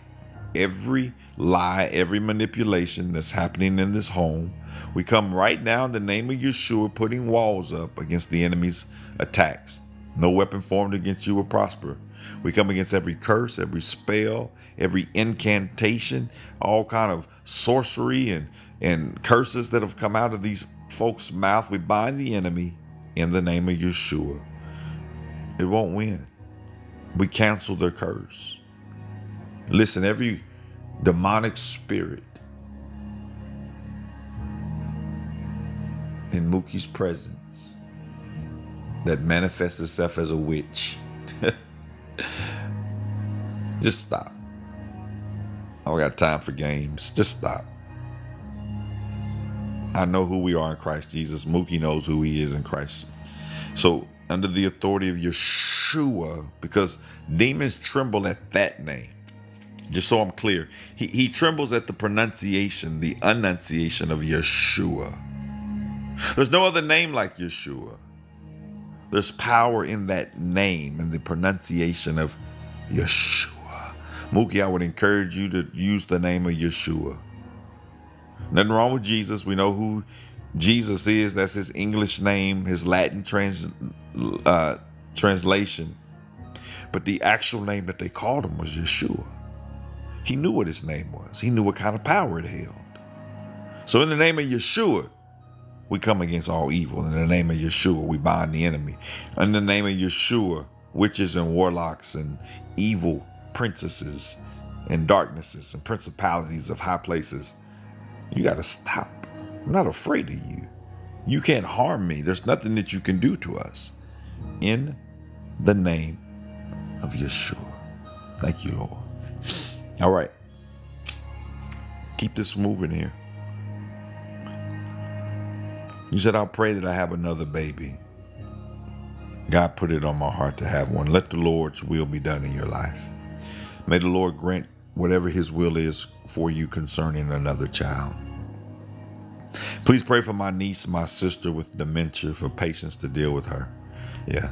every lie, every manipulation that's happening in this home. We come right now in the name of Yeshua, putting walls up against the enemy's attacks. No weapon formed against you will prosper. We come against every curse, every spell, every incantation, all kind of sorcery and, and curses that have come out of these folks' mouth. We bind the enemy in the name of Yeshua. It won't win. We cancel their curse. Listen, every demonic spirit in Mookie's presence that manifests itself as a witch. Just stop. I don't got time for games. Just stop. I know who we are in Christ Jesus. Mookie knows who he is in Christ. So, under the authority of Yeshua, because demons tremble at that name. Just so I'm clear, he, he trembles at the pronunciation, the enunciation of Yeshua. There's no other name like Yeshua. There's power in that name and the pronunciation of Yeshua. Mookie, I would encourage you to use the name of Yeshua. Nothing wrong with Jesus. We know who Jesus is. That's his English name, his Latin trans, uh, translation. But the actual name that they called him was Yeshua. He knew what his name was, he knew what kind of power it held. So, in the name of Yeshua, we come against all evil. In the name of Yeshua, we bind the enemy. In the name of Yeshua, witches and warlocks and evil princesses and darknesses and principalities of high places You got to stop. I'm not afraid of you. You can't harm me. There's nothing that you can do to us. In the name of Yeshua. Thank you, Lord. All right. Keep this moving here. You said, I'll pray that I have another baby. God put it on my heart to have one. Let the Lord's will be done in your life. May the Lord grant whatever his will is for you concerning another child. Please pray for my niece, my sister with dementia, for patience to deal with her. Yeah.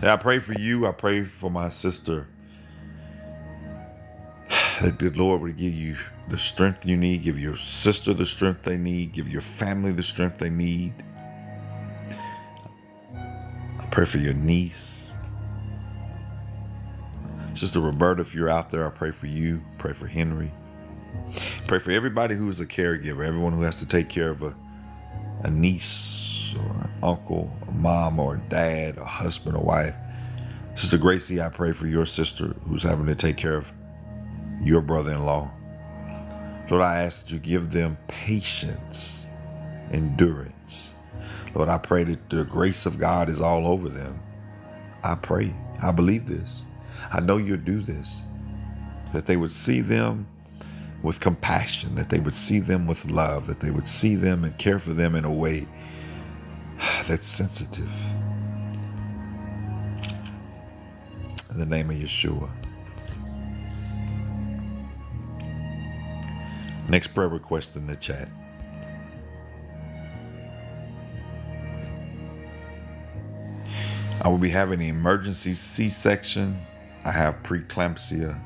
And I pray for you. I pray for my sister. That the Lord would give you the strength you need, give your sister the strength they need, give your family the strength they need. I pray for your niece. Sister Roberta, if you're out there, I pray for you. Pray for Henry. Pray for everybody who is a caregiver, everyone who has to take care of a, a niece or an uncle, a mom or a dad, a husband or wife. Sister Gracie, I pray for your sister who's having to take care of your brother in law. Lord, I ask that you give them patience, endurance. Lord, I pray that the grace of God is all over them. I pray. I believe this. I know you'll do this. That they would see them with compassion, that they would see them with love, that they would see them and care for them in a way that's sensitive. In the name of Yeshua. Next prayer request in the chat. I will be having an emergency C section. I have preeclampsia.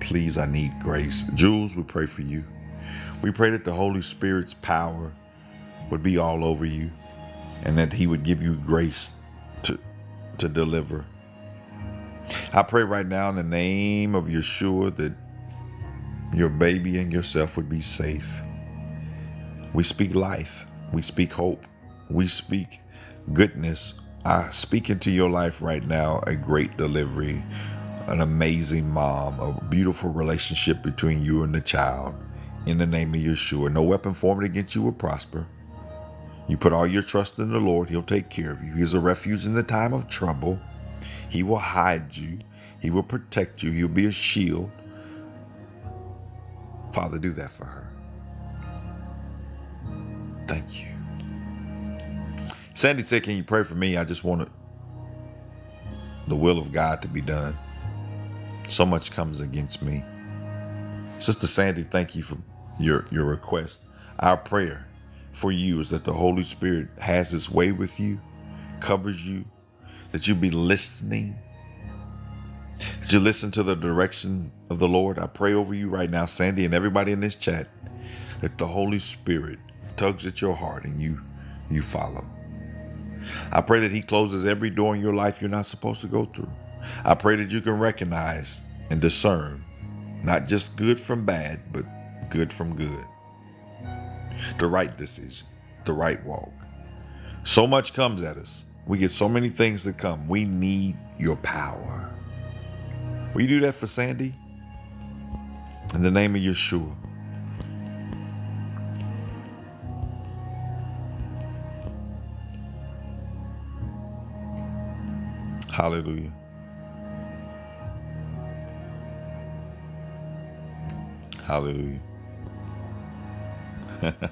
Please, I need grace. Jules, we pray for you. We pray that the Holy Spirit's power would be all over you and that He would give you grace to, to deliver. I pray right now in the name of Yeshua that your baby and yourself would be safe. We speak life. We speak hope. We speak goodness. I speak into your life right now a great delivery, an amazing mom, a beautiful relationship between you and the child. In the name of Yeshua, no weapon formed against you will prosper. You put all your trust in the Lord, He'll take care of you. He is a refuge in the time of trouble. He will hide you, He will protect you, He'll be a shield. Father, do that for her. Thank you. Sandy said, Can you pray for me? I just wanted the will of God to be done. So much comes against me. Sister Sandy, thank you for your, your request. Our prayer for you is that the Holy Spirit has his way with you, covers you, that you be listening did you listen to the direction of the Lord? I pray over you right now, Sandy, and everybody in this chat, that the Holy Spirit tugs at your heart and you you follow. I pray that He closes every door in your life you're not supposed to go through. I pray that you can recognize and discern not just good from bad, but good from good. The right decision, the right walk. So much comes at us. We get so many things that come. We need your power. Will you do that for Sandy? In the name of Yeshua. Hallelujah. Hallelujah.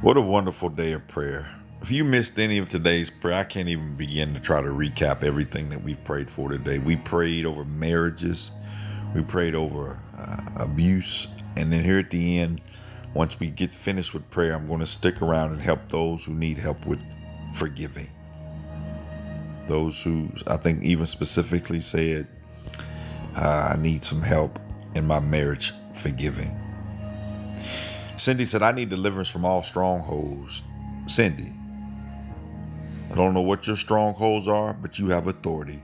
what a wonderful day of prayer. If you missed any of today's prayer, I can't even begin to try to recap everything that we prayed for today. We prayed over marriages, we prayed over uh, abuse, and then here at the end, once we get finished with prayer, I'm going to stick around and help those who need help with forgiving. Those who I think even specifically said, uh, I need some help in my marriage forgiving. Cindy said, I need deliverance from all strongholds. Cindy, I don't know what your strongholds are, but you have authority.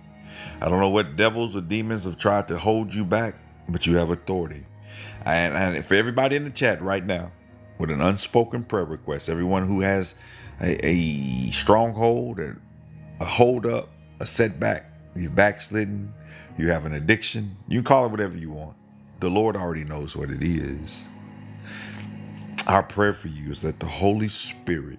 I don't know what devils or demons have tried to hold you back, but you have authority. And, and for everybody in the chat right now, with an unspoken prayer request, everyone who has a, a stronghold, a, a hold up, a setback, you've backslidden, you have an addiction, you can call it whatever you want. The Lord already knows what it is. Our prayer for you is that the Holy Spirit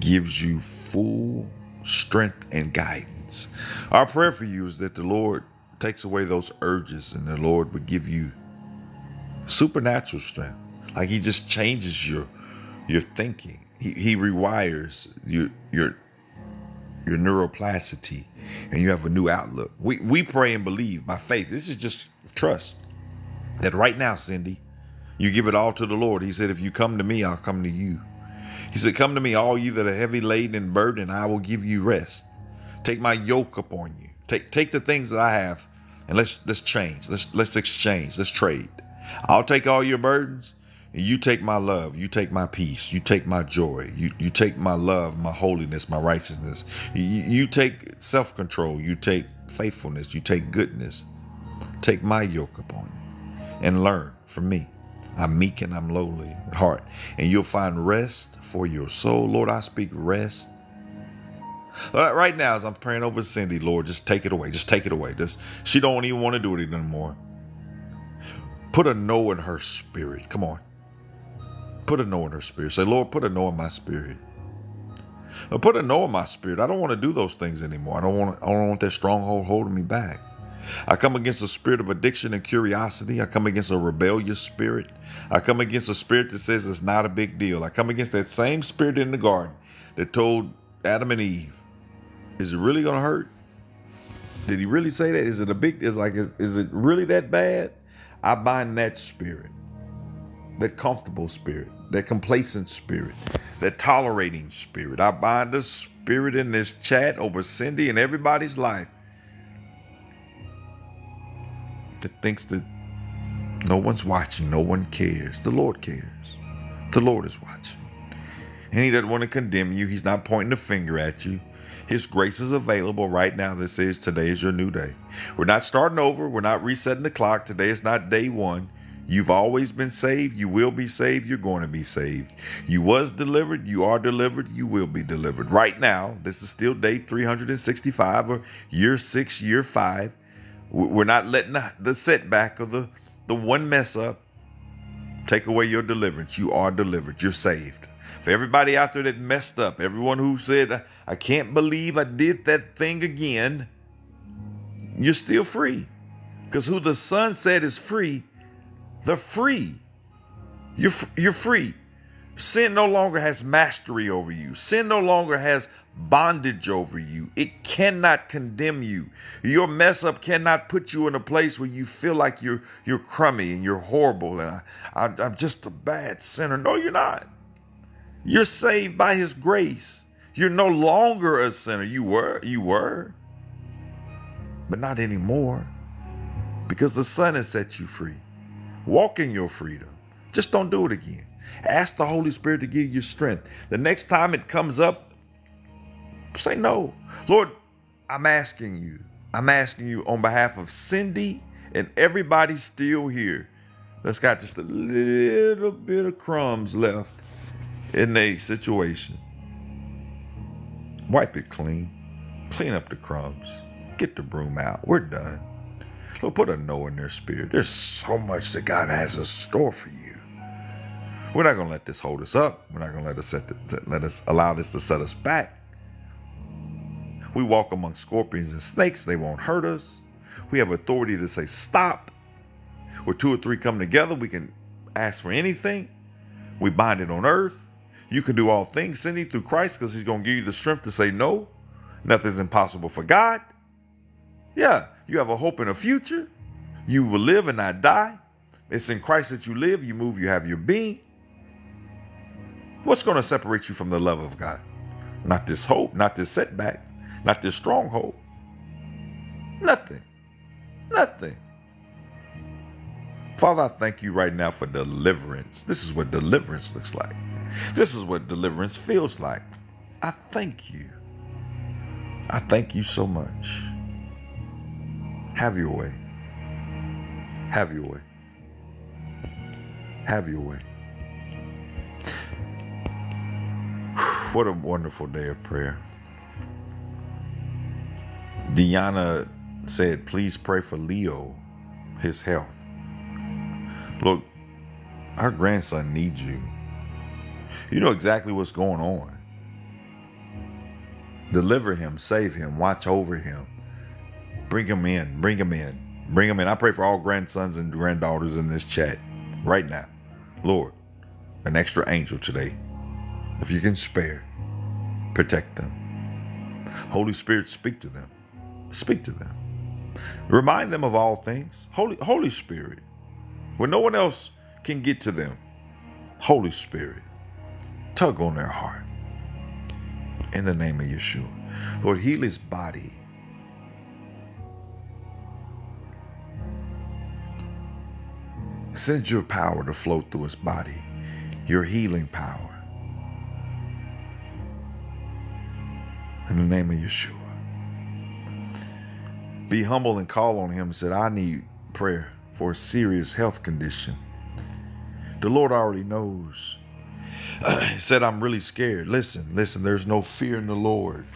gives you full strength and guidance. Our prayer for you is that the Lord takes away those urges and the Lord would give you supernatural strength. Like he just changes your your thinking. He, he rewires your your your neuroplasticity and you have a new outlook. We we pray and believe by faith. This is just trust that right now, Cindy, you give it all to the Lord. He said, if you come to me, I'll come to you. He said, Come to me, all you that are heavy laden and burdened, and I will give you rest. Take my yoke upon you. Take take the things that I have and let's let's change. Let's let's exchange. Let's trade. I'll take all your burdens, and you take my love. You take my peace. You take my joy. You you take my love, my holiness, my righteousness. You, you take self-control. You take faithfulness. You take goodness. Take my yoke upon you and learn from me. I'm meek and I'm lowly at heart. And you'll find rest for your soul. Lord, I speak rest. Right now, as I'm praying over Cindy, Lord, just take it away. Just take it away. Just she don't even want to do it anymore. Put a no in her spirit. Come on. Put a no in her spirit. Say, Lord, put a no in my spirit. Put a no in my spirit. I don't want to do those things anymore. I don't want. I don't want that stronghold holding me back. I come against the spirit of addiction and curiosity. I come against a rebellious spirit. I come against a spirit that says it's not a big deal. I come against that same spirit in the garden that told Adam and Eve, "Is it really going to hurt? Did he really say that? Is it a big? Is like is, is it really that bad?" I bind that spirit, that comfortable spirit, that complacent spirit, that tolerating spirit. I bind the spirit in this chat over Cindy and everybody's life that thinks that no one's watching, no one cares. The Lord cares. The Lord is watching. And He doesn't want to condemn you. He's not pointing a finger at you. His grace is available right now This is today is your new day. We're not starting over. We're not resetting the clock. Today is not day one. You've always been saved. You will be saved. You're going to be saved. You was delivered. You are delivered. You will be delivered. Right now, this is still day 365 or year six, year five. We're not letting the setback or the, the one mess up take away your deliverance. You are delivered. You're saved. For everybody out there that messed up, everyone who said, I can't believe I did that thing again, you're still free. Because who the Son said is free, they're free. You're, you're free. Sin no longer has mastery over you. Sin no longer has bondage over you. It cannot condemn you. Your mess up cannot put you in a place where you feel like you're you're crummy and you're horrible and I, I, I'm just a bad sinner. No, you're not. You're saved by His grace. You're no longer a sinner. You were, you were, but not anymore, because the Son has set you free. Walk in your freedom. Just don't do it again. Ask the Holy Spirit to give you strength. The next time it comes up, say no. Lord, I'm asking you. I'm asking you on behalf of Cindy and everybody still here that's got just a little bit of crumbs left in a situation. Wipe it clean. Clean up the crumbs. Get the broom out. We're done. Lord, put a no in their spirit. There's so much that God has in store for you. We're not going to let this hold us up. We're not going to let us set the, let us allow this to set us back. We walk among scorpions and snakes. They won't hurt us. We have authority to say stop. Where two or three come together, we can ask for anything. We bind it on earth. You can do all things, Cindy, through Christ, because He's going to give you the strength to say no. Nothing's impossible for God. Yeah, you have a hope in a future. You will live and not die. It's in Christ that you live, you move, you have your being. What's going to separate you from the love of God? Not this hope, not this setback, not this stronghold. Nothing. Nothing. Father, I thank you right now for deliverance. This is what deliverance looks like. This is what deliverance feels like. I thank you. I thank you so much. Have your way. Have your way. Have your way. What a wonderful day of prayer. Deanna said, please pray for Leo, his health. Look, our grandson needs you. You know exactly what's going on. Deliver him, save him, watch over him. Bring him in, bring him in, bring him in. I pray for all grandsons and granddaughters in this chat right now. Lord, an extra angel today. If you can spare, protect them. Holy Spirit, speak to them. Speak to them. Remind them of all things. Holy, Holy Spirit, when no one else can get to them, Holy Spirit, tug on their heart. In the name of Yeshua. Lord, heal his body. Send your power to flow through his body, your healing power. In the name of Yeshua. Be humble and call on him said, I need prayer for a serious health condition. The Lord already knows. he said, I'm really scared. Listen, listen, there's no fear in the Lord.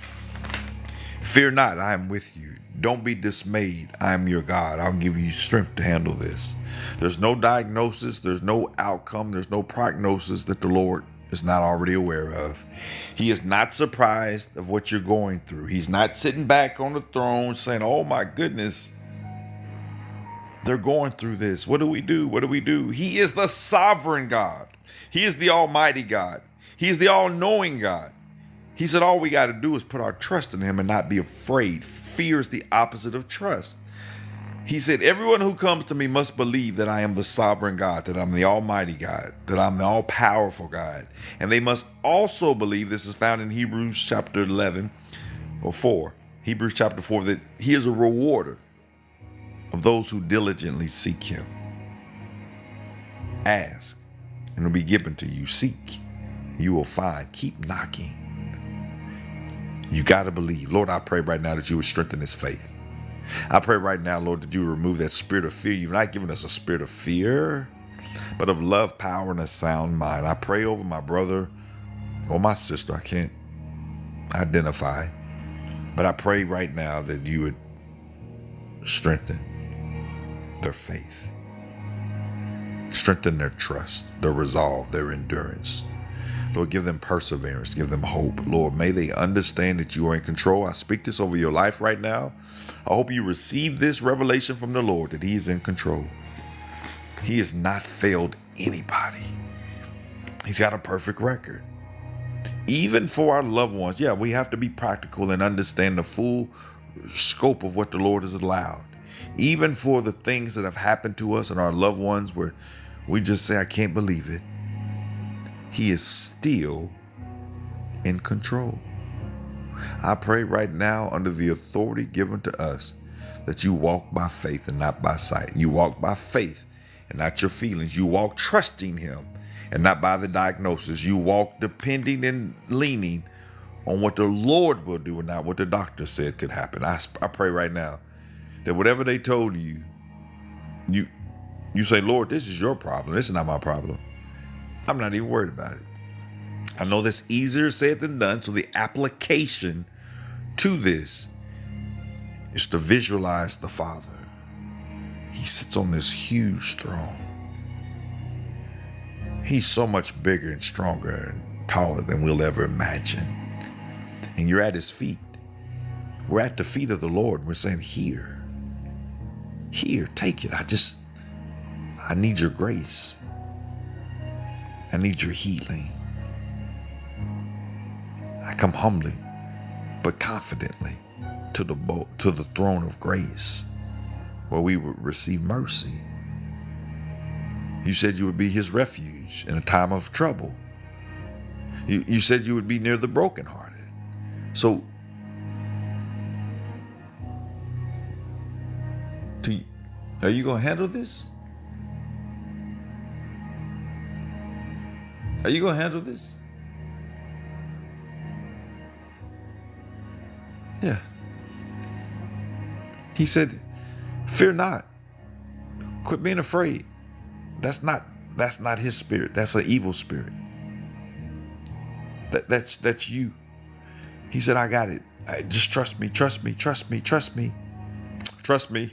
Fear not, I am with you. Don't be dismayed. I am your God. I'll give you strength to handle this. There's no diagnosis, there's no outcome, there's no prognosis that the Lord is not already aware of. He is not surprised of what you're going through. He's not sitting back on the throne saying, "Oh my goodness, they're going through this. What do we do? What do we do?" He is the sovereign God. He is the almighty God. He's the all-knowing God. He said all we got to do is put our trust in him and not be afraid. Fear is the opposite of trust. He said, Everyone who comes to me must believe that I am the sovereign God, that I'm the Almighty God, that I'm the all powerful God. And they must also believe, this is found in Hebrews chapter 11 or 4, Hebrews chapter 4, that He is a rewarder of those who diligently seek Him. Ask, and it will be given to you. Seek, you will find. Keep knocking. You got to believe. Lord, I pray right now that you would strengthen His faith. I pray right now, Lord, that you remove that spirit of fear. You've not given us a spirit of fear, but of love, power, and a sound mind. I pray over my brother or my sister. I can't identify, but I pray right now that you would strengthen their faith, strengthen their trust, their resolve, their endurance. Lord, give them perseverance, give them hope. Lord, may they understand that you are in control. I speak this over your life right now. I hope you receive this revelation from the Lord that He is in control. He has not failed anybody, He's got a perfect record. Even for our loved ones, yeah, we have to be practical and understand the full scope of what the Lord has allowed. Even for the things that have happened to us and our loved ones where we just say, I can't believe it. He is still in control. I pray right now, under the authority given to us, that you walk by faith and not by sight. You walk by faith and not your feelings. You walk trusting Him and not by the diagnosis. You walk depending and leaning on what the Lord will do and not what the doctor said could happen. I, I pray right now that whatever they told you, you you say, Lord, this is your problem. This is not my problem. I'm not even worried about it. I know that's easier said than done. So the application to this is to visualize the Father. He sits on this huge throne. He's so much bigger and stronger and taller than we'll ever imagine. And you're at his feet. We're at the feet of the Lord. We're saying, Here, here, take it. I just, I need your grace. I need your healing. I come humbly but confidently to the bo- to the throne of grace where we would receive mercy. You said you would be his refuge in a time of trouble. You, you said you would be near the brokenhearted. So are you going to handle this? Are you going to handle this? Yeah. He said, "Fear not. Quit being afraid. That's not that's not his spirit. That's an evil spirit. That that's that's you." He said, "I got it. I, just trust me, trust me, trust me, trust me, trust me,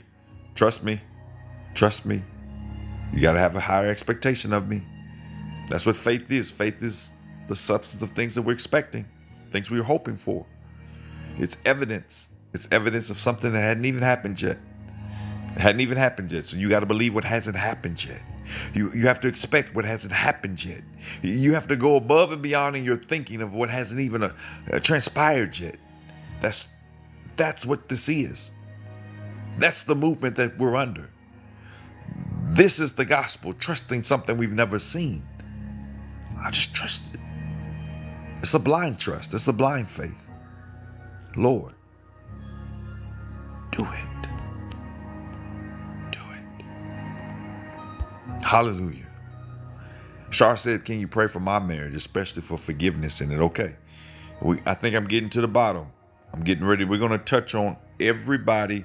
trust me, trust me. You got to have a higher expectation of me. That's what faith is. Faith is the substance of things that we're expecting, things we're hoping for. It's evidence. It's evidence of something that hadn't even happened yet. It hadn't even happened yet. So you got to believe what hasn't happened yet. You, you have to expect what hasn't happened yet. You have to go above and beyond in your thinking of what hasn't even uh, uh, transpired yet. That's that's what this is. That's the movement that we're under. This is the gospel, trusting something we've never seen. I just trust it. It's a blind trust. It's a blind faith. Lord, do it. Do it. Hallelujah. Shar said, Can you pray for my marriage, especially for forgiveness in it? Okay. We, I think I'm getting to the bottom. I'm getting ready. We're going to touch on everybody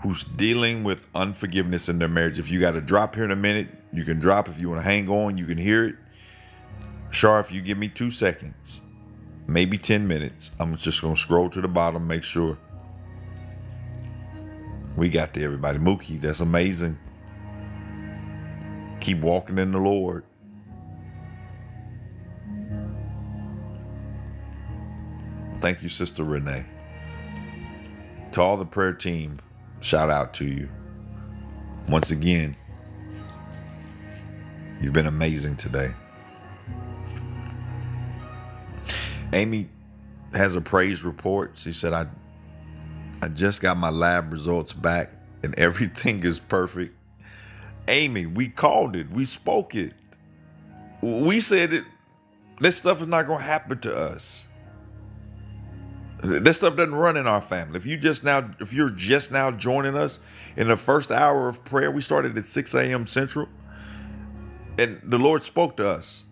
who's dealing with unforgiveness in their marriage. If you got to drop here in a minute, you can drop. If you want to hang on, you can hear it. Shar, if you give me two seconds, maybe 10 minutes, I'm just going to scroll to the bottom, make sure we got to everybody. Mookie, that's amazing. Keep walking in the Lord. Thank you, Sister Renee. To all the prayer team, shout out to you. Once again, you've been amazing today. Amy has a praise report. She said, I I just got my lab results back and everything is perfect. Amy, we called it. We spoke it. We said it. This stuff is not going to happen to us. This stuff doesn't run in our family. If you just now, if you're just now joining us in the first hour of prayer, we started at 6 a.m. Central, and the Lord spoke to us.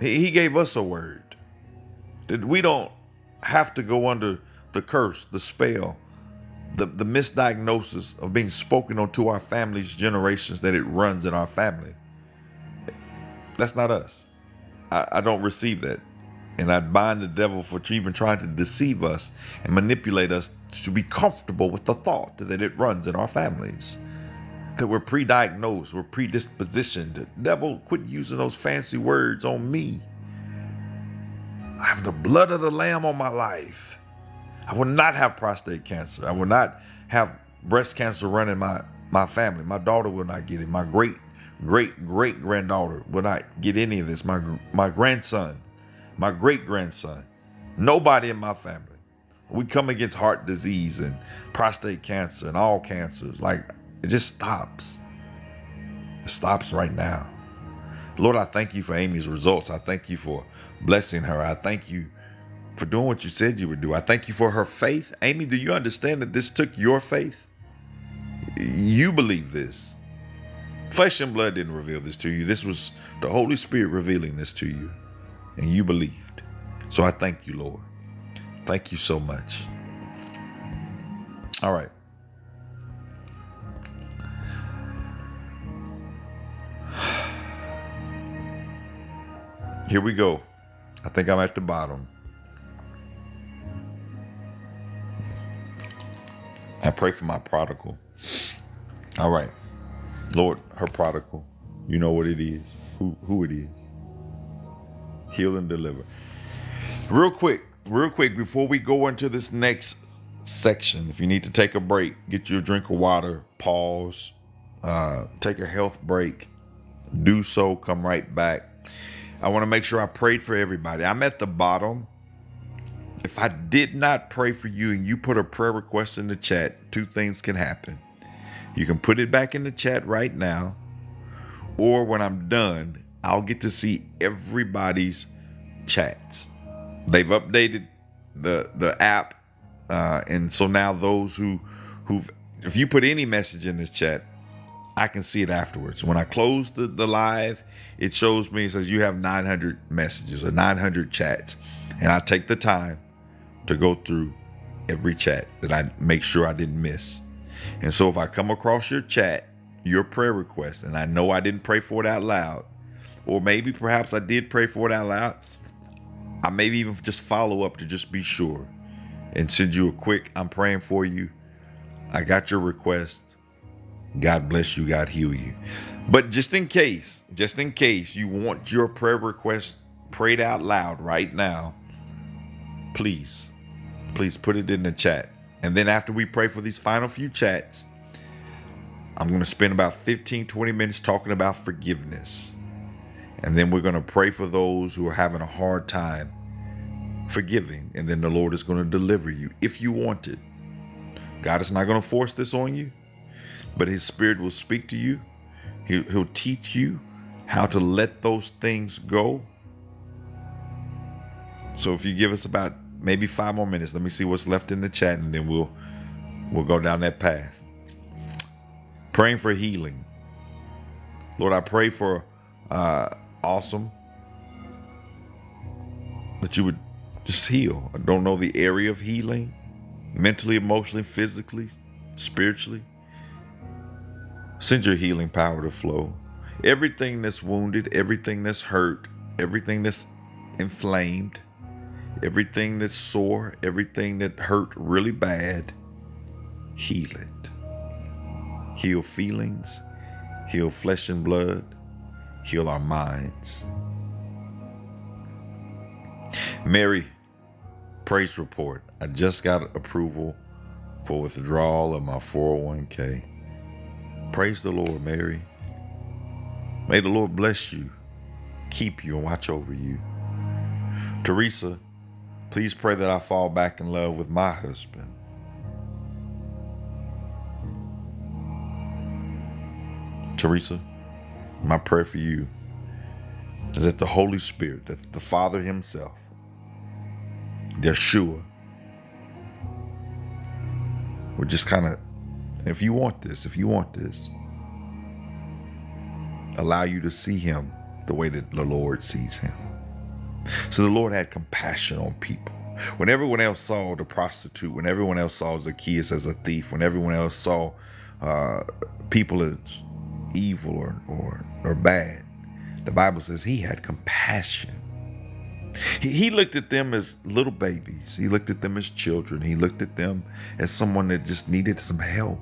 He gave us a word that we don't have to go under the curse, the spell, the, the misdiagnosis of being spoken onto our family's generations that it runs in our family. That's not us. I, I don't receive that. And I bind the devil for even trying to deceive us and manipulate us to be comfortable with the thought that it runs in our families. That we're pre diagnosed, we're predispositioned. Devil, quit using those fancy words on me. I have the blood of the Lamb on my life. I will not have prostate cancer. I will not have breast cancer running my my family. My daughter will not get it. My great great great granddaughter will not get any of this. My my grandson, my great grandson, nobody in my family. We come against heart disease and prostate cancer and all cancers. Like it just stops. It stops right now. Lord, I thank you for Amy's results. I thank you for blessing her. I thank you for doing what you said you would do. I thank you for her faith. Amy, do you understand that this took your faith? You believe this. Flesh and blood didn't reveal this to you. This was the Holy Spirit revealing this to you, and you believed. So I thank you, Lord. Thank you so much. All right. Here we go. I think I'm at the bottom. I pray for my prodigal. All right. Lord, her prodigal. You know what it is, who, who it is. Heal and deliver. Real quick, real quick, before we go into this next section, if you need to take a break, get your drink of water, pause, uh, take a health break, do so, come right back. I want to make sure I prayed for everybody. I'm at the bottom if I did not pray for you and you put a prayer request in the chat, two things can happen. You can put it back in the chat right now, or when I'm done, I'll get to see everybody's chats. They've updated the the app, uh, and so now those who who've if you put any message in this chat, I can see it afterwards. When I close the, the live, it shows me it says you have 900 messages or 900 chats, and I take the time to go through every chat that I make sure I didn't miss. And so if I come across your chat, your prayer request, and I know I didn't pray for it out loud, or maybe perhaps I did pray for it out loud, I maybe even just follow up to just be sure. and send you a quick, I'm praying for you. I got your request. God bless you. God heal you. But just in case, just in case you want your prayer request prayed out loud right now, please, please put it in the chat. And then after we pray for these final few chats, I'm going to spend about 15, 20 minutes talking about forgiveness. And then we're going to pray for those who are having a hard time forgiving. And then the Lord is going to deliver you if you want it. God is not going to force this on you, but His Spirit will speak to you. He'll, he'll teach you how to let those things go. So if you give us about maybe five more minutes, let me see what's left in the chat, and then we'll we'll go down that path. Praying for healing. Lord, I pray for uh, awesome that you would just heal. I don't know the area of healing mentally, emotionally, physically, spiritually. Send your healing power to flow. Everything that's wounded, everything that's hurt, everything that's inflamed, everything that's sore, everything that hurt really bad, heal it. Heal feelings, heal flesh and blood, heal our minds. Mary, praise report. I just got approval for withdrawal of my 401k. Praise the Lord, Mary. May the Lord bless you, keep you, and watch over you. Teresa, please pray that I fall back in love with my husband. Teresa, my prayer for you is that the Holy Spirit, that the Father Himself, Yeshua, would just kind of, if you want this, if you want this, allow you to see Him the way that the Lord sees Him. So the Lord had compassion on people. When everyone else saw the prostitute, when everyone else saw Zacchaeus as a thief, when everyone else saw uh, people as evil or, or, or bad, the Bible says he had compassion. He, he looked at them as little babies. He looked at them as children. He looked at them as someone that just needed some help.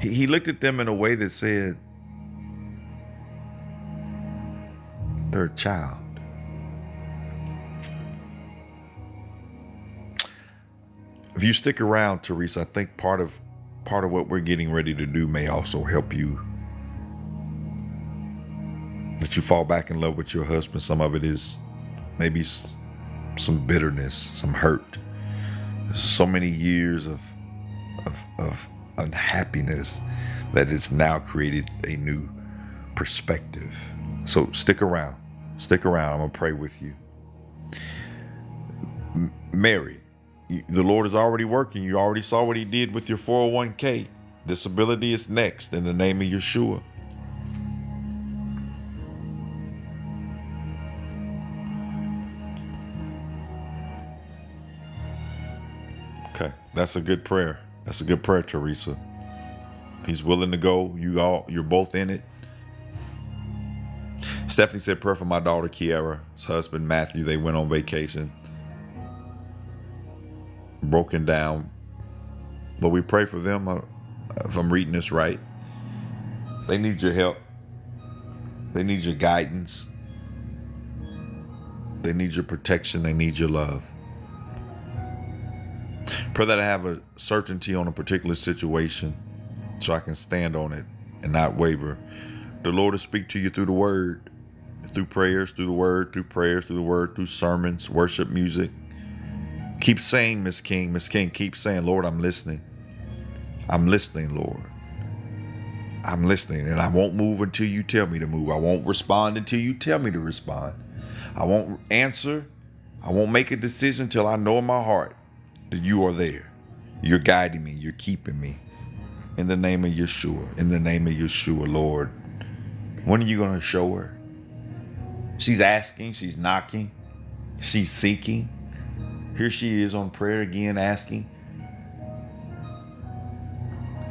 He, he looked at them in a way that said, they're a child. If you stick around, Teresa, I think part of part of what we're getting ready to do may also help you that you fall back in love with your husband. Some of it is maybe some bitterness, some hurt. So many years of, of, of unhappiness that it's now created a new perspective. So stick around. Stick around. I'm going to pray with you. M- Mary, the Lord is already working. You already saw what He did with your 401k. Disability is next in the name of Yeshua. That's a good prayer. That's a good prayer, Teresa. He's willing to go. You all, you're both in it. Stephanie said, "Prayer for my daughter Kiara, his husband Matthew. They went on vacation. Broken down. But we pray for them. Uh, if I'm reading this right, they need your help. They need your guidance. They need your protection. They need your love." Pray that I have a certainty on a particular situation so I can stand on it and not waver. The Lord will speak to you through the word, through prayers, through the word, through prayers, through the word, through sermons, worship music. Keep saying, Miss King, Miss King, keep saying, Lord, I'm listening. I'm listening, Lord. I'm listening, and I won't move until you tell me to move. I won't respond until you tell me to respond. I won't answer. I won't make a decision until I know in my heart that you are there. You're guiding me. You're keeping me. In the name of Yeshua. In the name of Yeshua, Lord. When are you going to show her? She's asking. She's knocking. She's seeking. Here she is on prayer again, asking.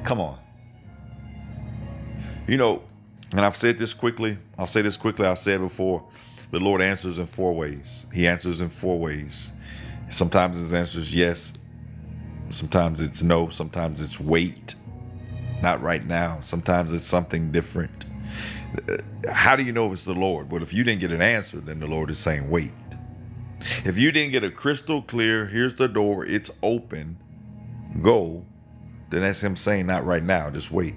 Come on. You know, and I've said this quickly. I'll say this quickly. I said before. The Lord answers in four ways. He answers in four ways. Sometimes his answer is yes. Sometimes it's no. Sometimes it's wait. Not right now. Sometimes it's something different. Uh, how do you know if it's the Lord? Well, if you didn't get an answer, then the Lord is saying wait. If you didn't get a crystal clear, here's the door, it's open, go, then that's him saying not right now, just wait.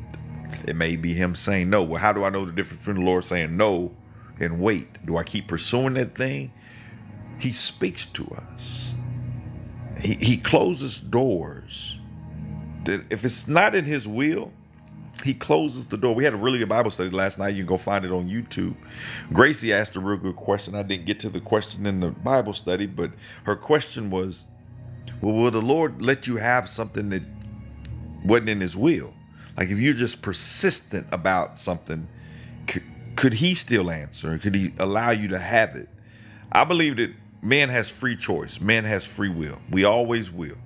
It may be him saying no. Well, how do I know the difference between the Lord saying no and wait? Do I keep pursuing that thing? He speaks to us. He, he closes doors. If it's not in his will, he closes the door. We had a really good Bible study last night. You can go find it on YouTube. Gracie asked a real good question. I didn't get to the question in the Bible study, but her question was, Well, will the Lord let you have something that wasn't in his will? Like if you're just persistent about something, could, could he still answer? Could he allow you to have it? I believe that man has free choice. Man has free will. We always will.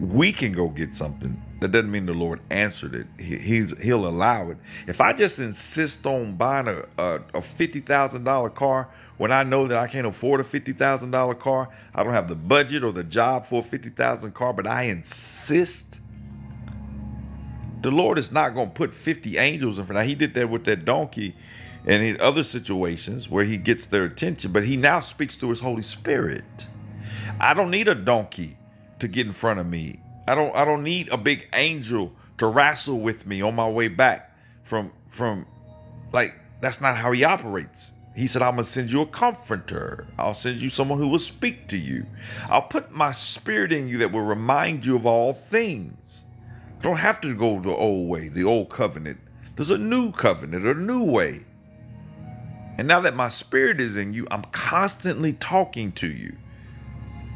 We can go get something that doesn't mean the Lord answered it. He, he's he'll allow it. If I just insist on buying a, a, a fifty thousand dollar car when I know that I can't afford a fifty thousand dollar car, I don't have the budget or the job for a fifty thousand car, but I insist. The Lord is not going to put fifty angels in front. Now He did that with that donkey, and in other situations where He gets their attention. But He now speaks through His Holy Spirit. I don't need a donkey to get in front of me. I don't I don't need a big angel to wrestle with me on my way back from from like that's not how he operates. He said, I'm gonna send you a comforter. I'll send you someone who will speak to you. I'll put my spirit in you that will remind you of all things. You don't have to go the old way, the old covenant. There's a new covenant, a new way. And now that my spirit is in you, I'm constantly talking to you.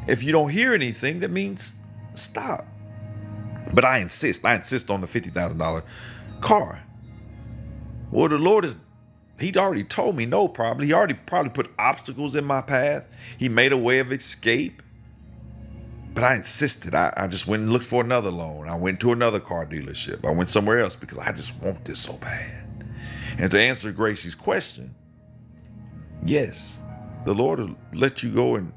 If you don't hear anything, that means stop. But I insist. I insist on the $50,000 car. Well, the Lord is he'd already told me no, probably. He already probably put obstacles in my path. He made a way of escape. But I insisted. I, I just went and looked for another loan. I went to another car dealership. I went somewhere else because I just want this so bad. And to answer Gracie's question, yes, the Lord will let you go and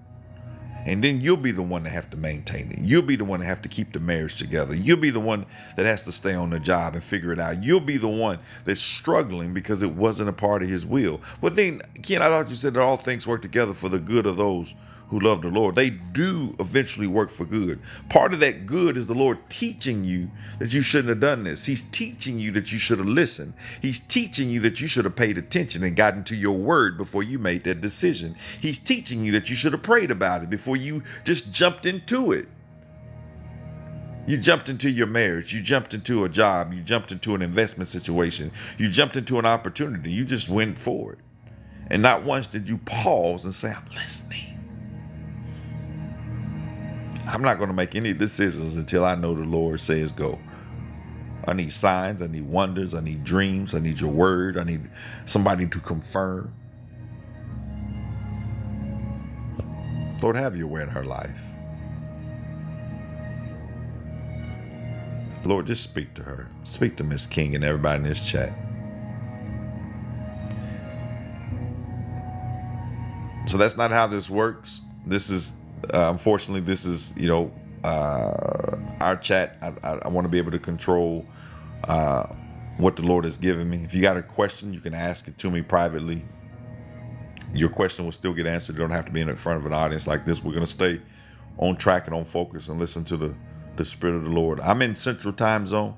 and then you'll be the one that have to maintain it. You'll be the one that have to keep the marriage together. You'll be the one that has to stay on the job and figure it out. You'll be the one that's struggling because it wasn't a part of his will. But then, Ken, I thought you said that all things work together for the good of those who love the Lord, they do eventually work for good. Part of that good is the Lord teaching you that you shouldn't have done this. He's teaching you that you should have listened. He's teaching you that you should have paid attention and gotten to your word before you made that decision. He's teaching you that you should have prayed about it before you just jumped into it. You jumped into your marriage. You jumped into a job. You jumped into an investment situation. You jumped into an opportunity. You just went for it. And not once did you pause and say, I'm listening. I'm not going to make any decisions until I know the Lord says go. I need signs, I need wonders, I need dreams, I need your word, I need somebody to confirm. Lord, have your way in her life. Lord, just speak to her. Speak to Miss King and everybody in this chat. So that's not how this works. This is uh, unfortunately, this is you know uh, our chat. I, I, I want to be able to control uh, what the Lord has given me. If you got a question, you can ask it to me privately. Your question will still get answered. You don't have to be in front of an audience like this. We're going to stay on track and on focus and listen to the the Spirit of the Lord. I'm in Central Time Zone.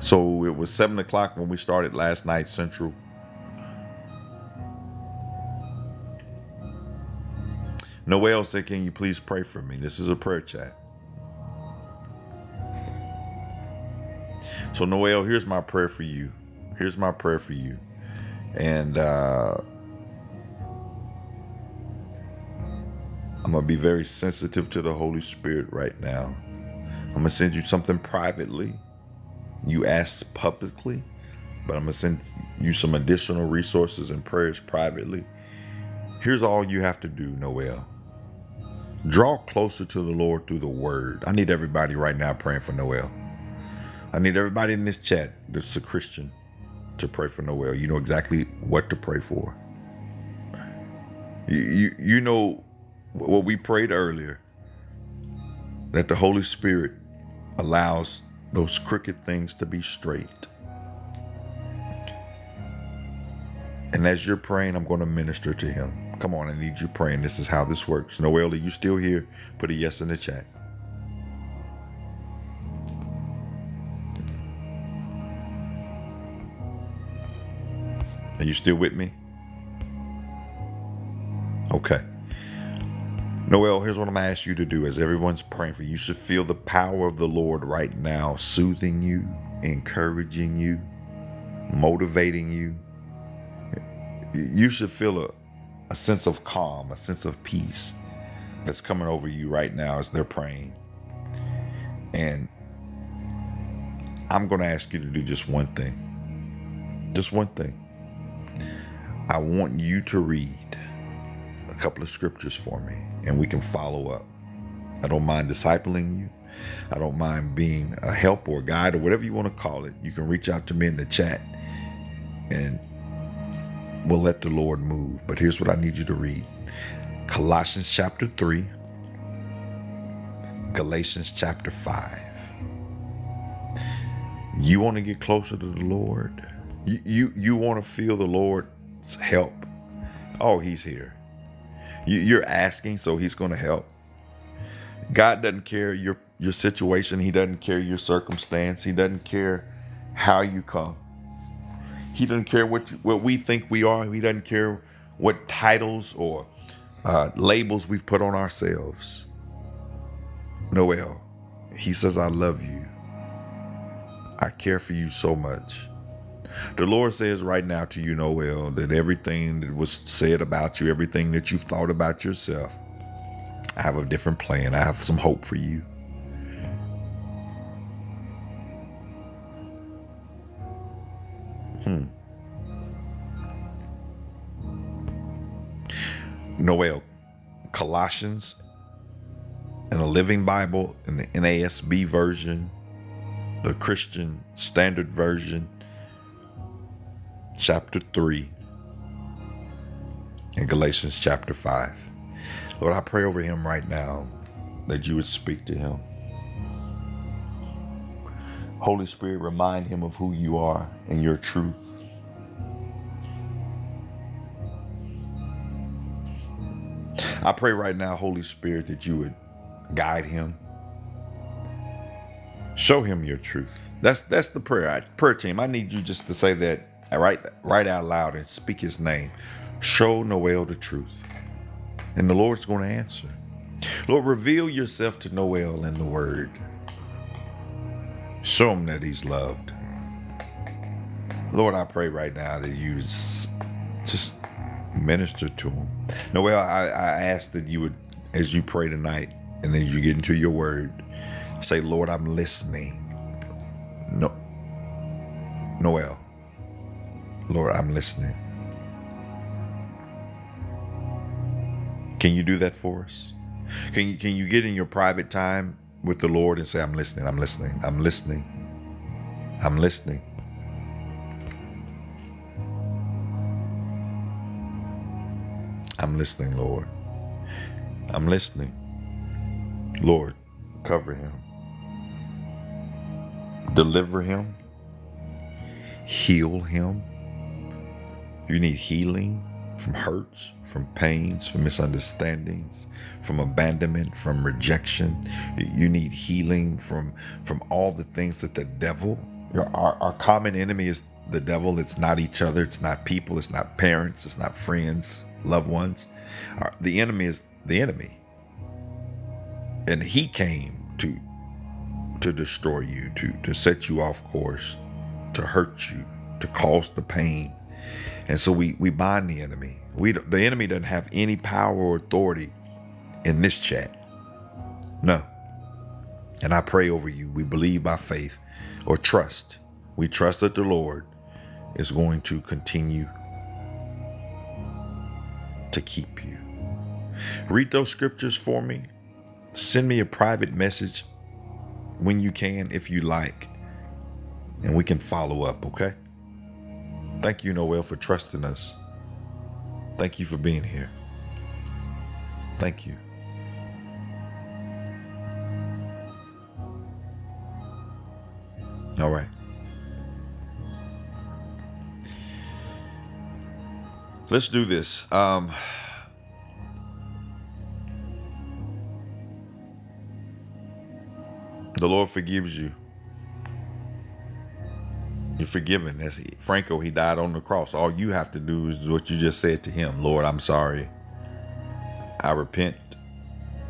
So it was seven o'clock when we started last night Central. Noel said, Can you please pray for me? This is a prayer chat. So, Noel, here's my prayer for you. Here's my prayer for you. And uh, I'm going to be very sensitive to the Holy Spirit right now. I'm going to send you something privately. You asked publicly, but I'm going to send you some additional resources and prayers privately. Here's all you have to do, Noel. Draw closer to the Lord through the word. I need everybody right now praying for Noel. I need everybody in this chat that's a Christian to pray for Noel. You know exactly what to pray for. You, you, you know what we prayed earlier that the Holy Spirit allows those crooked things to be straight. And as you're praying, I'm going to minister to him. Come on, I need you praying. This is how this works. Noel, are you still here? Put a yes in the chat. Are you still with me? Okay. Noel, here's what I'm going to ask you to do as everyone's praying for you. You should feel the power of the Lord right now, soothing you, encouraging you, motivating you. You should feel a, a sense of calm, a sense of peace that's coming over you right now as they're praying. And I'm going to ask you to do just one thing. Just one thing. I want you to read a couple of scriptures for me and we can follow up. I don't mind discipling you. I don't mind being a help or a guide or whatever you want to call it. You can reach out to me in the chat and we'll let the Lord move. But here's what I need you to read Colossians chapter 3, Galatians chapter 5. You want to get closer to the Lord? You, you, you want to feel the Lord's help? Oh, He's here. You're asking, so He's going to help. God doesn't care your your situation. He doesn't care your circumstance. He doesn't care how you come. He doesn't care what you, what we think we are. He doesn't care what titles or uh, labels we've put on ourselves. Noel, he says, I love you. I care for you so much. The Lord says right now to you, Noel, that everything that was said about you, everything that you thought about yourself, I have a different plan. I have some hope for you. Hmm. Noel, Colossians in a Living Bible, in the NASB version, the Christian Standard Version, chapter 3, and Galatians chapter 5. Lord, I pray over him right now that you would speak to him. Holy Spirit, remind him of who you are and your truth. I pray right now, Holy Spirit, that you would guide him. Show him your truth. That's that's the prayer. I, prayer team. I need you just to say that right right out loud and speak his name. Show Noel the truth. And the Lord's going to answer. Lord, reveal yourself to Noel in the word. Show him that he's loved. Lord, I pray right now that you just minister to him. Noel, I, I ask that you would, as you pray tonight, and as you get into your word, say, Lord, I'm listening. No, Noel, Lord, I'm listening. Can you do that for us? Can you can you get in your private time with the Lord and say, I'm listening, I'm listening, I'm listening, I'm listening. I'm listening, Lord. I'm listening. Lord, cover him. Deliver him. Heal him. You need healing from hurts, from pains, from misunderstandings, from abandonment, from rejection. You need healing from from all the things that the devil, our, our common enemy is the devil. It's not each other. It's not people. It's not parents. It's not friends, loved ones. Our, the enemy is the enemy, and he came to to destroy you, to to set you off course, to hurt you, to cause the pain and so we, we bind the enemy. We the enemy doesn't have any power or authority in this chat. No. And I pray over you. We believe by faith or trust. We trust that the Lord is going to continue to keep you. Read those scriptures for me. Send me a private message when you can, if you like, and we can follow up, okay? Thank you, Noel, for trusting us. Thank you for being here. Thank you. All right. Let's do this. Um, the Lord forgives you. You're forgiven. As he, Franco, he died on the cross. All you have to do is what you just said to him Lord, I'm sorry. I repent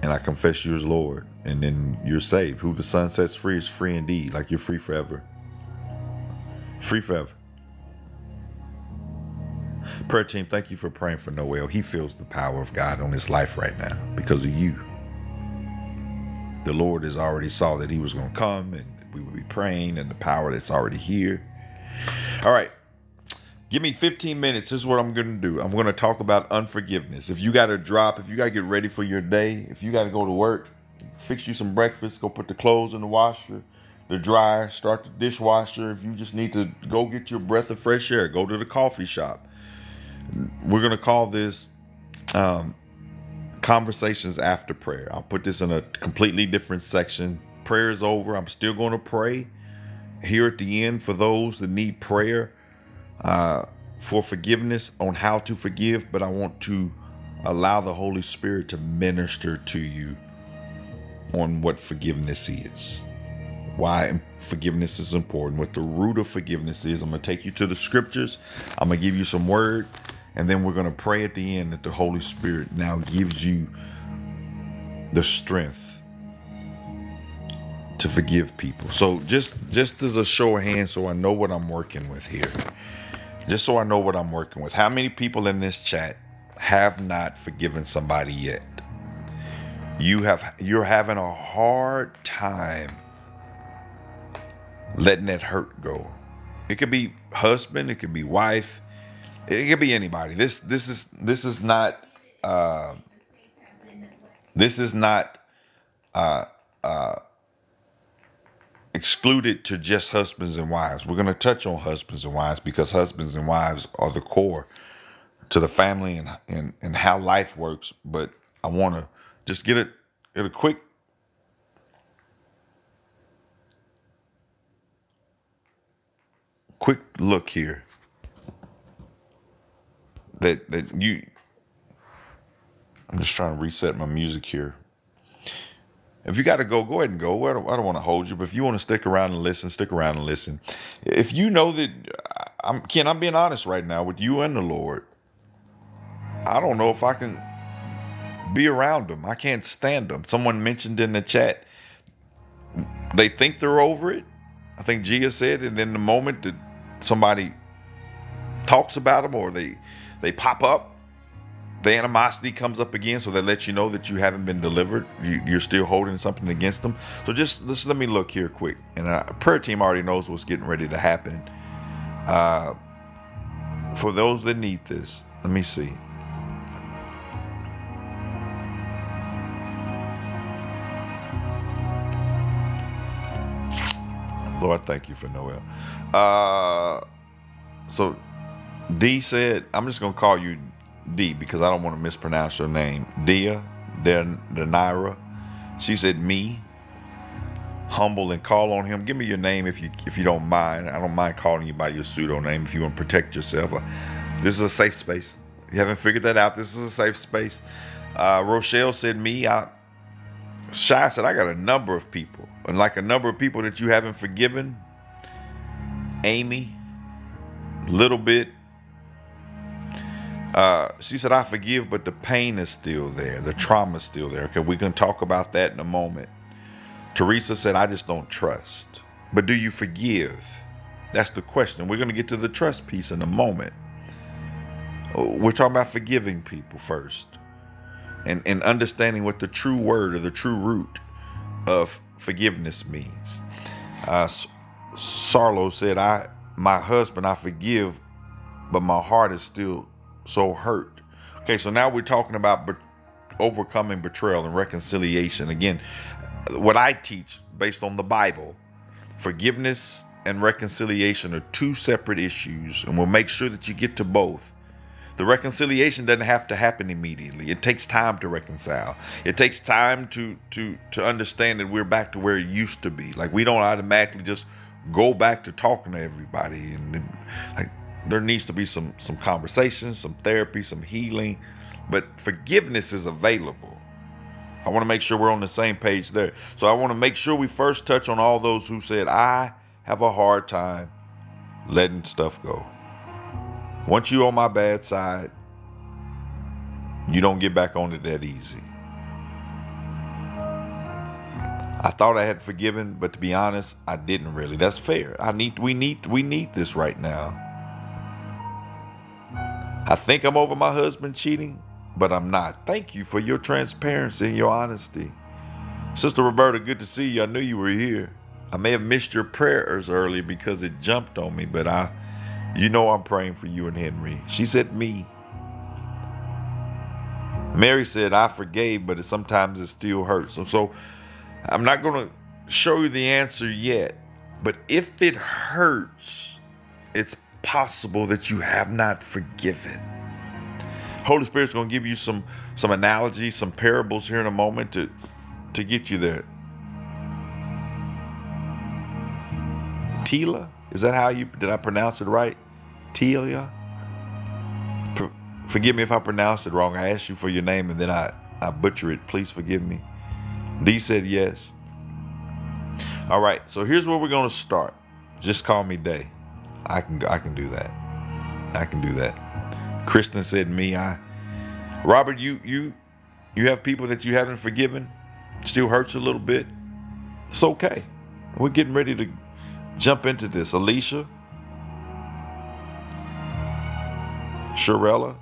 and I confess you as Lord. And then you're saved. Who the Son sets free is free indeed. Like you're free forever. Free forever. Prayer team, thank you for praying for Noel. He feels the power of God on his life right now because of you. The Lord has already saw that he was going to come and we will be praying and the power that's already here. All right. Give me 15 minutes. This is what I'm going to do. I'm going to talk about unforgiveness. If you got to drop, if you got to get ready for your day, if you got to go to work, fix you some breakfast, go put the clothes in the washer, the dryer, start the dishwasher. If you just need to go get your breath of fresh air, go to the coffee shop. We're going to call this um, conversations after prayer. I'll put this in a completely different section. Prayer is over. I'm still going to pray here at the end for those that need prayer uh, for forgiveness on how to forgive, but I want to allow the Holy Spirit to minister to you on what forgiveness is, why forgiveness is important, what the root of forgiveness is. I'm going to take you to the scriptures, I'm going to give you some word, and then we're going to pray at the end that the Holy Spirit now gives you the strength to forgive people. So just just as a show of hands so I know what I'm working with here. Just so I know what I'm working with. How many people in this chat have not forgiven somebody yet? You have you're having a hard time letting that hurt go. It could be husband, it could be wife, it could be anybody. This this is this is not uh, this is not uh, uh, excluded to just husbands and wives. We're going to touch on husbands and wives because husbands and wives are the core to the family and and, and how life works. But I want to just get it get a quick quick look here that that you I'm just trying to reset my music here. If you got to go, go ahead and go. I don't, don't want to hold you, but if you want to stick around and listen, stick around and listen. If you know that, I'm Ken, I'm being honest right now with you and the Lord. I don't know if I can be around them. I can't stand them. Someone mentioned in the chat, they think they're over it. I think Gia said, and in the moment that somebody talks about them or they they pop up, the animosity comes up again, so that lets you know that you haven't been delivered. You, are still holding something against them. So just, just let me look here quick. And our prayer team already knows what's getting ready to happen. Uh, for those that need this, let me see. Lord, thank you for Noel. Uh, so D said, I'm just going to call you D because I don't want to mispronounce your name. Dia Denira. She said me. Humble and call on him. Give me your name if you if you don't mind. I don't mind calling you by your pseudo name if you want to protect yourself. Uh, this is a safe space. You haven't figured that out. This is a safe space. Uh, Rochelle said me. I Shy said I got a number of people, and like a number of people that you haven't forgiven. Amy, little bit, uh, she said, I forgive, but the pain is still there. The trauma is still there. Okay, we can talk about that in a moment. Teresa said, I just don't trust. But do you forgive? That's the question. We're going to get to the trust piece in a moment. We're talking about forgiving people first and, and understanding what the true word or the true root of forgiveness means. Uh, Sarlo said, I, my husband, I forgive, but my heart is still so hurt. Okay, so now we're talking about be- overcoming betrayal and reconciliation. Again, what I teach based on the Bible, forgiveness and reconciliation are two separate issues, and we'll make sure that you get to both. The reconciliation doesn't have to happen immediately. It takes time to reconcile. It takes time to to to understand that we're back to where it used to be. Like we don't automatically just go back to talking to everybody and like there needs to be some some conversation, some therapy, some healing, but forgiveness is available. I want to make sure we're on the same page there. So I want to make sure we first touch on all those who said I have a hard time letting stuff go. Once you're on my bad side, you don't get back on it that easy. I thought I had forgiven, but to be honest, I didn't really. That's fair. I need we need we need this right now. I think I'm over my husband cheating, but I'm not. Thank you for your transparency and your honesty. Sister Roberta, good to see you. I knew you were here. I may have missed your prayers early because it jumped on me, but I you know I'm praying for you and Henry. She said me. Mary said I forgave, but it, sometimes it still hurts. So, so I'm not going to show you the answer yet, but if it hurts, it's possible that you have not forgiven. Holy Spirit's going to give you some some analogies, some parables here in a moment to to get you there. Tila, is that how you did I pronounce it right? Telia? Forgive me if I pronounced it wrong. I asked you for your name and then I, I butcher it. Please forgive me. D said yes. All right, so here's where we're gonna start. Just call me Day. I can I can do that. I can do that. Kristen said me. I Robert, you you you have people that you haven't forgiven. Still hurts a little bit. It's okay. We're getting ready to jump into this. Alicia, Shirella.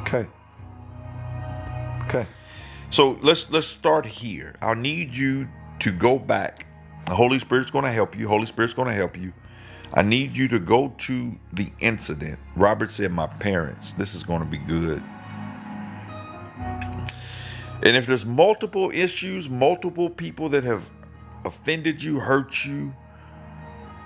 Okay. Okay. So let's let's start here. I need you to go back. The Holy Spirit's going to help you. Holy Spirit's going to help you. I need you to go to the incident. Robert said, "My parents. This is going to be good." And if there's multiple issues, multiple people that have offended you, hurt you,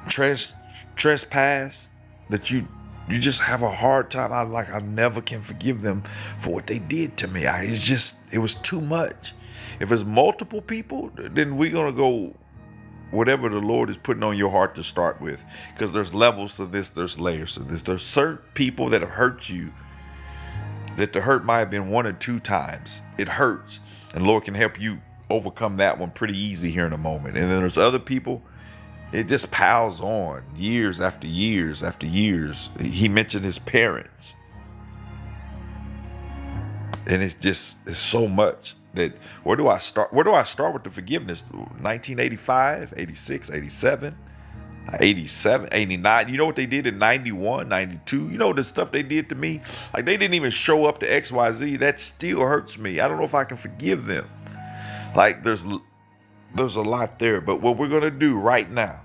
tres- trespassed, that you you just have a hard time. I like I never can forgive them for what they did to me. I it's just it was too much. If it's multiple people, then we're gonna go whatever the Lord is putting on your heart to start with. Because there's levels to this, there's layers to this. There's certain people that have hurt you that the hurt might have been one or two times. It hurts. And Lord can help you overcome that one pretty easy here in a moment. And then there's other people it just piles on years after years after years. He mentioned his parents. And it's just it's so much that where do I start? Where do I start with the forgiveness? 1985, 86, 87, 87, 89. You know what they did in 91, 92? You know the stuff they did to me? Like they didn't even show up to XYZ. That still hurts me. I don't know if I can forgive them. Like there's there's a lot there. But what we're gonna do right now,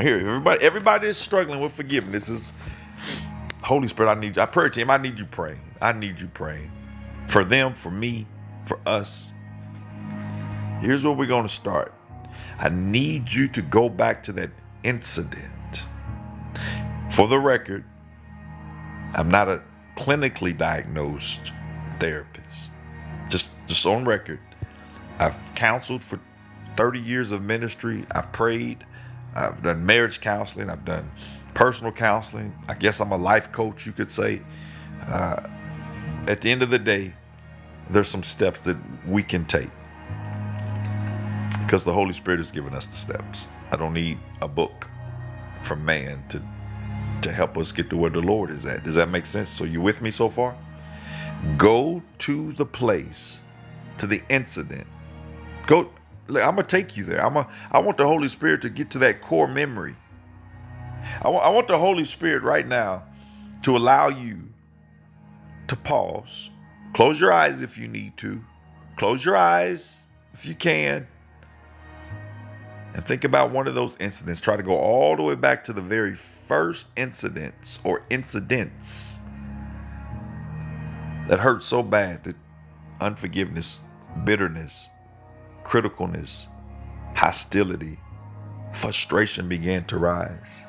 here, everybody, everybody is struggling with forgiveness. Is Holy Spirit, I need you. I pray to him. I need you praying. I need you praying for them, for me, for us. Here's where we're gonna start. I need you to go back to that incident. For the record, I'm not a clinically diagnosed therapist. Just just on record. I've counseled for 30 years of ministry. I've prayed. I've done marriage counseling. I've done personal counseling. I guess I'm a life coach, you could say. Uh, at the end of the day, there's some steps that we can take because the Holy Spirit has given us the steps. I don't need a book from man to to help us get to where the Lord is at. Does that make sense? So you with me so far? Go to the place, to the incident. Go I'm gonna take you there. I'm a, I want the Holy Spirit to get to that core memory. I, I want the Holy Spirit right now to allow you to pause. Close your eyes if you need to. Close your eyes if you can. And think about one of those incidents. Try to go all the way back to the very first incidents or incidents that hurt so bad that unforgiveness, bitterness, criticalness, hostility, frustration began to rise.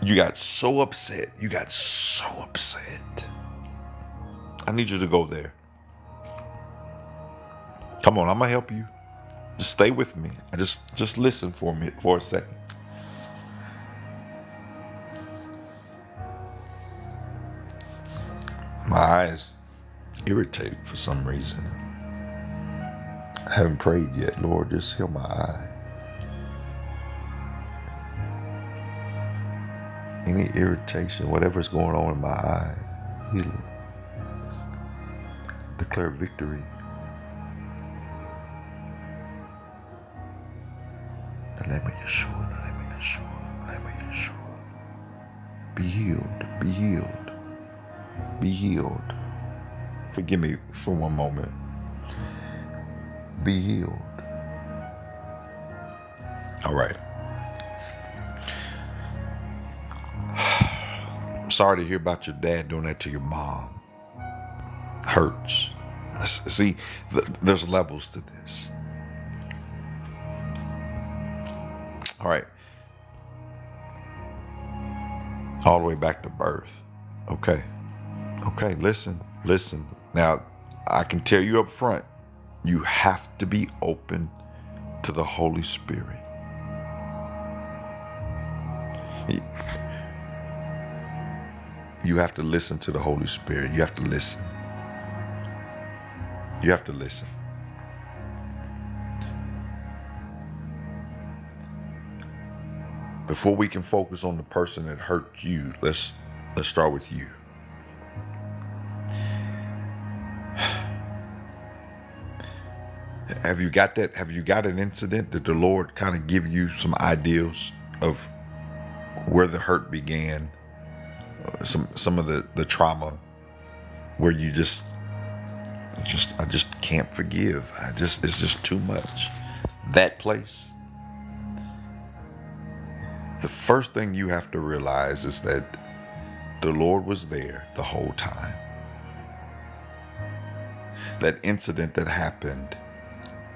You got so upset. You got so upset. I need you to go there. Come on, I'm gonna help you. Just stay with me. I just just listen for me for a second. My eyes irritated for some reason. I haven't prayed yet. Lord, just heal my eye. Any irritation, whatever's going on in my eye, heal it. Declare victory. Me Yeshua, me Yeshua, me Yeshua. Be healed, be healed, be healed. Forgive me for one moment. Be healed. All right. I'm sorry to hear about your dad doing that to your mom. Hurts. See, there's levels to this. All right. All the way back to birth. Okay. Okay, listen, listen. Now, I can tell you up front, you have to be open to the Holy Spirit. You have to listen to the Holy Spirit. You have to listen. You have to listen. before we can focus on the person that hurt you, let's let's start with you. Have you got that? Have you got an incident? Did the Lord kind of give you some ideas of where the hurt began? Some some of the the trauma where you just just I just can't forgive. I just it's just too much. That place the first thing you have to realize is that the Lord was there the whole time. That incident that happened,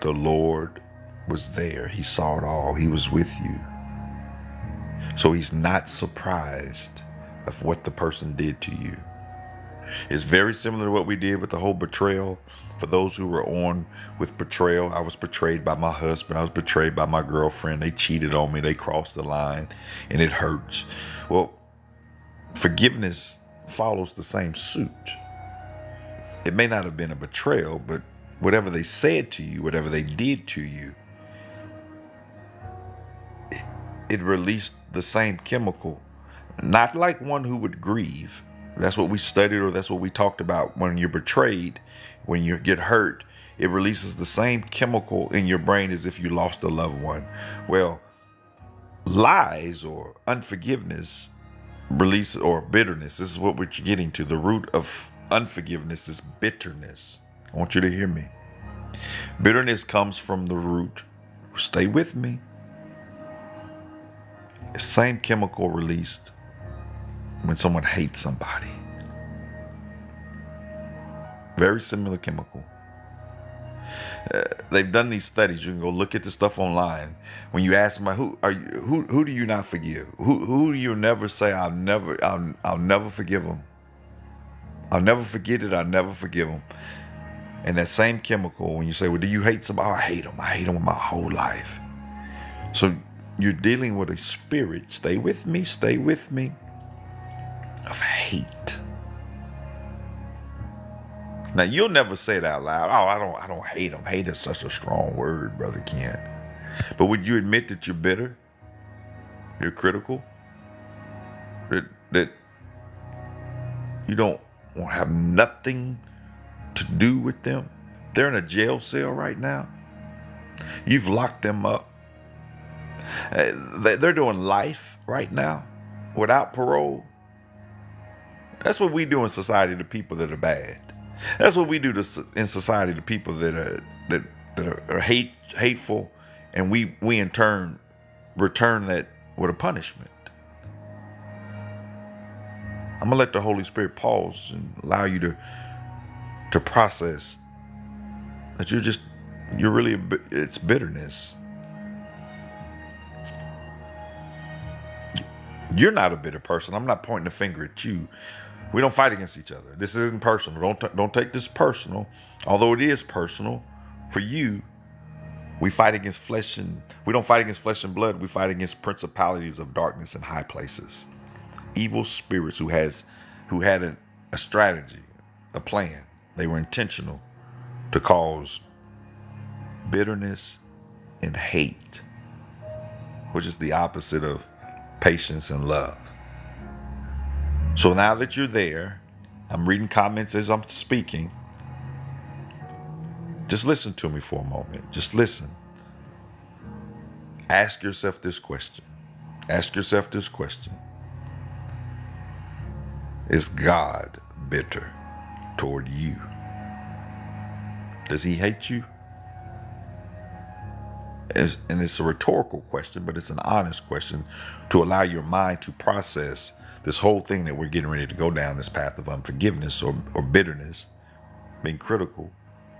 the Lord was there. He saw it all. He was with you. So he's not surprised of what the person did to you. It's very similar to what we did with the whole betrayal. For those who were on with betrayal, I was betrayed by my husband. I was betrayed by my girlfriend. They cheated on me. They crossed the line and it hurts. Well, forgiveness follows the same suit. It may not have been a betrayal, but whatever they said to you, whatever they did to you, it, it released the same chemical. Not like one who would grieve, that's what we studied, or that's what we talked about. When you're betrayed, when you get hurt, it releases the same chemical in your brain as if you lost a loved one. Well, lies or unforgiveness release or bitterness. This is what we're getting to. The root of unforgiveness is bitterness. I want you to hear me. Bitterness comes from the root. Stay with me. Same chemical released when someone hates somebody. Very similar chemical. Uh, they've done these studies. You can go look at the stuff online. When you ask them, who are you, who who do you not forgive? Who who do you never say I'll never I'll I'll never forgive them. I'll never forget it. I'll never forgive them. And that same chemical, when you say, well, do you hate somebody? Oh, I hate them. I hate them with my whole life. So you're dealing with a spirit. Stay with me. Stay with me of hate. Now you'll never say it out loud. Oh, I don't I don't hate them. Hate is such a strong word, brother Ken. But would you admit that you're bitter? You're critical? That that you don't have nothing to do with them? They're in a jail cell right now. You've locked them up. Uh, they're doing life right now without parole. That's what we do in society to people that are bad. That's what we do to, in society to people that are that, that are, hate hateful, and we we in turn return that with a punishment. I'm gonna let the Holy Spirit pause and allow you to to process that you're just you're really it's bitterness. You're not a bitter person. I'm not pointing a finger at you. We don't fight against each other. This isn't personal. Don't t- don't take this personal. Although it is personal for you, we fight against flesh and we don't fight against flesh and blood. We fight against principalities of darkness in high places, evil spirits who has who had a, a strategy, a plan. They were intentional to cause bitterness and hate, which is the opposite of patience and love. So now that you're there, I'm reading comments as I'm speaking. Just listen to me for a moment. Just listen. Ask yourself this question. Ask yourself this question Is God bitter toward you? Does he hate you? And it's a rhetorical question, but it's an honest question to allow your mind to process this whole thing that we're getting ready to go down this path of unforgiveness or, or bitterness, being critical,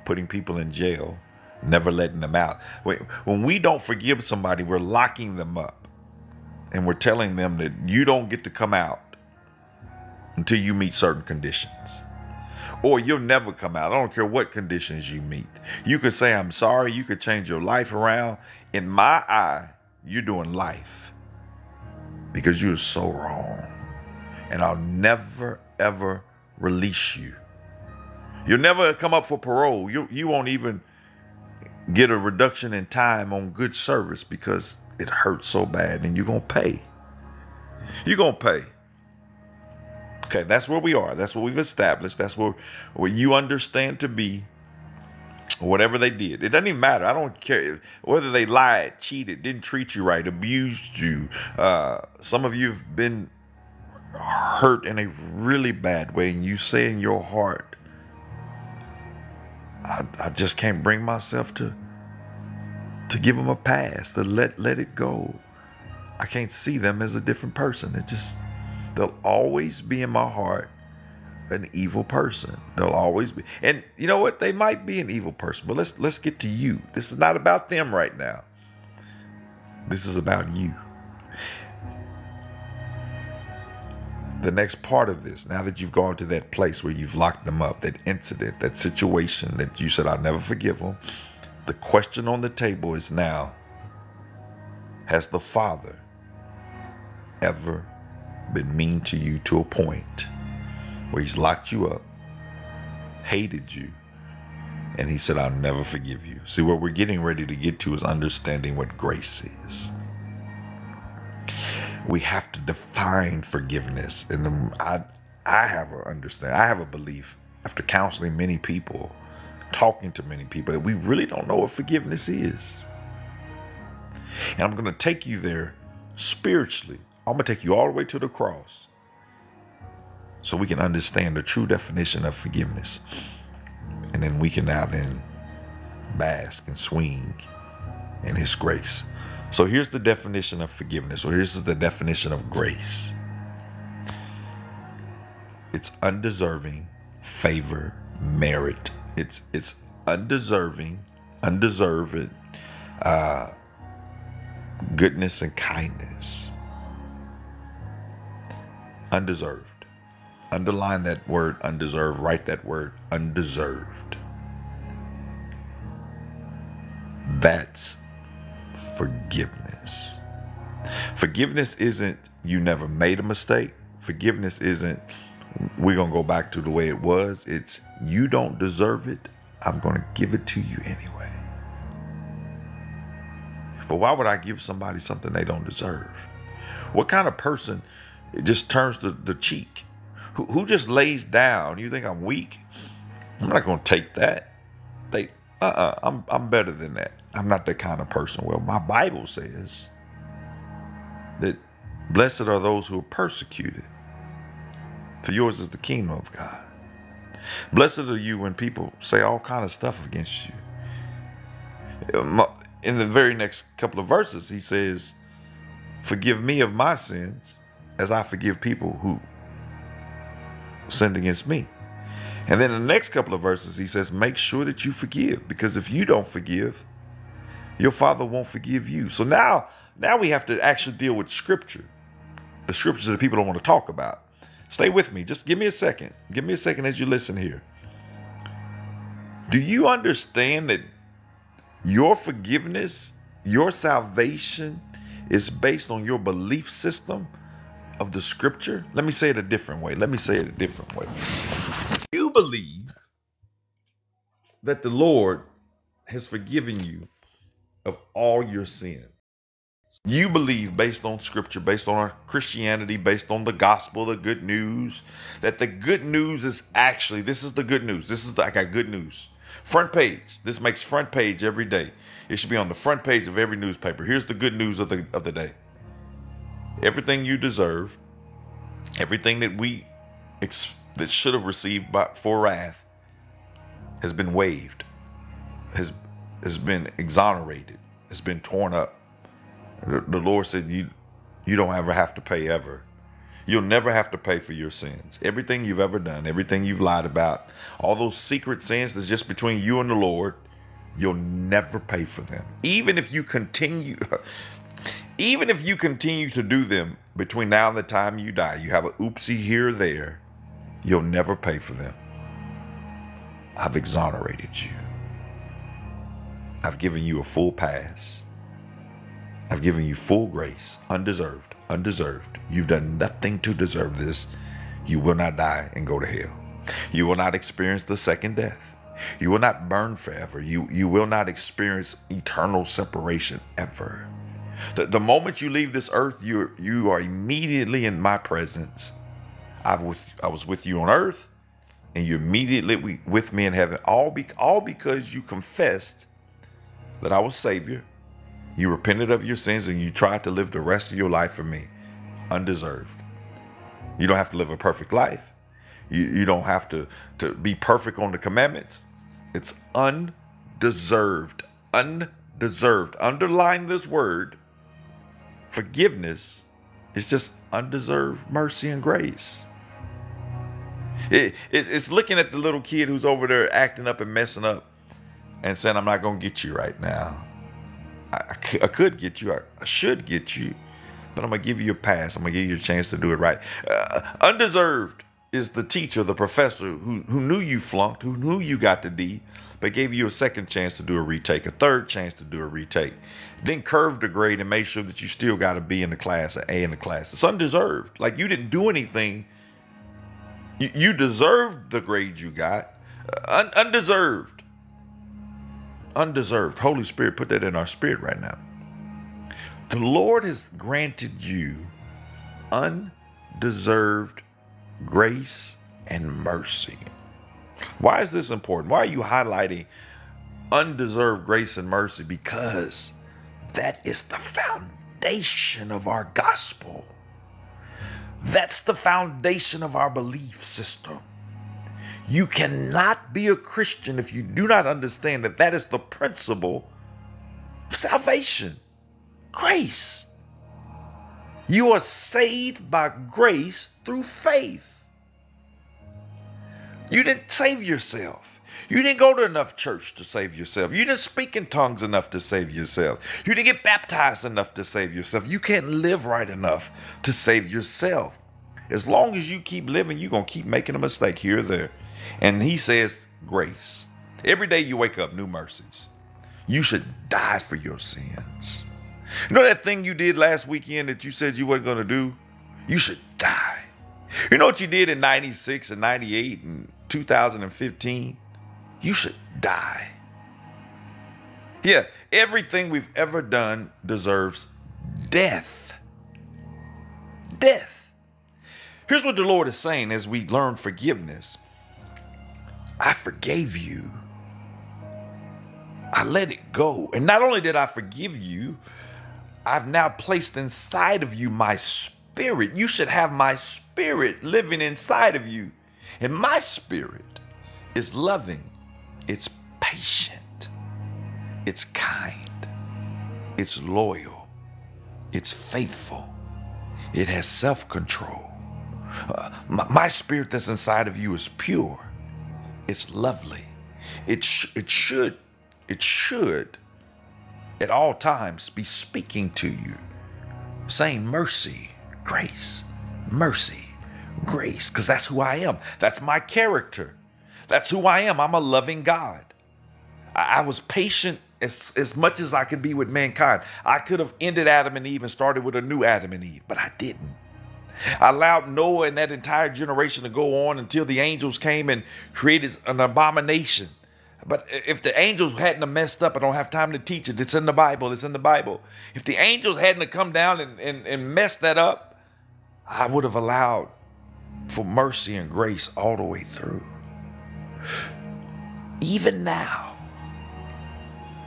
putting people in jail, never letting them out. When we don't forgive somebody, we're locking them up and we're telling them that you don't get to come out until you meet certain conditions. Or you'll never come out. I don't care what conditions you meet. You could say, I'm sorry. You could change your life around. In my eye, you're doing life because you're so wrong. And I'll never, ever release you. You'll never come up for parole. You, you won't even get a reduction in time on good service because it hurts so bad and you're going to pay. You're going to pay. Okay, that's where we are. That's what we've established. That's where, where you understand to be whatever they did. It doesn't even matter. I don't care whether they lied, cheated, didn't treat you right, abused you. Uh, some of you have been hurt in a really bad way, and you say in your heart, I, I just can't bring myself to to give them a pass, to let let it go. I can't see them as a different person. It just they'll always be in my heart an evil person. They'll always be. And you know what? They might be an evil person, but let's let's get to you. This is not about them right now. This is about you. The next part of this, now that you've gone to that place where you've locked them up, that incident, that situation that you said, I'll never forgive them, the question on the table is now Has the Father ever been mean to you to a point where he's locked you up, hated you, and he said, I'll never forgive you? See, what we're getting ready to get to is understanding what grace is we have to define forgiveness. And I, I have a understanding. I have a belief after counseling many people, talking to many people, that we really don't know what forgiveness is. And I'm going to take you there spiritually. I'm going to take you all the way to the cross so we can understand the true definition of forgiveness. And then we can now then bask and swing in his grace. So here's the definition of forgiveness, or here's the definition of grace it's undeserving favor, merit. It's it's undeserving, undeserved uh, goodness and kindness. Undeserved. Underline that word undeserved. Write that word undeserved. That's forgiveness. Forgiveness isn't you never made a mistake. Forgiveness isn't we're going to go back to the way it was. It's you don't deserve it. I'm going to give it to you anyway. But why would I give somebody something they don't deserve? What kind of person just turns the, the cheek? Who, who just lays down? You think I'm weak? I'm not going to take that. They, uh-uh, I'm, I'm better than that. I'm not that kind of person. Well, my Bible says that blessed are those who are persecuted, for yours is the kingdom of God. Blessed are you when people say all kind of stuff against you. In the very next couple of verses, he says, Forgive me of my sins as I forgive people who sinned against me. And then the next couple of verses, he says, Make sure that you forgive, because if you don't forgive, your father won't forgive you. So now, now we have to actually deal with scripture. the scriptures that people don't want to talk about. Stay with me. Just give me a second. Give me a second as you listen here. Do you understand that your forgiveness, your salvation is based on your belief system of the scripture? Let me say it a different way. Let me say it a different way. Believe that the Lord has forgiven you of all your sin. You believe, based on scripture, based on our Christianity, based on the gospel, the good news, that the good news is actually, this is the good news. This is, the, I got good news. Front page. This makes front page every day. It should be on the front page of every newspaper. Here's the good news of the, of the day everything you deserve, everything that we that should have received by, for wrath has been waived, has has been exonerated, has been torn up. The, the Lord said, "You, you don't ever have to pay ever. You'll never have to pay for your sins. Everything you've ever done, everything you've lied about, all those secret sins that's just between you and the Lord, you'll never pay for them. Even if you continue." Even if you continue to do them between now and the time you die, you have an oopsie here or there, you'll never pay for them. I've exonerated you. I've given you a full pass. I've given you full grace, undeserved, undeserved. You've done nothing to deserve this. You will not die and go to hell. You will not experience the second death. You will not burn forever. You, you will not experience eternal separation ever. The, the moment you leave this earth, you you are immediately in my presence. I was I was with you on earth, and you immediately with me in heaven. All be, all because you confessed that I was Savior. You repented of your sins and you tried to live the rest of your life for me, undeserved. You don't have to live a perfect life. You, you don't have to, to be perfect on the commandments. It's undeserved. Undeserved. Underline this word. Forgiveness is just undeserved mercy and grace. It, it, it's looking at the little kid who's over there acting up and messing up and saying, I'm not going to get you right now. I could get you, I, I, should get you, but I'm going to give you a pass. I'm going to give you a chance to do it right. Uh, undeserved is the teacher, the professor who, who knew you flunked, who knew you got the D, but gave you a second chance to do a retake, a third chance to do a retake. Then curved the grade and made sure that you still got a B in the class, an A in the class. It's undeserved. Like you didn't do anything. You, you deserved the grade you got. Un- undeserved undeserved. Holy Spirit, put that in our spirit right now. The Lord has granted you undeserved grace and mercy. Why is this important? Why are you highlighting undeserved grace and mercy? Because that is the foundation of our gospel. That's the foundation of our belief system. You cannot be a Christian if you do not understand that that is the principle of salvation grace. You are saved by grace through faith. You didn't save yourself. You didn't go to enough church to save yourself. You didn't speak in tongues enough to save yourself. You didn't get baptized enough to save yourself. You can't live right enough to save yourself. As long as you keep living, you're going to keep making a mistake here or there. And he says, grace. Every day you wake up, new mercies. You should die for your sins. You know that thing you did last weekend that you said you weren't going to do? You should die. You know what you did in 96 and 98 and 2015? You should die. Yeah, everything we've ever done deserves death. Death. Here's what the Lord is saying as we learn forgiveness. I forgave you. I let it go. And not only did I forgive you, I've now placed inside of you my spirit. You should have my spirit living inside of you. And my spirit is loving, it's patient, it's kind, it's loyal, it's faithful, it has self control. Uh, my, my spirit that's inside of you is pure it's lovely. It, sh- it should, it should at all times be speaking to you, saying mercy, grace, mercy, grace, because that's who I am. That's my character. That's who I am. I'm a loving God. I, I was patient as, as much as I could be with mankind. I could have ended Adam and Eve and started with a new Adam and Eve, but I didn't. I allowed Noah and that entire generation to go on until the angels came and created an abomination. But if the angels hadn't messed up, I don't have time to teach it. It's in the Bible. It's in the Bible. If the angels hadn't come down and, and, and messed that up, I would have allowed for mercy and grace all the way through. Even now,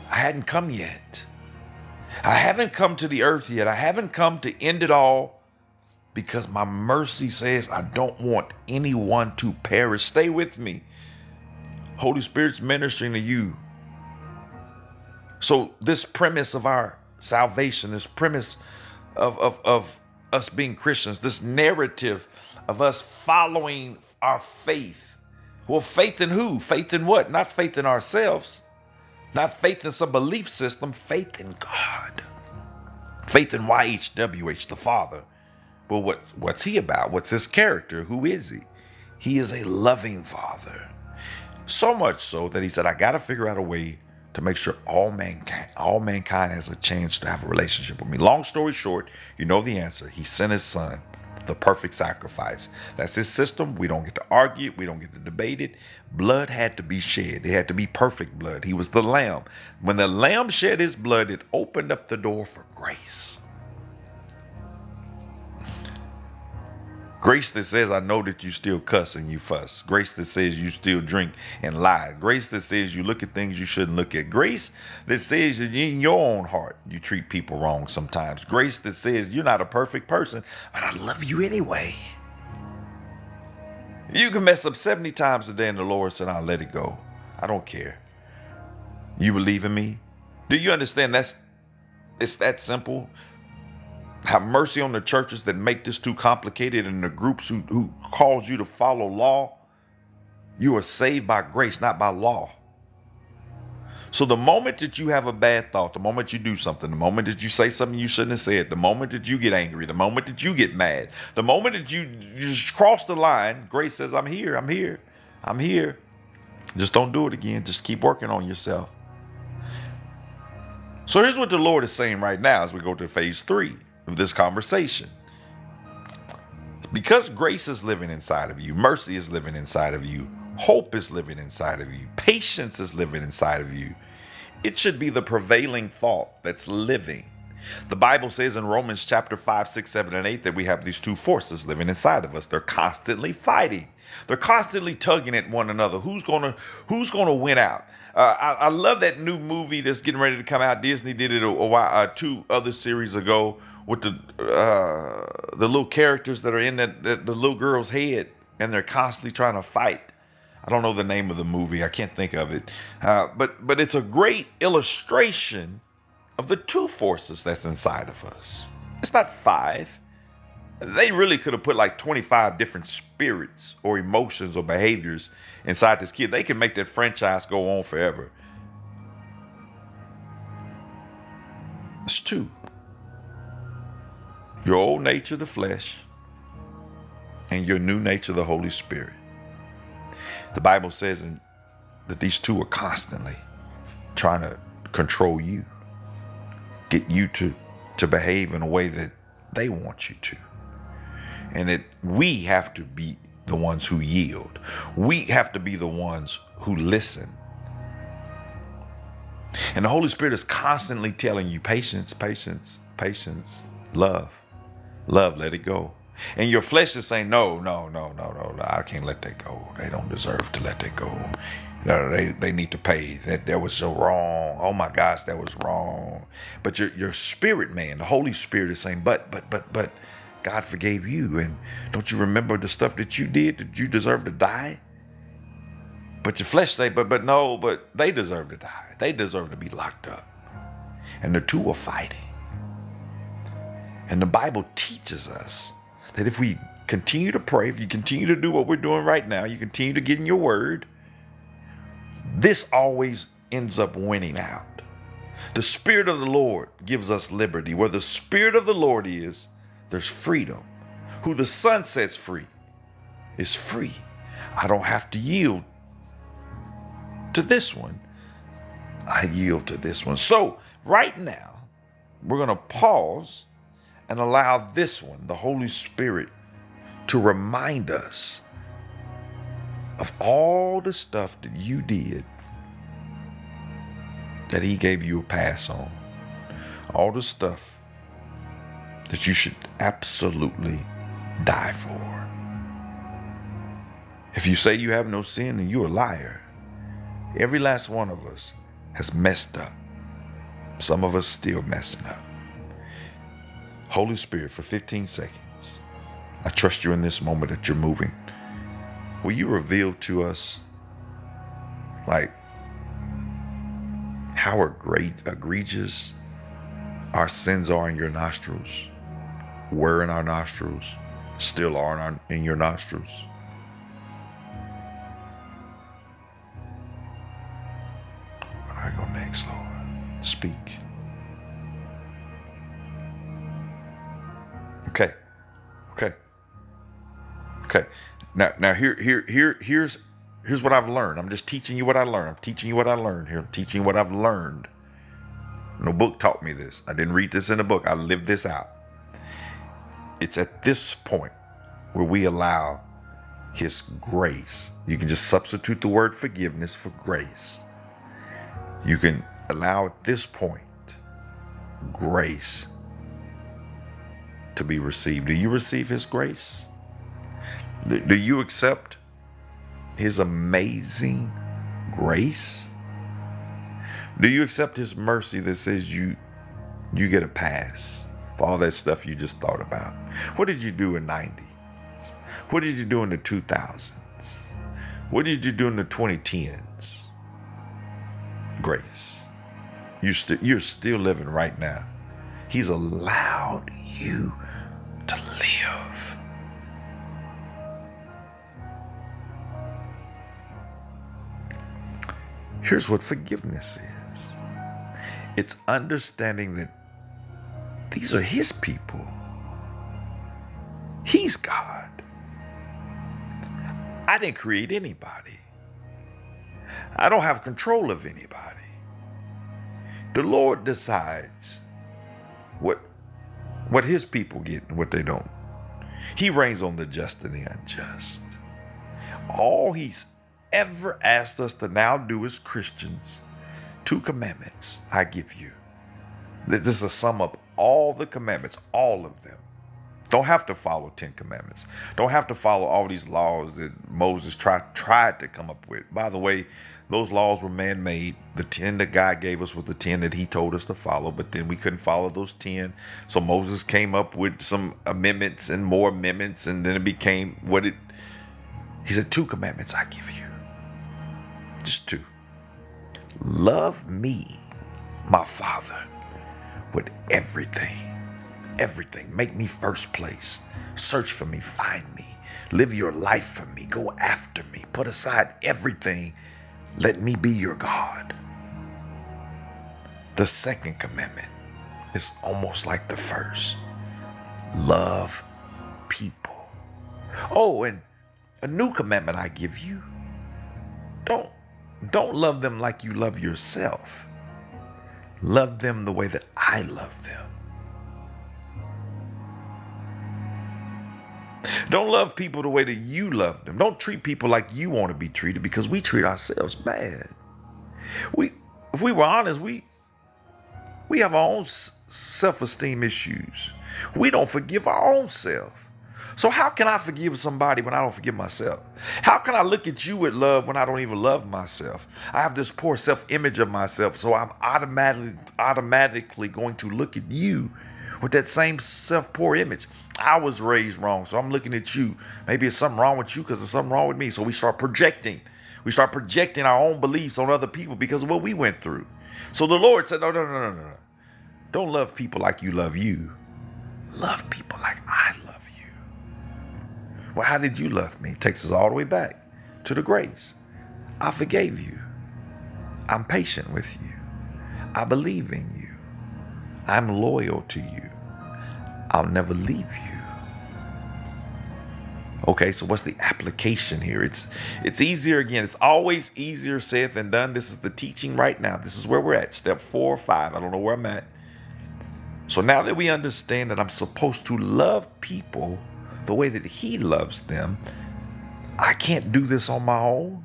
I hadn't come yet. I haven't come to the earth yet. I haven't come to end it all because my mercy says I don't want anyone to perish. Stay with me. Holy Spirit's ministering to you. So, this premise of our salvation, this premise of, of, of us being Christians, this narrative of us following our faith. Well, faith in who? Faith in what? Not faith in ourselves, not faith in some belief system, faith in God. Faith in YHWH, the Father. Well, what, what's he about? What's his character? Who is he? He is a loving Father. So much so that he said, I got to figure out a way to make sure all mankind, all mankind has a chance to have a relationship with me. Long story short, you know the answer. He sent his son, the perfect sacrifice. That's his system. We don't get to argue it. We don't get to debate it. Blood had to be shed. It had to be perfect blood. He was the lamb. When the lamb shed his blood, it opened up the door for grace. Grace that says, I know that you still cuss and you fuss. Grace that says you still drink and lie. Grace that says you look at things you shouldn't look at. Grace that says that in your own heart you treat people wrong sometimes. Grace that says you're not a perfect person, but I love you anyway. You can mess up 70 times a day and the Lord said, I'll let it go. I don't care. You believe in me? Do you understand that's it's that simple? Have mercy on the churches that make this too complicated and the groups who, who cause you to follow law. You are saved by grace, not by law. So the moment that you have a bad thought, the moment you do something, the moment that you say something you shouldn't have said, the moment that you get angry, the moment that you get mad, the moment that you, you just cross the line, grace says, I'm here, I'm here, I'm here. Just don't do it again. Just keep working on yourself. So here's what the Lord is saying right now as we go to phase three of this conversation. Because grace is living inside of you, mercy is living inside of you, hope is living inside of you, patience is living inside of you. It should be the prevailing thought that's living. The Bible says in Romans chapter 5, 6, 7, and 8 that we have these two forces living inside of us. They're constantly fighting. They're constantly tugging at one another. Who's gonna Who's gonna win out? Uh, I, I, love that new movie that's getting ready to come out. Disney did it a, a while, uh, two other series ago with the uh, the little characters that are in that, the little girl's head, and they're constantly trying to fight. I don't know the name of the movie. I can't think of it. Uh, but but it's a great illustration of the two forces that's inside of us. It's not five. They really could have put like 25 different spirits or emotions or behaviors inside this kid. They can make that franchise go on forever. It's two your old nature, the flesh, and your new nature, the Holy Spirit. The Bible says that these two are constantly trying to control you, get you to, to behave in a way that they want you to. And that we have to be the ones who yield. We have to be the ones who listen. And the Holy Spirit is constantly telling you patience, patience, patience, love. Love, let it go. And your flesh is saying, no, no, no, no, no, no, I can't let that go. They don't deserve to let that go. No, they, they need to pay. That that was so wrong. Oh my gosh, that was wrong. But your your spirit man, the Holy Spirit is saying, but but but but God forgave you. And don't you remember the stuff that you did? Did you deserve to die? But your flesh say, but but no, but they deserve to die. They deserve to be locked up. And the two are fighting. And the Bible teaches us that if we continue to pray, if you continue to do what we're doing right now, you continue to get in your word, this always ends up winning out. The Spirit of the Lord gives us liberty. Where the Spirit of the Lord is, there's freedom. Who the Son sets free is free. I don't have to yield to this one. I yield to this one. So, right now, we're going to pause and allow this one, the Holy Spirit, to remind us of all the stuff that you did that He gave you a pass on. All the stuff that you should absolutely die for. If you say you have no sin, then you're a liar. Every last one of us has messed up. Some of us still messing up. Holy Spirit, for 15 seconds, I trust you in this moment that you're moving. Will you reveal to us, like, how great, egregious our sins are in your nostrils, were in our nostrils, still are in, our, in your nostrils? I go next, Lord. Speak. Okay. Okay. Okay. Now now here here here here's here's what I've learned. I'm just teaching you what I learned. I'm teaching you what I learned here. I'm teaching you what I've learned. No book taught me this. I didn't read this in a book. I lived this out. It's at this point where we allow his grace. You can just substitute the word forgiveness for grace. You can allow at this point grace to be received. Do you receive His grace? Do you accept His amazing grace? Do you accept His mercy that says you you get a pass for all that stuff you just thought about? What did you do in 90s? What did you do in the 2000s? What did you do in the 2010s? Grace. You st- you're still living right now. He's allowed you to live. Here's what forgiveness is it's understanding that these are His people, He's God. I didn't create anybody, I don't have control of anybody. The Lord decides what what his people get and what they don't. He rains on the just and the unjust. All he's ever asked us to now do as Christians, two commandments I give you. This is a sum up all the commandments, all of them. Don't have to follow Ten Commandments. Don't have to follow all these laws that Moses tried tried to come up with. By the way, those laws were man-made. The ten that God gave us was the ten that He told us to follow, but then we couldn't follow those ten. So Moses came up with some amendments and more amendments, and then it became what it. He said, Two commandments I give you. Just two. Love me, my Father, with everything everything. Make me first place. Search for me, find me. Live your life for me. Go after me. Put aside everything. Let me be your God. The second commandment is almost like the first love people. Oh, and a new commandment I give you don't don't love them like you love yourself. Love them the way that I love them. Don't love people the way that you love them. Don't treat people like you want to be treated because we treat ourselves bad. We, if we were honest, we we have our own self-esteem issues. We don't forgive our own self. So how can I forgive somebody when I don't forgive myself? How can I look at you with love when I don't even love myself? I have this poor self-image of myself, so I'm automatically automatically going to look at you with that same self poor image. I was raised wrong, so I'm looking at you. Maybe it's something wrong with you because there's something wrong with me. So we start projecting. We start projecting our own beliefs on other people because of what we went through. So the Lord said, No, no, no, no, no. Don't love people like you love you. Love people like I love you. Well, how did you love me? It takes us all the way back to the grace. I forgave you. I'm patient with you. I believe in you. I'm loyal to you. I'll never leave you. Okay, so what's the application here? It's it's easier again. It's always easier said than done. This is the teaching right now. This is where we're at. Step four or five. I don't know where I'm at. So now that we understand that I'm supposed to love people the way that he loves them, I can't do this on my own.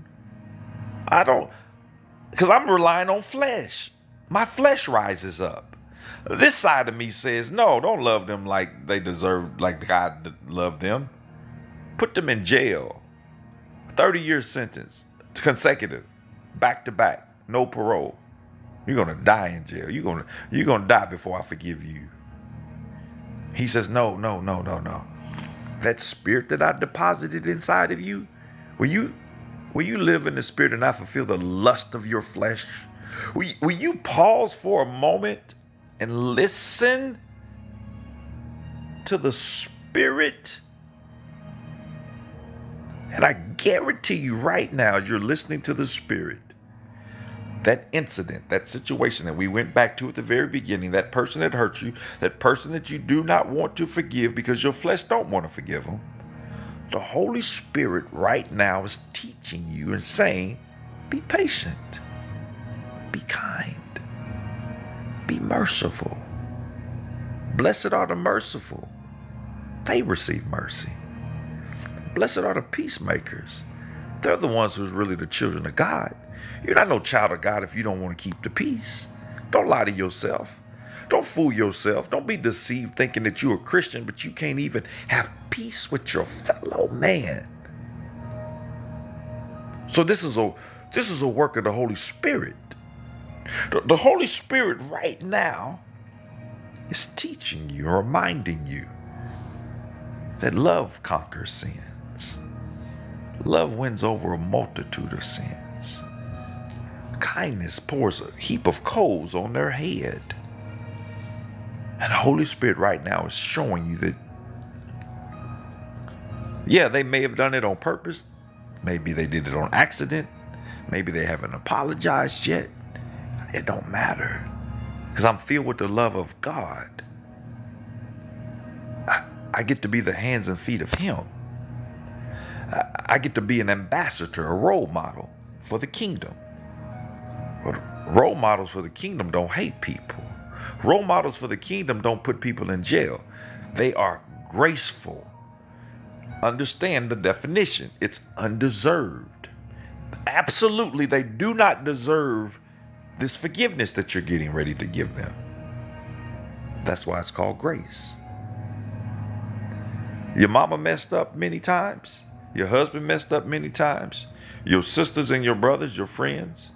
I don't because I'm relying on flesh. My flesh rises up. This side of me says, no, don't love them like they deserve, like God loved them. Put them in jail. 30 year sentence, consecutive, back to back, no parole. You're gonna die in jail. You're gonna you're gonna die before I forgive you. He says, No, no, no, no, no. That spirit that I deposited inside of you, will you will you live in the spirit and not fulfill the lust of your flesh? Will, will you pause for a moment and listen to the spirit? And I guarantee you right now, you're listening to the Spirit, that incident, that situation that we went back to at the very beginning, that person that hurt you, that person that you do not want to forgive because your flesh don't want to forgive them, the Holy Spirit right now is teaching you and saying, be patient, be kind, be merciful. Blessed are the merciful, they receive mercy. Blessed are the peacemakers. They're the ones who's really the children of God. You're not no child of God if you don't want to keep the peace. Don't lie to yourself. Don't fool yourself. Don't be deceived thinking that you're a Christian, but you can't even have peace with your fellow man. So this is a this is a work of the Holy Spirit. The, the Holy Spirit right now is teaching you, reminding you that love conquers sins. Love wins over a multitude of sins. Kindness pours a heap of coals on their head. And the Holy Spirit right now is showing you that, yeah, they may have done it on purpose. Maybe they did it on accident. Maybe they haven't apologized yet. It don't matter. Because I'm filled with the love of God. I, I get to be the hands and feet of Him. I get to be an ambassador, a role model for the kingdom. But role models for the kingdom don't hate people. Role models for the kingdom don't put people in jail. They are graceful. Understand the definition. It's undeserved. Absolutely, they do not deserve this forgiveness that you're getting ready to give them. That's why it's called grace. Your mama messed up many times. Your husband messed up many times. Your sisters and your brothers, your friends.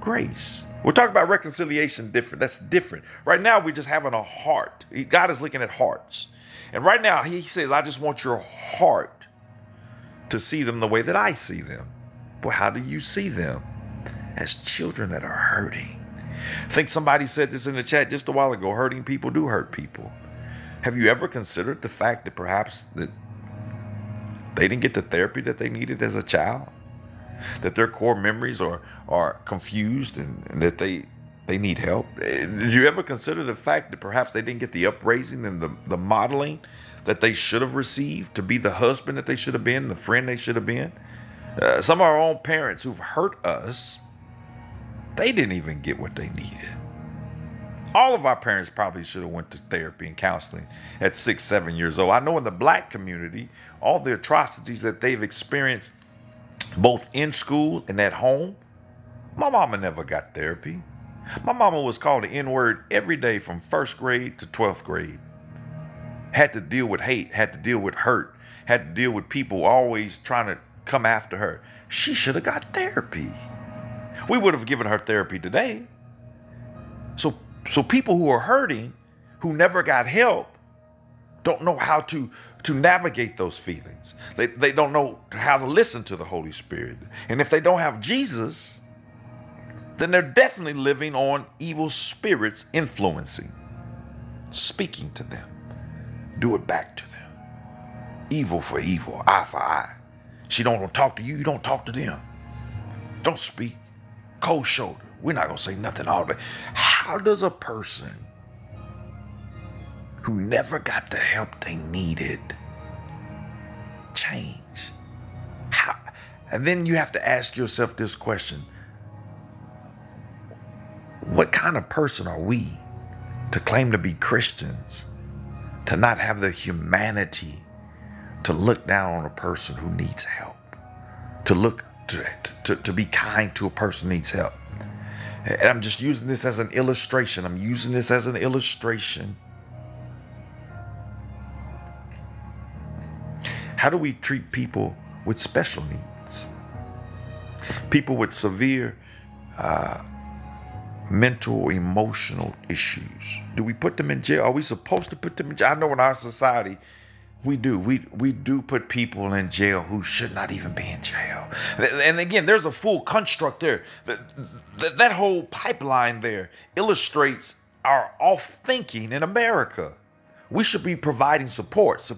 Grace. We're talking about reconciliation different. That's different. Right now, we're just having a heart. God is looking at hearts. And right now, He says, I just want your heart to see them the way that I see them. Well, how do you see them? As children that are hurting. I think somebody said this in the chat just a while ago. Hurting people do hurt people. Have you ever considered the fact that perhaps that they didn't get the therapy that they needed as a child, that their core memories are are confused and, and that they they need help. Did you ever consider the fact that perhaps they didn't get the upraising and the, the modeling that they should have received to be the husband that they should have been, the friend they should have been? Uh, some of our own parents who've hurt us, they didn't even get what they needed. All of our parents probably should have went to therapy and counseling at six seven years old. I know in the black community all the atrocities that they've experienced both in school and at home my mama never got therapy. My mama was called the n-word every day from first grade to 12th grade. Had to deal with hate had to deal with hurt had to deal with people always trying to come after her. She should have got therapy we would have given her therapy today so so people who are hurting, who never got help, don't know how to to navigate those feelings. They they don't know how to listen to the Holy Spirit. And if they don't have Jesus, then they're definitely living on evil spirits influencing, speaking to them. Do it back to them. Evil for evil, eye for eye. She don't talk to you, you don't talk to them. Don't speak. Cold shoulder. We're not going to say nothing all day. How does a person who never got the help they needed change? How? And then you have to ask yourself this question What kind of person are we to claim to be Christians, to not have the humanity to look down on a person who needs help, to look to, to, to be kind to a person needs help? And I'm just using this as an illustration. I'm using this as an illustration. How do we treat people with special needs? People with severe uh, mental, emotional issues. Do we put them in jail? Are we supposed to put them in jail? I know in our society, we do. We we do put people in jail who should not even be in jail. And again, there's a full construct there. That, that, that whole pipeline there illustrates our off thinking in America. We should be providing support,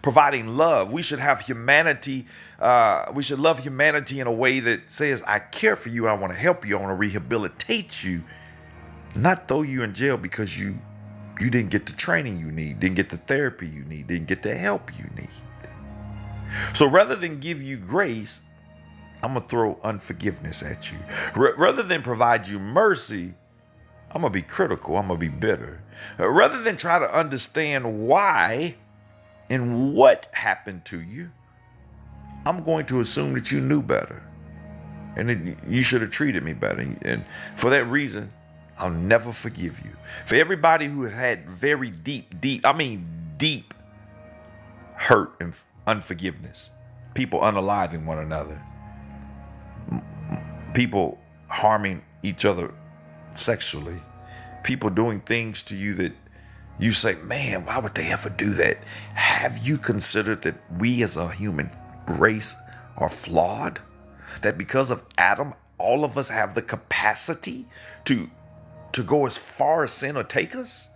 providing love. We should have humanity. Uh, we should love humanity in a way that says, I care for you. I want to help you. I want to rehabilitate you, not throw you in jail because you you didn't get the training you need, didn't get the therapy you need, didn't get the help you need. So rather than give you grace, I'm going to throw unforgiveness at you. R- rather than provide you mercy, I'm going to be critical, I'm going to be bitter. Uh, rather than try to understand why and what happened to you, I'm going to assume that you knew better and you should have treated me better. And for that reason, I'll never forgive you. For everybody who has had very deep, deep, I mean deep hurt and unforgiveness, people unaliving one another, people harming each other sexually, people doing things to you that you say, man, why would they ever do that? Have you considered that we as a human race are flawed? That because of Adam, all of us have the capacity to to go as far as sin will take us.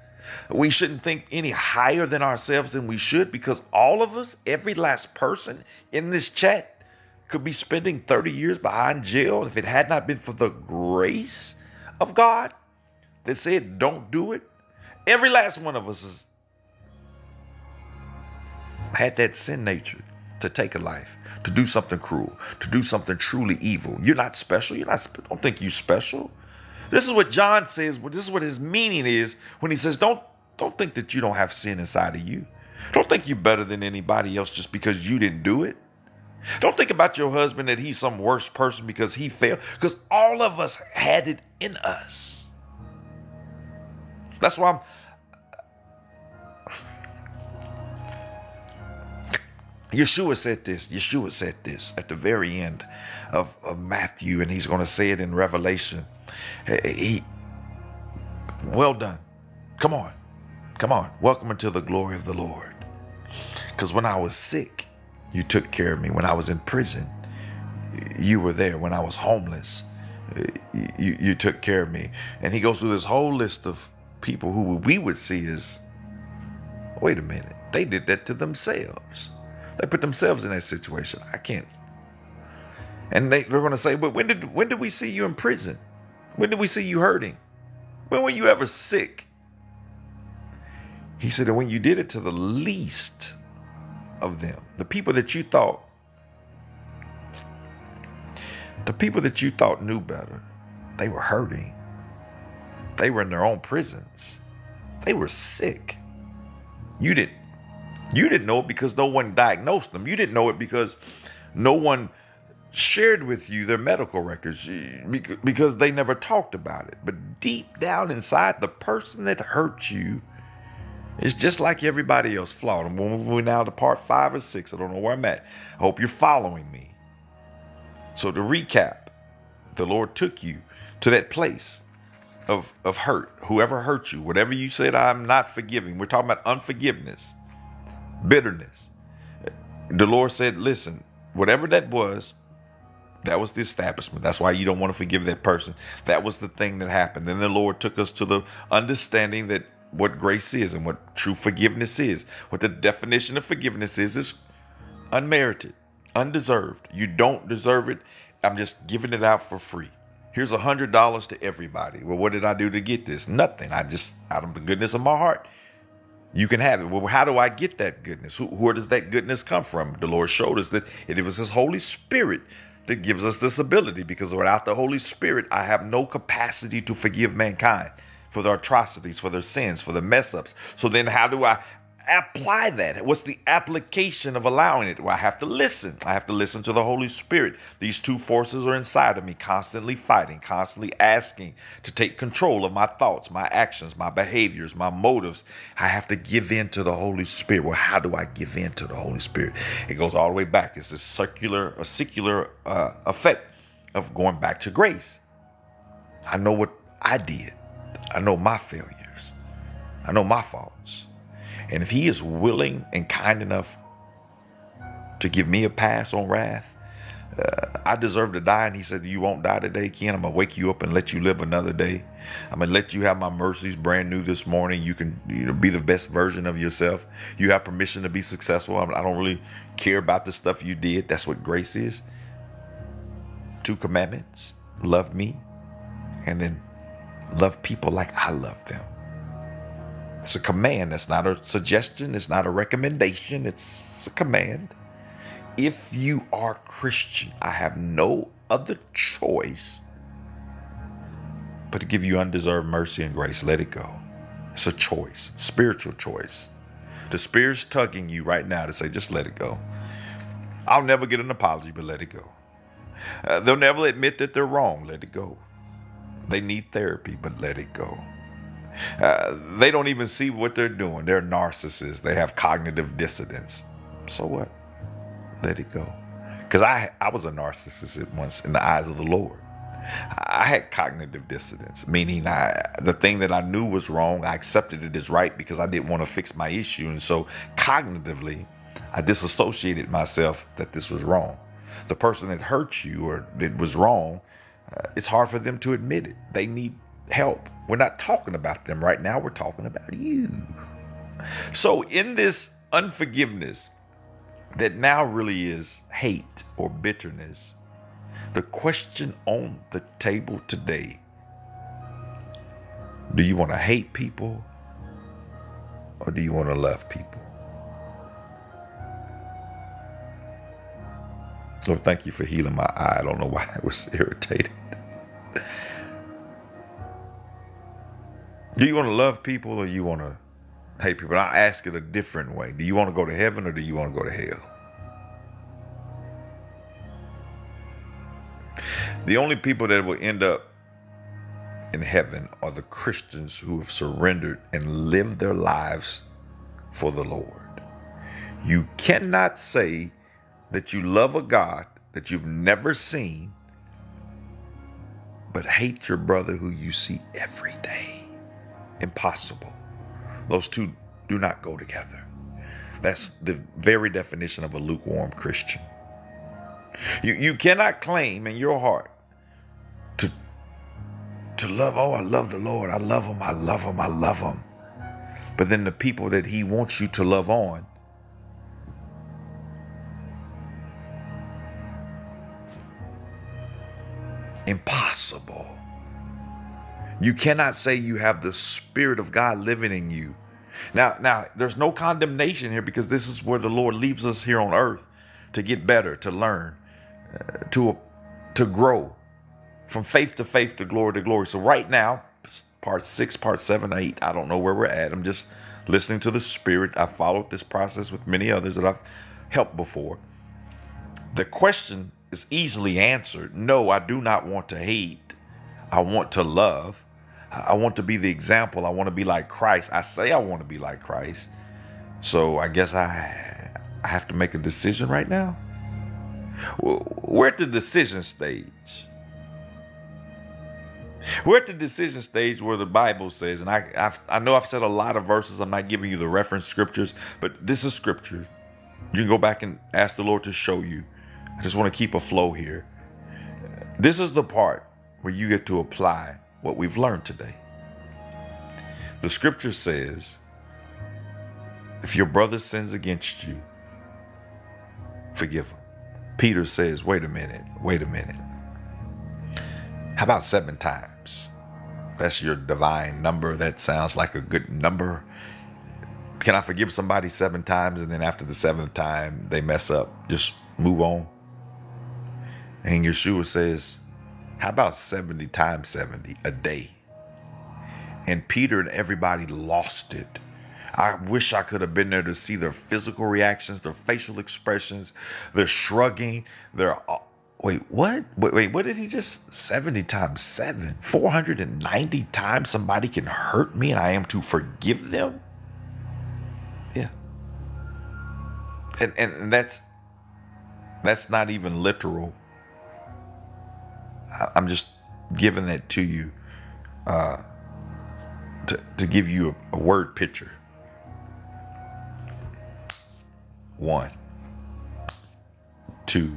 We shouldn't think any higher than ourselves than we should because all of us, every last person in this chat, could be spending 30 years behind jail if it had not been for the grace of God that said, don't do it. Every last one of us has had that sin nature to take a life, to do something cruel, to do something truly evil. You're not special. You're not. Don't think you're special. This is what John says. This is what his meaning is when he says, "Don't don't think that you don't have sin inside of you. Don't think you're better than anybody else just because you didn't do it. Don't think about your husband that he's some worse person because he failed. Because all of us had it in us. That's why I'm." Yeshua said this. Yeshua said this at the very end of, of Matthew, and he's going to say it in Revelation. He, well done. Come on. Come on. Welcome into the glory of the Lord. Because when I was sick, you took care of me. When I was in prison, you were there. When I was homeless, you, you took care of me. And he goes through this whole list of people who we would see as, wait a minute, they did that to themselves. They put themselves in that situation. I can't. And they, they're going to say, but when did when did we see you in prison? When did we see you hurting? When were you ever sick? He said, when you did it to the least of them, the people that you thought, the people that you thought knew better, they were hurting. They were in their own prisons. They were sick. You didn't you didn't know it because no one diagnosed them. You didn't know it because no one shared with you their medical records eh, because they never talked about it. But deep down inside, the person that hurt you is just like everybody else flawed. And we're moving now to part five or six. I don't know where I'm at. I hope you're following me. So to recap, the Lord took you to that place of, of hurt. Whoever hurt you, whatever you said, I'm not forgiving. We're talking about unforgiveness, bitterness. The Lord said, listen, whatever that was, that was the establishment. That's why you don't want to forgive that person. That was the thing that happened. And the Lord took us to the understanding that what grace is and what true forgiveness is. What the definition of forgiveness is is unmerited, undeserved. You don't deserve it. I'm just giving it out for free. Here's a hundred dollars to everybody. Well, what did I do to get this? Nothing. I just, out of the goodness of my heart, You can have it. Well, how do I get that goodness? Who, where does that goodness come from? The Lord showed us that it was His Holy Spirit that gives us this ability because without the Holy Spirit, I have no capacity to forgive mankind for their atrocities, for their sins, for the mess ups. So then, how do I apply that? What's the application of allowing it? Well, I have to listen. I have to listen to the Holy Spirit. These two forces are inside of me, constantly fighting, constantly asking to take control of my thoughts, my actions, my behaviors, my motives. I have to give in to the Holy Spirit. Well, how do I give in to the Holy Spirit? It goes all the way back. It's a circular, a secular uh, effect of going back to grace. I know what I did. I know my failures. I know my faults. And if he is willing and kind enough to give me a pass on wrath, uh, I deserve to die. And he said, You won't die today, Ken. I'm going to wake you up and let you live another day. I'm going to let you have my mercies brand new this morning. You can you know, be the best version of yourself. You have permission to be successful. I don't really care about the stuff you did. That's what grace is. Two commandments love me and then love people like I love them. It's a command. It's not a suggestion. It's not a recommendation. It's a command. If you are Christian, I have no other choice but to give you undeserved mercy and grace. Let it go. It's a choice, spiritual choice. The Spirit's tugging you right now to say, just let it go. I'll never get an apology, but let it go. Uh, they'll never admit that they're wrong. Let it go. They need therapy, but let it go. Uh, they don't even see what they're doing. They're narcissists. They have cognitive dissonance. So what? Let it go. Because I, I was a narcissist once in the eyes of the Lord. I had cognitive dissonance, meaning I the thing that I knew was wrong, I accepted it as right because I didn't want to fix my issue. And so cognitively, I disassociated myself that this was wrong. The person that hurt you or that was wrong, uh, it's hard for them to admit it. They need help. We're not talking about them right now, we're talking about you. So, in this unforgiveness that now really is hate or bitterness, the question on the table today do you want to hate people or do you want to love people? So, thank you for healing my eye. I don't know why I was irritated. Do you want to love people or you want to hate people? I ask it a different way. Do you want to go to heaven or do you want to go to hell? The only people that will end up in heaven are the Christians who have surrendered and lived their lives for the Lord. You cannot say that you love a God that you've never seen, but hate your brother who you see every day impossible. Those two do not go together. That's the very definition of a lukewarm Christian. You, you cannot claim in your heart to, to love, oh, I love the Lord. I love him. I love him. I love him. But then the people that he wants you to love on, impossible. You cannot say you have the Spirit of God living in you. Now, now, there's no condemnation here because this is where the Lord leaves us here on earth to get better, to learn, uh, to to grow from faith to faith, to glory to glory. So right now, part six, part seven, eight, I don't know where we're at. I'm just listening to the Spirit. I followed this process with many others that I've helped before. The question is easily answered. No, I do not want to hate. I want to love. I want to be the example. I want to be like Christ. I say I want to be like Christ. So I guess I I have to make a decision right now. We're at the decision stage. We're at the decision stage where the Bible says, and I I've, i know I've said a lot of verses. I'm not giving you the reference scriptures, but this is scripture. You can go back and ask the Lord to show you. I just want to keep a flow here. This is the part where you get to apply what we've learned today. The scripture says, if your brother sins against you, forgive him. Peter says, wait a minute, wait a minute. How about seven times? That's your divine number. That sounds like a good number. Can I forgive somebody seven times and then after the seventh time they mess up, just move on? And Yeshua says, How about 70 times 70 a day? And Peter and everybody lost it. I wish I could have been there to see their physical reactions, their facial expressions, their shrugging, their uh, wait, what? Wait, wait, what did he just 70 times 7? 490 times somebody can hurt me and I am to forgive them? Yeah. And and that's that's not even literal I'm just giving that to you uh, to, to give you a, a word picture. One, two,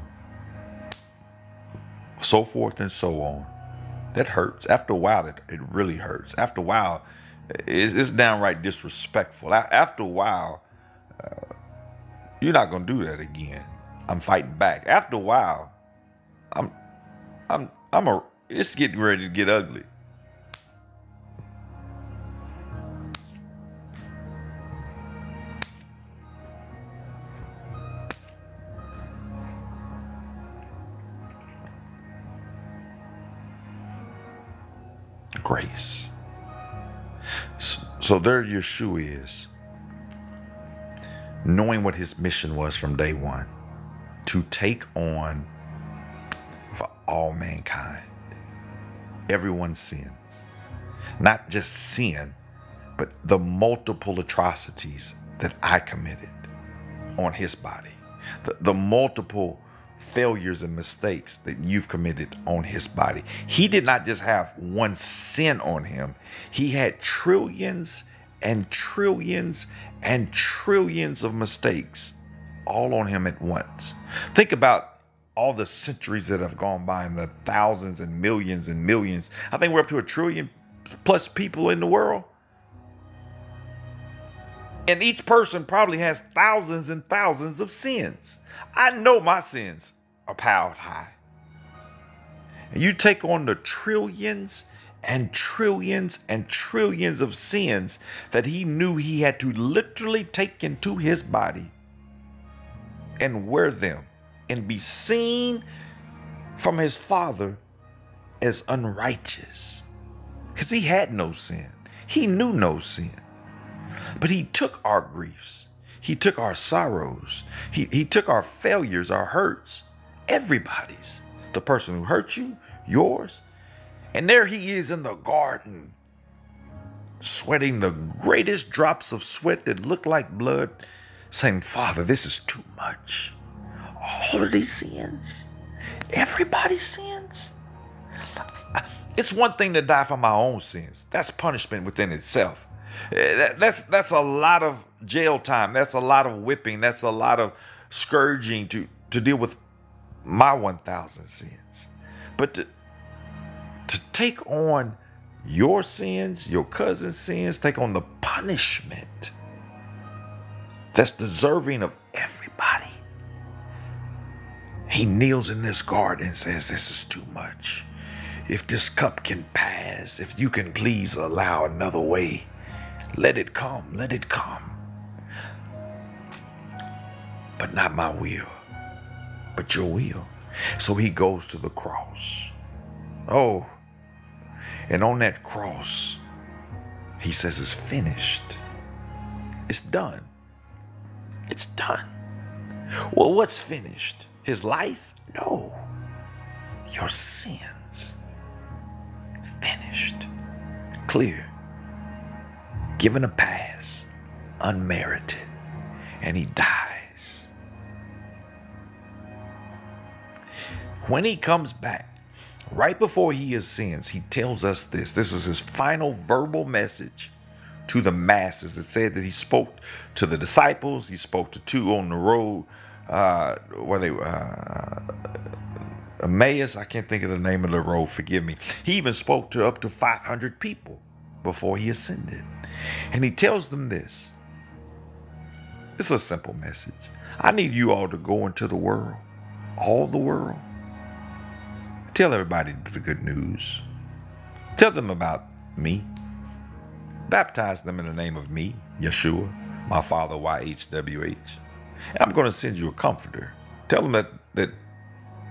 so forth and so on. That hurts. After a while, it, it really hurts. After a while, it's, it's downright disrespectful. After a while, uh, you're not gonna do that again. I'm fighting back. After a while, I'm I'm I'm a. It's getting ready to get ugly. Grace. So, so there Yeshua is, knowing what his mission was from day one to take on all mankind. Everyone sins. Not just sin, but the multiple atrocities that I committed on his body, the, the multiple failures and mistakes that you've committed on his body. He did not just have one sin on him, he had trillions and trillions and trillions of mistakes all on him at once. Think about all the centuries that have gone by and the thousands and millions and millions. I think we're up to a trillion plus people in the world. And each person probably has thousands and thousands of sins. I know my sins are piled high. And you take on the trillions and trillions and trillions of sins that he knew he had to literally take into his body and wear them and be seen from his father as unrighteous. Because he had no sin, he knew no sin. But he took our griefs, he took our sorrows, he, he took our failures, our hurts, everybody's. The person who hurt you, yours. And there he is in the garden, sweating the greatest drops of sweat that look like blood, saying, Father, this is too much all of these sins, everybody's sins. It's one thing to die for my own sins. That's punishment within itself. Eh, that's that's a lot of jail time. That's a lot of whipping. That's a lot of scourging to to deal with my 1000 sins. But to to take on your sins, your cousin's sins, take on the punishment that's deserving of everybody. He kneels in this garden and says, This is too much. If this cup can pass, if you can please allow another way, let it come, let it come. But not my will, but your will. So he goes to the cross. Oh, and on that cross, he says, It's finished. It's done. It's done. Well, what's finished? His life? No. Your sins. Finished. Clear. Given a pass. Unmerited. And he dies. When he comes back, right before he ascends, he tells us this. This is his final verbal message to the masses. It said that he spoke to the disciples, he spoke to two on the road uh, where they uh, Emmaus. I can't think of the name of the road. Forgive me. He even spoke to up to 500 people before he ascended, and he tells them this. It's a simple message. I need you all to go into the world, all the world. Tell everybody the good news. Tell them about me. Baptize them in the name of me, Yeshua my father YHWH. I'm going to send you a comforter. Tell them that that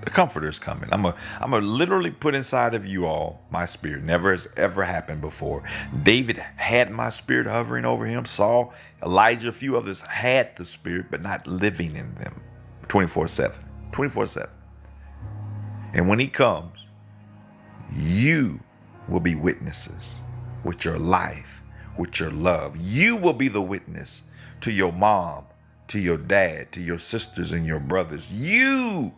the comforter is coming. I'm a I'm a literally put inside of you all my spirit. Never has ever happened before. David had my spirit hovering over him. Saul, Elijah, a few others had the spirit, but not living in them 24-7. 24-7. And when he comes, you will be witnesses with your life, with your love. You will be the witness to your mom, to your dad, to your sisters and your brothers. You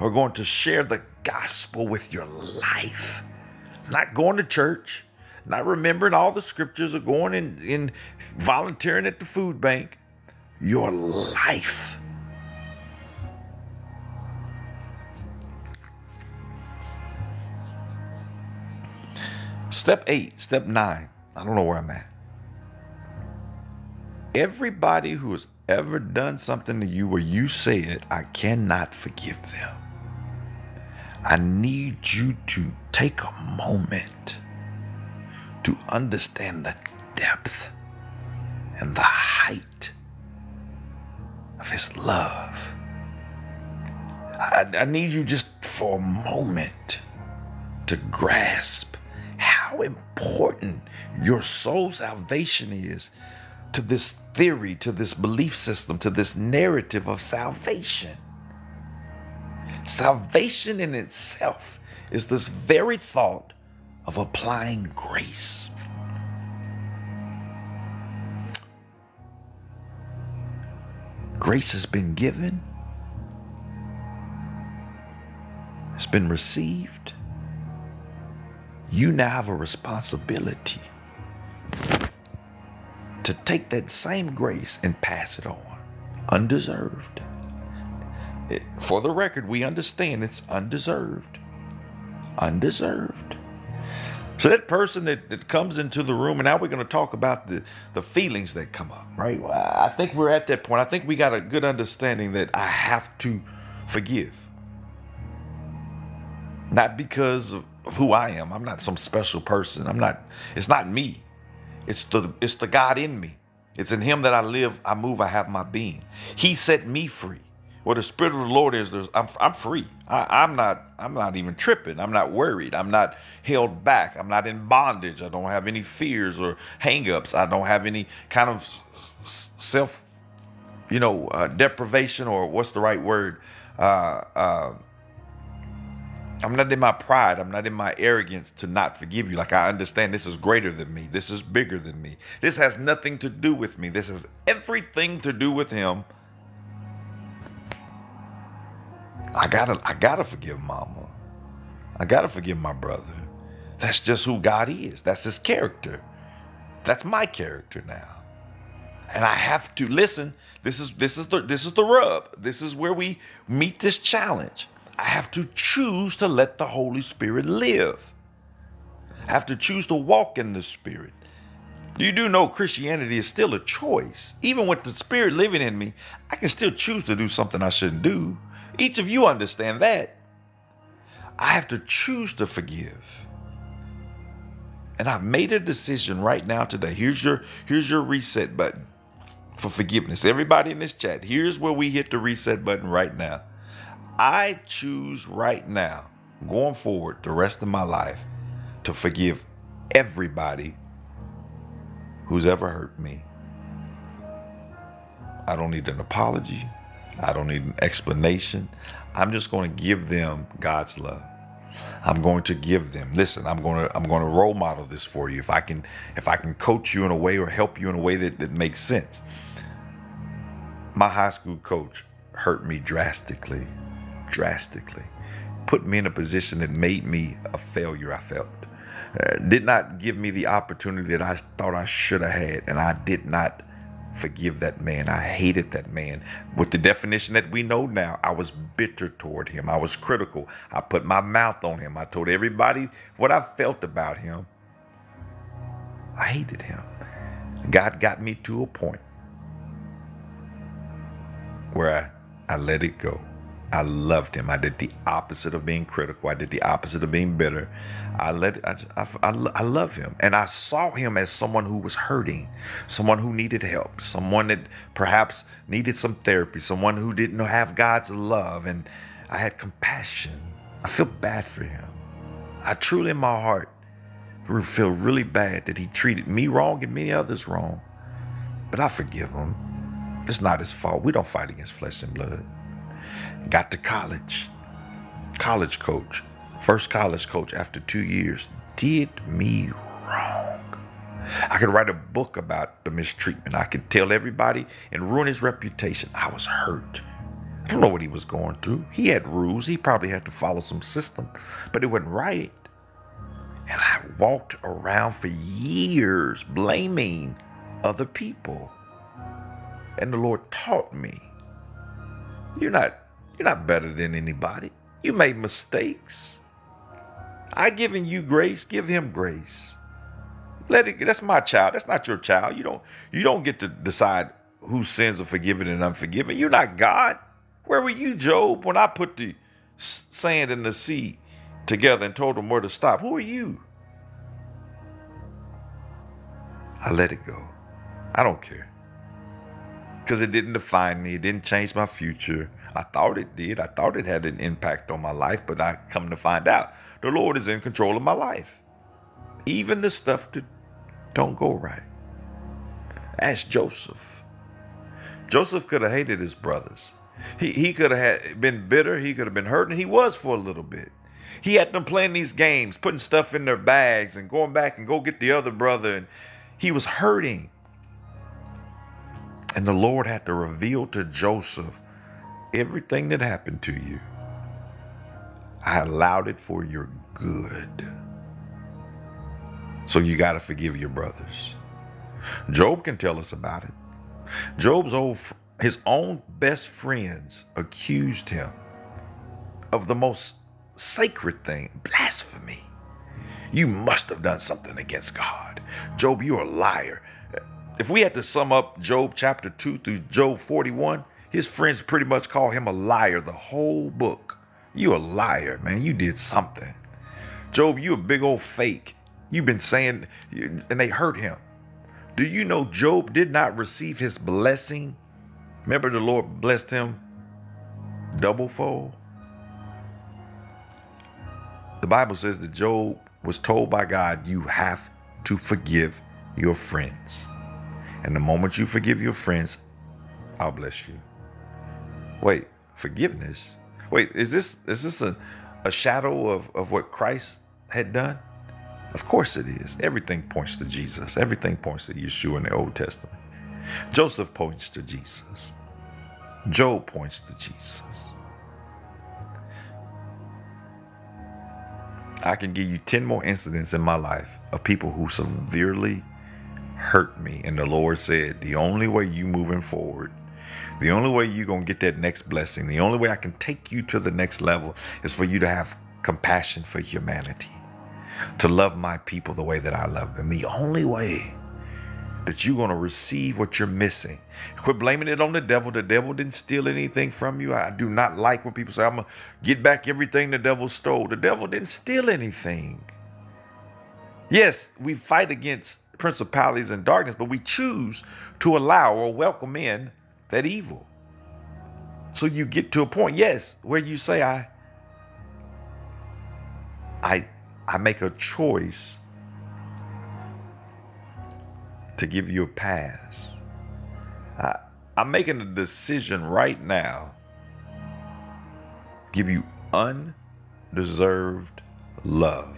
are going to share the gospel with your life. Not going to church, not remembering all the scriptures or going in, in volunteering at the food bank. Your life. Step eight, step nine. I don't know where I'm at. Everybody who has ever done something to you where you said, I cannot forgive them. I need you to take a moment to understand the depth and the height of His love. I, I, need you just for a moment to grasp how important your soul salvation is to this theory, to this belief system, to this narrative of salvation. Salvation in itself is this very thought of applying grace. Grace has been given, it's been received. You now have a responsibility to take that same grace and pass it on, undeserved for the record, we understand it's undeserved. Undeserved. So that person that, that comes into the room, and now we're going to talk about the, the feelings that come up, right? Well, I think we're at that point. I think we got a good understanding that I have to forgive. Not because of who I am. I'm not some special person. I'm not, it's not me. It's the it's the God in me. It's in him that I live, I move, I have my being. He set me free where the spirit of the Lord is, there's, I'm, I'm free. I, I'm not, I'm not even tripping. I'm not worried. I'm not held back. I'm not in bondage. I don't have any fears or hangups. I don't have any kind of self, you know, uh, deprivation or what's the right word? Uh, uh, I'm not in my pride. I'm not in my arrogance to not forgive you. Like I understand this is greater than me. This is bigger than me. This has nothing to do with me. This has everything to do with him I gotta I gotta forgive mama. I gotta forgive my brother. That's just who God is. That's his character. That's my character now. And I have to listen. This is this is the this is the rub. This is where we meet this challenge. I have to choose to let the Holy Spirit live. I have to choose to walk in the Spirit. You do know Christianity is still a choice. Even with the Spirit living in me, I can still choose to do something I shouldn't do. Each of you understand that. I have to choose to forgive. And I've made a decision right now today. Here's your here's your reset button for forgiveness. Everybody in this chat, here's where we hit the reset button right now. I choose right now, going forward the rest of my life, to forgive everybody who's ever hurt me. I don't need an apology. I don't need an explanation. I'm just going to give them God's love. I'm going to give them. Listen, I'm going to I'm going to role model this for you. If I can if I can coach you in a way or help you in a way that, that makes sense. My high school coach hurt me drastically, drastically. Put me in a position that made me a failure, I felt. Uh, did not give me the opportunity that I thought I should have had, and I did not forgive that man. I hated that man. With the definition that we know now, I was bitter toward him. I was critical. I put my mouth on him. I told everybody what I felt about him. I hated him. God got me to a point where I, I let it go. I loved him. I did the opposite of being critical. I did the opposite of being bitter. I let I, I, I, love him, and I saw him as someone who was hurting, someone who needed help, someone that perhaps needed some therapy, someone who didn't have God's love, and I had compassion. I feel bad for him. I truly, in my heart, feel really bad that he treated me wrong and many others wrong. But I forgive him. It's not his fault. We don't fight against flesh and blood. Got to college. College coach. First college coach after two years did me wrong. I could write a book about the mistreatment. I could tell everybody and ruin his reputation. I was hurt. I don't know what he was going through. He had rules. He probably had to follow some system, but it wasn't right. And I walked around for years blaming other people. And the Lord taught me. You're not you're not better than anybody. You made mistakes. I given you grace, give him grace. Let it that's my child. That's not your child. You don't you don't get to decide whose sins are forgiven and unforgiven. You're not God. Where were you, Job, when I put the sand and the sea together and told them where to stop? Who are you? I let it go. I don't care. Because it didn't define me, it didn't change my future. I thought it did. I thought it had an impact on my life, but I come to find out the Lord is in control of my life. Even the stuff that don't go right. Ask Joseph. Joseph could have hated his brothers. He, he could have been bitter. He could have been hurting. he was for a little bit. He had them playing these games, putting stuff in their bags and going back and go get the other brother. And he was hurting. And the Lord had to reveal to Joseph everything that happened to you. I allowed it for your good. So you got to forgive your brothers. Job can tell us about it. Job's old his own best friends accused him of the most sacred thing, blasphemy. You must have done something against God. Job, you're a liar. If we had to sum up Job chapter 2 through Job 41, his friends pretty much call him a liar the whole book. You a liar, man. You did something. Job, you a big old fake. You've been saying, and they hurt him. Do you know Job did not receive his blessing? Remember, the Lord blessed him double fold. The Bible says that Job was told by God, You have to forgive your friends. And the moment you forgive your friends, I'll bless you. Wait, forgiveness? Wait, is this is this a, a shadow of, of what Christ had done? Of course it is. Everything points to Jesus. Everything points to Yeshua in the Old Testament. Joseph points to Jesus. Job points to Jesus. I can give you 10 more incidents in my life of people who severely hurt me. And the Lord said, The only way you moving forward, the only way you're going to get that next blessing, the only way I can take you to the next level is for you to have compassion for humanity, to love my people the way that I love them. The only way that you're going to receive what you're missing. Quit blaming it on the devil. The devil didn't steal anything from you. I do not like when people say, I'm going to get back everything the devil stole. The devil didn't steal anything. Yes, we fight against principalities and darkness, but we choose to allow or welcome in that evil. So you get to a point, yes, where you say, I I I make a choice to give you a pass. I, I'm making a decision right now. Give you undeserved love.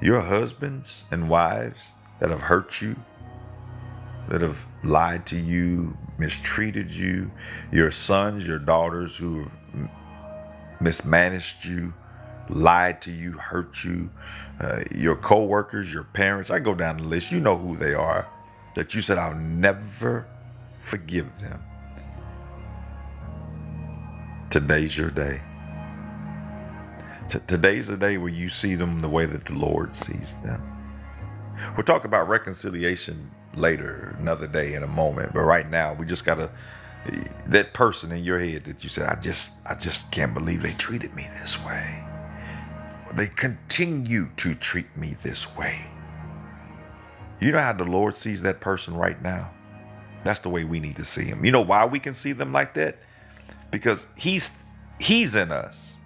Your husbands and wives that have hurt you, that have lied to you, mistreated you, your sons, your daughters who mismanaged you, lied to you, hurt you, uh, your co-workers, your parents. I go down the list. You know who they are. That you said I'll never forgive them. Today's your day. T- today's the day where you see them the way that the Lord sees them. We'll talk about reconciliation later, another day, in a moment. But right now, we just got to That person in your head that you said, I just, I just can't believe they treated me this way. They continue to treat me this way. You know how the Lord sees that person right now? That's the way we need to see him. You know why we can see them like that? Because he's he's in us.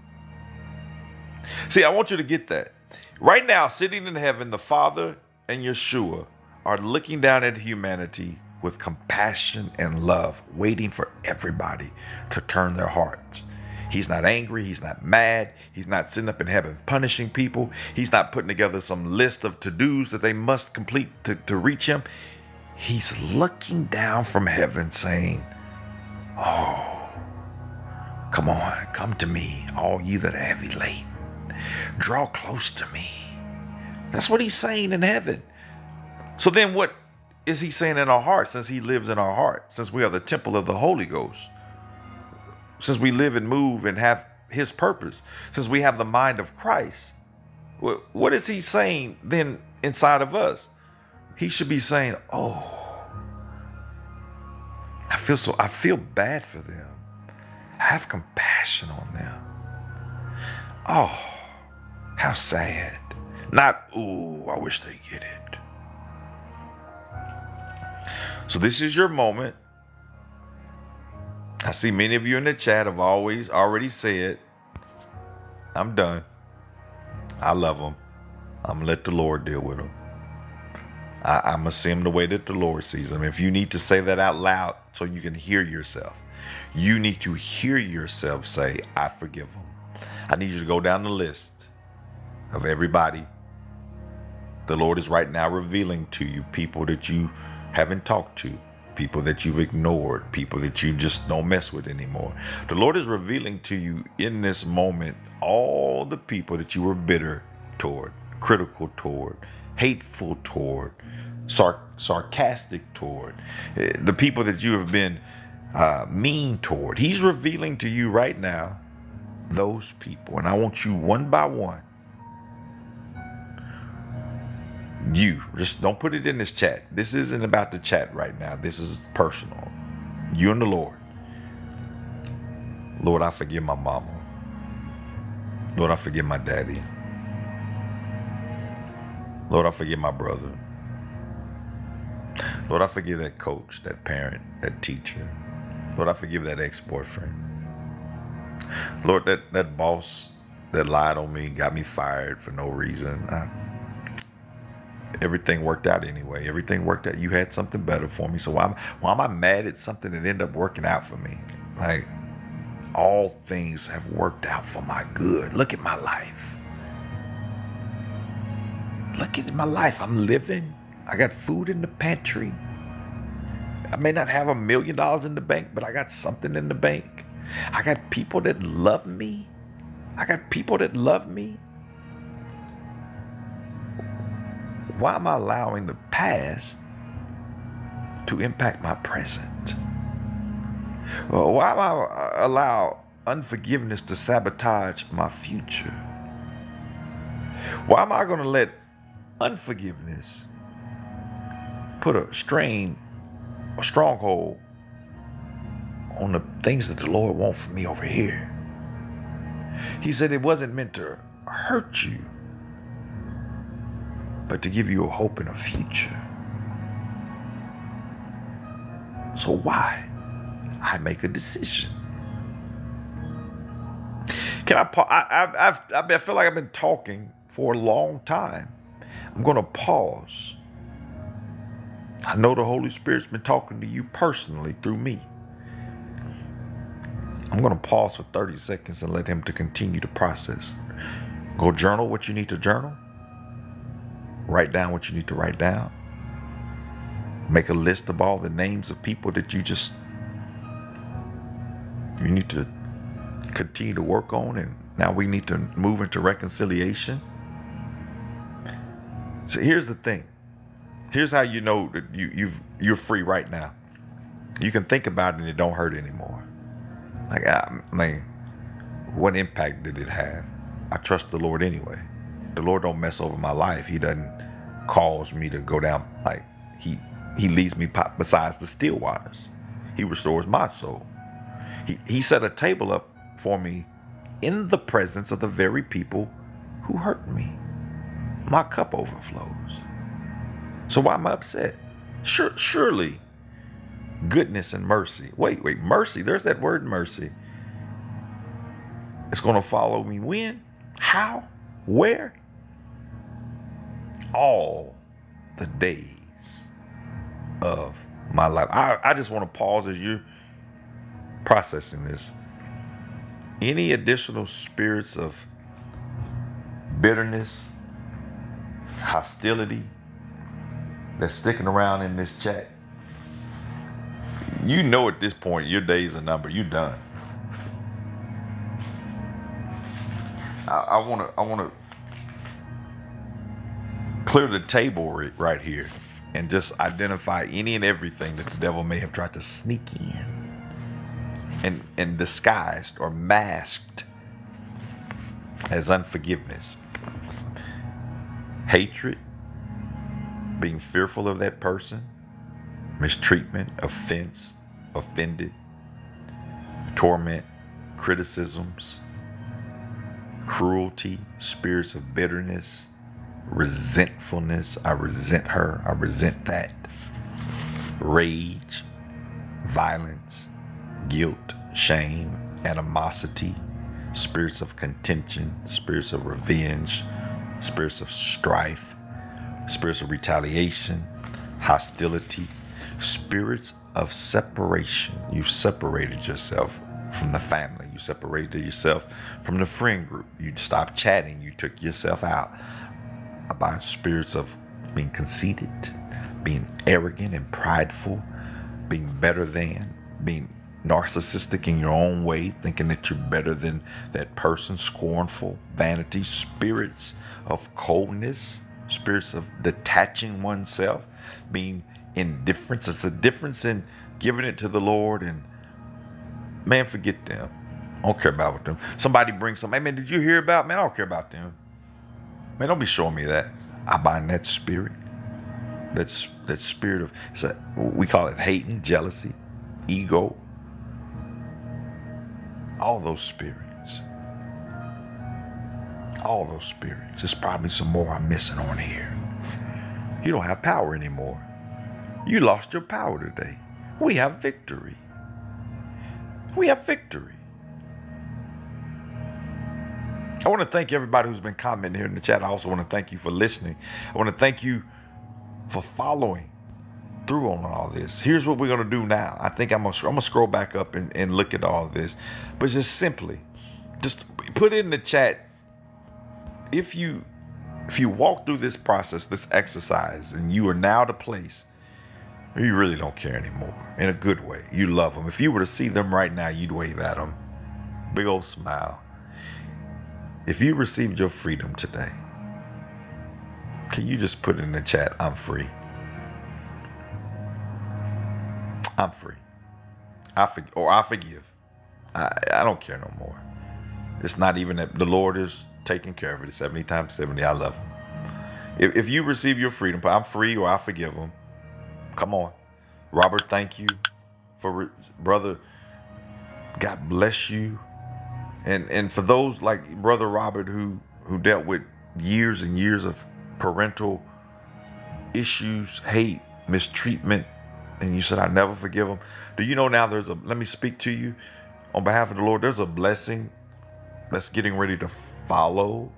See, I want you to get that. Right now, sitting in heaven, the Father and Yeshua are looking down at humanity with compassion and love, waiting for everybody to turn their hearts. He's not angry. He's not mad. He's not sitting up in heaven punishing people. He's not putting together some list of to dos that they must complete to, to reach him. He's looking down from heaven saying, Oh, come on, come to me, all ye that are heavy laden. Draw close to me. That's what he's saying in heaven. So then, what is he saying in our heart since he lives in our heart, since we are the temple of the Holy Ghost? Since we live and move and have his purpose, since we have the mind of Christ, what is he saying then inside of us? He should be saying, "Oh, I feel so I feel bad for them. I have compassion on them. Oh, how sad. Not, ooh, I wish they get it. So this is your moment. I see many of you in the chat have always already said, I'm done. I love them. I'm gonna let the Lord deal with them. I, I'm gonna see them the way that the Lord sees them. If you need to say that out loud so you can hear yourself, you need to hear yourself say, I forgive them. I need you to go down the list of everybody. The Lord is right now revealing to you people that you haven't talked to, people that you've ignored, people that you just don't mess with anymore. The Lord is revealing to you in this moment all the people that you were bitter toward, critical toward, hateful toward, sar- sarcastic toward, eh, the people that you have been uh, mean toward. He's revealing to you right now those people. And I want you one by one. You, just don't put it in this chat. This isn't about the chat right now. This is personal. You and the Lord. Lord, I forgive my mama. Lord, I forgive my daddy. Lord, I forgive my brother. Lord, I forgive that coach, that parent, that teacher. Lord, I forgive that ex boyfriend. Lord, that, that boss that lied on me, got me fired for no reason. I, everything worked out anyway. Everything worked out. You had something better for me. So why, am, why am I mad at something that ended up working out for me? Like, all things have worked out for my good. Look at my life. Look at my life. I'm living. I got food in the pantry. I may not have a million dollars in the bank, but I got something in the bank. I got people that love me. I got people that love me. Why am I allowing the past to impact my present? Why am I allow unforgiveness to sabotage my future? Why am I going to let unforgiveness put a strain, a stronghold on the things that the Lord wants for me over here. He said it wasn't meant to hurt you, but to give you a hope and a future. So why? I make a decision. Can I? I, I've, I feel like I've been talking for a long time. I'm going to pause. I know the Holy Spirit's been talking to you personally through me. I'm going to pause for 30 seconds and let him to continue the process. Go journal what you need to journal. Write down what you need to write down. Make a list of all the names of people that you just you need to continue to work on and now we need to move into reconciliation. So here's the thing. Here's how you know that you you've you're free right now. You can think about it and it don't hurt anymore. Like, I mean, what impact did it have? I trust the Lord anyway. The Lord don't mess over my life. He doesn't cause me to go down like he he leads me besides the still waters. He restores my soul. He, he set a table up for me in the presence of the very people who hurt me. My cup overflows. So why am I upset? Sure, surely goodness and mercy. Wait, wait, mercy. There's that word mercy. It's going to follow me when? How? Where? All the days of my life. I, I just want to pause as you're processing this. Any additional spirits of bitterness, hostility that's sticking around in this chat, you know at this point your days are numbered. You're done. I want to I want to clear the table right here and just identify any and everything that the devil may have tried to sneak in and and disguised or masked as unforgiveness. Hatred being fearful of that person mistreatment offense offended torment criticisms cruelty spirits of bitterness resentfulness. I resent her. I resent that. Rage, violence, guilt, shame, animosity, spirits of contention, spirits of revenge, spirits of strife, spirits of retaliation, hostility, spirits of separation. You've separated yourself from the family. You separated yourself from the friend group. You stopped chatting. You took yourself out about spirits of being conceited, being arrogant and prideful, being better than, being narcissistic in your own way, thinking that you're better than that person, scornful, vanity, spirits of coldness, spirits of detaching oneself, being indifference. It's a difference in giving it to the Lord and man, forget them. I don't care about them. Somebody brings something. Hey man, did you hear about? Man, I don't care about them. Man, don't be showing me that. I bind that spirit. That's that spirit of it's a, we call it hating, jealousy, ego. All those spirits. All those spirits. There's probably some more I'm missing on here. You don't have power anymore. You lost your power today. We have victory. We have victory. I want to thank everybody who's been commenting here in the chat. I also want to thank you for listening. I want to thank you for following through on all this. Here's what we're going to do now. I think I'm going to, I'm going to scroll back up and, and look at all this. But just simply, just put in the chat if you if you walk through this process, this exercise, and you are now the place you really don't care anymore in a good way. You love them. If you were to see them right now, you'd wave at them. Big old smile. If you received your freedom today, can you just put in the chat, I'm free? I'm free. I for, or I forgive. I, I don't care no more. It's not even that the Lord is taking care of it. It's 70 times 70. I love him. If, if you receive your freedom, I'm free or I forgive him. Come on. Robert, thank you for brother. God bless you and and for those like brother Robert who who dealt with years and years of parental issues, hate, mistreatment, and you said I never forgive them. Do you know now there's a let me speak to you on behalf of the Lord. There's a blessing that's getting ready to follow.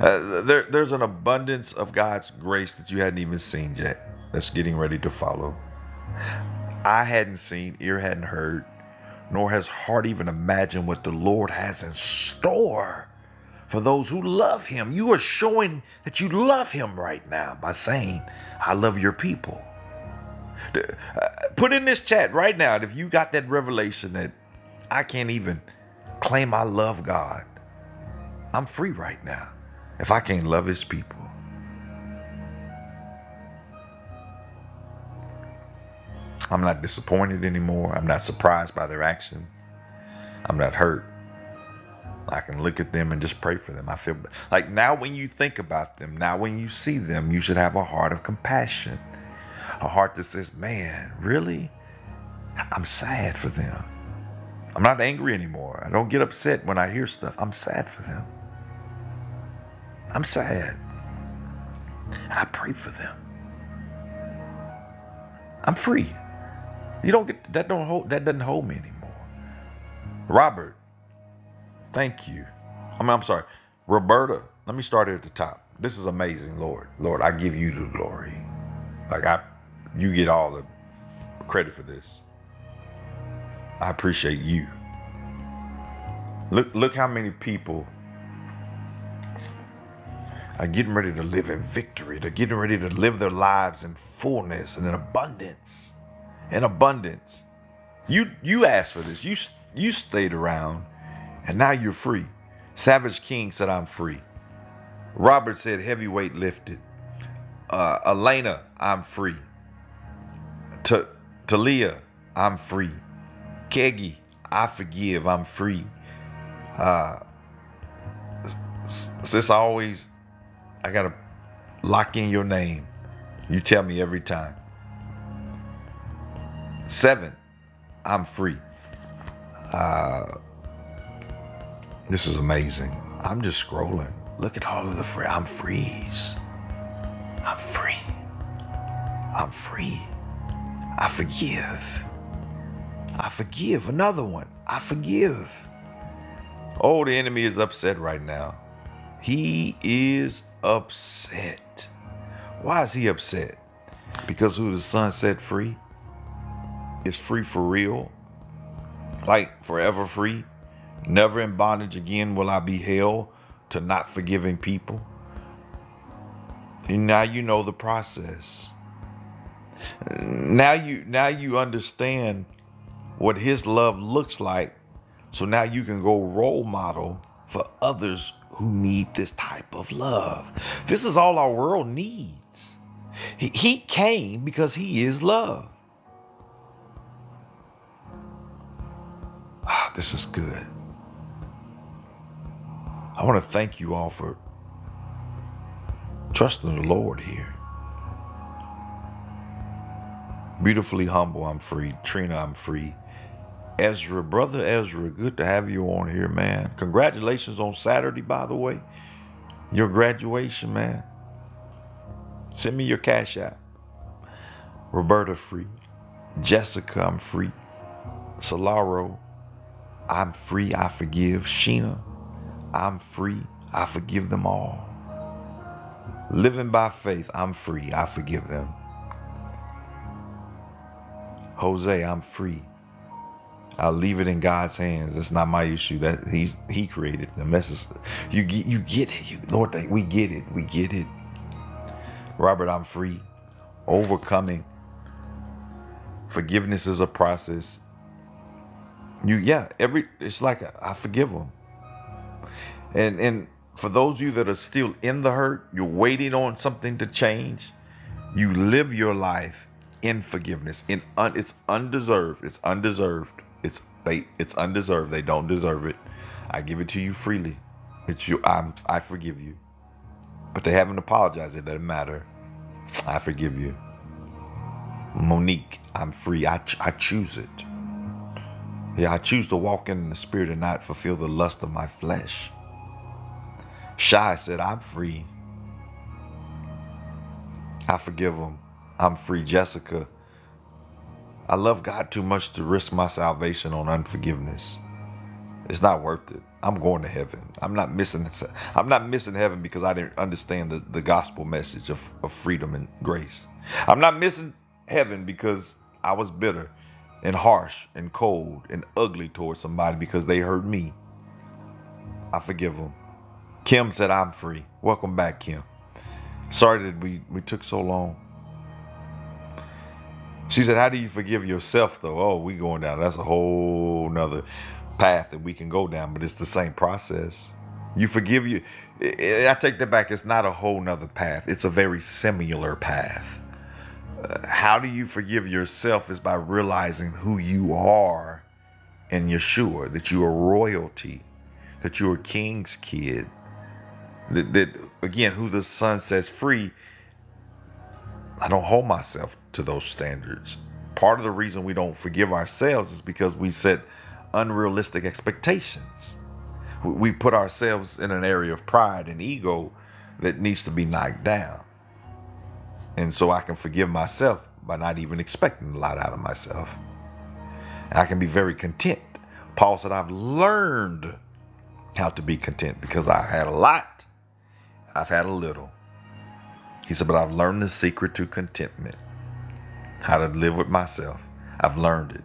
Uh, there, there's an abundance of God's grace that you hadn't even seen yet that's getting ready to follow. I hadn't seen, ear hadn't heard, nor has heart even imagined what the Lord has in store for those who love Him. You are showing that you love Him right now by saying, I love your people. Uh, put in this chat right now if you got that revelation that I can't even claim I love God. I'm free right now if I can't love His people. I'm not disappointed anymore. I'm not surprised by their actions. I'm not hurt. I can look at them and just pray for them. I feel like now when you think about them, now when you see them, you should have a heart of compassion, A heart that says, man, really? I'm sad for them. I'm not angry anymore. I don't get upset when I hear stuff. I'm sad for them. I'm sad. I pray for them. I'm free. You don't get that don't hold that doesn't hold me anymore. Robert, thank you. I mean, I'm sorry. Roberta, let me start here at the top. This is amazing, Lord. Lord, I give you the glory. Like I you get all the credit for this. I appreciate you. Look look how many people are getting ready to live in victory. They're getting ready to live their lives in fullness and in abundance. In abundance. You you asked for this. You you stayed around and now you're free. Savage King said I'm free. Robert said heavyweight lifted. Uh, Elena, I'm free. To Talia, I'm free. Keggy, I forgive, I'm free. Uh, sis always I gotta lock in your name. You tell me every time. Seven, I'm free. Uh, this is amazing. I'm just scrolling. Look at all of the free. I'm freeze. I'm free. I'm free. I forgive. I forgive. Another one. I forgive. Oh, the enemy is upset right now. He is upset. Why is he upset? Because who the son set free is free for real, like forever free. Never in bondage again will I be held to not forgiving people. And now you know the process. Now you now you understand what his love looks like. So now you can go role model for others who need this type of love. This is all our world needs. He, he came because he is love. This is good. I want to thank you all for trusting the Lord here. Beautifully humble, I'm free. Trina, I'm free. Ezra, brother Ezra, good to have you on here, man. Congratulations on Saturday, by the way. Your graduation, man. Send me your cash app. Roberta, free. Jessica, I'm free. Solaro, I'm free. I forgive. Sheena, I'm free. I forgive them all. Living by faith, I'm free. I forgive them. Jose, I'm free. I'll leave it in God's hands. That's not my issue. That He's He created. That's just, you get you get it. You, Lord, we get it. We get it. Robert, I'm free. Overcoming. Forgiveness is a process. You yeah, every it's like I forgive them. And and for those of you that are still in the hurt, you're waiting on something to change. You live your life in forgiveness. In un, it's undeserved. It's undeserved. It's they it's undeserved. They don't deserve it. I give it to you freely. It's you. I'm I forgive you. But they haven't apologized. It doesn't matter. I forgive you. Monique, I'm free. I I choose it. Yeah, I choose to walk in the spirit and not fulfill the lust of my flesh. Shy said, I'm free. I forgive him. I'm free. Jessica, I love God too much to risk my salvation on unforgiveness. It's not worth it. I'm going to heaven. I'm not missing I'm not missing heaven because I didn't understand the, the gospel message of, of freedom and grace. I'm not missing heaven because I was bitter and harsh and cold and ugly towards somebody because they hurt me. I forgive them. Kim said I'm free. Welcome back, Kim. Sorry that we, we took so long. She said, How do you forgive yourself though? Oh, we going down. That's a whole nother path that we can go down, but it's the same process. You forgive you. I take that back. It's not a whole nother path. It's a very similar path. How do you forgive yourself is by realizing who you are in Yeshua, that you are royalty, that you're a king's kid, that, that again, who the son sets free I don't hold myself to those standards. Part of the reason we don't forgive ourselves is because we set unrealistic expectations. We put ourselves in an area of pride and ego that needs to be knocked down. And so I can forgive myself by not even expecting a lot out of myself. And I can be very content. Paul said, I've learned how to be content because I had a lot, I've had a little. He said, but I've learned the secret to contentment, how to live with myself. I've learned it.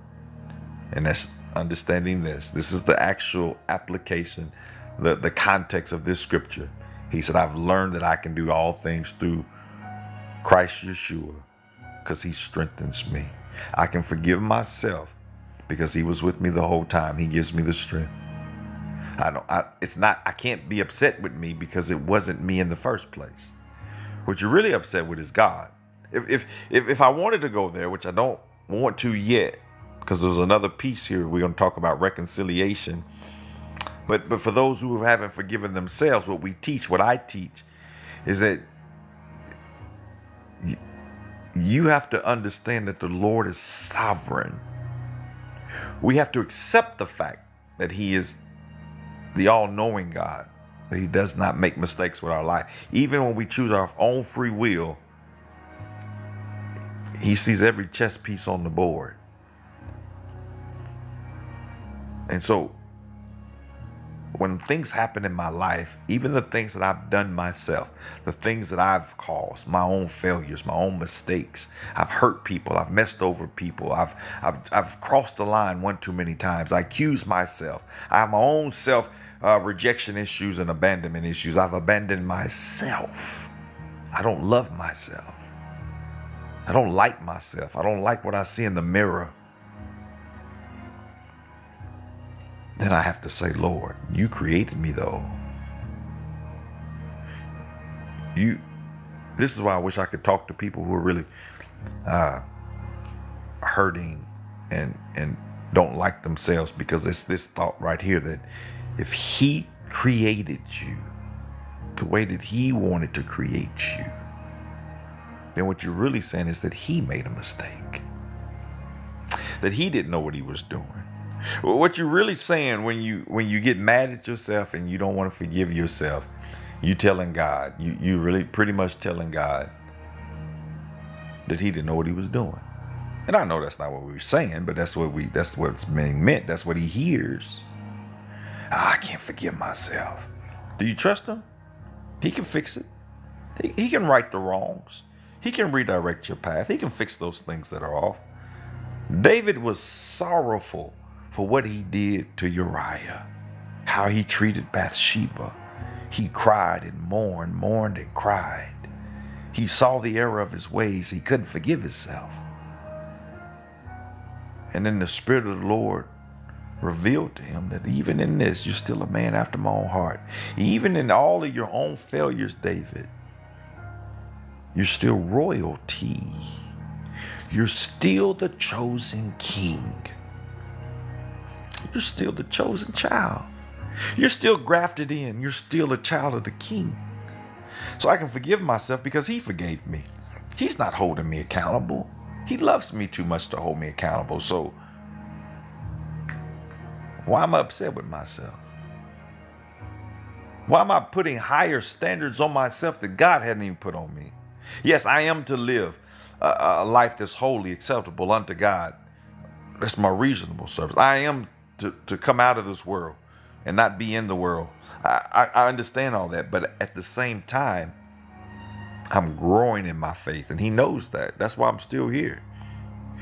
And that's understanding this. This is the actual application, the, the context of this scripture. He said, I've learned that I can do all things through Christ Yeshua because he strengthens me. I can forgive myself because he was with me the whole time. He gives me the strength. I don't I, it's not I can't be upset with me because it wasn't me in the first place. What you're really upset with is God. If if if, if I wanted to go there, which I don't want to yet, because there's another piece here we're going to talk about reconciliation. But but for those who haven't forgiven themselves, what we teach, what I teach, is that you have to understand that the Lord is sovereign. We have to accept the fact that He is the all knowing God, that He does not make mistakes with our life. Even when we choose our own free will, He sees every chess piece on the board. And so when things happen in my life, even the things that I've done myself, the things that I've caused, my own failures, my own mistakes, I've hurt people, I've messed over people, I've I've I've crossed the line one too many times. I accuse myself. I have my own self uh, rejection issues and abandonment issues. I've abandoned myself. I don't love myself. I don't like myself. I don't like what I see in the mirror. Then I have to say, Lord, you created me though. You this is why I wish I could talk to people who are really uh, hurting and and don't like themselves because it's this thought right here that if he created you the way that he wanted to create you, then what you're really saying is that he made a mistake. That he didn't know what he was doing what you're really saying when you when you get mad at yourself and you don't want to forgive yourself, you telling God, you you really pretty much telling God that he didn't know what he was doing. And I know that's not what we were saying, but that's what we that's what's being meant. That's what he hears. I can't forgive myself. Do you trust him? He can fix it. He, he can right the wrongs. He can redirect your path. He can fix those things that are off. David was sorrowful for what he did to Uriah, how he treated Bathsheba. He cried and mourned, mourned and cried. He saw the error of his ways. He couldn't forgive himself. And then the Spirit of the Lord revealed to him that even in this, you're still a man after my own heart. Even in all of your own failures, David, you're still royalty. You're still the chosen king. You're still the chosen child. You're still grafted in. You're still a child of the king. So I can forgive myself because he forgave me. He's not holding me accountable. He loves me too much to hold me accountable. So why am I upset with myself? Why am I putting higher standards on myself that God hadn't even put on me? Yes, I am to live a, a life that's wholly acceptable unto God. That's my reasonable service. I am to, to come out of this world and not be in the world. I, I, I understand all that, but at the same time, I'm growing in my faith, and He knows that. That's why I'm still here.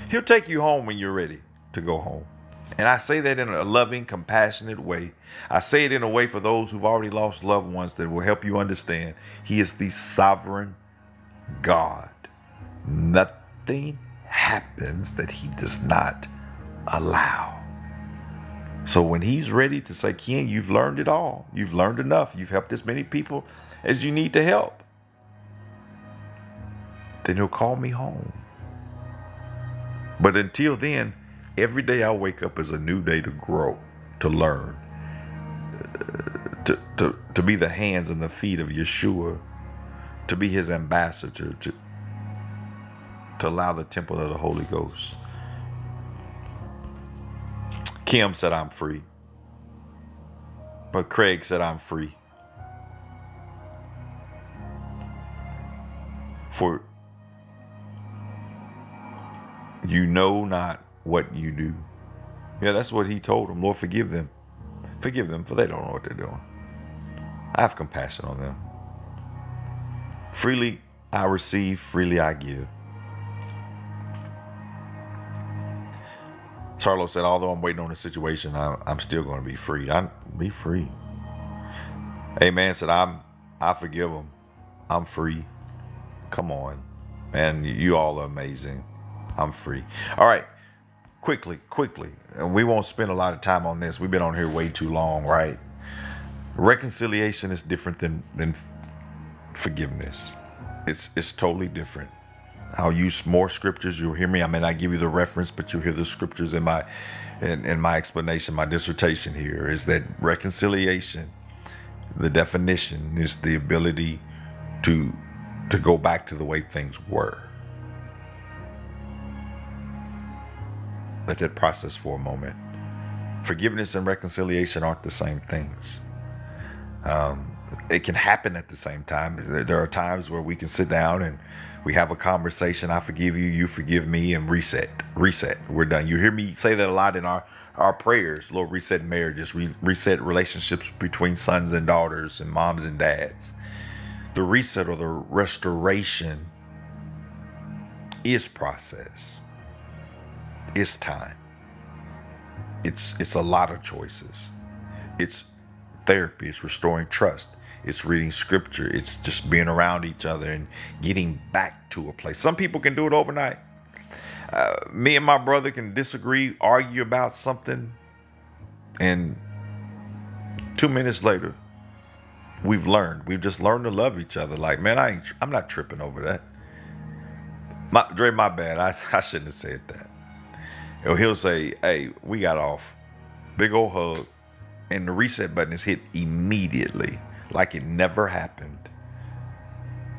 He'll take you home when you're ready to go home. And I say that in a loving, compassionate way. I say it in a way for those who've already lost loved ones that will help you understand. He is the sovereign God. Nothing happens that He does not allow. So when he's ready to say, Ken, you've learned it all. You've learned enough. You've helped as many people as you need to help. Then he'll call me home. But until then, every day I wake up is a new day to grow, to learn, to, to, to be the hands and the feet of Yeshua, to be his ambassador, to, to allow the temple of the Holy Ghost. Kim said, I'm free. But Craig said, I'm free. For you know not what you do. Yeah, that's what he told them. Lord, forgive them. Forgive them, for they don't know what they're doing. I have compassion on them. Freely I receive, freely I give. Charlo said, although I'm waiting on the situation, I'm, I'm still going to be free. I be free. Amen. Said, I'm I forgive him. I'm free. Come on. Man, you all are amazing. I'm free. All right. Quickly, quickly. And we won't spend a lot of time on this. We've been on here way too long, right? Reconciliation is different than than forgiveness. It's it's totally different. I'll use more scriptures. You'll hear me. I may not give you the reference, but you'll hear the scriptures in my in, in my explanation, my dissertation here is that reconciliation, the definition is the ability to to go back to the way things were. Let that process for a moment. Forgiveness and reconciliation aren't the same things. Um, it can happen at the same time. There are times where we can sit down and we have a conversation. I forgive you, you forgive me, and reset. Reset. We're done. You hear me say that a lot in our our prayers. Lord, reset marriages, re- reset relationships between sons and daughters, and moms and dads. The reset or the restoration is process. It's time. It's it's a lot of choices. It's therapy. It's restoring trust it's reading scripture, it's just being around each other and getting back to a place. Some people can do it overnight. Uh, me and my brother can disagree, argue about something, and two minutes later, we've learned. We've just learned to love each other. Like, man, I ain't, I'm not tripping over that. My, Dre, my bad. I, I shouldn't have said that. Or He'll say, hey, we got off. Big old hug. And the reset button is hit immediately like it never happened.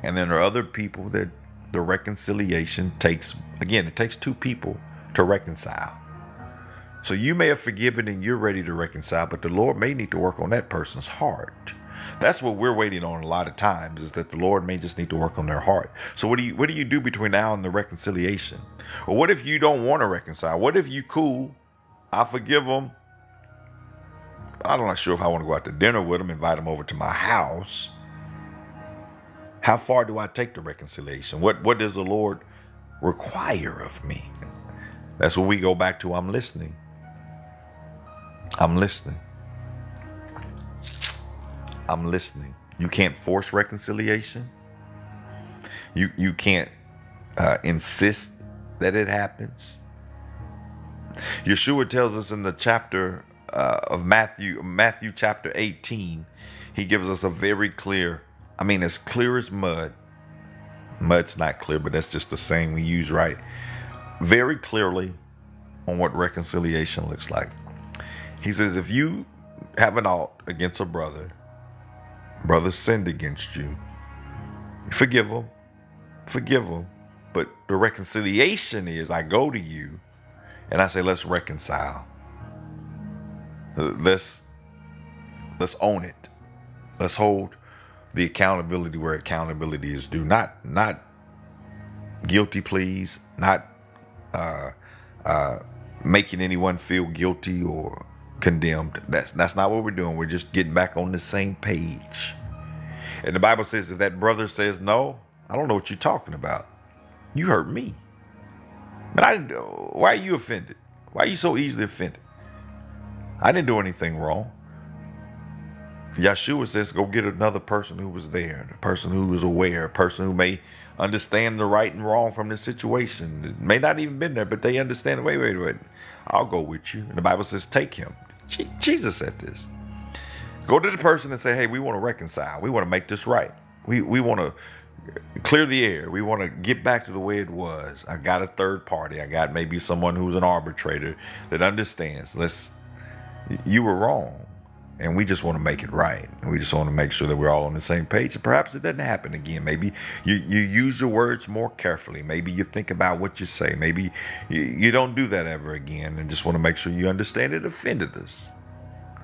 And then there are other people that the reconciliation takes, again, it takes two people to reconcile. So you may have forgiven and you're ready to reconcile, but the Lord may need to work on that person's heart. That's what we're waiting on a lot of times is that the Lord may just need to work on their heart. So what do you what do you do between now and the reconciliation? Or what if you don't want to reconcile? What if you cool? I forgive them. I'm not sure if I want to go out to dinner with them, invite them over to my house. How far do I take the reconciliation? What what does the Lord require of me? That's what we go back to. I'm listening. I'm listening. I'm listening. You can't force reconciliation. You you can't uh, insist that it happens. Yeshua tells us in the chapter uh, of Matthew, Matthew chapter 18, he gives us a very clear, I mean, as clear as mud. Mud's not clear, but that's just the saying we use, right? Very clearly on what reconciliation looks like. He says, if you have an alt against a brother, brother sinned against you, forgive him, forgive him. But the reconciliation is I go to you and I say, let's reconcile. Let's let's own it. Let's hold the accountability where accountability is due. Not not guilty pleas, not uh, uh, making anyone feel guilty or condemned. That's that's not what we're doing. We're just getting back on the same page. And the Bible says if that brother says no, I don't know what you're talking about. You hurt me. But I. Why are you offended? Why are you so easily offended? I didn't do anything wrong. Yeshua says, go get another person who was there, a person who was aware, a person who may understand the right and wrong from the situation. It may not even been there, but they understand. Wait, wait, wait. I'll go with you. And the Bible says, take him. Jesus said this. Go to the person and say, hey, we want to reconcile. We want to make this right. We, we want to clear the air. We want to get back to the way it was. I got a third party. I got maybe someone who's an arbitrator that understands. Let's you were wrong. and we just want to make it right. And we just want to make sure that we're all on the same page. And perhaps it doesn't happen again. Maybe you, you use your words more carefully. Maybe you think about what you say. Maybe you, you don't do that ever again and just want to make sure you understand it offended us.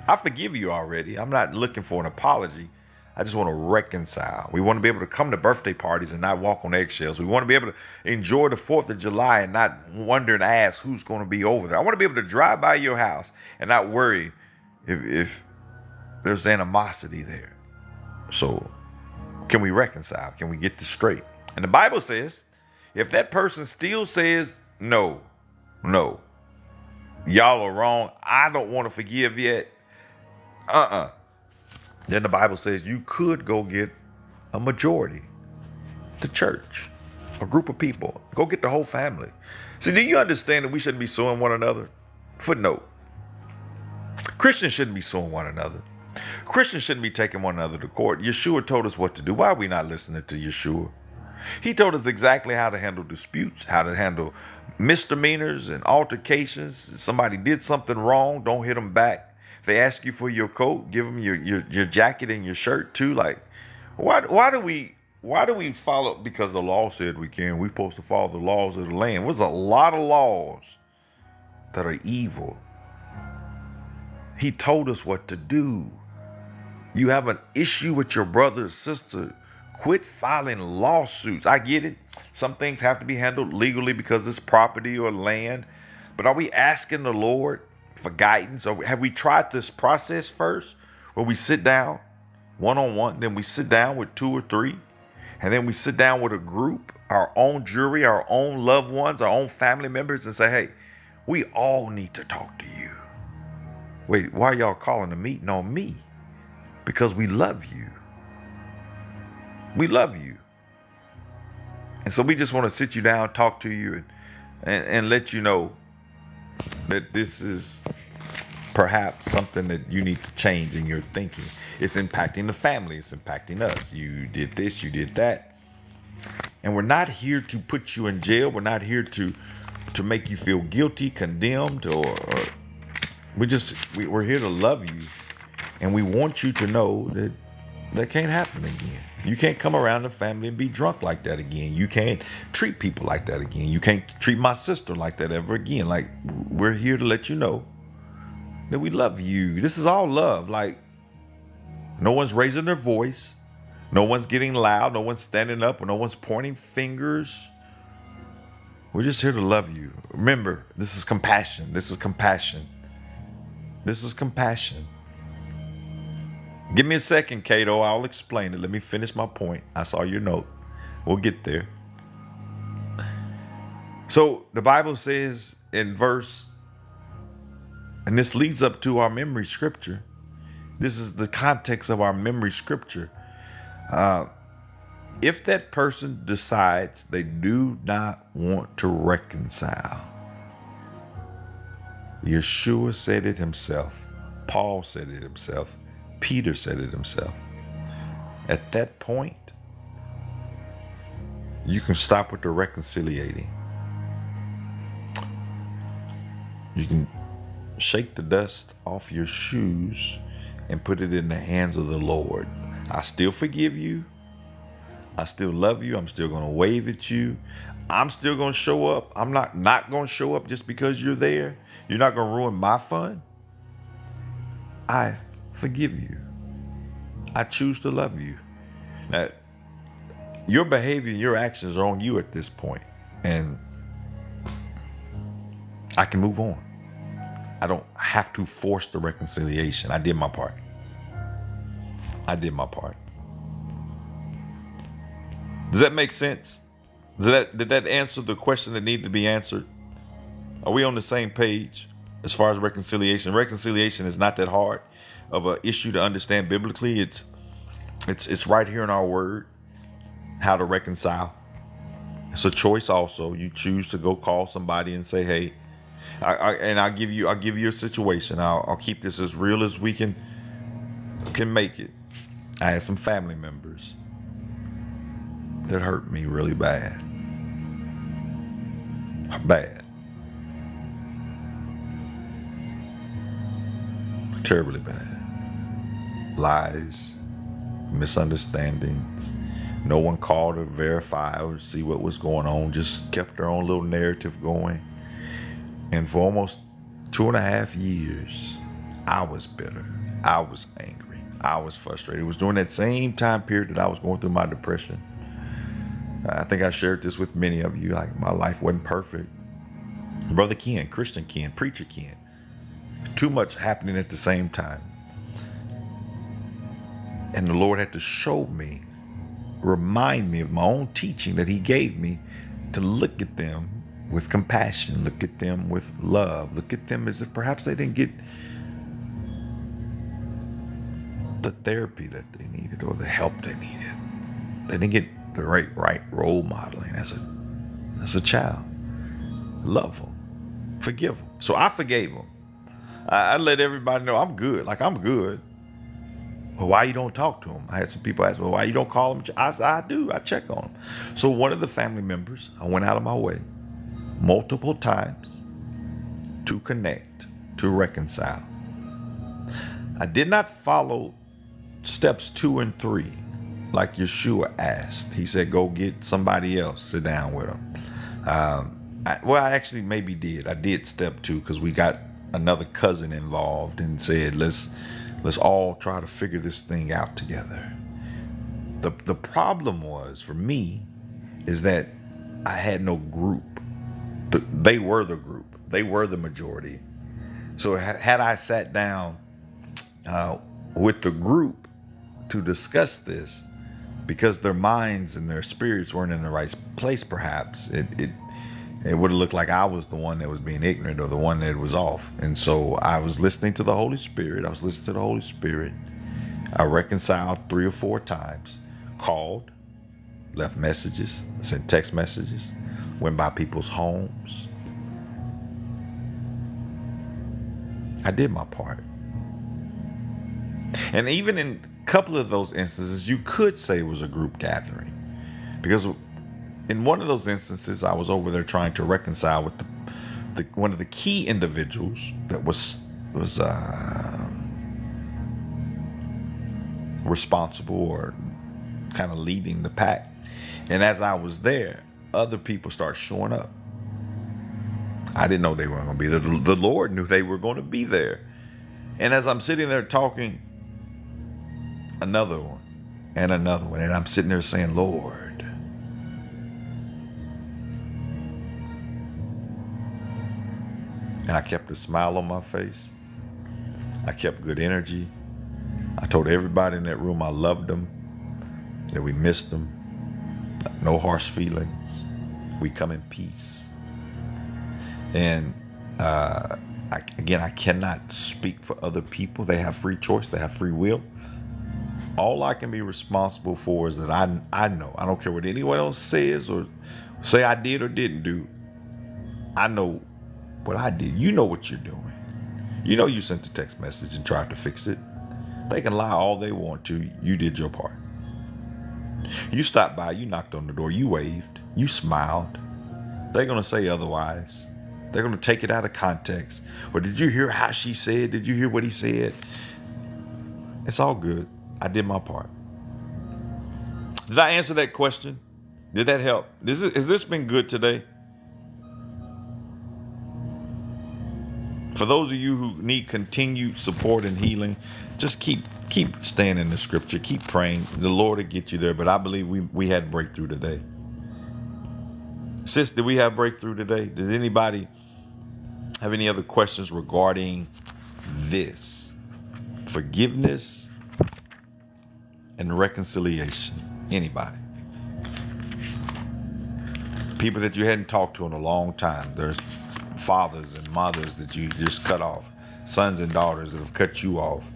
I forgive you already. I'm not looking for an apology. I just want to reconcile. We want to be able to come to birthday parties and not walk on eggshells. We want to be able to enjoy the 4th of July and not wonder and ask who's going to be over there. I want to be able to drive by your house and not worry if, if there's animosity there. So, can we reconcile? Can we get this straight? And the Bible says, if that person still says, no, no, y'all are wrong, I don't want to forgive yet, uh uh-uh. uh then the Bible says you could go get a majority, the church, a group of people. Go get the whole family. See, do you understand that we shouldn't be suing one another? Footnote Christians shouldn't be suing one another. Christians shouldn't be taking one another to court. Yeshua told us what to do. Why are we not listening to Yeshua? He told us exactly how to handle disputes, how to handle misdemeanors and altercations. If somebody did something wrong, don't hit them back. If they ask you for your coat, give them your, your, your jacket and your shirt too. Like, why, why do we why do we follow? Because the law said we can. We're supposed to follow the laws of the land. There's a lot of laws that are evil. He told us what to do. You have an issue with your brother or sister. Quit filing lawsuits. I get it. Some things have to be handled legally because it's property or land. But are we asking the Lord for guidance? Or have we tried this process first where we sit down one on one, then we sit down with two or three, and then we sit down with a group, our own jury, our own loved ones, our own family members, and say, hey, we all need to talk to you. Wait, why are y'all calling a meeting on me? Because we love you. We love you. And so we just want to sit you down, talk to you, and, and, and let you know that this is perhaps something that you need to change in your thinking. It's impacting the family, it's impacting us. You did this, you did that. And we're not here to put you in jail. We're not here to to make you feel guilty, condemned, or, or we just we, we're here to love you and we want you to know that that can't happen again. You can't come around the family and be drunk like that again. You can't treat people like that again. You can't treat my sister like that ever again. Like we're here to let you know that we love you. This is all love. Like no one's raising their voice. No one's getting loud. No one's standing up. No one's pointing fingers. We're just here to love you. Remember this is compassion. This is compassion. This is compassion. Give me a second, Cato. I'll explain it. Let me finish my point. I saw your note. We'll get there. So the Bible says in verse, and this leads up to our memory scripture. This is the context of our memory scripture. Uh, if that person decides they do not want to reconcile, Yeshua said it himself. Paul said it himself. Peter said it himself. At that point, you can stop with the reconciliating. You can shake the dust off your shoes and put it in the hands of the Lord. I still forgive you. I still love you. I'm still going to wave at you. I'm still going to show up. I'm not not going to show up just because you're there. You're not going to ruin my fun. I forgive you. I choose to love you. Now, your behavior and your actions are on you at this point, and I can move on. I don't have to force the reconciliation. I did my part. I did my part. Does that make sense? Does that did that answer the question that needed to be answered? Are we on the same page as far as reconciliation? Reconciliation is not that hard of an issue to understand biblically. It's it's it's right here in our word how to reconcile. It's a choice also. You choose to go call somebody and say, "Hey," I, I, and I'll give you I'll give you a situation. I'll, I'll keep this as real as we can can make it. I had some family members that hurt me really bad. Bad. Terribly bad. Lies, misunderstandings. No one called to verify or see what was going on, just kept their own little narrative going. And for almost two and a half years, I was bitter. I was angry. I was frustrated. It was during that same time period that I was going through my depression. I think I shared this with many of you. Like my life wasn't perfect. Brother Ken, Christian Ken, Preacher Ken. Too much happening at the same time. And the Lord had to show me, remind me of my own teaching that He gave me to look at them with compassion, look at them with love, look at them as if perhaps they didn't get the therapy that they needed or the help they needed. They didn't get the right right role modeling as a as a child. Love them, forgive them. So I forgave them. I, I let everybody know I'm good. Like I'm good. Well, why you don't talk to them? I had some people ask me, well, why you don't call them? I, I do. I check on them. So one of the family members, I went out of my way multiple times to connect, to reconcile. I did not follow steps two and three like Yeshua asked. He said, go get somebody else, sit down with them. Um, I, well, I actually maybe did. I did step two because we got another cousin involved and said, let's let's all try to figure this thing out together. The the problem was for me is that I had no group. They were the group. They were the majority. So had I sat down uh, with the group to discuss this, because their minds and their spirits weren't in the right place, perhaps it, it it would have looked like I was the one that was being ignorant or the one that was off. And so I was listening to the Holy Spirit. I was listening to the Holy Spirit. I reconciled three or four times, called, left messages, sent text messages, went by people's homes. I did my part. And even in a couple of those instances, you could say it was a group gathering because in one of those instances, I was over there trying to reconcile with the, the one of the key individuals that was was uh, responsible or kind of leading the pack. And as I was there, other people start showing up. I didn't know they were going to be there. The, the Lord knew they were going to be there. And as I'm sitting there talking, another one and another one, and I'm sitting there saying, Lord, And I kept a smile on my face. I kept good energy. I told everybody in that room I loved them, that we missed them. No harsh feelings. We come in peace. And uh, I, again, I cannot speak for other people. They have free choice, they have free will. All I can be responsible for is that I, I know. I don't care what anyone else says or say I did or didn't do. I know what I did. You know what you're doing. You know you sent the text message and tried to fix it. They can lie all they want to. You did your part. You stopped by, you knocked on the door, you waved, you smiled. They're going to say otherwise. They're going to take it out of context. Or did you hear how she said? Did you hear what he said? It's all good. I did my part. Did I answer that question? Did that help? This is, has this been good today? For those of you who need continued support and healing, just keep keep staying in the scripture, keep praying. The Lord will get you there. But I believe we we had breakthrough today. Sis, did we have breakthrough today? Does anybody have any other questions regarding this? Forgiveness and reconciliation. Anybody? People that you hadn't talked to in a long time. There's fathers and mothers that you just cut off, sons and daughters that have cut you off,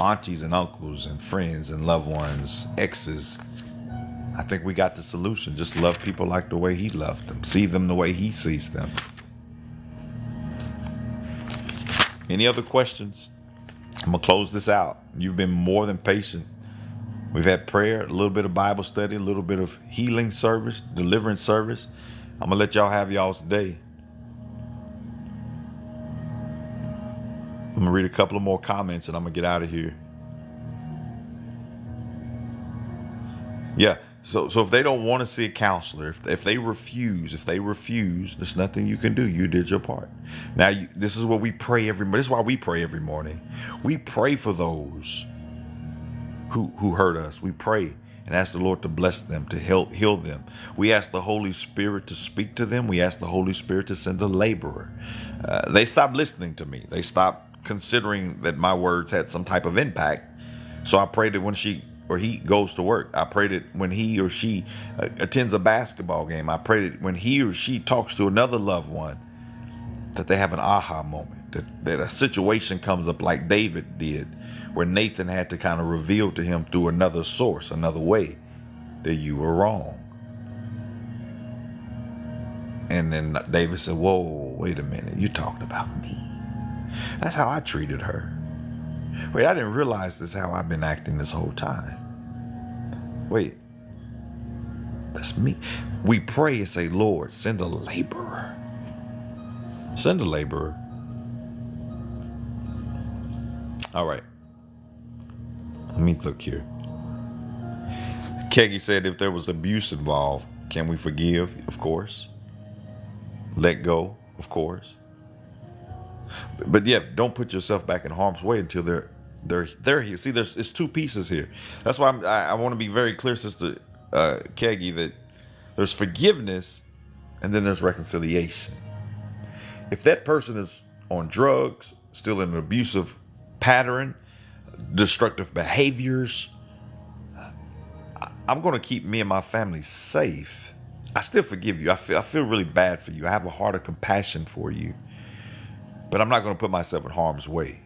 aunties and uncles and friends and loved ones, exes. I think we got the solution. Just love people like the way he loved them, see them the way he sees them. Any other questions? I'm going to close this out. You've been more than patient. We've had prayer, a little bit of Bible study, a little bit of healing service, deliverance service. I'm going to let y'all have y'all's day. I'm gonna read a couple of more comments and I'm gonna get out of here. Yeah. So, so if they don't want to see a counselor, if, if they refuse, if they refuse, there's nothing you can do. You did your part. Now, you, this is what we pray every. This is why we pray every morning. We pray for those who who hurt us. We pray and ask the Lord to bless them, to help heal them. We ask the Holy Spirit to speak to them. We ask the Holy Spirit to send a laborer. Uh, they stop listening to me. They stopped considering that my words had some type of impact. So I pray that when she or he goes to work. I pray that when he or she uh, attends a basketball game, I pray that when he or she talks to another loved one, that they have an aha moment, that, that a situation comes up like David did, where Nathan had to kind of reveal to him through another source, another way, that you were wrong. And then David said, Whoa, wait a minute, you talked about me. That's how I treated her. Wait, I didn't realize this is how I've been acting this whole time. Wait, that's me. We pray and say, Lord, send a laborer. Send a laborer. All right. Let me look here. Keggy said if there was abuse involved, can we forgive? Of course. Let go? Of course. But yeah, don't put yourself back in harm's way until they're they're they're here. See, there's it's two pieces here. That's why I'm, i I, want to be very clear, Sister uh, Keggy, that there's forgiveness and then there's reconciliation. If that person is on drugs, still in an abusive pattern, destructive behaviors, I'm going to keep me and my family safe. I still forgive you. I feel I feel really bad for you. I have a heart of compassion for you. But I'm not going to put myself in harm's way.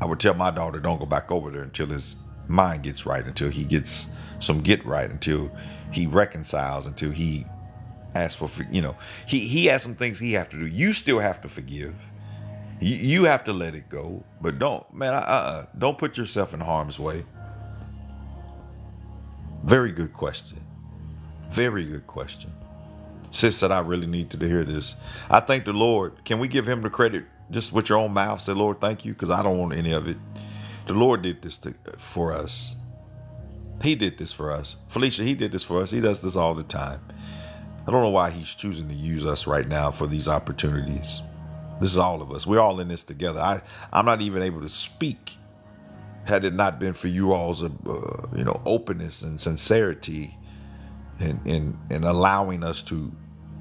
I would tell my daughter, don't go back over there until his mind gets right, until he gets some get right, until he reconciles, until he asks for, you know, he, he has some things he have to do. You still have to forgive. You, you have to let it go, but don't, man, uh, uh, don't put yourself in harm's way. Very good question. Very good question. Sis said, I really needed to hear this. I thank the Lord. Can we give him the credit just with your own mouth say, Lord, thank you, because I don't want any of it. The Lord did this to, for us. He did this for us. Felicia, He did this for us. He does this all the time. I don't know why He's choosing to use us right now for these opportunities. This is all of us. We're all in this together. I, I'm not even able to speak had it not been for you all's, uh, you know, openness and sincerity, and and and allowing us to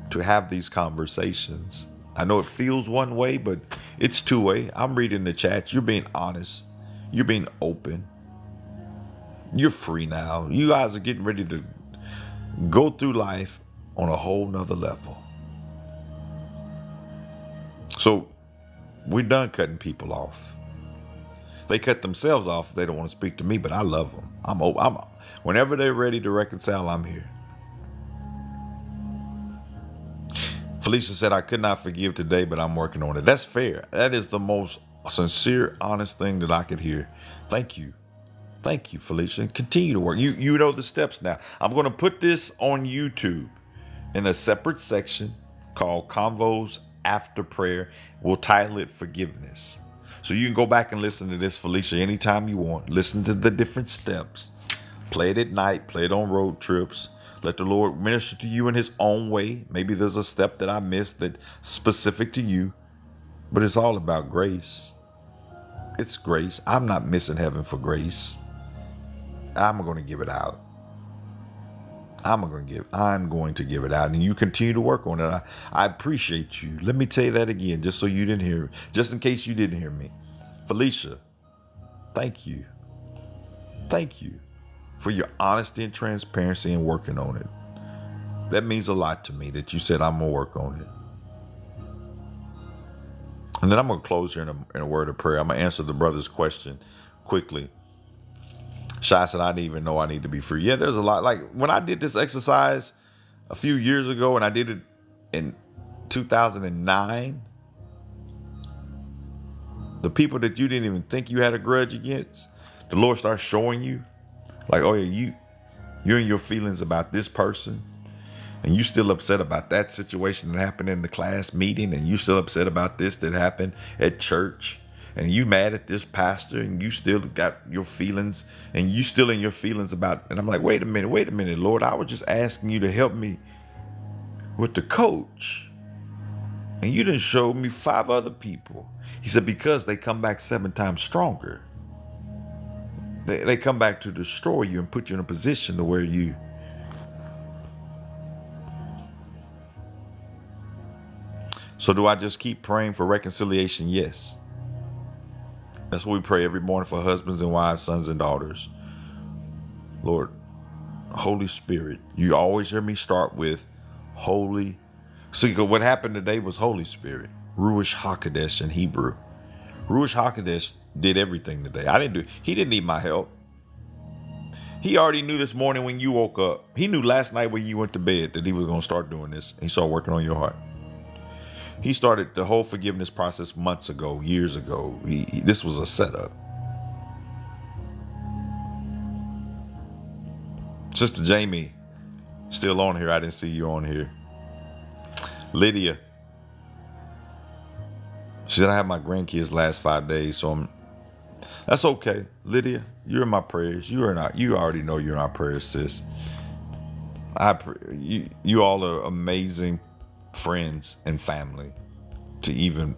to have these conversations. I know it feels one way, but it's two way. I'm reading the chat. You're being honest. You're being open. You're free now. You guys are getting ready to go through life on a whole nother level. So we're done cutting people off. They cut themselves off. They don't want to speak to me, but I love them. I'm, I'm whenever they're ready to reconcile, I'm here. Felicia said, I could not forgive today, but I'm working on it. That's fair. That is the most sincere, honest thing that I could hear. Thank you. Thank you, Felicia. Continue to work. You you know the steps now. I'm going to put this on YouTube in a separate section called Convos After Prayer. We'll title it Forgiveness. So you can go back and listen to this, Felicia, anytime you want. Listen to the different steps. Play it at night, play it on road trips let the Lord minister to you in his own way. Maybe there's a step that I missed that specific to you, but it's all about grace. It's grace. I'm not missing heaven for grace. I'm going to give it out. I'm going to give. I'm going to give it out, and you continue to work on it. I, I appreciate you. Let me tell you that again, just so you didn't hear, just in case you didn't hear me, Felicia. Thank you. Thank you for your honesty and transparency and working on it. That means a lot to me that you said I'm to work on it. And then I'm to close here in a, in a word of prayer. I'm to answer the brother's question quickly. Shy said, I didn't even know I need to be free. Yeah, there's a lot. Like when I did this exercise a few years ago and I did it in 2009, the people that you didn't even think you had a grudge against, the Lord starts showing you like, oh yeah, you you're in your feelings about this person, and you still upset about that situation that happened in the class meeting, and you still upset about this that happened at church, and you mad at this pastor and you still got your feelings and you still in your feelings about and I'm like, wait a minute, wait a minute, Lord, I was just asking you to help me with the coach. And you didn't show me five other people. He said, because they come back seven times stronger. They, they come back to destroy you and put you in a position to where you So do I just keep praying for reconciliation? Yes. That's what we pray every morning for husbands and wives, sons and daughters. Lord, Holy Spirit, you always hear me start with Holy. See, what happened today was Holy Spirit, Ruach Hakodesh in Hebrew. Ruach Hakodesh did everything today. I didn't do. He didn't need my help. He already knew this morning when you woke up. He knew last night when you went to bed that he was going to start doing this. He started working on your heart. He started the whole forgiveness process months ago, years ago. He, he, this was a setup. Sister Jamie, still on here. I didn't see you on here. Lydia. She said I have my grandkids last five days, so I'm that's okay. Lydia, you're in my prayers. You are not you already know you're in our prayers, sis. I you you all are amazing friends and family to even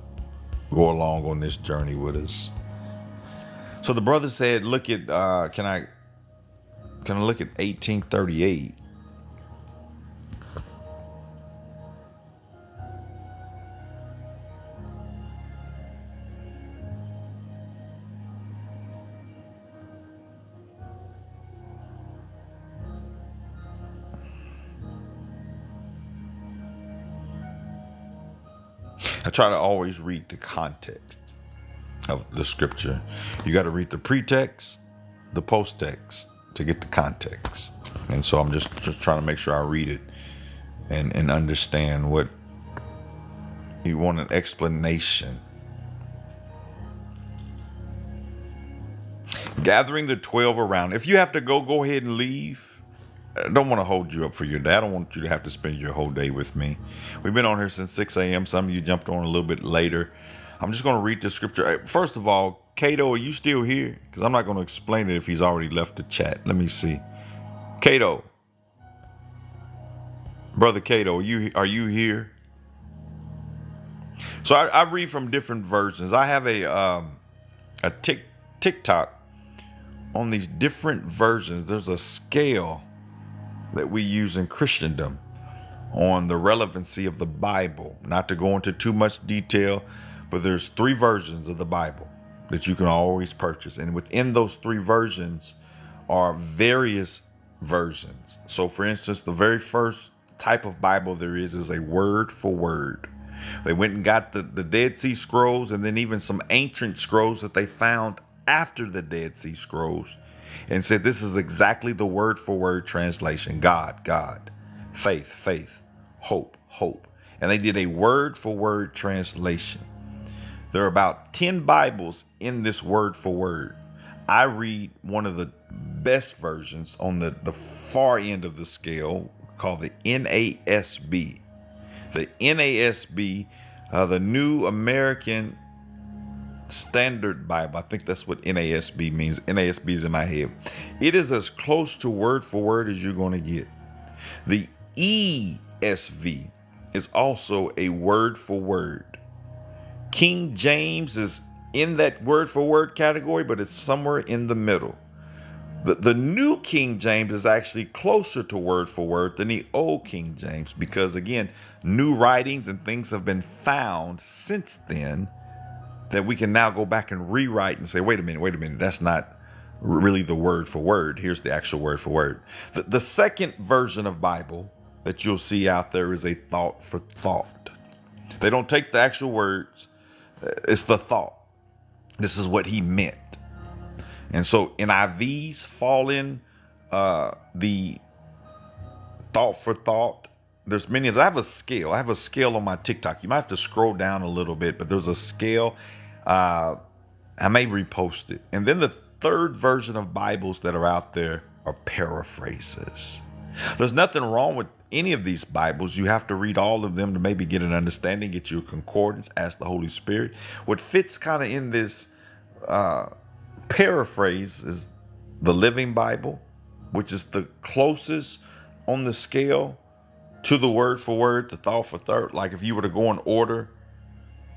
go along on this journey with us. So the brother said, "Look at uh, can I can I look at 1838?" Try to always read the context of the scripture. You got to read the pretext, the post text to get the context. And so I'm just, just trying to make sure I read it and, and understand what you want an explanation. Gathering the 12 around. If you have to go, go ahead and leave. I don't want to hold you up for your day. I don't want you to have to spend your whole day with me. We've been on here since 6 a.m. Some of you jumped on a little bit later. I'm just going to read the scripture. First of all, Cato, are you still here? Because I'm not going to explain it if he's already left the chat. Let me see. Cato, brother Cato, are you are you here? So I, I read from different versions. I have a um, a tick TikTok on these different versions. There's a scale that we use in Christendom on the relevancy of the Bible. Not to go into too much detail, but there's three versions of the Bible that you can always purchase. And within those three versions are various versions. So for instance, the very first type of Bible there is is a word for word. They went and got the, the Dead Sea Scrolls and then even some ancient scrolls that they found after the Dead Sea Scrolls and said this is exactly the word for word translation God, God, faith, faith, hope, hope. And they did a word for word translation. There are about 10 Bibles in this word for word. I read one of the best versions on the, the far end of the scale called the NASB. The NASB, uh, the New American Standard Bible. I think that's what NASB means. NASB is in my head. It is as close to word for word as you're going to get. The ESV is also a word for word. King James is in that word for word category, but it's somewhere in the middle. The, the New King James is actually closer to word for word than the Old King James because, again, new writings and things have been found since then that we can now go back and rewrite and say, wait a minute, wait a minute, that's not really the word for word. Here's the actual word for word. The, the second version of Bible that you'll see out there is a thought for thought. They don't take the actual words, uh, it's the thought. This is what he meant. And so in NIVs fall in uh, the thought for thought. There's many of them. I have a scale. I have a scale on my TikTok. You might have to scroll down a little bit, but there's a scale uh, I may repost it. And then the third version of Bibles that are out there are paraphrases. There's nothing wrong with any of these Bibles, you have to read all of them to maybe get an understanding, get your concordance, ask the Holy Spirit. What fits kind of in this uh, paraphrase is the Living Bible, which is the closest on the scale to the word for word, the thought for thought. Like if you were to go in order,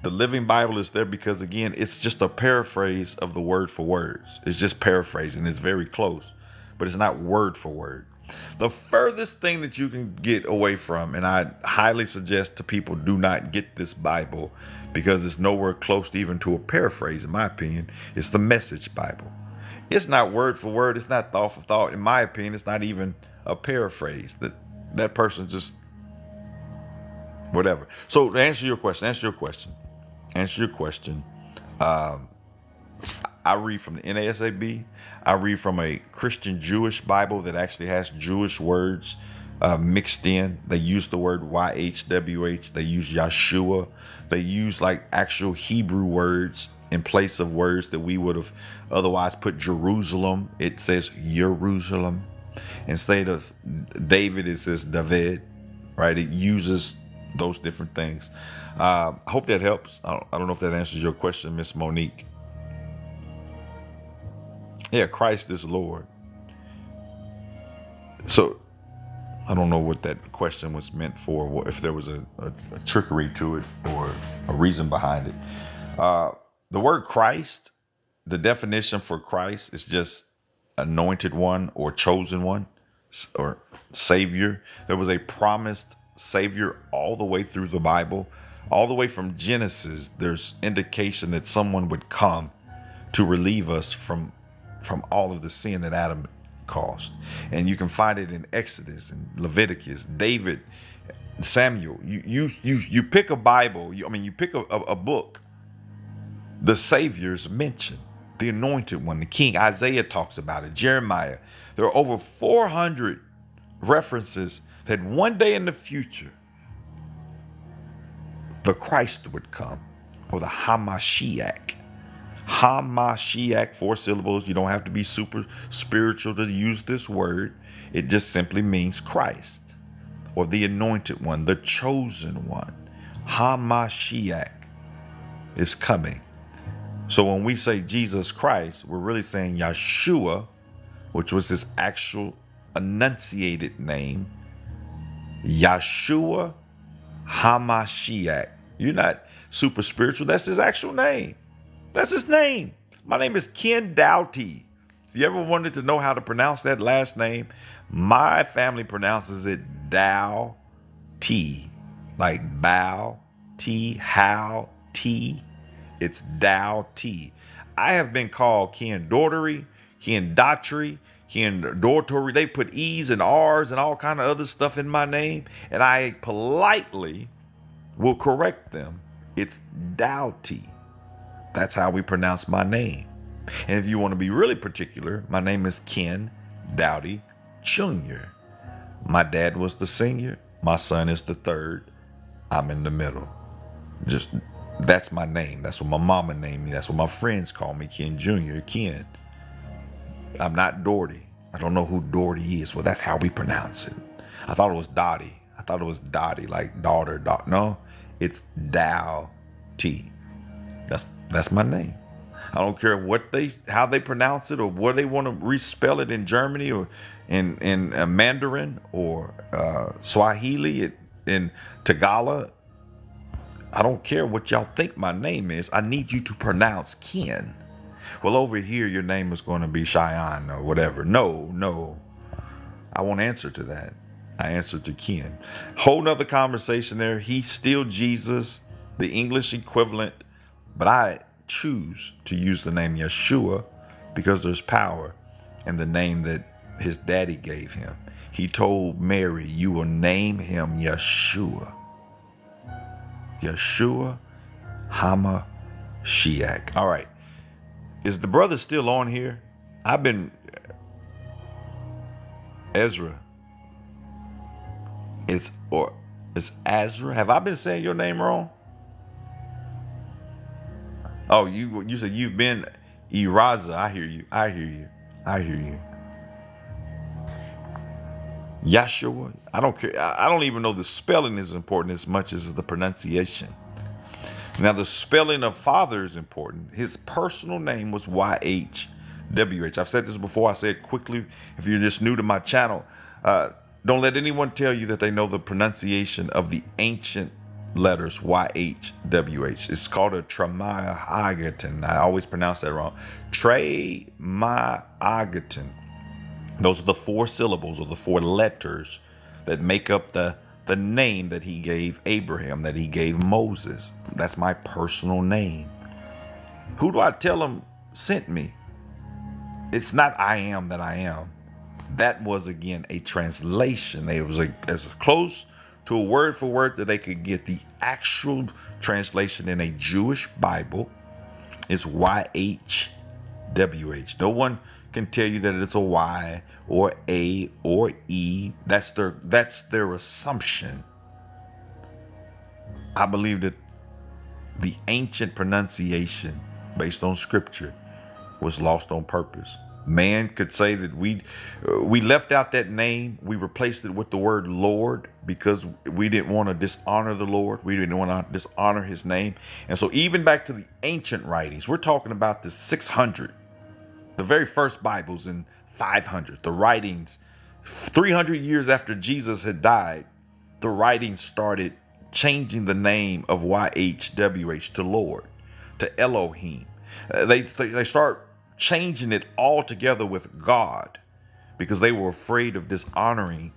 the Living Bible is there because, again, it's just a paraphrase of the word for words. It's just paraphrasing, it's very close, but it's not word for word. The furthest thing that you can get away from, and I highly suggest to people do not get this Bible because it's nowhere close to even to a paraphrase, in my opinion, it's the Message Bible. It's not word for word, it's not thought for thought. In my opinion, it's not even a paraphrase. That that person just whatever. So to answer your question, answer your question, answer your question. Um, I read from the NASB. I read from a Christian Jewish Bible that actually has Jewish words uh, mixed in. They use the word YHWH. They use Yeshua. They use like actual Hebrew words in place of words that we would have otherwise put Jerusalem. It says Jerusalem. Instead of David, it says David, right? It uses those different things. Uh, I hope that helps. I don't, I don't know if that answers your question, Miss Monique. Yeah, Christ is Lord. So I don't know what that question was meant for, if there was a, a, a trickery to it or a reason behind it. Uh, the word Christ, the definition for Christ is just anointed one or chosen one or savior. There was a promised savior all the way through the Bible, all the way from Genesis. There's indication that someone would come to relieve us from from all of the sin that Adam caused. And you can find it in Exodus and Leviticus, David, Samuel. You you you you pick a Bible, you, I mean you pick a, a, a book, the Savior's mentioned, the anointed one, the king. Isaiah talks about it, Jeremiah. There are over 400 references that one day in the future the Christ would come, or the Hamashiach. Hamashiach, four syllables. You don't have to be super spiritual to use this word. It just simply means Christ or the anointed one, the chosen one. Hamashiach is coming. So when we say Jesus Christ, we're really saying Yeshua, which was his actual enunciated name. Yeshua Hamashiach. You're not super spiritual. That's his actual name. That's his name. My name is Ken Daughty. If you ever wanted to know how to pronounce that last name, my family pronounces it Dow T, like bow, T, how, T. It's Dow T. I have been called Ken Daughtery, Ken Daughtry, Ken Dortory. They put E's and R's and all kind of other stuff in my name, and I politely will correct them. It's Daughty. That's how we pronounce my name. And if you want to be really particular, my name is Ken Daughty Jr. My dad was the senior, my son is the third, I'm in the middle. Just that's my name. That's what my mama named me. That's what my friends call me, Ken Jr. Ken. I'm not Doherty. I don't know who Doherty is. Well, that's how we pronounce it. I thought it was Dottie. I thought it was Dottie, like daughter, dot. No, it's Dow T. That's that's my name. I don't care what they how they pronounce it or where they want to respell it in Germany or in in uh, Mandarin or uh, Swahili in Tagalog. I don't care what y'all think my name is. I need you to pronounce Ken. Well, over here your name is going to be Cheyenne or whatever. No, no. I won't answer to that. I answer to Ken. Whole nother conversation there. He's still Jesus, the English equivalent but I choose to use the name Yeshua because there's power in the name that his daddy gave him. He told Mary, You will name him Yeshua. Yeshua Hama Shiak. All right. Is the brother still on here? I've been. Ezra. It's or it's Azra. Have I been saying your name wrong? Oh, you you said you've been Iraza. I hear you. I hear you. I hear you. Yeshua. I don't care. I don't even know the spelling is important as much as the pronunciation. Now, the spelling of father is important. His personal name was YHWH. I've said this before. I said quickly, if you're just new to my channel, uh, don't let anyone tell you that they know the pronunciation of the ancient letters YHWH. It's called a Tremahigaton. I always pronounce that wrong. Tremahigaton. Those are the four syllables or the four letters that make up the the name that he gave Abraham, that he gave Moses. That's my personal name. Who do I tell him sent me? It's not I am that I am. That was again a translation. It was as close to a word for word that they could get. The actual translation in a Jewish Bible is YHWH. No one can tell you that it's a Y or A or E. That's their that's their assumption. I believe that the ancient pronunciation based on scripture was lost on purpose. Man could say that we we left out that name. We replaced it with the word Lord because we didn't want to dishonor the Lord. We didn't want to dishonor His name. And so, even back to the ancient writings, we're talking about the 600 the very first Bibles in 500, the writings, 300 years after Jesus had died, the writings started changing the name of YHWH to Lord, to Elohim. Uh, they, they start changing it all together with God because they were afraid of dishonoring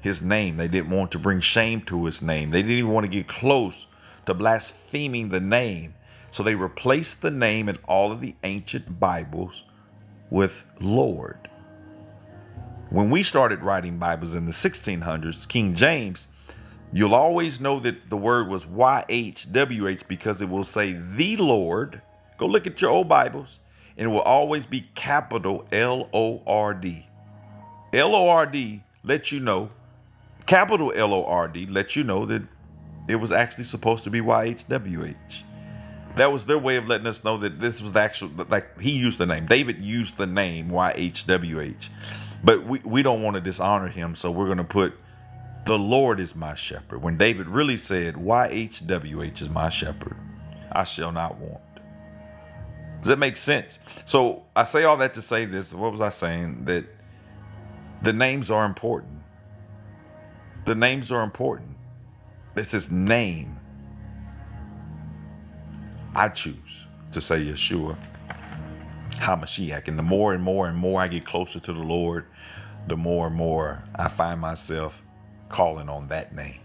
his name. They didn't want to bring shame to his name. They didn't even want to get close to blaspheming the name. So they replaced the name in all of the ancient Bibles with Lord. When we started writing Bibles in the 1600s, King James, you'll always know that the word was YHWH because it will say the Lord. Go look at your old Bibles, and it will always be capital L O R D. L O R D lets you know, capital L O R D lets you know that it was actually supposed to be YHWH that was their way of letting us know that this was the actual like he used the name david used the name yhwh but we, we don't want to dishonor him so we're going to put the lord is my shepherd. When david really said yhwh is my shepherd i shall not want. Does that make sense? So i say all that to say this what was i saying? That the names are important. The names are important. This is name. I choose to say Yeshua HaMashiach. And the more and more and more I get closer to the Lord, the more and more I find myself calling on that name.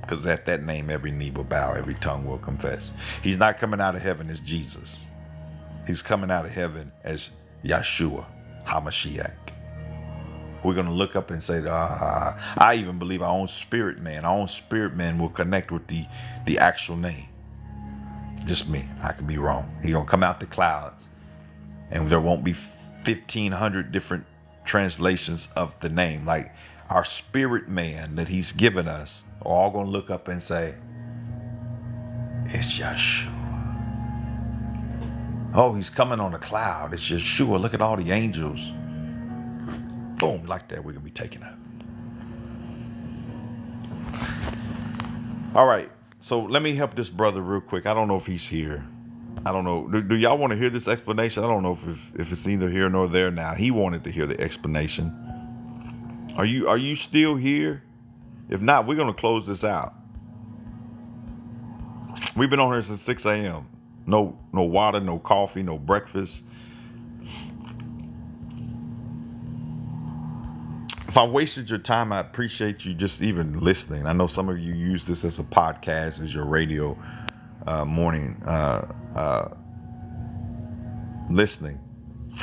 Because at that name, every knee will bow, every tongue will confess. He's not coming out of heaven as Jesus. He's coming out of heaven as Yeshua HaMashiach. We're going to look up and say, ah, I even believe our own spirit man, our own spirit man will connect with the, the actual name. Just me. I could be wrong. He gonna come out the clouds, and there won't be fifteen hundred different translations of the name. Like our spirit man that He's given us, are all gonna look up and say, "It's Yeshua." Oh, He's coming on a cloud. It's Yeshua. Look at all the angels. Boom, like that. We're gonna be taken up. All right. So let me help this brother real quick. I don't know if he's here. I don't know. Do, do y'all want to hear this explanation? I don't know if, if, it's neither here nor there now. He wanted to hear the explanation. Are you are you still here? If not, we're gonna close this out. We've been on here since 6 a.m. No no water, no coffee, no breakfast. if I wasted your time, I appreciate you just even listening. I know some of you use this as a podcast, as your radio uh, morning uh, uh, listening.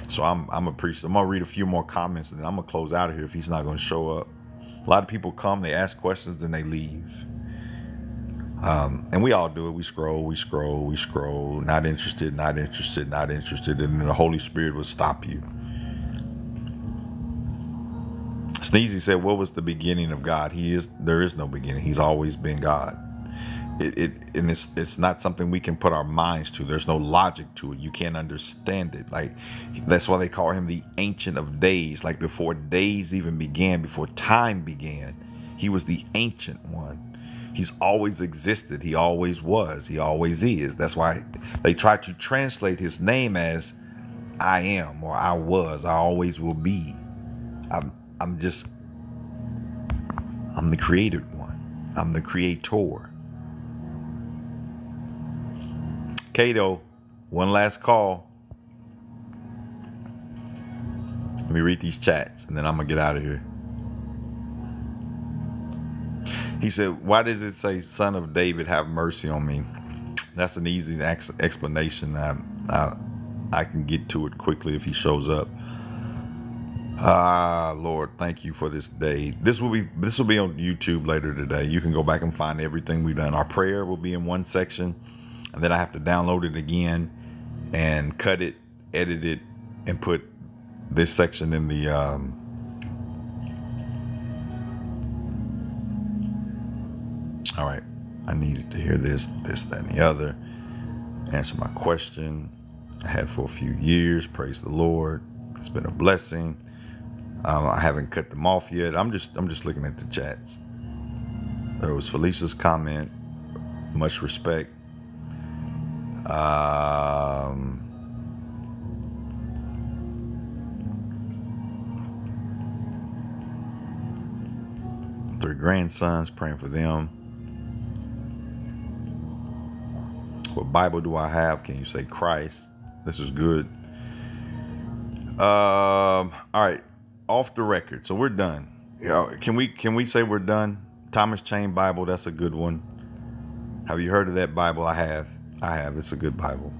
So I'm I'm appreciative. I'm gonna read a few more comments and then I'm gonna close out of here if he's not gonna show up. A lot of people come, they ask questions, and they leave. Um, and we all do it. We scroll, we scroll, we scroll. Not interested, not interested, not interested, and then the Holy Spirit will stop you. Sneezy said, What was the beginning of God? He is there is no beginning. He's always been God. It, it and it's it's not something we can put our minds to. There's no logic to it. You can't understand it. Like that's why they call him the ancient of days. Like before days even began, before time began, he was the ancient one. He's always existed. He always was. He always is. That's why they try to translate his name as I am or I was. I always will be. I'm I'm just I'm the created one. I'm the creator. Cato, one last call. Let me read these chats and then I'm gonna get out of here. He said, Why does it say, Son of David, have mercy on me? That's an easy ex- explanation. I, I, I can get to it quickly if he shows up. Ah, Lord, thank you for this day. This will be this will be on YouTube later today. You can go back and find everything we've done. Our prayer will be in one section, and then I have to download it again and cut it, edit it, and put this section in the um, all right. I needed to hear this, this, that, and the other. Answer my question. I had for a few years. Praise the Lord. It's been a blessing. Um, I haven't cut them off yet. I'm just I'm just looking at the chats. There was Felicia's comment. Much respect. Um, three grandsons, praying for them. What Bible do I have? Can you say Christ? This is good. Um, all right, off the record. So we're done. Know, can we can we say we're done? Thompson Chain Bible, that's a good one. Have you heard of that Bible? I have. I have. It's a good Bible.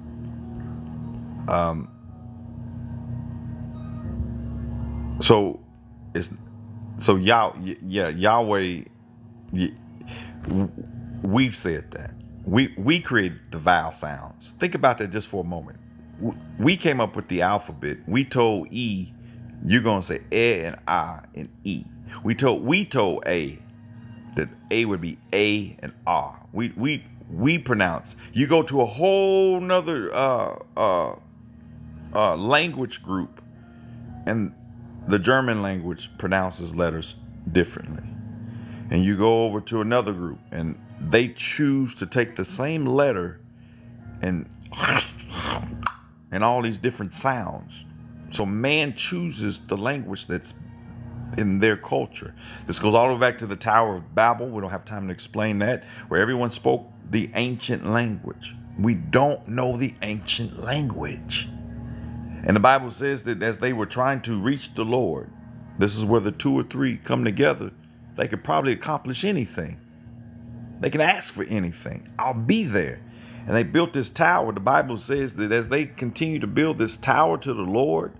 Um. So, it's so Yah, yeah Yahweh. We've said that we we created the vowel sounds. Think about that just for a moment. We came up with the alphabet. We told E, you're gonna say E and I and E. We told we told A that A would be A and R. We we we pronounce. You go to a whole nother uh, uh, uh, language group, and the German language pronounces letters differently. And you go over to another group, and they choose to take the same letter and and all these different sounds. So man chooses the language that's in their culture. This goes all the way back to the Tower of Babel. We don't have time to explain that, where everyone spoke the ancient language. We don't know the ancient language. And the Bible says that as they were trying to reach the Lord, this is where the two or three come together, they could probably accomplish anything. They can ask for anything. I'll be there. And they built this tower. The Bible says that as they continue to build this tower to the Lord,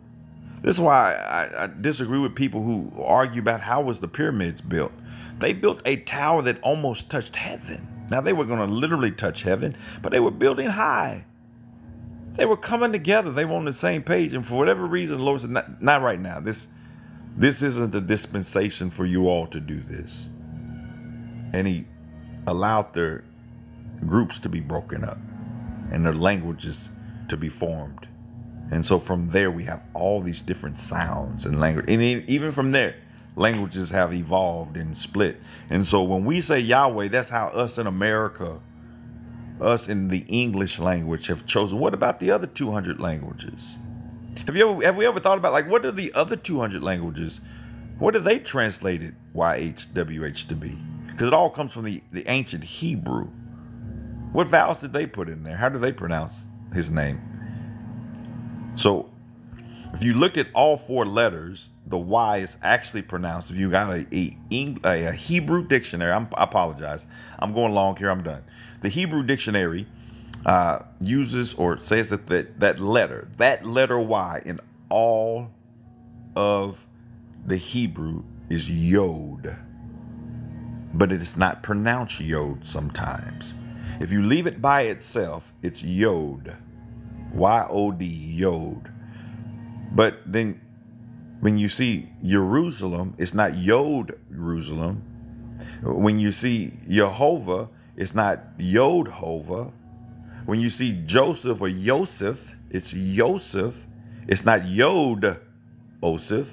this is why I, I disagree with people who argue about how was the pyramids built. They built a tower that almost touched heaven. Now they were going to literally touch heaven, but they were building high. They were coming together. They were on the same page, and for whatever reason, the Lord said, "Not, not right now. This, this isn't the dispensation for you all to do this." And He allowed their groups to be broken up and their languages to be formed. And so from there, we have all these different sounds and language. And even from there, languages have evolved and split. And so when we say Yahweh, that's how us in America, us in the English language have chosen. What about the other 200 languages? Have you ever, have we ever thought about like what are the other 200 languages? What are they translated YHWH to be? because it all comes from the, the ancient Hebrew. What vowels did they put in there? How do they pronounce his name? So, if you looked at all four letters, the Y is actually pronounced. If you got a, a, a Hebrew dictionary, I'm, i apologize. I'm going long here. I'm done. The Hebrew dictionary uh, uses or says that, that that letter, that letter Y in all of the Hebrew is Yod but it is not pronounced yod sometimes. If you leave it by itself, it's yod. Y O D, yod. But then when you see Jerusalem, it's not yod Jerusalem. When you see Jehovah, it's not Yod Hova. When you see Joseph or Yosef, it's Yosef. It's not Yod Osif.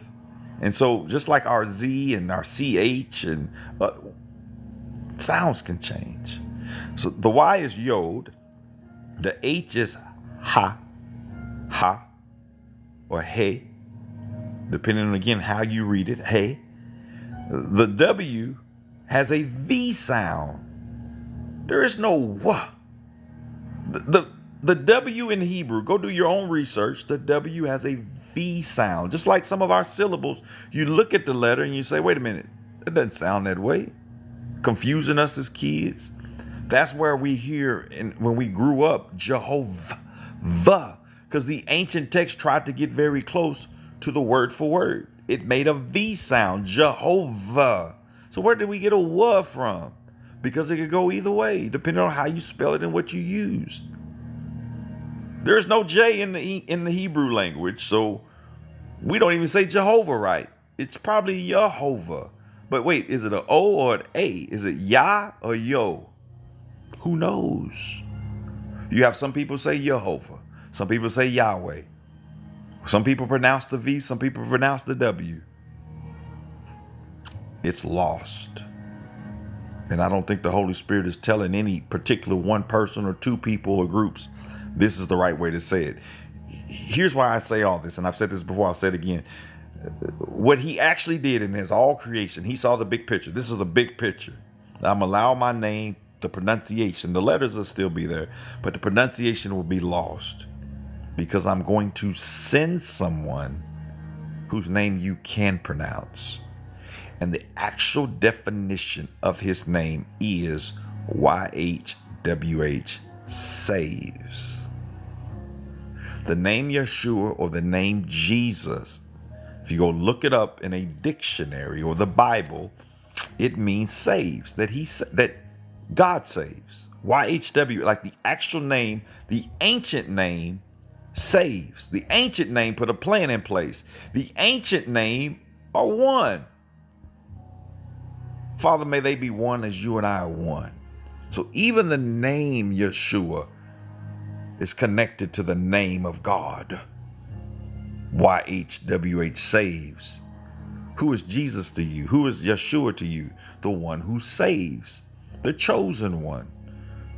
And so, just like our Z and our CH and uh, sounds can change. So the Y is Yod, the H is Ha, Ha, or Hey, depending on again how you read it. Hey. The W has a V sound. There is no W. The, the, the W in Hebrew, go do your own research. The W has a V sound. Just like some of our syllables, you look at the letter and you say, wait a minute, it doesn't sound that way. Confusing us as kids. That's where we hear and when we grew up Jehovah, because the ancient text tried to get very close to the word for word. It made a V sound, Jehovah. So where did we get a W from? Because it could go either way, depending on how you spell it and what you used. There's no J in the in the Hebrew language, so we don't even say Jehovah right. It's probably Jehovah. But wait, is it an O or an A? Is it Yah or Yo? Who knows? You have some people say Jehovah. Some people say Yahweh. Some people pronounce the V, some people pronounce the W. It's lost. And I don't think the Holy Spirit is telling any particular one person or two people or groups this is the right way to say it. Here's why I say all this, and I've said this before, I'll say it again. What he actually did in his all creation, he saw the big picture. This is the big picture. I'm allow my name, the pronunciation, the letters will still be there, but the pronunciation will be lost because I'm going to send someone whose name you can pronounce. And the actual definition of his name is YHWH saves the name Yeshua or the name Jesus, if you go look it up in a dictionary or the Bible, it means saves, that he said that God saves. YHW, like the actual name, the ancient name saves. The ancient name put a plan in place. The ancient name are one. Father, may they be one as you and I are one. So even the name Yeshua is connected to the name of God. YHWH saves. Who is Jesus to you? Who is Yeshua to you? The one who saves, the chosen one,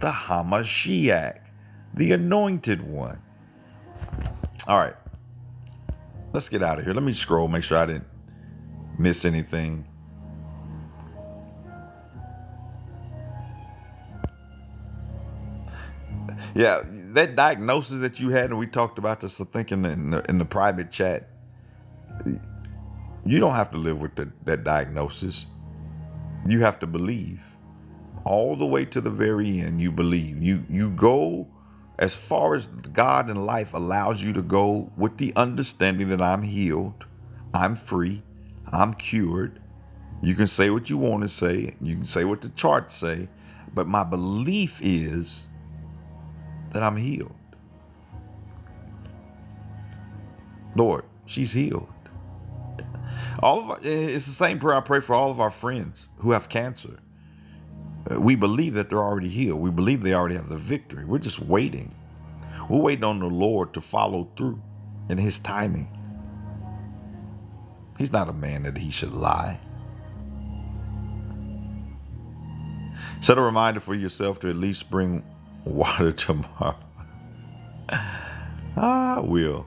the Hamashiach, the anointed one. All right, let's get out of here. Let me scroll, make sure I didn't miss anything. Yeah, that diagnosis that you had, and we talked about this, I think, in the, in the, in the private chat. You don't have to live with the, that diagnosis. You have to believe all the way to the very end. You believe. You you go as far as God and life allows you to go with the understanding that I'm healed, I'm free, I'm cured. You can say what you want to say. You can say what the charts say, but my belief is that I'm healed. Lord, she's healed. All of it's the same prayer I pray for all of our friends who have cancer. We believe that they're already healed. We believe they already have the victory. We're just waiting. We're waiting on the Lord to follow through in His timing. He's not a man that he should lie. Set a reminder for yourself to at least bring water tomorrow. I will.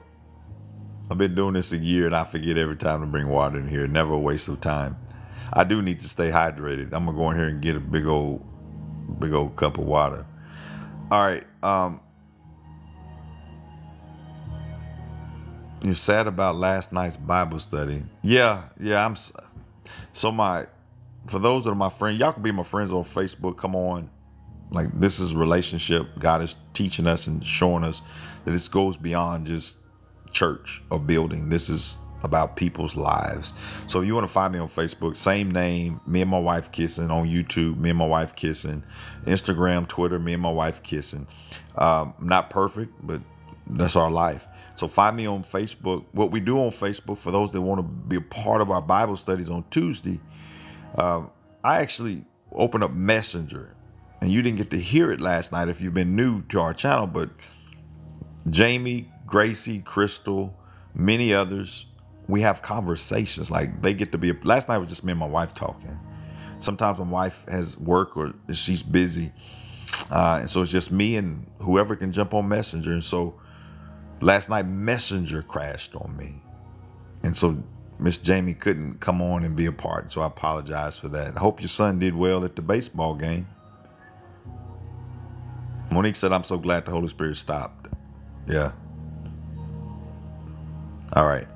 I've been doing this a year and I forget every time to bring water in here. Never a waste of time. I do need to stay hydrated. I'm gonna go in here and get a big old, big old cup of water. All right. Um, you're sad about last night's Bible study. Yeah, yeah. I'm. So my, for those that are my friends, y'all can be my friends on Facebook. Come on, like this is relationship. God is teaching us and showing us that this goes beyond just church or building. This is about people's lives. So you want to find me on Facebook, same name, me and my wife kissing on YouTube, me and my wife kissing, Instagram, Twitter, me and my wife kissing. Um, not perfect, but that's our life. So find me on Facebook. What we do on Facebook for those that want to be a part of our Bible studies on Tuesday, uh, I actually open up Messenger and you didn't get to hear it last night if you've been new to our channel, but Jamie, Gracie, Crystal, many others, we have conversations. Like they get to be. Last night was just me and my wife talking. Sometimes my wife has work or she's busy, uh, and so it's just me and whoever can jump on Messenger. And so last night Messenger crashed on me, and so Miss Jamie couldn't come on and be a part. So I apologize for that. I hope your son did well at the baseball game. Monique said, "I'm so glad the Holy Spirit stopped." Yeah. All right.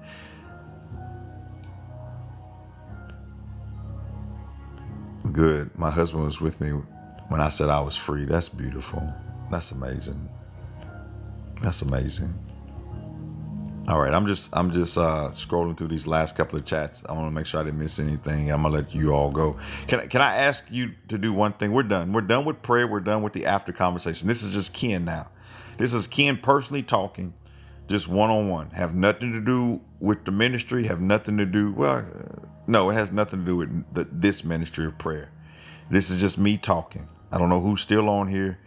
Good. My husband was with me when I said I was free. That's beautiful. That's amazing. That's amazing. All right, I'm just I'm just uh, scrolling through these last couple of chats. I want to make sure I didn't miss anything. I'm gonna let you all go. Can I, can I ask you to do one thing? We're done. We're done with prayer. We're done with the after conversation. This is just Ken now. This is Ken personally talking, just one on one. Have nothing to do with the ministry. Have nothing to do. Well, no, it has nothing to do with the, this ministry of prayer. This is just me talking. I don't know who's still on here.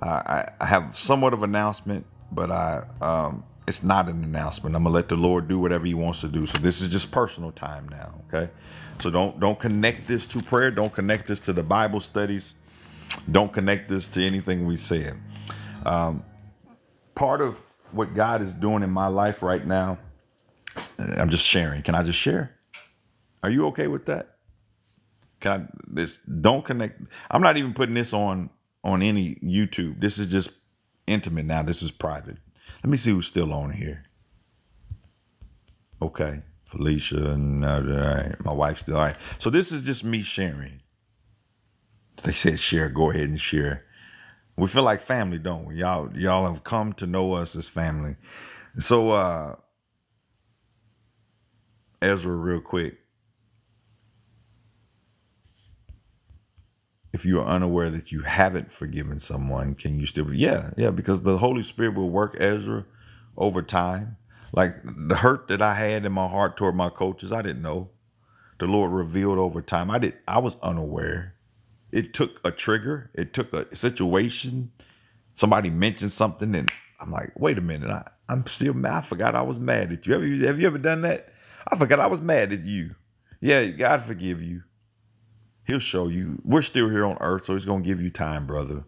Uh, I, I have somewhat of announcement, but I um, it's not an announcement. I'm gonna let the Lord do whatever He wants to do. So this is just personal time now. Okay. So don't don't connect this to prayer. Don't connect this to the Bible studies. Don't connect this to anything we said. Um, part of what God is doing in my life right now, I'm just sharing. Can I just share? Are you okay with that? Can I this don't connect I'm not even putting this on on any YouTube. This is just intimate now. This is private. Let me see who's still on here. Okay. Felicia and uh, all right. my wife's still all right. So this is just me sharing. They said share, go ahead and share. We feel like family, don't we? Y'all y'all have come to know us as family. So uh Ezra real quick. if you are unaware that you haven't forgiven someone, can you still? Yeah, yeah, because the Holy Spirit will work Ezra over time. Like the hurt that I had in my heart toward my coaches, I didn't know. The Lord revealed over time. I did. I was unaware. It took a trigger. It took a situation. Somebody mentioned something, and I'm like, wait a minute. I, I'm still mad. I forgot I was mad at you. Have you have you ever done that? I forgot I was mad at you. Yeah, God forgive you. He'll show you. We're still here on earth, so he's going to give you time, brother.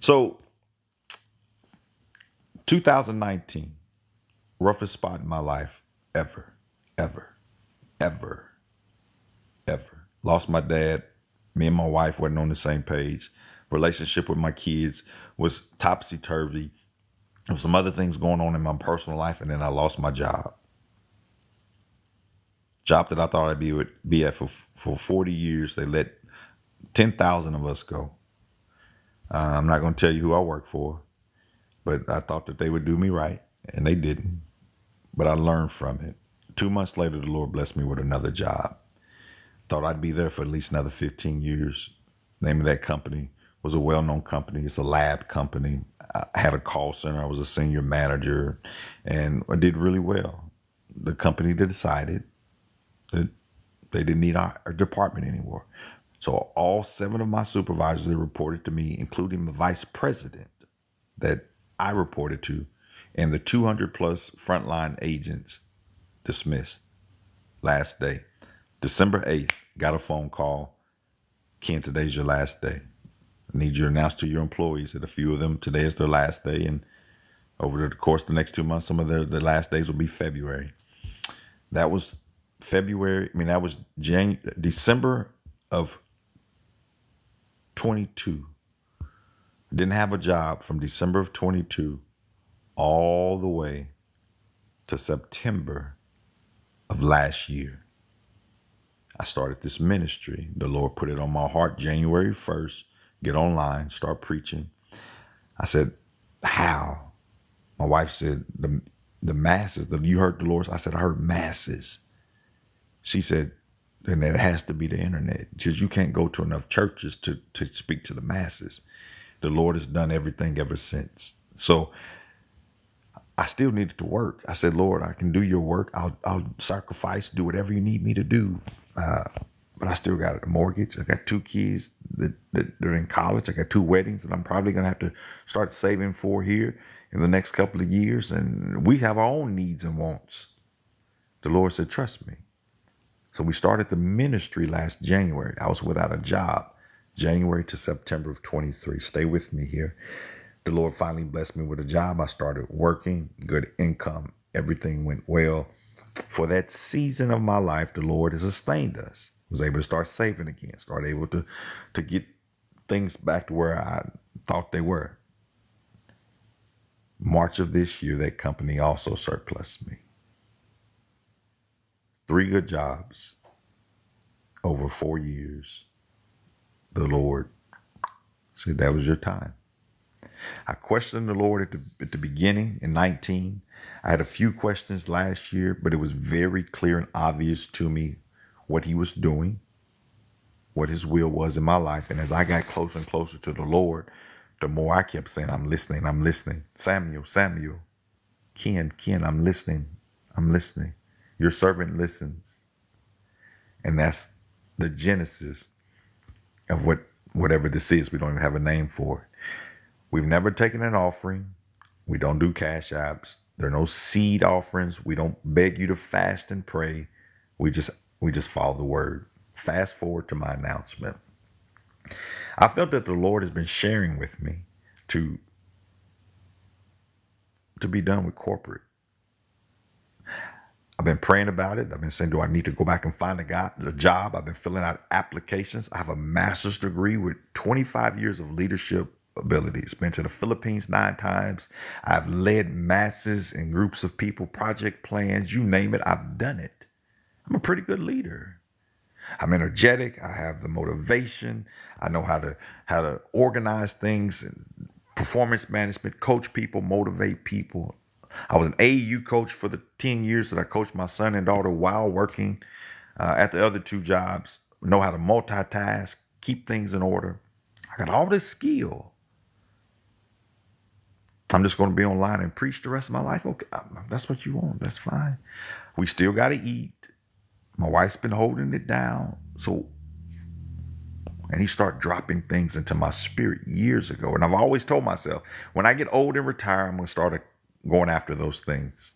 So, 2019, roughest spot in my life ever, ever, ever, ever. Lost my dad. Me and my wife wasn't on the same page. Relationship with my kids was topsy turvy. There was some other things going on in my personal life, and then I lost my job job that I thought I'd be with, be at for for 40 years. They let 10,000 of us go. Uh, I'm not going to tell you who I work for, but I thought that they would do me right, and they didn't. But I learned from it. Two months later, the Lord blessed me with another job. Thought I'd be there for at least another 15 years. name of that company was a well-known company. It's a lab company. I had a call center. I was a senior manager, and I did really well. The company decided that they didn't need our, department anymore. So all seven of my supervisors they reported to me, including the vice president that I reported to, and the 200 plus frontline agents dismissed last day. December 8th, got a phone call. Ken, today's your last day. I need you to announce to your employees that a few of them today is their last day, and over the course of the next two months, some of their, their last days will be February. That was February, I mean, that was January, December of 22. Didn't have a job from December of 22 all the way to September of last year. I started this ministry. The Lord put it on my heart January 1st. Get online, start preaching. I said, How? My wife said, The the masses, the, you heard the Lord. I said, I heard masses. She said, then it has to be the internet because you can't go to enough churches to, to speak to the masses. The Lord has done everything ever since. So I still needed to work. I said, Lord, I can do your work. I'll, I'll sacrifice, do whatever you need me to do. Uh, but I still got a mortgage. I got two kids that, that are in college. I got two weddings that I'm probably going to have to start saving for here in the next couple of years. And we have our own needs and wants. The Lord said, Trust me. So we started the ministry last January. I was without a job, January to September of 23. Stay with me here. The Lord finally blessed me with a job. I started working, good income. Everything went well. For that season of my life, the Lord has sustained us was able to start saving again, start able to to get things back to where I thought they were. March of this year, that company also surplus me. Three good jobs over four years. The Lord said that was your time. I questioned the Lord at the, at the beginning in 19. I had a few questions last year, but it was very clear and obvious to me what he was doing, what his will was in my life. And as I got closer and closer to the Lord, the more I kept saying, I'm listening, I'm listening. Samuel, Samuel, Ken, Ken, I'm listening, I'm listening. Your servant listens. And that's the genesis of what whatever this is. We don't even have a name for it. We've never taken an offering. We don't do cash apps. There are no seed offerings. We don't beg you to fast and pray. We just we just follow the word. Fast forward to my announcement. I felt that the Lord has been sharing with me to to be done with corporate. I've been praying about it. I've been saying, do I need to go back and find a, guy, a job? I've been filling out applications. I have a master's degree with 25 years of leadership abilities. Been to the Philippines nine times. I've led masses and groups of people, project plans, you name it, I've done it. I'm a pretty good leader. I'm energetic. I have the motivation. I know how to how to organize things and performance management, coach people, motivate people. I was an AAU coach for the 10 years that I coached my son and daughter while working uh, at the other two jobs. Know how to multitask, keep things in order. I got all this skill. I'm just going to be online and preach the rest of my life. Okay, that's what you want. That's fine. We still got to eat. My wife's been holding it down. So, and he started dropping things into my spirit years ago. And I've always told myself, when I get old and retire, I'm going to start going after those things.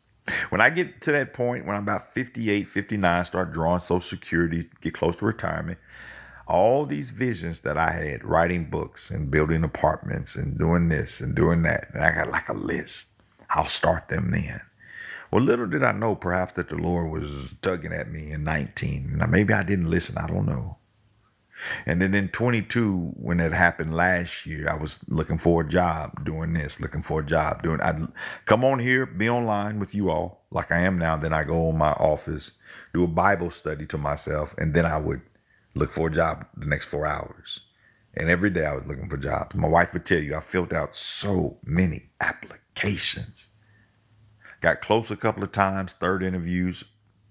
When I get to that point, when I'm about 58, 59, start drawing Social Security, get close to retirement, all these visions that I had, writing books and building apartments and doing this and doing that, and I got like a list. I'll start them then. Well, little did I know perhaps that the Lord was tugging at me in 19. Now, maybe I didn't listen. I don't know. And then in 22, when it happened last year, I was looking for a job doing this, looking for a job doing. I'd come on here, be online with you all, like I am now. Then I go in my office, do a Bible study to myself, and then I would look for a job the next four hours. And every day I was looking for jobs. My wife would tell you I filled out so many applications. Got close a couple of times, third interviews.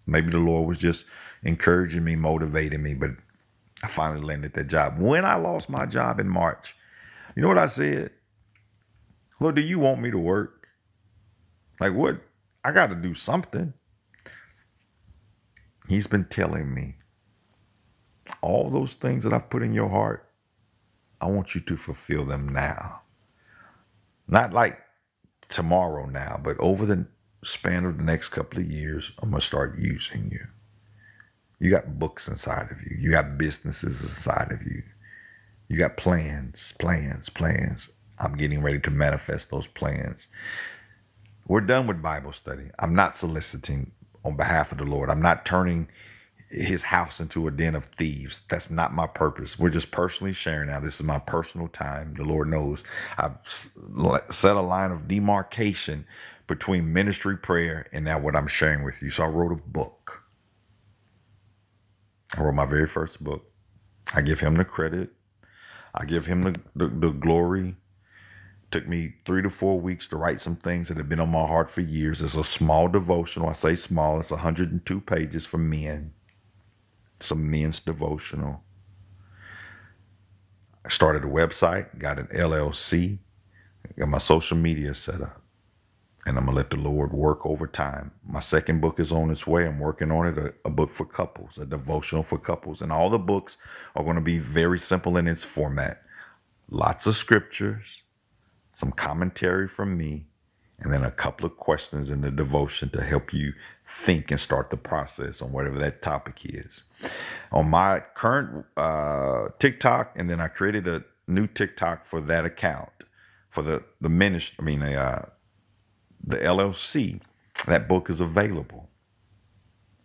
Maybe the Lord was just encouraging me, motivating me, but I finally landed that job. When I lost my job in March, you know what I said? Lord, do you want me to work? Like what? I got to do something. He's been telling me all those things that I've put in your heart, I want you to fulfill them now. Not like tomorrow now, but over the span of the next couple of years, I'm going to start using you. You got books inside of you, you got businesses inside of you, you got plans, plans, plans. I'm getting ready to manifest those plans. We're done with Bible study. I'm not soliciting on behalf of the Lord. I'm not turning his house into a den of thieves. That's not my purpose. We're just personally sharing now. This is my personal time. The Lord knows I've set a line of demarcation between ministry prayer and now what I'm sharing with you. So I wrote a book. I wrote my very first book. I give him the credit. I give him the, the, the glory. Took me three to four weeks to write some things that have been on my heart for years. It's a small devotional. I say small. It's 102 pages for men. Some men's devotional. I started a website, got an LLC, got my social media set up. and I'm gonna let the Lord work over time. My second book is on its way. I'm working on it, a, a, book for couples, a devotional for couples, and all the books are going to be very simple in its format. Lots of scriptures, some commentary from me, and then a couple of questions in the devotion to help you think and start the process on whatever that topic is. On my current uh, TikTok, and then I created a new TikTok for that account for the the ministry. I mean, uh, the LLC. That book is available.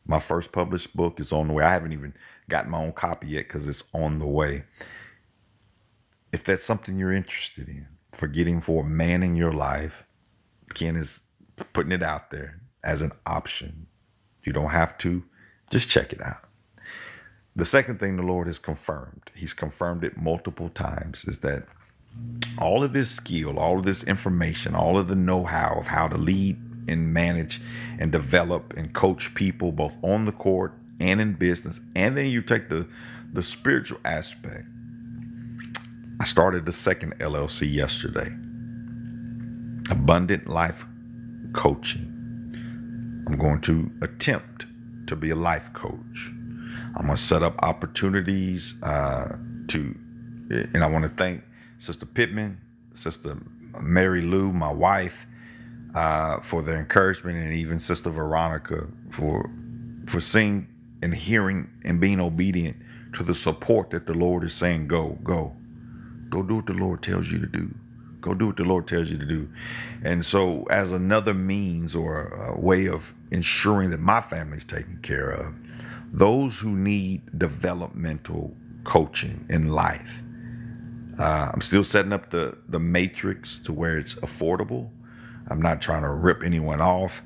My first published book is on the way. I haven't even gotten my own copy yet because it's on the way. If that's something you're interested in, forgetting for a man in your life, Ken is putting it out there as an option. You don't have to, just check it out. The second thing the Lord has confirmed, He's confirmed it multiple times, is that all of this skill, all of this information, all of the know how of how to lead and manage and develop and coach people both on the court and in business. And then you take the, the spiritual aspect. I started the second LLC yesterday Abundant Life Coaching. I'm going to attempt to be a life coach. I'm going to set up opportunities uh, to, and I want to thank Sister Pittman, Sister Mary Lou, my wife, uh, for their encouragement, and even Sister Veronica for for seeing and hearing and being obedient to the support that the Lord is saying, go, go, go do what the Lord tells you to do. Go do what the Lord tells you to do. And so, as another means or a way of ensuring that my family's taken care of, those who need developmental coaching in life, uh, I'm still setting up the the matrix to where it's affordable. I'm not trying to rip anyone off.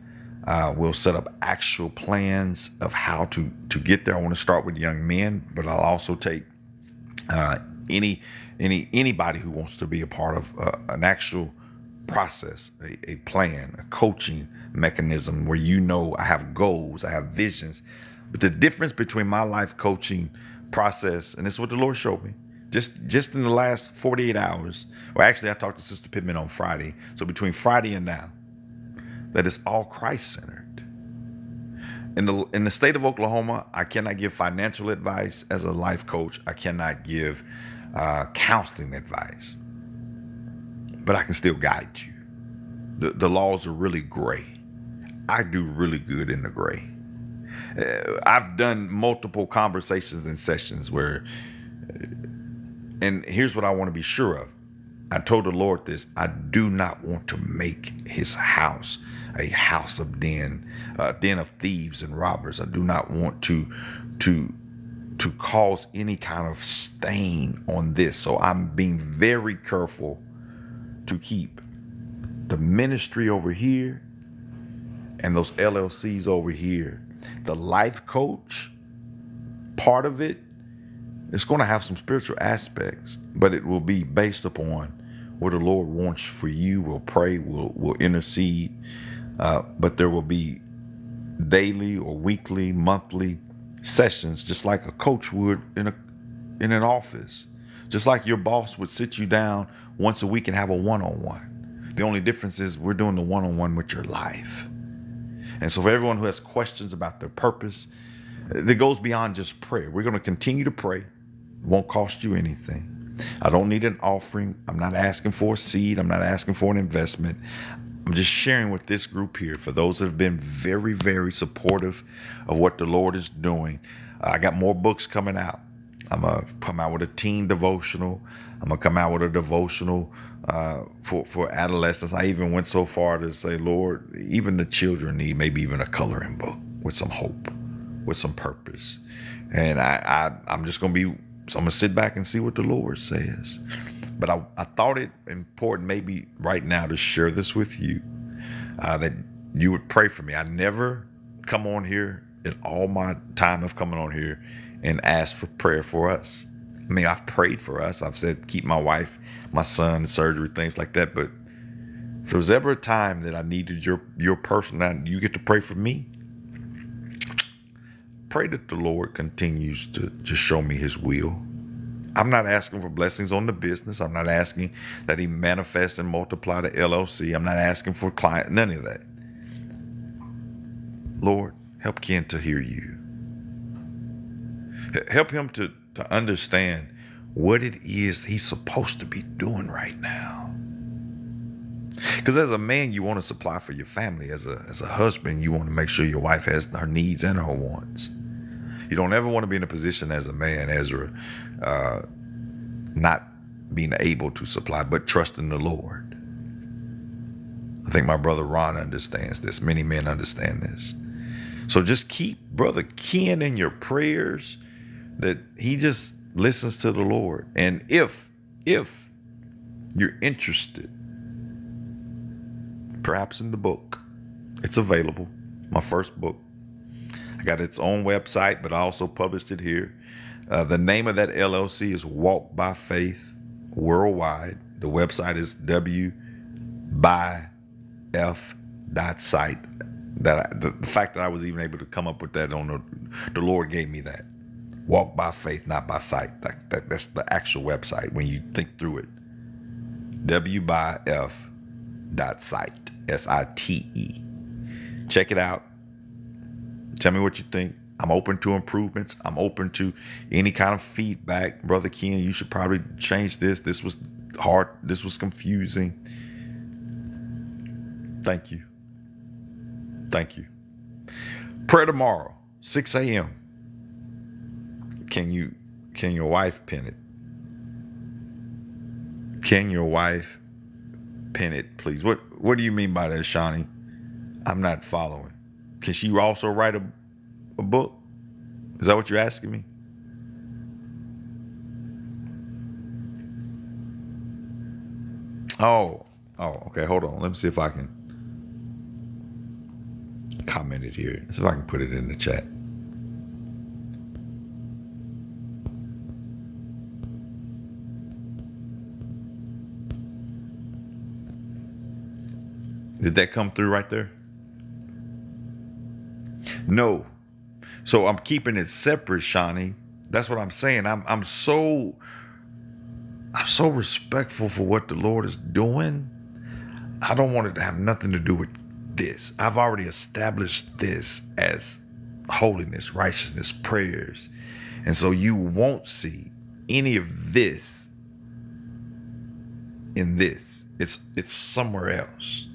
Uh, we'll set up actual plans of how to to get there. I want to start with young men, but I'll also take uh, any any anybody who wants to be a part of uh, an actual process, a, a plan, a coaching mechanism where you know I have goals, I have visions. But the difference between my life coaching process, and this is what the Lord showed me, just just in the last 48 hours, well, actually I talked to Sister Pittman on Friday. So between Friday and now, that is all Christ centered. In the in the state of Oklahoma, I cannot give financial advice as a life coach. I cannot give uh, counseling advice, but I can still guide you. The the laws are really gray. I do really good in the gray. Uh, I've done multiple conversations and sessions where and here's what I want to be sure of. I told the Lord this I do not want to make his house a house of den, a den of thieves and robbers. I do not want to to to cause any kind of stain on this. So I'm being very careful to keep the ministry over here and those LLCs over here. The life coach part of it it's going to have some spiritual aspects, but it will be based upon what the Lord wants for you. We'll pray, we'll, we'll intercede, uh, but there will be daily or weekly, monthly sessions, just like a coach would in a in an office, just like your boss would sit you down once a week and have a one-on-one. The only difference is we're doing the one-on-one with your life. And so, for everyone who has questions about their purpose, that goes beyond just prayer. We're going to continue to pray won't cost you anything. I don't need an offering. I'm not asking for a seed. I'm not asking for an investment. I'm just sharing with this group here for those that have been very, very supportive of what the Lord is doing. I got more books coming out. I'm to come out with a teen devotional. I'm to come out with a devotional uh, for, for adolescents. I even went so far to say, Lord, even the children need maybe even a coloring book with some hope, with some purpose. And I, I, I'm just to be so I'm gonna sit back and see what the Lord says. But I, I thought it important maybe right now to share this with you uh, that you would pray for me. I never come on here in all my time of coming on here and ask for prayer for us. I mean, I've prayed for us. I've said keep my wife, my son, surgery, things like that. But if there was ever a time that I needed your your person, that you get to pray for me, pray that the Lord continues to to show me his will. I'm not asking for blessings on the business. I'm not asking that he manifest and multiply the LLC. I'm not asking for client, none of that. Lord, help Ken to hear you. Help him to, to understand what it is he's supposed to be doing right now. Because as a man, you want to supply for your family. As a as a husband, you want to make sure your wife has her needs and her wants. You don't ever want to be in a position as a man, Ezra, uh, not being able to supply, but trusting the Lord. I think my brother Ron understands this. Many men understand this. So just keep brother Ken in your prayers that he just listens to the Lord. And if, if you're interested, perhaps in the book, it's available. My first book. I got its own website, but I also published it here. Uh, the name of that LLC is Walk by Faith Worldwide. The website is w by f dot site. That the, the fact that I was even able to come up with that on the the Lord gave me that. Walk by faith, not by sight. That, that, that's the actual website when you think through it. W by F dot site. S I T E. Check it out. Tell me what you think. I'm open to improvements. I'm open to any kind of feedback. Brother Ken, you should probably change this. This was hard. This was confusing. Thank you. Thank you. Prayer tomorrow, 6 a.m. Can you can your wife pin it? Can your wife pin it, please? What what do you mean by that, Shawnee? I'm not following. Can she also write a, a book? Is that what you're asking me? Oh, oh, okay. Hold on. Let me see if I can comment it here. See if I can put it in the chat. Did that come through right there? No. So I'm keeping it separate, Shawnee. That's what I'm saying. I'm I'm so I'm so respectful for what the Lord is doing. I don't want it to have nothing to do with this. I've already established this as holiness, righteousness, prayers. And so you won't see any of this in this. It's it's somewhere else.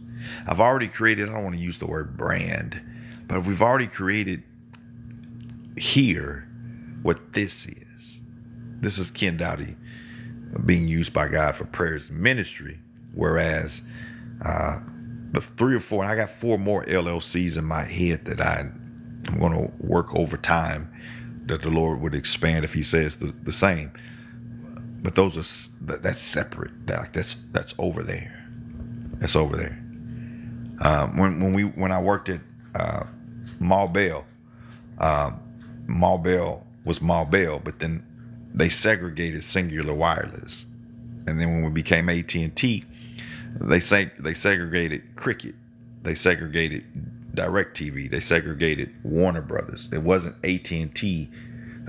I've already created, I don't want to use the word brand, but we've already created here what this is. This is Ken Daughty being used by God for prayers ministry, whereas uh, the three or four, and I got four more LLCs in my head that I, I'm going to work over time that the Lord would expand if He says the, the same. But those are that's separate. That, that's that's over there. That's over there. Um, when when we when I worked at uh, Ma Bell, um, Ma Bell was Ma Bell, but then they segregated Cingular Wireless, and then when we became AT and T, they seg- they segregated Cricket, they segregated DirecTV, they segregated Warner Brothers. It wasn't AT and T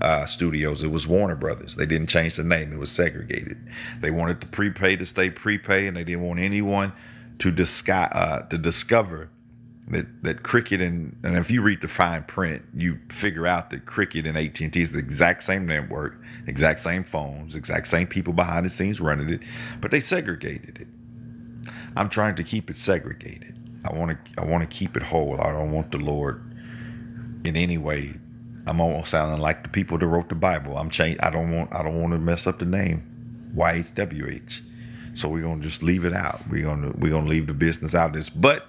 uh, studios. It was Warner Brothers. They didn't change the name. It was segregated. They wanted the prepay to stay prepay, and they didn't want anyone to discuss uh, to discover that that cricket and and if you read the fine print, you figure out that cricket and AT and T is the exact same network, exact same phones, exact same people behind the scenes running it, but they segregated it. I'm trying to keep it segregated. I want to I want to keep it whole. I don't want the Lord in any way. I'm almost sounding like the people that wrote the Bible. I'm change. I don't want I don't want to mess up the name YHWH. So we're gonna just leave it out. We're gonna we're gonna leave the business out of this. But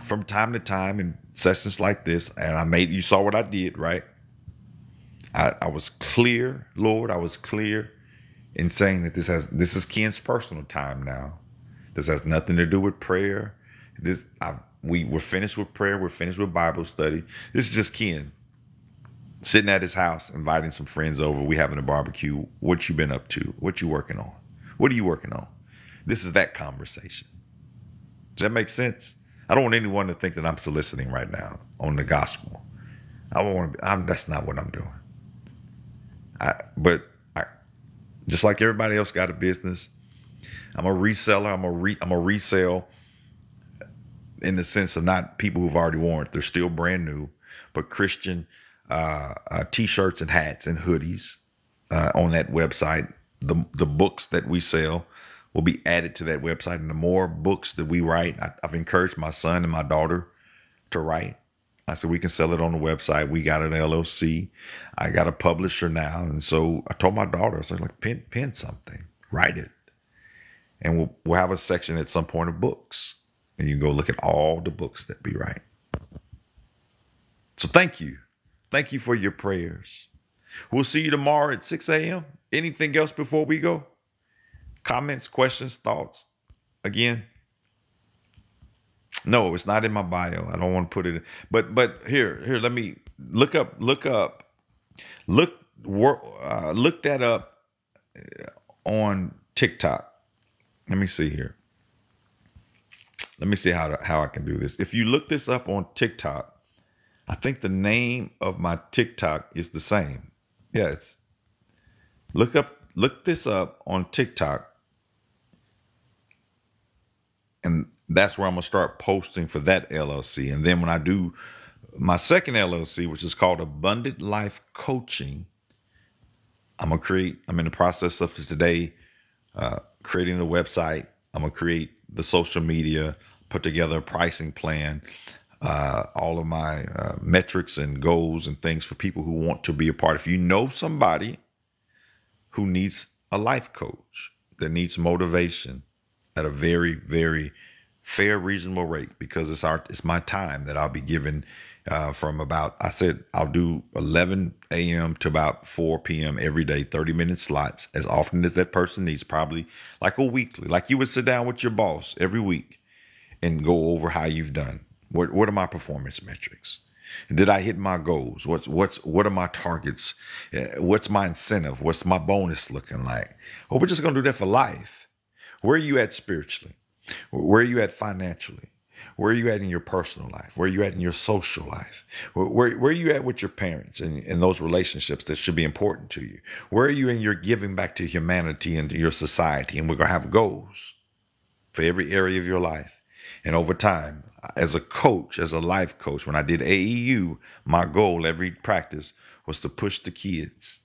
from time to time in sessions like this, and I made you saw what I did, right? I, I was clear, Lord. I was clear in saying that this has this is Ken's personal time now. This has nothing to do with prayer. This I, we we're finished with prayer. We're finished with Bible study. This is just Ken sitting at his house, inviting some friends over. We having a barbecue. What you been up to? What you working on? What are you working on? This is that conversation. Does that make sense? I don't want anyone to think that I'm soliciting right now on the gospel. I want to. Be, I'm, that's not what I'm doing. I, but I, Just like everybody else got a business. I'm a reseller. I'm a re, I'm a resell in the sense of not people who've already worn it. They're still brand new, but Christian uh, uh, t-shirts and hats and hoodies uh, on that website. The the books that we sell will be added to that website, and the more books that we write, I, I've encouraged my son and my daughter to write. I said we can sell it on the website. We got an LLC. I got a publisher now, and so I told my daughter, I said, like, pen, pen something, write it, and we'll we'll have a section at some point of books, and you can go look at all the books that we write. So thank you, thank you for your prayers. We'll see you tomorrow at 6 a.m. Anything else before we go? Comments, questions, thoughts? Again, no, it's not in my bio. I don't want to put it. But but here here let me look up look up look uh, look that up uh, on TikTok. Let me see here. Let me see how to, how I can do this. If you look this up on TikTok, I think the name of my TikTok is the same. Yes. Look up look this up on TikTok. And that's where I'm gonna start posting for that LLC. And then when I do my second LLC, which is called Abundant Life Coaching, I'm gonna create. I'm in the process of today uh, creating the website. I'm gonna create the social media, put together a pricing plan, uh, all of my uh, metrics and goals and things for people who want to be a part. If you know somebody who needs a life coach that needs motivation at a very, very fair, reasonable rate because it's our it's my time that I'll be given uh, from about I said I'll do 11 a.m. to about 4 p.m. every day, 30 minute slots as often as that person needs, probably like a weekly, like you would sit down with your boss every week and go over how you've done. What what are my performance metrics? Did I hit my goals? What's what's what are my targets? Uh, what's my incentive? What's my bonus looking like? Well, we're just gonna do that for life. Where are you at spiritually? Where are you at financially? Where are you at in your personal life? Where are you at in your social life? Where, where, where, are you at with your parents and, and those relationships that should be important to you? Where are you in your giving back to humanity and to your society? And we're going to have goals for every area of your life. And over time, as a coach, as a life coach, when I did AAU, my goal every practice was to push the kids.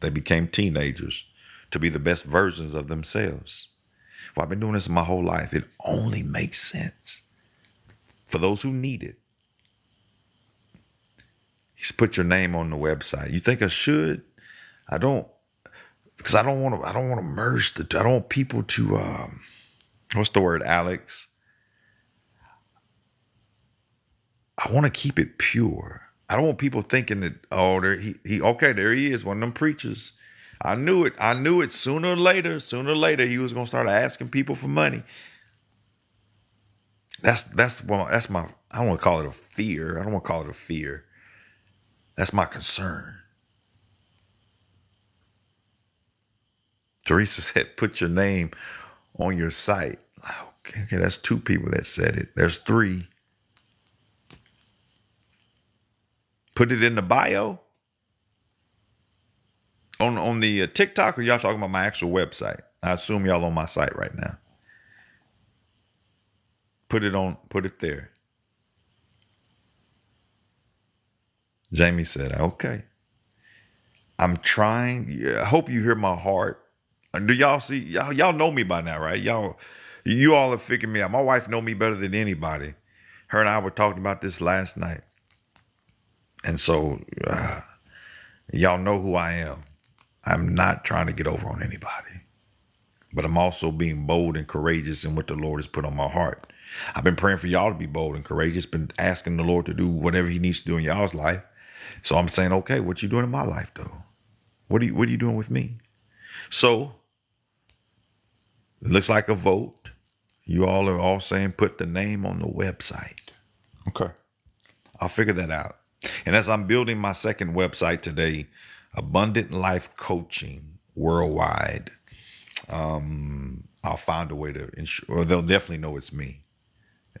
They became teenagers to be the best versions of themselves. Well, I've been doing this my whole life. It only makes sense for those who need it. He's put your name on the website. You think I should? I don't, because I don't want to. I don't want to merge the. I don't want people to. Um, what's the word, Alex? I want to keep it pure. I don't want people thinking that oh, there he he okay, there he is, one of them preachers. I knew it. I knew it sooner or later. Sooner or later, he was gonna start asking people for money. That's that's well, that's my. I don't want to call it a fear. I don't want to call it a fear. That's my concern. Teresa said, "Put your name on your site." Okay, okay, that's two people that said it. There's three. Put it in the bio on on the uh, TikTok, or y'all talking about my actual website? I assume y'all on my site right now. Put it on. Put it there. Jamie said, "Okay." I'm trying. I hope you hear my heart. Do y'all see? Y'all, y'all know me by now, right? Y'all, you all have figured me out. My wife know me better than anybody. Her and I were talking about this last night, and so uh, y'all know who I am. I'm not trying to get over on anybody, but I'm also being bold and courageous in what the Lord has put on my heart. I've been praying for y'all to be bold and courageous, been asking the Lord to do whatever He needs to do in y'all's life. So I'm saying, okay, what you doing in my life though? What are you what are you doing with me? So it looks like a vote. You all are all saying put the name on the website. Okay. I'll figure that out. And as I'm building my second website today, Abundant Life Coaching worldwide. Um, I'll find a way to ensure, or they'll definitely know it's me.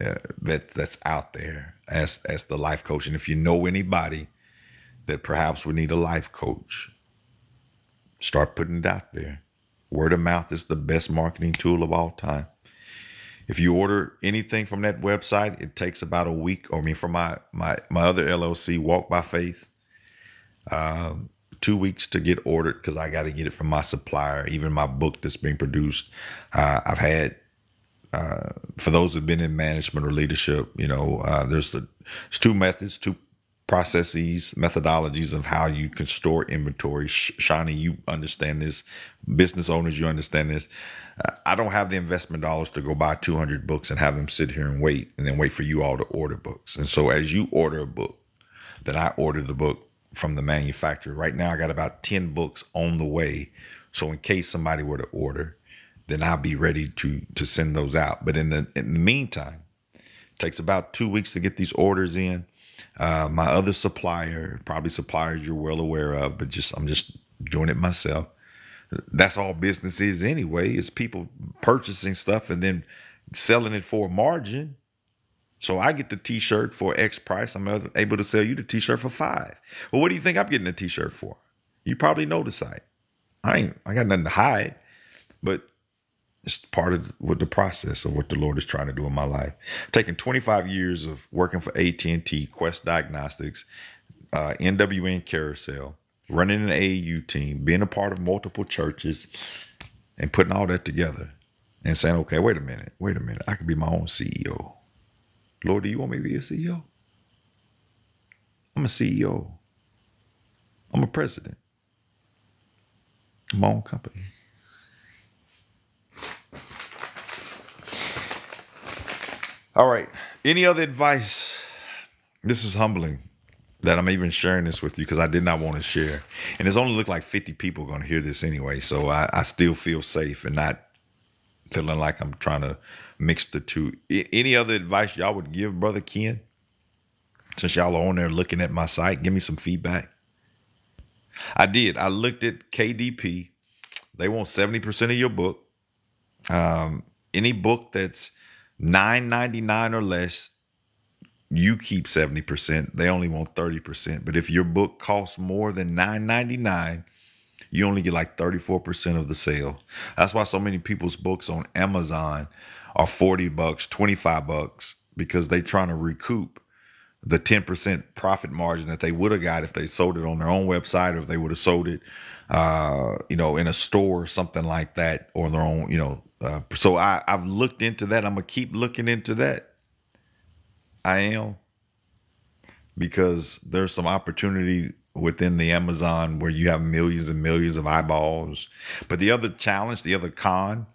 Uh, that that's out there as as the life coach. And if you know anybody that perhaps would need a life coach, start putting it out there. Word of mouth is the best marketing tool of all time. If you order anything from that website, it takes about a week. Or I mean, for my my my other LLC, Walk by Faith, um, two weeks to get ordered because I got to get it from my supplier. Even my book that's being produced, uh, I've had. Uh, for those who've been in management or leadership, you know, uh, there's the there's two methods, two processes, methodologies of how you can store inventory. Shawnee, you understand this. Business owners, you understand this. I don't have the investment dollars to go buy 200 books and have them sit here and wait and then wait for you all to order books. And so as you order a book, then I order the book from the manufacturer. Right now, I got about 10 books on the way. So in case somebody were to order, then I'll be ready to to send those out. But in the in the meantime, takes about two weeks to get these orders in. Uh, my other supplier, probably suppliers you're well aware of, but just I'm just doing it myself. That's all business is anyway. It's people purchasing stuff and then selling it for a margin. So I get the T-shirt for X price. I'm able to sell you the T-shirt for five. Well, what do you think I'm getting the T-shirt for? You probably know the site. I ain't. I got nothing to hide, but it's part of what the process of what the Lord is trying to do in my life. Taking 25 years of working for AT&T, Quest Diagnostics, uh, NWN Carousel, running an AAU team, being a part of multiple churches, and putting all that together and saying, okay, wait a minute, wait a minute, I could be my own CEO. Lord, do you want me to be a CEO? I'm a CEO. I'm a president. My own company. All right. Any other advice? This is humbling that I'm even sharing this with you because I did not want to share. And it's only looked like 50 people going to hear this anyway. So I, I still feel safe and not feeling like I'm trying to mix the two. Any other advice y'all would give, Brother Ken? Since y'all are on there looking at my site, give me some feedback. I did. I looked at KDP. They want 70% of your book. Um, any book that's 9.99 or less, you keep 70%. They only want 30%. But if your book costs more than 9.99, you only get like 34% of the sale. That's why so many people's books on Amazon are 40 bucks, 25 bucks because they're trying to recoup the 10% profit margin that they would have got if they sold it on their own website or if they would have sold it uh, you know, in a store or something like that or their own, you know. Uh, so I, I've looked into that. I'm gonna keep looking into that. I am because there's some opportunity within the Amazon where you have millions and millions of eyeballs. But the other challenge, the other con,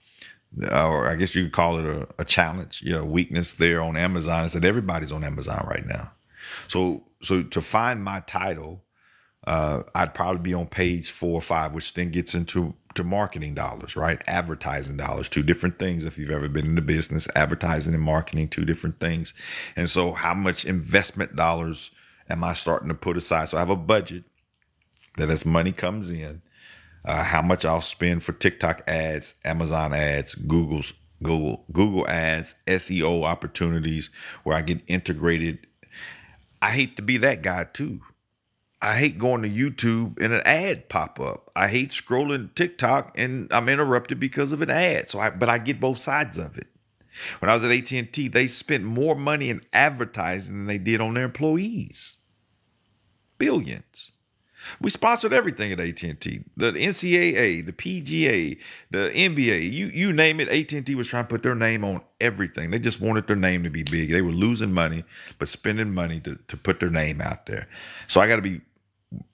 or I guess you could call it a, a challenge, you know, weakness there on Amazon is that everybody's on Amazon right now. So so to find my title, uh, I'd probably be on page four or five, which then gets into to marketing dollars, right? Advertising dollars, two different things. If you've ever been in the business, advertising and marketing, two different things. And so, how much investment dollars am I starting to put aside? So I have a budget that as money comes in, uh, how much I'll spend for TikTok ads, Amazon ads, Google's Google Google ads, SEO opportunities where I get integrated. I hate to be that guy too. I hate going to YouTube and an ad pop up. I hate scrolling TikTok and I'm interrupted because of an ad. So I but I get both sides of it. When I was at AT&T, they spent more money in advertising than they did on their employees. Billions. We sponsored everything at AT&T. The NCAA, the PGA, the NBA, you you name it, AT&T was trying to put their name on everything. They just wanted their name to be big. They were losing money, but spending money to, to put their name out there. So I got to be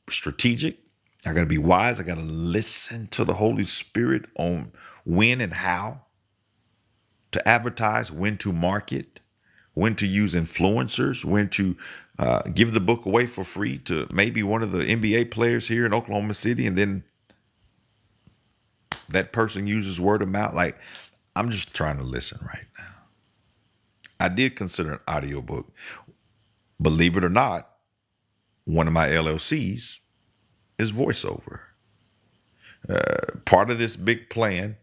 strategic. I got to be wise. I got to listen to the Holy Spirit on when and how to advertise, when to market, when to use influencers, when to uh, give the book away for free to maybe one of the NBA players here in Oklahoma City, and then that person uses word of mouth. Like, I'm just trying to listen right now. I did consider an audiobook. Believe it or not, one of my LLCs is voiceover. Uh, part of this big plan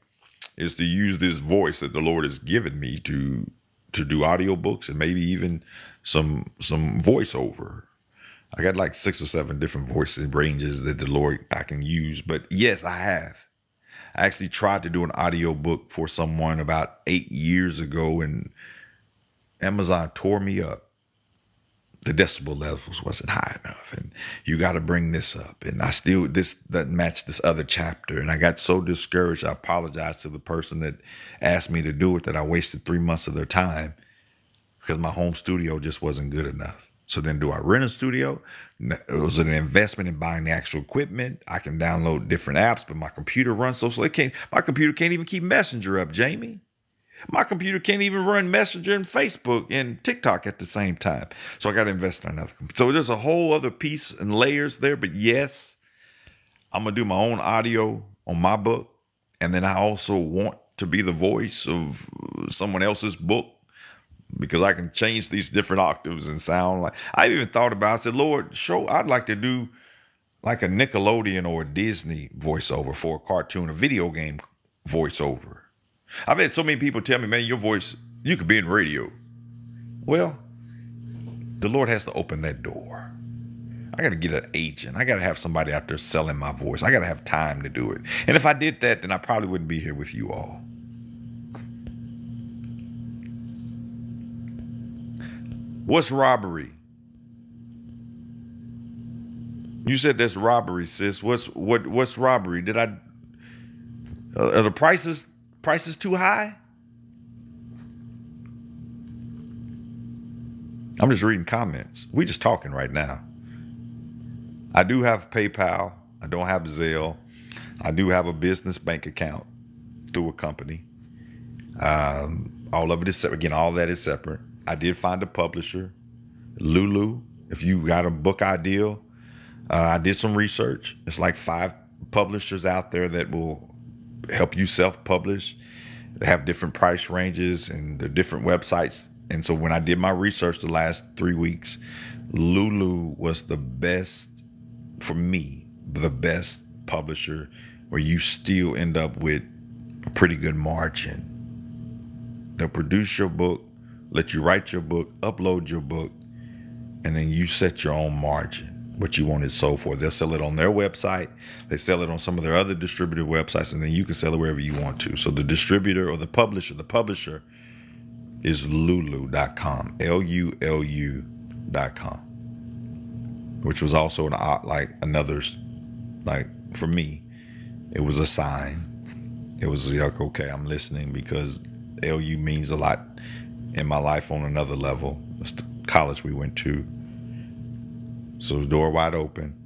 is to use this voice that the Lord has given me to to do audiobooks and maybe even some some voiceover. I got like six or seven different voices ranges that the Lord I can use. But yes, I have. I actually tried to do an audio book for someone about eight years ago, and Amazon tore me up. The decibel levels wasn't high enough, and you got to bring this up. And I still this doesn't match this other chapter, and I got so discouraged. I apologized to the person that asked me to do it that I wasted three months of their time because my home studio just wasn't good enough. So then, do I rent a studio? It was an investment in buying the actual equipment. I can download different apps, but my computer runs so slow. It can't. My computer can't even keep Messenger up, Jamie. My computer can't even run Messenger and Facebook and TikTok at the same time. So I got to invest in another. Computer. So there's a whole other piece and layers there. But yes, I'm gonna do my own audio on my book, and then I also want to be the voice of someone else's book because I can change these different octaves and sound like I even thought about. I said, Lord, show. I'd like to do like a Nickelodeon or a Disney voiceover for a cartoon, a video game voiceover. I've had so many people tell me, man, your voice, you could be in radio. Well, the Lord has to open that door. I got to get an agent. I got to have somebody out there selling my voice. I got to have time to do it. And if I did that, then I probably wouldn't be here with you all. What's robbery? You said that's robbery, sis. What's what? What's robbery? Did I? Uh, are the prices prices too high? I'm just reading comments. We just talking right now. I do have PayPal. I don't have Zelle. I do have a business bank account through a company. Um, all of it is separate. Again, all that is separate. I did find a publisher, Lulu. If you got a book idea, uh, I did some research. It's like five publishers out there that will help you self-publish. They have different price ranges and the different websites. And so when I did my research the last three weeks, Lulu was the best for me, the best publisher where you still end up with a pretty good margin. They'll produce your book let you write your book, upload your book, and then you set your own margin, what you want it sold for. They'll sell it on their website, they sell it on some of their other distributor websites, and then you can sell it wherever you want to. So the distributor or the publisher, the publisher is lulu.com, L U L U.com, which was also an uh, like another, like for me, it was a sign. It was like, okay, I'm listening because LU means a lot in my life on another level. That's the college we went to. So door wide open.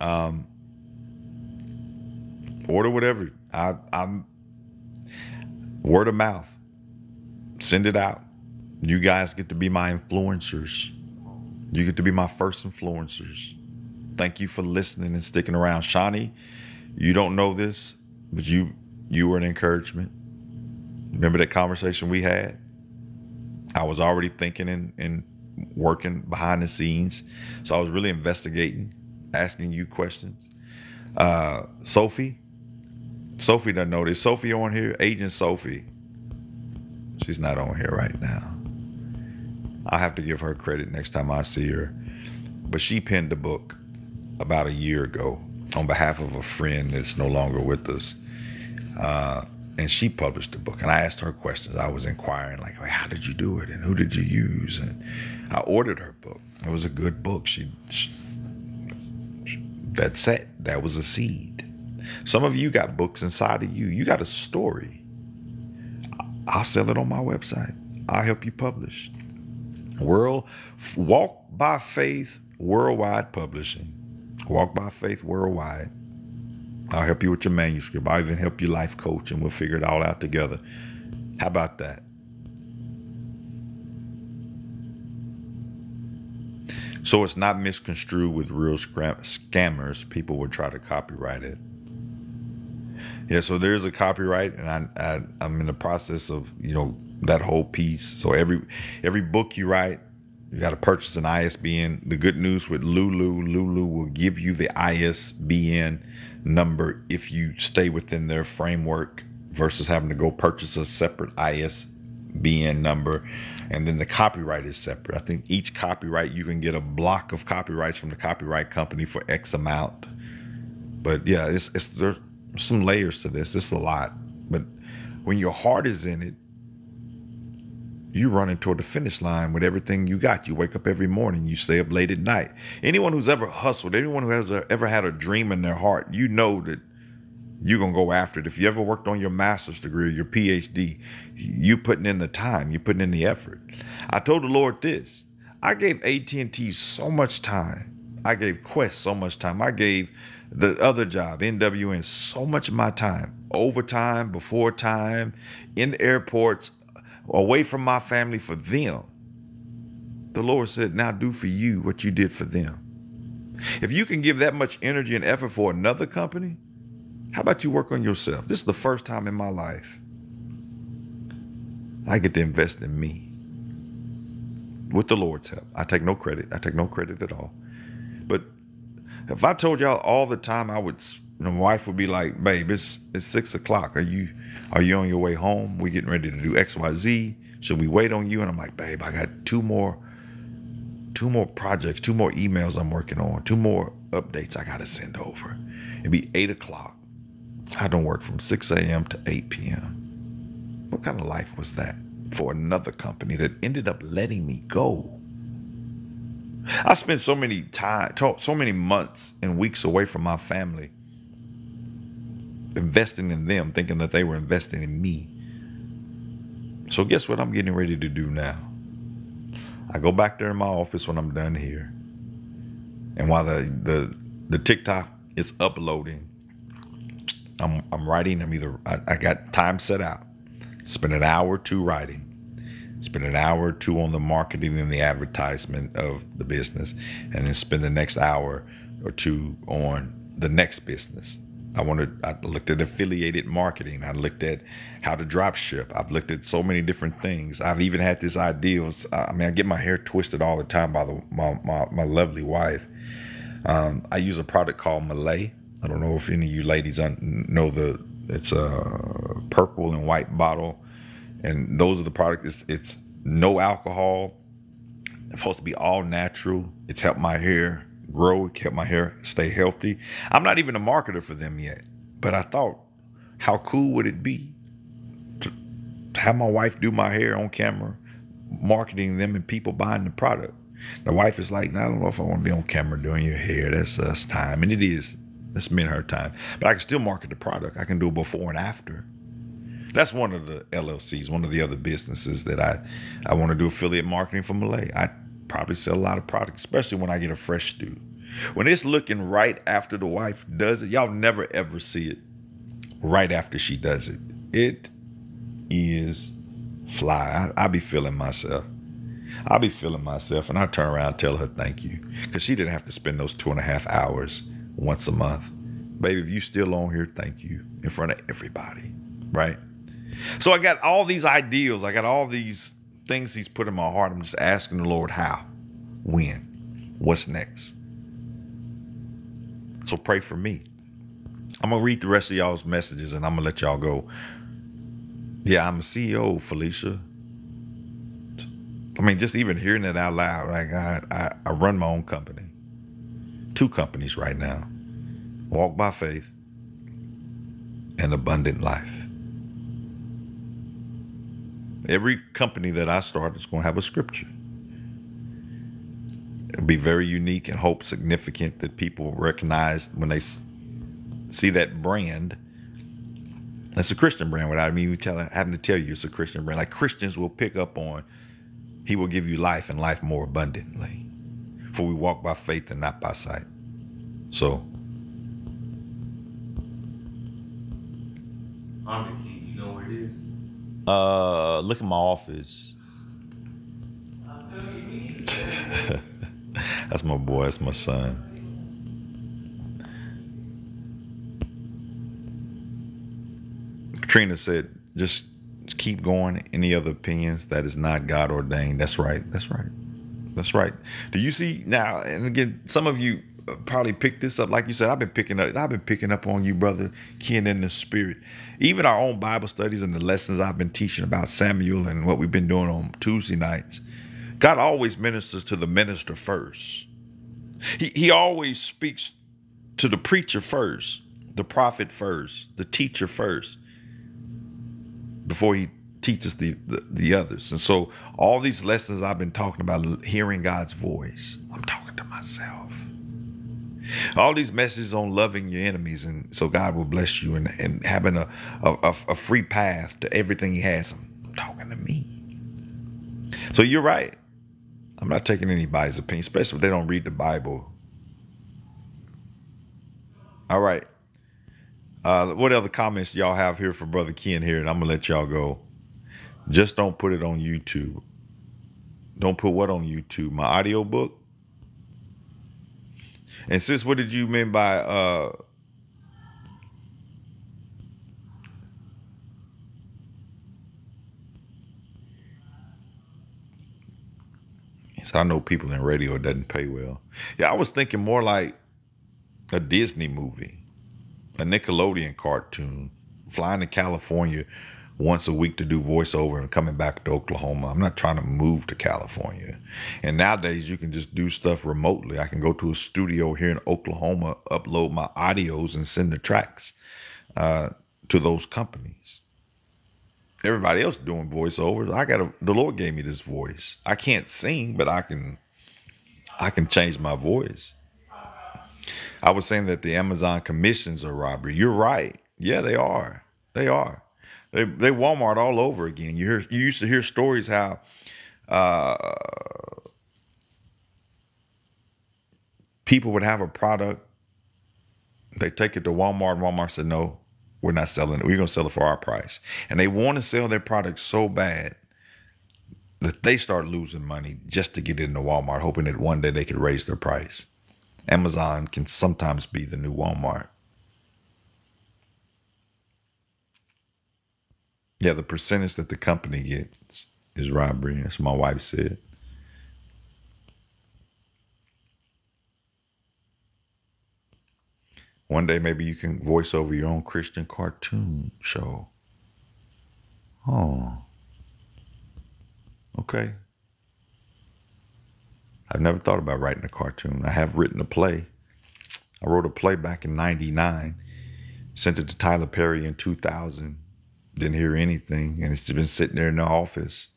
Um, order whatever. I, I'm word of mouth. Send it out. You guys get to be my influencers. You get to be my first influencers. Thank you for listening and sticking around. Shawnee, you don't know this, but you you were an encouragement. Remember that conversation we had? I was already thinking and, and working behind the scenes. So I was really investigating, asking you questions. Uh, Sophie, Sophie doesn't know this. Sophie on here, Agent Sophie. She's not on here right now. I'll have to give her credit next time I see her. But she penned a book about a year ago on behalf of a friend that's no longer with us. Uh, and she published the book and i asked her questions. I was inquiring like how did you do it? And who did you use? And i ordered her book. It was a good book. She, she that's it that was a seed. Some of you got books inside of you. You got a story. I'll sell it on my website. I'll help you publish. World walk by faith worldwide publishing. Walk by faith worldwide I'll help you with your manuscript. I'll even help you life coach and we'll figure it all out together. How about that? So it's not misconstrued with real scammers. People would try to copyright it. Yeah, so there's a copyright, and I, I I'm in the process of you know that whole piece. So every every book you write, you got to purchase an ISBN. The good news with Lulu, Lulu will give you the ISBN number if you stay within their framework versus having to go purchase a separate ISBN number. And then the copyright is separate. I think each copyright, you can get a block of copyrights from the copyright company for X amount. But yeah, it's, it's there, some layers to this. It's a lot. But when your heart is in it, you running toward the finish line with everything you got. You wake up every morning, you stay up late at night. Anyone who's ever hustled, anyone who has ever had a dream in their heart, you know that you're gonna go after it. If you ever worked on your master's degree or your PhD, you're putting in the time, you're putting in the effort. I told the Lord this. I gave AT&T so much time. I gave Qwest so much time. I gave the other job, NWN, so much of my time. Overtime, before time, in airports, away from my family for them. The Lord said, Now do for you what you did for them. If you can give that much energy and effort for another company, how about you work on yourself? This is the first time in my life I get to invest in me with the Lord's help. I take no credit. I take no credit at all. But if I told y'all all the time, I would. My wife would be like, "Babe, it's it's six o'clock. Are you are you on your way home? We're getting ready to do X, Y, Z. Should we wait on you?" And I'm like, "Babe, I got two more, two more projects, two more emails I'm working on, two more updates I got to send over. It'd be eight o'clock. I don't work from 6 a.m. to 8 p.m. What kind of life was that for another company that ended up letting me go? I spent so many time, so many months and weeks away from my family, investing in them, thinking that they were investing in me. So guess what I'm getting ready to do now? I go back there in my office when I'm done here, and while the the the TikTok is uploading, I'm I'm writing. I'm either I, I got time set out. Spend an hour or two writing. Spend an hour or two on the marketing and the advertisement of the business, and then spend the next hour or two on the next business. I wanted. I looked at affiliated marketing. I looked at how to drop ship. I've looked at so many different things. I've even had this ideas. I mean, I get my hair twisted all the time by the my my, my lovely wife. Um, I use a product called Mielle. I don't know if any of you ladies know the it's a purple and white bottle, and those are the products. It's, it's no alcohol. It's supposed to be all natural. It's helped my hair grow, kept my hair stay healthy. I'm not even a marketer for them yet, but I thought, how cool would it be to, to have my wife do my hair on camera, marketing them and people buying the product? The wife is like, I don't know if I want to be on camera doing your hair. That's us time, and it is that's and her time. But I can still market the product. I can do before and after. That's one of the LLCs, one of the other businesses that I, I want to do affiliate marketing for Mielle. I probably sell a lot of product, especially when I get a fresh dude. When it's looking right after the wife does it, y'all never ever see it right after she does it. It is fly. I, I be feeling myself. I'll be feeling myself, and I turn around and tell her thank you because she didn't have to spend those two and a half hours once a month. Baby, if you still on here, thank you in front of everybody, right? So I got all these ideals. I got all these things he's put in my heart. I'm just asking the Lord how, when, what's next. So pray for me. I'm gonna read the rest of y'all's messages and I'm gonna let y'all go. Yeah, I'm a CEO, Felicia. I mean, just even hearing it out loud, like I, I, I run my own company two companies right now Walk by Faith and Abundant Life. Every company that I start is going to have a scripture. It'll be very unique and hope significant that people recognize when they see that brand. That's a Christian brand without me even telling, having to tell you it's a Christian brand. Like Christians will pick up on, He will give you life and life more abundantly. For we walk by faith and not by sight. So. I'm Uh, look at my office. That's my boy. That's my son. Katrina said, just keep going. Any other opinions that is not God ordained? That's right. That's right. That's right. Do you see now? And again, some of you probably picked this up. Like you said, I've been picking up. I've been picking up on you, brother Ken, in the spirit. Even our own Bible studies and the lessons I've been teaching about Samuel and what we've been doing on Tuesday nights. God always ministers to the minister first. He he always speaks to the preacher first. the prophet first, the teacher first, before he teaches the, the, the others. And so all these lessons I've been talking about, hearing God's voice, I'm talking to myself. All these messages on loving your enemies, and so God will bless you and, and having a, a, a free path to everything He has. I'm talking to me. So you're right. I'm not taking anybody's opinion, especially if they don't read the Bible. All right. Uh, what other comments y'all have here for Brother Ken here? And I'm gonna let y'all go. Just don't put it on YouTube. Don't put what on YouTube? My audio book. And sis, what did you mean by uh So I know people in radio doesn't pay well. Yeah, I was thinking more like a Disney movie, a Nickelodeon cartoon, flying to California once a week to do voiceover and coming back to Oklahoma. I'm not trying to move to California. And nowadays you can just do stuff remotely. I can go to a studio here in Oklahoma, upload my audios and send the tracks uh, to those companies. Everybody else doing voiceovers. I got the Lord gave me this voice. I can't sing, but I can I can change my voice. I was saying that the Amazon commissions are robbery. You're right. Yeah, they are. They are. They they Walmart all over again. You hear you used to hear stories how uh, people would have a product, they take it to Walmart. And Walmart said, "No, we're not selling it. We're going to sell it for our price." And they want to sell their product so bad that they start losing money just to get into Walmart, hoping that one day they could raise their price. Amazon can sometimes be the new Walmart. Yeah, the percentage that the company gets is robbery. That's what my wife said. One day, maybe you can voice over your own Christian cartoon show. Oh, okay. I've never thought about writing a cartoon. I have written a play. I wrote a play back in 99, sent it to Tyler Perry in 2000. Didn't hear anything, and it's been sitting there in the office.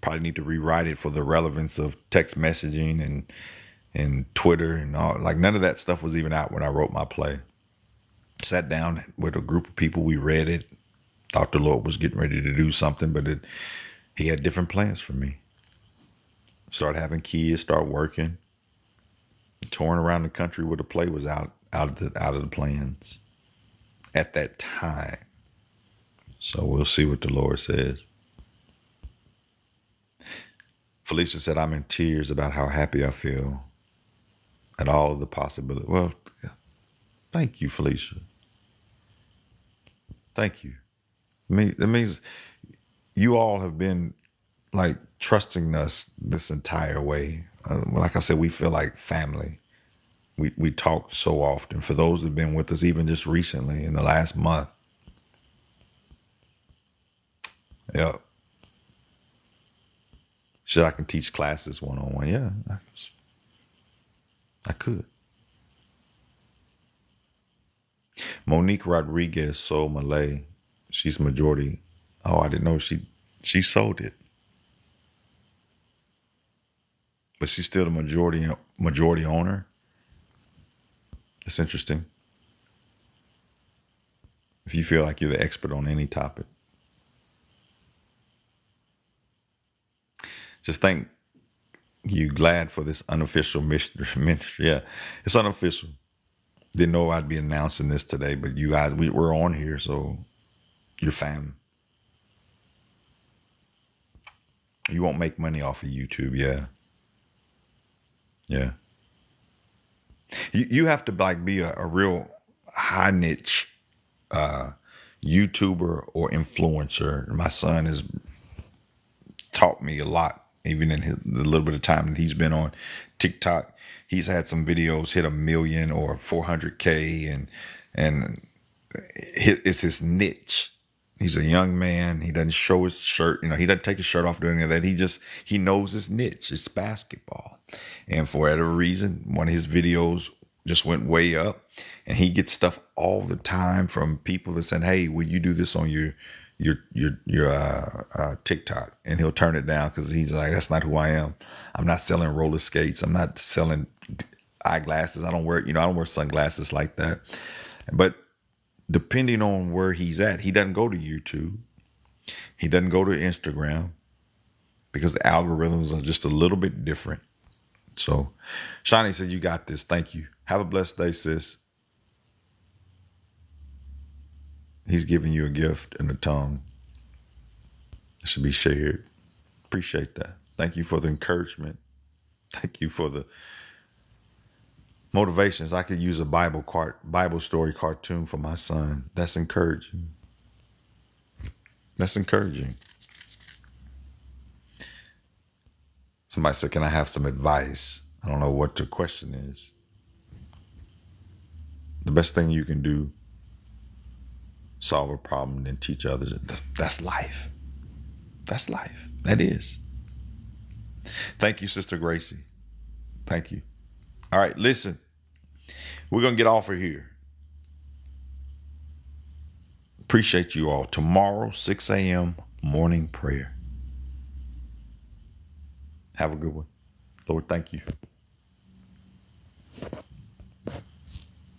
Probably need to rewrite it for the relevance of text messaging and and Twitter and all. Like none of that stuff was even out when I wrote my play. Sat down with a group of people. We read it. The Lord was getting ready to do something, but it, He had different plans for me start having kids, start working, touring around the country where the play was out out of the out of the plans at that time. So we'll see what the Lord says. Felicia said, I'm in tears about how happy I feel at all the possibility. Well, thank you, Felicia. Thank you. That means you all have been like trusting us this entire way. Uh, like I said, we feel like family. We we talk so often. For those who've been with us, even just recently in the last month. Yep. Should I can teach classes one on one? Yeah, I, I could. Monique Rodriguez sold Mielle. She's majority. Oh, I didn't know she she sold it. but she's still the majority majority owner. It's interesting. If you feel like you're the expert on any topic, just thank you glad for this unofficial ministry. Yeah, it's unofficial. Didn't know I'd be announcing this today, but you guys, we, we're on here, so you're fam. You won't make money off of YouTube, yeah. Yeah. You you have to like be a, a real high niche uh, YouTuber or influencer. My son has taught me a lot, even in his, the little bit of time that he's been on TikTok. He's had some videos hit a million or 400k, and and it's his niche. He's a young man. He doesn't show his shirt. You know, he doesn't take his shirt off doing any of that. He just he knows his niche. It's basketball. And for whatever reason, one of his videos just went way up, and he gets stuff all the time from people that said, "Hey, will you do this on your your your your uh, uh, TikTok?" And he'll turn it down because he's like, "That's not who I am. I'm not selling roller skates. I'm not selling eyeglasses. I don't wear you know I don't wear sunglasses like that." But depending on where he's at, he doesn't go to YouTube. He doesn't go to Instagram because the algorithms are just a little bit different. So, Shani said, You got this. Thank you. Have a blessed day, sis. He's giving you a gift and a tongue. It should be shared. Appreciate that. Thank you for the encouragement. Thank you for the motivations. I could use a Bible cart, Bible story cartoon for my son. That's encouraging. That's encouraging. Somebody said, Can I have some advice? I don't know what the question is. The best thing you can do, solve a problem, and teach others. That's life. That's life. That is. Thank you, Sister Gracie. Thank you. All right, listen. We're going to get off of here. Appreciate you all. Tomorrow, 6 a.m., morning prayer. Have a good one. Lord, thank you.